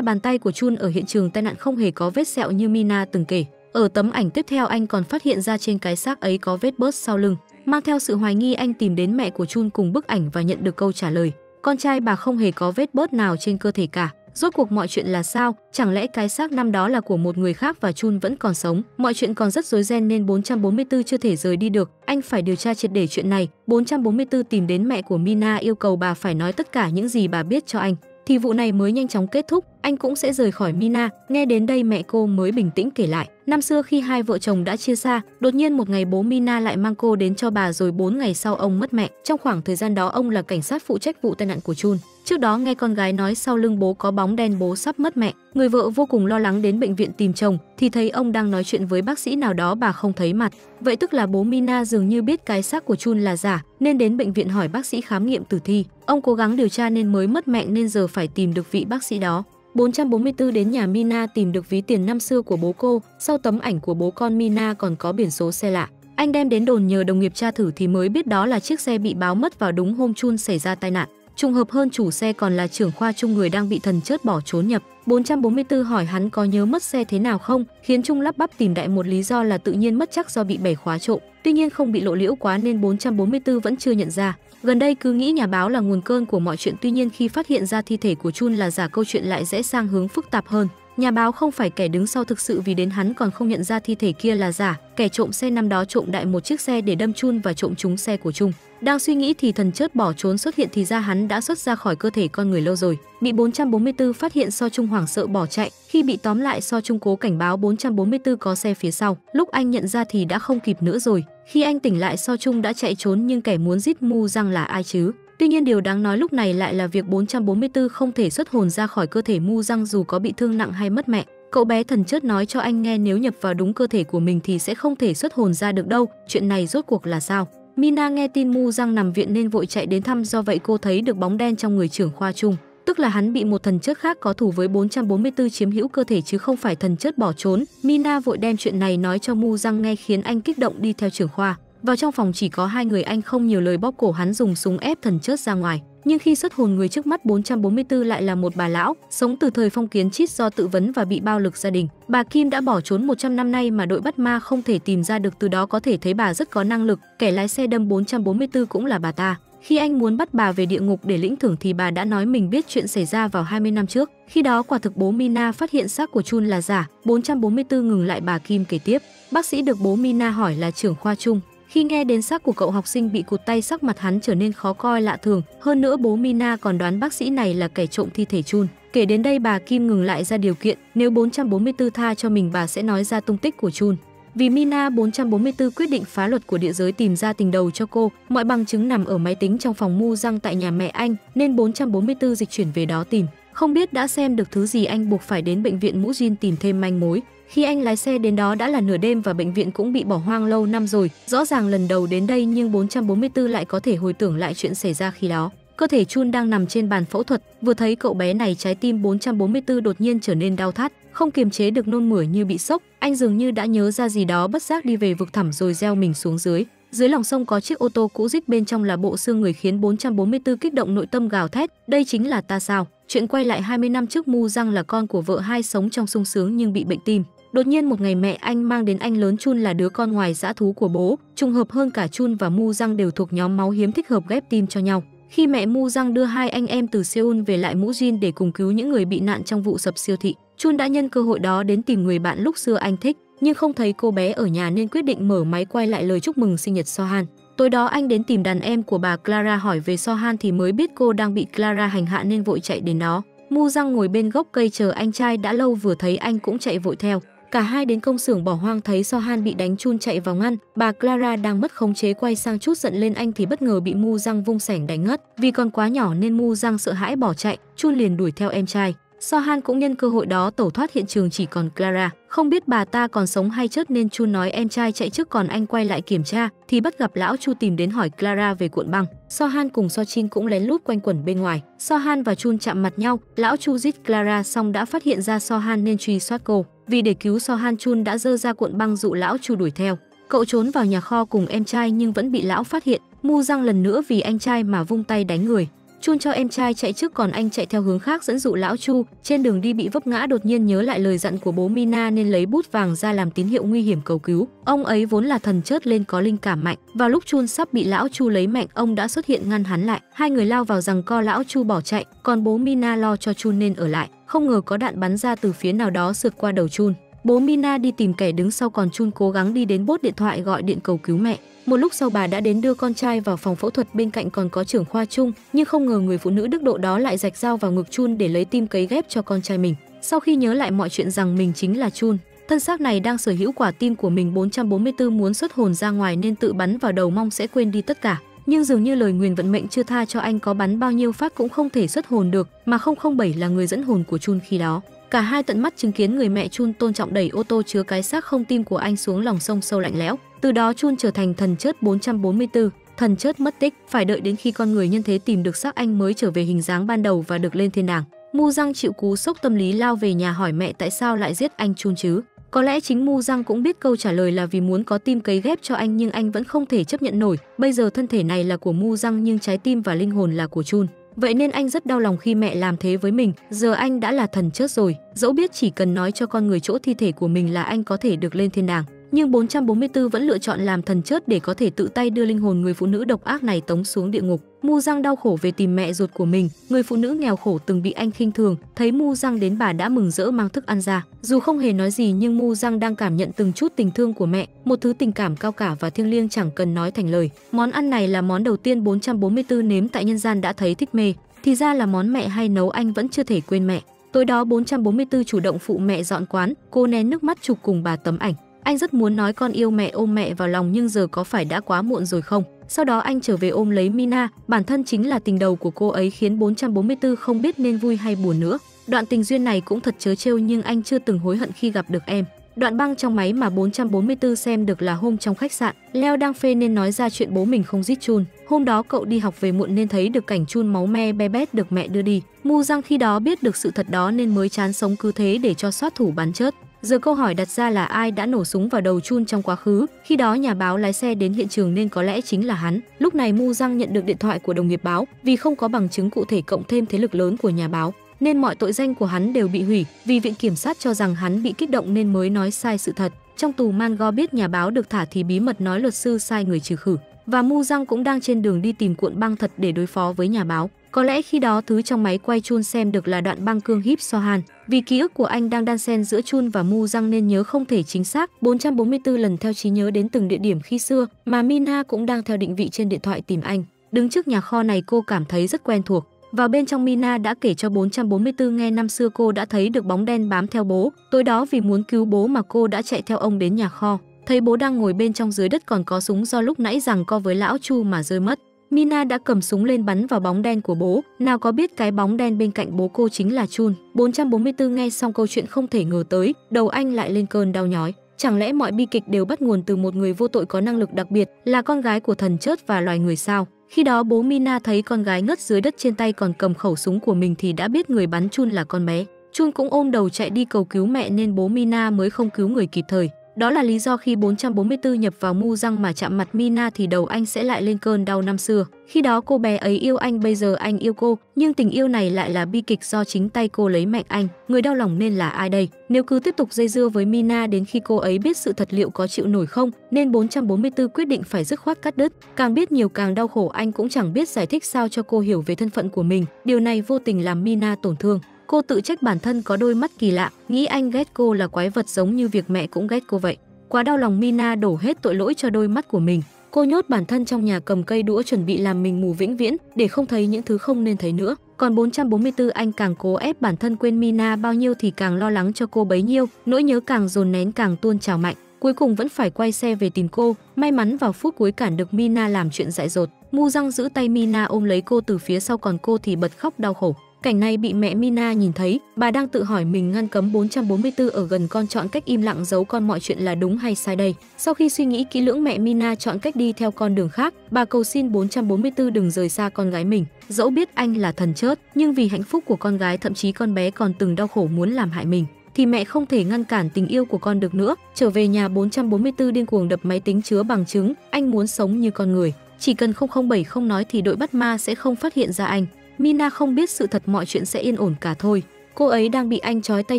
bàn tay của Chun ở hiện trường tai nạn không hề có vết sẹo như Mina từng kể. Ở tấm ảnh tiếp theo anh còn phát hiện ra trên cái xác ấy có vết bớt sau lưng. Mang theo sự hoài nghi anh tìm đến mẹ của Chun cùng bức ảnh và nhận được câu trả lời. Con trai bà không hề có vết bớt nào trên cơ thể cả. Rốt cuộc mọi chuyện là sao? Chẳng lẽ cái xác năm đó là của một người khác và Chun vẫn còn sống? Mọi chuyện còn rất rối ren nên 444 chưa thể rời đi được. Anh phải điều tra triệt để chuyện này. 444 tìm đến mẹ của Mina yêu cầu bà phải nói tất cả những gì bà biết cho anh. Thì vụ này mới nhanh chóng kết thúc, anh cũng sẽ rời khỏi Mina. Nghe đến đây mẹ cô mới bình tĩnh kể lại. Năm xưa khi hai vợ chồng đã chia xa, đột nhiên một ngày bố Mina lại mang cô đến cho bà rồi 4 ngày sau ông mất mẹ. Trong khoảng thời gian đó ông là cảnh sát phụ trách vụ tai nạn của Chun. Trước đó nghe con gái nói sau lưng bố có bóng đen bố sắp mất mẹ, người vợ vô cùng lo lắng đến bệnh viện tìm chồng thì thấy ông đang nói chuyện với bác sĩ nào đó bà không thấy mặt. Vậy tức là bố Mina dường như biết cái xác của Chun là giả nên đến bệnh viện hỏi bác sĩ khám nghiệm tử thi. Ông cố gắng điều tra nên mới mất mẹ nên giờ phải tìm được vị bác sĩ đó. 444 đến nhà Mina tìm được ví tiền năm xưa của bố cô, sau tấm ảnh của bố con Mina còn có biển số xe lạ. Anh đem đến đồn nhờ đồng nghiệp tra thử thì mới biết đó là chiếc xe bị báo mất vào đúng hôm Chun xảy ra tai nạn. Trùng hợp hơn chủ xe còn là trưởng khoa Trung người đang bị thần chớt bỏ trốn nhập. 444 hỏi hắn có nhớ mất xe thế nào không, khiến Trung lắp bắp tìm đại một lý do là tự nhiên mất chắc do bị bẻ khóa trộm. Tuy nhiên không bị lộ liễu quá nên 444 vẫn chưa nhận ra. Gần đây cứ nghĩ nhà báo là nguồn cơn của mọi chuyện, tuy nhiên khi phát hiện ra thi thể của Chun là giả câu chuyện lại dễ sang hướng phức tạp hơn. Nhà báo không phải kẻ đứng sau thực sự vì đến hắn còn không nhận ra thi thể kia là giả, kẻ trộm xe năm đó trộm đại một chiếc xe để đâm Chun và trộm trúng xe của Trung. Đang suy nghĩ thì thần chớt bỏ trốn xuất hiện thì ra hắn đã xuất ra khỏi cơ thể con người lâu rồi. Bị 444 phát hiện So Trung hoảng sợ bỏ chạy, khi bị tóm lại So Trung cố cảnh báo 444 có xe phía sau. Lúc anh nhận ra thì đã không kịp nữa rồi. Khi anh tỉnh lại So Trung đã chạy trốn nhưng kẻ muốn giết Mu răng là ai chứ? Tuy nhiên điều đáng nói lúc này lại là việc 444 không thể xuất hồn ra khỏi cơ thể Mu răng dù có bị thương nặng hay mất mẹ. Cậu bé thần chớt nói cho anh nghe nếu nhập vào đúng cơ thể của mình thì sẽ không thể xuất hồn ra được đâu, chuyện này rốt cuộc là sao? Mina nghe tin Mu răng nằm viện nên vội chạy đến thăm do vậy cô thấy được bóng đen trong người trưởng khoa chung tức là hắn bị một thần chất khác có thủ với 444 chiếm hữu cơ thể chứ không phải thần chất bỏ trốn. Mina vội đem chuyện này nói cho Mu Răng nghe khiến anh kích động đi theo trưởng khoa. Vào trong phòng chỉ có hai người anh không nhiều lời bóp cổ hắn dùng súng ép thần chớt ra ngoài. Nhưng khi xuất hồn người trước mắt 444 lại là một bà lão, sống từ thời phong kiến chít do tự vấn và bị bao lực gia đình. Bà Kim đã bỏ trốn 100 năm nay mà đội bắt ma không thể tìm ra được từ đó có thể thấy bà rất có năng lực, kẻ lái xe đâm 444 cũng là bà ta. Khi anh muốn bắt bà về địa ngục để lĩnh thưởng thì bà đã nói mình biết chuyện xảy ra vào 20 năm trước. Khi đó quả thực bố Mina phát hiện xác của Chun là giả, 444 ngừng lại bà Kim kể tiếp. Bác sĩ được bố Mina hỏi là trưởng khoa chung. Khi nghe đến xác của cậu học sinh bị cụt tay sắc mặt hắn trở nên khó coi lạ thường. Hơn nữa bố Mina còn đoán bác sĩ này là kẻ trộm thi thể Chun. Kể đến đây bà Kim ngừng lại ra điều kiện, nếu 444 tha cho mình bà sẽ nói ra tung tích của Chun. Vì Mina 444 quyết định phá luật của địa giới tìm ra tình đầu cho cô, mọi bằng chứng nằm ở máy tính trong phòng mu răng tại nhà mẹ anh, nên 444 dịch chuyển về đó tìm. Không biết đã xem được thứ gì anh buộc phải đến bệnh viện Mũ Jin tìm thêm manh mối. Khi anh lái xe đến đó đã là nửa đêm và bệnh viện cũng bị bỏ hoang lâu năm rồi. Rõ ràng lần đầu đến đây nhưng 444 lại có thể hồi tưởng lại chuyện xảy ra khi đó. Cơ thể Chun đang nằm trên bàn phẫu thuật, vừa thấy cậu bé này trái tim 444 đột nhiên trở nên đau thắt, không kiềm chế được nôn mửa như bị sốc, anh dường như đã nhớ ra gì đó bất giác đi về vực thẳm rồi gieo mình xuống dưới. Dưới lòng sông có chiếc ô tô cũ rích bên trong là bộ xương người khiến 444 kích động nội tâm gào thét, đây chính là ta sao? Chuyện quay lại 20 năm trước Mu Răng là con của vợ hai sống trong sung sướng nhưng bị bệnh tim. Đột nhiên một ngày mẹ anh mang đến anh lớn Chun là đứa con ngoài dã thú của bố, trùng hợp hơn cả Chun và Mu Răng đều thuộc nhóm máu hiếm thích hợp ghép tim cho nhau. Khi mẹ Mu Răng đưa hai anh em từ Seoul về lại Mũ Jin để cùng cứu những người bị nạn trong vụ sập siêu thị, Chun đã nhân cơ hội đó đến tìm người bạn lúc xưa anh thích, nhưng không thấy cô bé ở nhà nên quyết định mở máy quay lại lời chúc mừng sinh nhật Sohan. Tối đó anh đến tìm đàn em của bà Clara hỏi về Sohan thì mới biết cô đang bị Clara hành hạ nên vội chạy đến đó. Mu Răng ngồi bên gốc cây chờ anh trai đã lâu vừa thấy anh cũng chạy vội theo. Cả hai đến công xưởng bỏ hoang thấy Sohan bị đánh chun chạy vào ngăn, bà Clara đang mất khống chế quay sang chút giận lên anh thì bất ngờ bị Mu Răng vung sảnh đánh ngất. Vì còn quá nhỏ nên Mu Răng sợ hãi bỏ chạy, chun liền đuổi theo em trai. Sohan cũng nhân cơ hội đó tẩu thoát hiện trường chỉ còn Clara. Không biết bà ta còn sống hay chết nên Chu nói em trai chạy trước còn anh quay lại kiểm tra thì bắt gặp lão Chu tìm đến hỏi Clara về cuộn băng. Sohan cùng Sochin cũng lén lút quanh quẩn bên ngoài. Sohan và Chun chạm mặt nhau, lão Chu giết Clara xong đã phát hiện ra Sohan nên truy soát cô. Vì để cứu So Han Chun đã dơ ra cuộn băng dụ lão Chu đuổi theo. Cậu trốn vào nhà kho cùng em trai nhưng vẫn bị lão phát hiện. Mu răng lần nữa vì anh trai mà vung tay đánh người. Chun cho em trai chạy trước còn anh chạy theo hướng khác dẫn dụ lão Chu, trên đường đi bị vấp ngã đột nhiên nhớ lại lời dặn của bố Mina nên lấy bút vàng ra làm tín hiệu nguy hiểm cầu cứu. Ông ấy vốn là thần chớt lên có linh cảm mạnh, vào lúc Chun sắp bị lão Chu lấy mạnh, ông đã xuất hiện ngăn hắn lại. Hai người lao vào rằng co lão Chu bỏ chạy, còn bố Mina lo cho Chun nên ở lại. Không ngờ có đạn bắn ra từ phía nào đó sượt qua đầu Chun. Bố Mina đi tìm kẻ đứng sau còn Chun cố gắng đi đến bốt điện thoại gọi điện cầu cứu mẹ. Một lúc sau bà đã đến đưa con trai vào phòng phẫu thuật bên cạnh còn có trưởng khoa chung, nhưng không ngờ người phụ nữ đức độ đó lại rạch dao vào ngực Chun để lấy tim cấy ghép cho con trai mình. Sau khi nhớ lại mọi chuyện rằng mình chính là Chun, Thân xác này đang sở hữu quả tim của mình 444 muốn xuất hồn ra ngoài nên tự bắn vào đầu mong sẽ quên đi tất cả. Nhưng dường như lời nguyền vận mệnh chưa tha cho anh có bắn bao nhiêu phát cũng không thể xuất hồn được, mà 007 là người dẫn hồn của Chun khi đó. Cả hai tận mắt chứng kiến người mẹ Chun tôn trọng đẩy ô tô chứa cái xác không tim của anh xuống lòng sông sâu lạnh lẽo. Từ đó Chun trở thành thần chớt 444, thần chớt mất tích, phải đợi đến khi con người nhân thế tìm được xác anh mới trở về hình dáng ban đầu và được lên thiên đàng. Mu Răng chịu cú sốc tâm lý lao về nhà hỏi mẹ tại sao lại giết anh Chun chứ. Có lẽ chính Mu Giang cũng biết câu trả lời là vì muốn có tim cấy ghép cho anh nhưng anh vẫn không thể chấp nhận nổi. Bây giờ thân thể này là của Mu Giang nhưng trái tim và linh hồn là của Chun. Vậy nên anh rất đau lòng khi mẹ làm thế với mình, giờ anh đã là thần chết rồi, dẫu biết chỉ cần nói cho con người chỗ thi thể của mình là anh có thể được lên thiên đàng. Nhưng 444 vẫn lựa chọn làm thần chết để có thể tự tay đưa linh hồn người phụ nữ độc ác này tống xuống địa ngục. Mu Giang đau khổ về tìm mẹ ruột của mình, người phụ nữ nghèo khổ từng bị anh khinh thường, thấy Mu Giang đến bà đã mừng rỡ mang thức ăn ra. Dù không hề nói gì nhưng Mu Giang đang cảm nhận từng chút tình thương của mẹ, một thứ tình cảm cao cả và thiêng liêng chẳng cần nói thành lời. Món ăn này là món đầu tiên 444 nếm tại nhân gian đã thấy thích mê, thì ra là món mẹ hay nấu anh vẫn chưa thể quên mẹ. Tối đó 444 chủ động phụ mẹ dọn quán, cô nén nước mắt chụp cùng bà tấm ảnh. Anh rất muốn nói con yêu mẹ ôm mẹ vào lòng nhưng giờ có phải đã quá muộn rồi không? Sau đó anh trở về ôm lấy Mina, bản thân chính là tình đầu của cô ấy khiến 444 không biết nên vui hay buồn nữa. Đoạn tình duyên này cũng thật chớ trêu nhưng anh chưa từng hối hận khi gặp được em. Đoạn băng trong máy mà 444 xem được là hôm trong khách sạn, Leo đang phê nên nói ra chuyện bố mình không giết Chun. Hôm đó cậu đi học về muộn nên thấy được cảnh Chun máu me be bét được mẹ đưa đi. Mu Giang khi đó biết được sự thật đó nên mới chán sống cứ thế để cho sát thủ bắn chết. Giờ câu hỏi đặt ra là ai đã nổ súng vào đầu Chun trong quá khứ, khi đó nhà báo lái xe đến hiện trường nên có lẽ chính là hắn. Lúc này Mu Giang nhận được điện thoại của đồng nghiệp báo, vì không có bằng chứng cụ thể cộng thêm thế lực lớn của nhà báo, nên mọi tội danh của hắn đều bị hủy, vì viện kiểm sát cho rằng hắn bị kích động nên mới nói sai sự thật. Trong tù Mango biết nhà báo được thả thì bí mật nói luật sư sai người trừ khử, và Mu Giang cũng đang trên đường đi tìm cuộn băng thật để đối phó với nhà báo. Có lẽ khi đó thứ trong máy quay chun xem được là đoạn băng cương híp Sohan. Vì ký ức của anh đang đan xen giữa chun và Mu Răng nên nhớ không thể chính xác 444 lần theo trí nhớ đến từng địa điểm khi xưa, mà Mina cũng đang theo định vị trên điện thoại tìm anh. Đứng trước nhà kho này cô cảm thấy rất quen thuộc. Vào bên trong Mina đã kể cho 444 nghe năm xưa cô đã thấy được bóng đen bám theo bố. Tối đó vì muốn cứu bố mà cô đã chạy theo ông đến nhà kho. Thấy bố đang ngồi bên trong dưới đất còn có súng do lúc nãy rằng co với lão Chu mà rơi mất. Mina đã cầm súng lên bắn vào bóng đen của bố, nào có biết cái bóng đen bên cạnh bố cô chính là Chun. 444 nghe xong câu chuyện không thể ngờ tới, đầu anh lại lên cơn đau nhói. Chẳng lẽ mọi bi kịch đều bắt nguồn từ một người vô tội có năng lực đặc biệt, là con gái của thần chớt và loài người sao? Khi đó bố Mina thấy con gái ngất dưới đất trên tay còn cầm khẩu súng của mình thì đã biết người bắn Chun là con bé. Chun cũng ôm đầu chạy đi cầu cứu mẹ nên bố Mina mới không cứu người kịp thời. Đó là lý do khi 444 nhập vào mu răng mà chạm mặt Mina thì đầu anh sẽ lại lên cơn đau năm xưa. Khi đó cô bé ấy yêu anh bây giờ anh yêu cô, nhưng tình yêu này lại là bi kịch do chính tay cô lấy mạnh anh. Người đau lòng nên là ai đây? Nếu cứ tiếp tục dây dưa với Mina đến khi cô ấy biết sự thật liệu có chịu nổi không, nên 444 quyết định phải dứt khoát cắt đứt. Càng biết nhiều càng đau khổ anh cũng chẳng biết giải thích sao cho cô hiểu về thân phận của mình. Điều này vô tình làm Mina tổn thương. Cô tự trách bản thân có đôi mắt kỳ lạ, nghĩ anh ghét cô là quái vật giống như việc mẹ cũng ghét cô vậy. Quá đau lòng Mina đổ hết tội lỗi cho đôi mắt của mình. Cô nhốt bản thân trong nhà cầm cây đũa chuẩn bị làm mình mù vĩnh viễn để không thấy những thứ không nên thấy nữa. Còn 444 anh càng cố ép bản thân quên Mina bao nhiêu thì càng lo lắng cho cô bấy nhiêu, nỗi nhớ càng dồn nén càng tuôn trào mạnh. Cuối cùng vẫn phải quay xe về tìm cô, may mắn vào phút cuối cản được Mina làm chuyện dại dột. Mu răng giữ tay Mina ôm lấy cô từ phía sau còn cô thì bật khóc đau khổ. Cảnh này bị mẹ Mina nhìn thấy, bà đang tự hỏi mình ngăn cấm 444 ở gần con chọn cách im lặng giấu con mọi chuyện là đúng hay sai đây. Sau khi suy nghĩ kỹ lưỡng mẹ Mina chọn cách đi theo con đường khác, bà cầu xin 444 đừng rời xa con gái mình. Dẫu biết anh là thần chớt, nhưng vì hạnh phúc của con gái thậm chí con bé còn từng đau khổ muốn làm hại mình thì mẹ không thể ngăn cản tình yêu của con được nữa. Trở về nhà 444 điên cuồng đập máy tính chứa bằng chứng, anh muốn sống như con người. Chỉ cần 007 không nói thì đội bắt ma sẽ không phát hiện ra anh. Mina không biết sự thật mọi chuyện sẽ yên ổn cả thôi. Cô ấy đang bị anh trói tay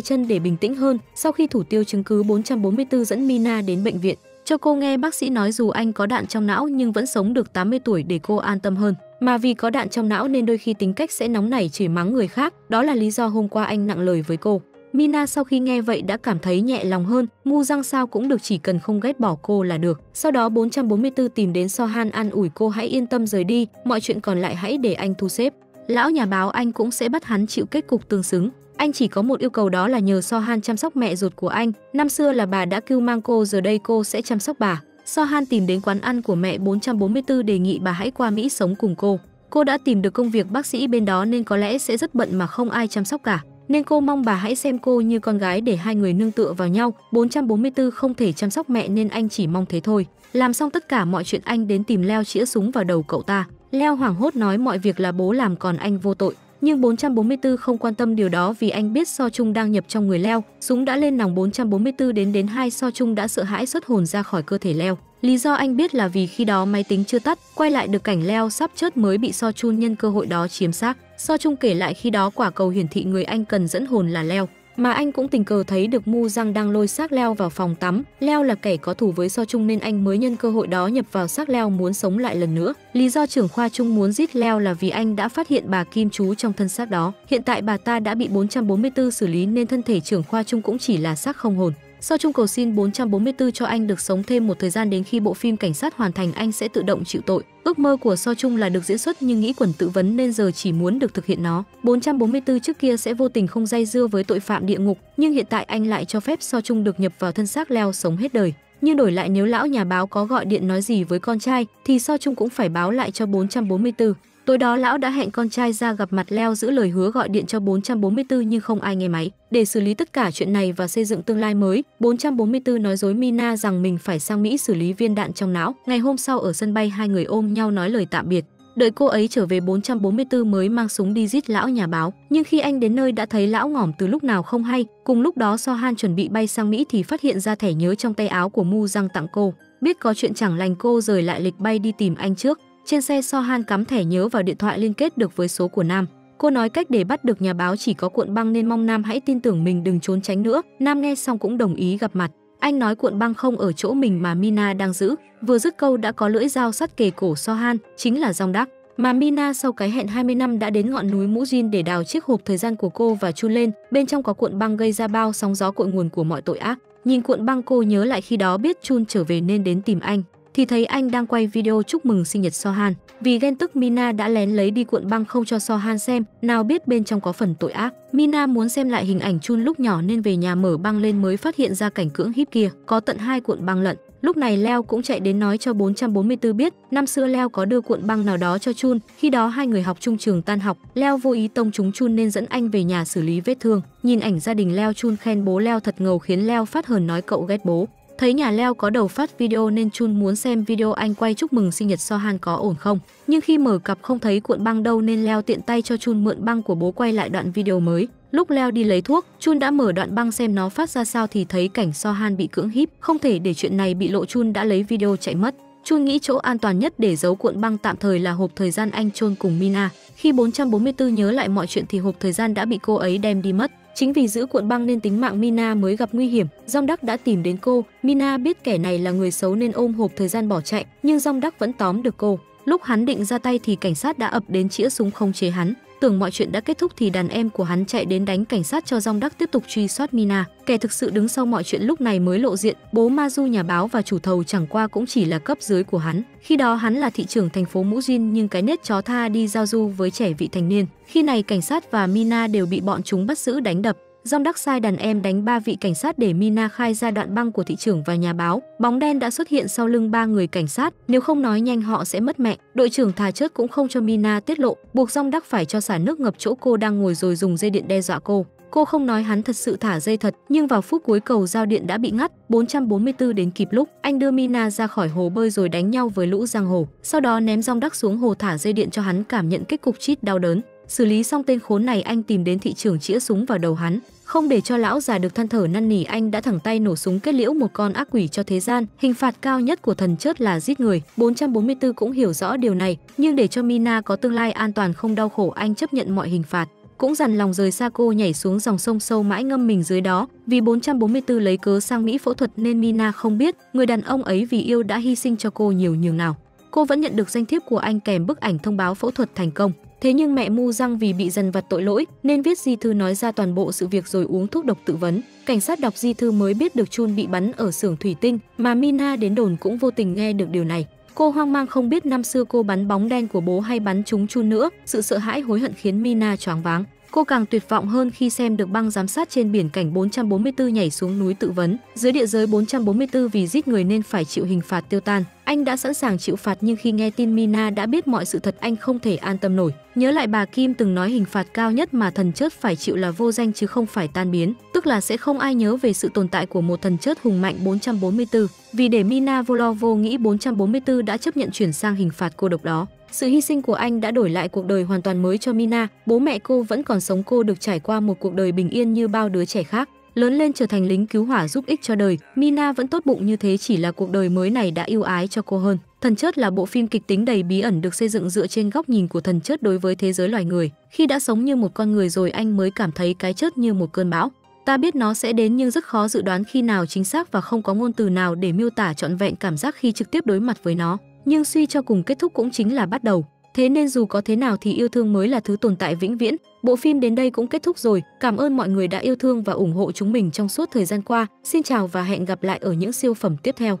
chân để bình tĩnh hơn sau khi thủ tiêu chứng cứ 444 dẫn Mina đến bệnh viện. Cho cô nghe bác sĩ nói dù anh có đạn trong não nhưng vẫn sống được 80 tuổi để cô an tâm hơn. Mà vì có đạn trong não nên đôi khi tính cách sẽ nóng nảy chửi mắng người khác, đó là lý do hôm qua anh nặng lời với cô. Mina sau khi nghe vậy đã cảm thấy nhẹ lòng hơn, Mu răng sao cũng được chỉ cần không ghét bỏ cô là được. Sau đó 444 tìm đến Sohan an ủi cô hãy yên tâm rời đi, mọi chuyện còn lại hãy để anh thu xếp lão nhà báo anh cũng sẽ bắt hắn chịu kết cục tương xứng. Anh chỉ có một yêu cầu đó là nhờ So Han chăm sóc mẹ ruột của anh. Năm xưa là bà đã cứu mang cô, giờ đây cô sẽ chăm sóc bà. So Han tìm đến quán ăn của mẹ 444 đề nghị bà hãy qua Mỹ sống cùng cô. Cô đã tìm được công việc bác sĩ bên đó nên có lẽ sẽ rất bận mà không ai chăm sóc cả. Nên cô mong bà hãy xem cô như con gái để hai người nương tựa vào nhau. 444 không thể chăm sóc mẹ nên anh chỉ mong thế thôi. Làm xong tất cả mọi chuyện anh đến tìm Leo chĩa súng vào đầu cậu ta. Leo hoảng hốt nói mọi việc là bố làm còn anh vô tội. Nhưng 444 không quan tâm điều đó vì anh biết So Trung đang nhập trong người Leo. Súng đã lên nòng 444 đến đến hai So Trung đã sợ hãi xuất hồn ra khỏi cơ thể Leo. Lý do anh biết là vì khi đó máy tính chưa tắt, quay lại được cảnh Leo sắp chết mới bị So Chun nhân cơ hội đó chiếm xác. So Trung kể lại khi đó quả cầu hiển thị người anh cần dẫn hồn là Leo mà anh cũng tình cờ thấy được Mu Răng đang lôi xác Leo vào phòng tắm. Leo là kẻ có thù với So Trung nên anh mới nhân cơ hội đó nhập vào xác Leo muốn sống lại lần nữa. Lý do trưởng khoa Trung muốn giết Leo là vì anh đã phát hiện bà Kim Chú trong thân xác đó. Hiện tại bà ta đã bị 444 xử lý nên thân thể trưởng khoa Trung cũng chỉ là xác không hồn. Sau Trung cầu xin 444 cho anh được sống thêm một thời gian đến khi bộ phim cảnh sát hoàn thành anh sẽ tự động chịu tội. Ước mơ của So Trung là được diễn xuất nhưng nghĩ quẩn tự vấn nên giờ chỉ muốn được thực hiện nó. 444 trước kia sẽ vô tình không dây dưa với tội phạm địa ngục, nhưng hiện tại anh lại cho phép So Trung được nhập vào thân xác leo sống hết đời. Nhưng đổi lại nếu lão nhà báo có gọi điện nói gì với con trai thì So Trung cũng phải báo lại cho 444. Tối đó lão đã hẹn con trai ra gặp mặt Leo giữ lời hứa gọi điện cho 444 nhưng không ai nghe máy. Để xử lý tất cả chuyện này và xây dựng tương lai mới, 444 nói dối Mina rằng mình phải sang Mỹ xử lý viên đạn trong não. Ngày hôm sau ở sân bay hai người ôm nhau nói lời tạm biệt. Đợi cô ấy trở về 444 mới mang súng đi giết lão nhà báo. Nhưng khi anh đến nơi đã thấy lão ngỏm từ lúc nào không hay. Cùng lúc đó So Han chuẩn bị bay sang Mỹ thì phát hiện ra thẻ nhớ trong tay áo của Mu Răng tặng cô. Biết có chuyện chẳng lành cô rời lại lịch bay đi tìm anh trước. Trên xe So Han cắm thẻ nhớ vào điện thoại liên kết được với số của Nam. Cô nói cách để bắt được nhà báo chỉ có cuộn băng nên mong Nam hãy tin tưởng mình đừng trốn tránh nữa. Nam nghe xong cũng đồng ý gặp mặt. Anh nói cuộn băng không ở chỗ mình mà Mina đang giữ. Vừa dứt câu đã có lưỡi dao sắt kề cổ So Han, chính là Dòng Đắc. Mà Mina sau cái hẹn 20 năm đã đến ngọn núi Mũ Jin để đào chiếc hộp thời gian của cô và chun lên, bên trong có cuộn băng gây ra bao sóng gió cội nguồn của mọi tội ác. Nhìn cuộn băng cô nhớ lại khi đó biết chun trở về nên đến tìm anh thì thấy anh đang quay video chúc mừng sinh nhật Sohan. Vì ghen tức Mina đã lén lấy đi cuộn băng không cho Sohan xem, nào biết bên trong có phần tội ác. Mina muốn xem lại hình ảnh Chun lúc nhỏ nên về nhà mở băng lên mới phát hiện ra cảnh cưỡng hiếp kia, có tận hai cuộn băng lận. Lúc này Leo cũng chạy đến nói cho 444 biết, năm xưa Leo có đưa cuộn băng nào đó cho Chun, khi đó hai người học chung trường tan học, Leo vô ý tông chúng Chun nên dẫn anh về nhà xử lý vết thương. Nhìn ảnh gia đình Leo Chun khen bố Leo thật ngầu khiến Leo phát hờn nói cậu ghét bố. Thấy nhà Leo có đầu phát video nên Chun muốn xem video anh quay chúc mừng sinh nhật So Han có ổn không. Nhưng khi mở cặp không thấy cuộn băng đâu nên Leo tiện tay cho Chun mượn băng của bố quay lại đoạn video mới. Lúc Leo đi lấy thuốc, Chun đã mở đoạn băng xem nó phát ra sao thì thấy cảnh So Han bị cưỡng hiếp. Không thể để chuyện này bị lộ Chun đã lấy video chạy mất. Chun nghĩ chỗ an toàn nhất để giấu cuộn băng tạm thời là hộp thời gian anh chôn cùng Mina. Khi 444 nhớ lại mọi chuyện thì hộp thời gian đã bị cô ấy đem đi mất. Chính vì giữ cuộn băng nên tính mạng Mina mới gặp nguy hiểm. Dong Đắc đã tìm đến cô. Mina biết kẻ này là người xấu nên ôm hộp thời gian bỏ chạy, nhưng Dong Đắc vẫn tóm được cô. Lúc hắn định ra tay thì cảnh sát đã ập đến chĩa súng không chế hắn. Tưởng mọi chuyện đã kết thúc thì đàn em của hắn chạy đến đánh cảnh sát cho Rong Đắc tiếp tục truy soát Mina. Kẻ thực sự đứng sau mọi chuyện lúc này mới lộ diện, bố Mazu nhà báo và chủ thầu chẳng qua cũng chỉ là cấp dưới của hắn. Khi đó hắn là thị trưởng thành phố Mũ Jin nhưng cái nết chó tha đi giao du với trẻ vị thành niên. Khi này cảnh sát và Mina đều bị bọn chúng bắt giữ đánh đập. Dòng đắc sai đàn em đánh ba vị cảnh sát để Mina khai ra đoạn băng của thị trưởng và nhà báo. Bóng đen đã xuất hiện sau lưng ba người cảnh sát, nếu không nói nhanh họ sẽ mất mẹ. Đội trưởng thà chết cũng không cho Mina tiết lộ, buộc Dòng đắc phải cho xả nước ngập chỗ cô đang ngồi rồi dùng dây điện đe dọa cô. Cô không nói hắn thật sự thả dây thật, nhưng vào phút cuối cầu giao điện đã bị ngắt, 444 đến kịp lúc, anh đưa Mina ra khỏi hồ bơi rồi đánh nhau với lũ giang hồ. Sau đó ném rong đắc xuống hồ thả dây điện cho hắn cảm nhận kết cục chít đau đớn. Xử lý xong tên khốn này anh tìm đến thị trường chĩa súng vào đầu hắn. Không để cho lão già được than thở năn nỉ anh đã thẳng tay nổ súng kết liễu một con ác quỷ cho thế gian. Hình phạt cao nhất của thần chớt là giết người. 444 cũng hiểu rõ điều này, nhưng để cho Mina có tương lai an toàn không đau khổ anh chấp nhận mọi hình phạt cũng dằn lòng rời xa cô nhảy xuống dòng sông sâu mãi ngâm mình dưới đó. Vì 444 lấy cớ sang Mỹ phẫu thuật nên Mina không biết người đàn ông ấy vì yêu đã hy sinh cho cô nhiều nhường nào. Cô vẫn nhận được danh thiếp của anh kèm bức ảnh thông báo phẫu thuật thành công. Thế nhưng mẹ Mu Răng vì bị dần vật tội lỗi nên viết di thư nói ra toàn bộ sự việc rồi uống thuốc độc tự vấn. Cảnh sát đọc di thư mới biết được Chun bị bắn ở xưởng thủy tinh, mà Mina đến đồn cũng vô tình nghe được điều này. Cô hoang mang không biết năm xưa cô bắn bóng đen của bố hay bắn trúng Chun nữa, sự sợ hãi hối hận khiến Mina choáng váng. Cô càng tuyệt vọng hơn khi xem được băng giám sát trên biển cảnh 444 nhảy xuống núi tự vấn. Dưới địa giới 444 vì giết người nên phải chịu hình phạt tiêu tan. Anh đã sẵn sàng chịu phạt nhưng khi nghe tin Mina đã biết mọi sự thật anh không thể an tâm nổi. Nhớ lại bà Kim từng nói hình phạt cao nhất mà thần chớt phải chịu là vô danh chứ không phải tan biến, tức là sẽ không ai nhớ về sự tồn tại của một thần chớt hùng mạnh 444. Vì để Mina Volovo nghĩ 444 đã chấp nhận chuyển sang hình phạt cô độc đó. Sự hy sinh của anh đã đổi lại cuộc đời hoàn toàn mới cho Mina, bố mẹ cô vẫn còn sống cô được trải qua một cuộc đời bình yên như bao đứa trẻ khác. Lớn lên trở thành lính cứu hỏa giúp ích cho đời, Mina vẫn tốt bụng như thế chỉ là cuộc đời mới này đã yêu ái cho cô hơn. Thần Chớt là bộ phim kịch tính đầy bí ẩn được xây dựng dựa trên góc nhìn của thần Chớt đối với thế giới loài người. Khi đã sống như một con người rồi anh mới cảm thấy cái chớt như một cơn bão. Ta biết nó sẽ đến nhưng rất khó dự đoán khi nào chính xác và không có ngôn từ nào để miêu tả trọn vẹn cảm giác khi trực tiếp đối mặt với nó nhưng suy cho cùng kết thúc cũng chính là bắt đầu. Thế nên dù có thế nào thì yêu thương mới là thứ tồn tại vĩnh viễn. Bộ phim đến đây cũng kết thúc rồi. Cảm ơn mọi người đã yêu thương và ủng hộ chúng mình trong suốt thời gian qua. Xin chào và hẹn gặp lại ở những siêu phẩm tiếp theo.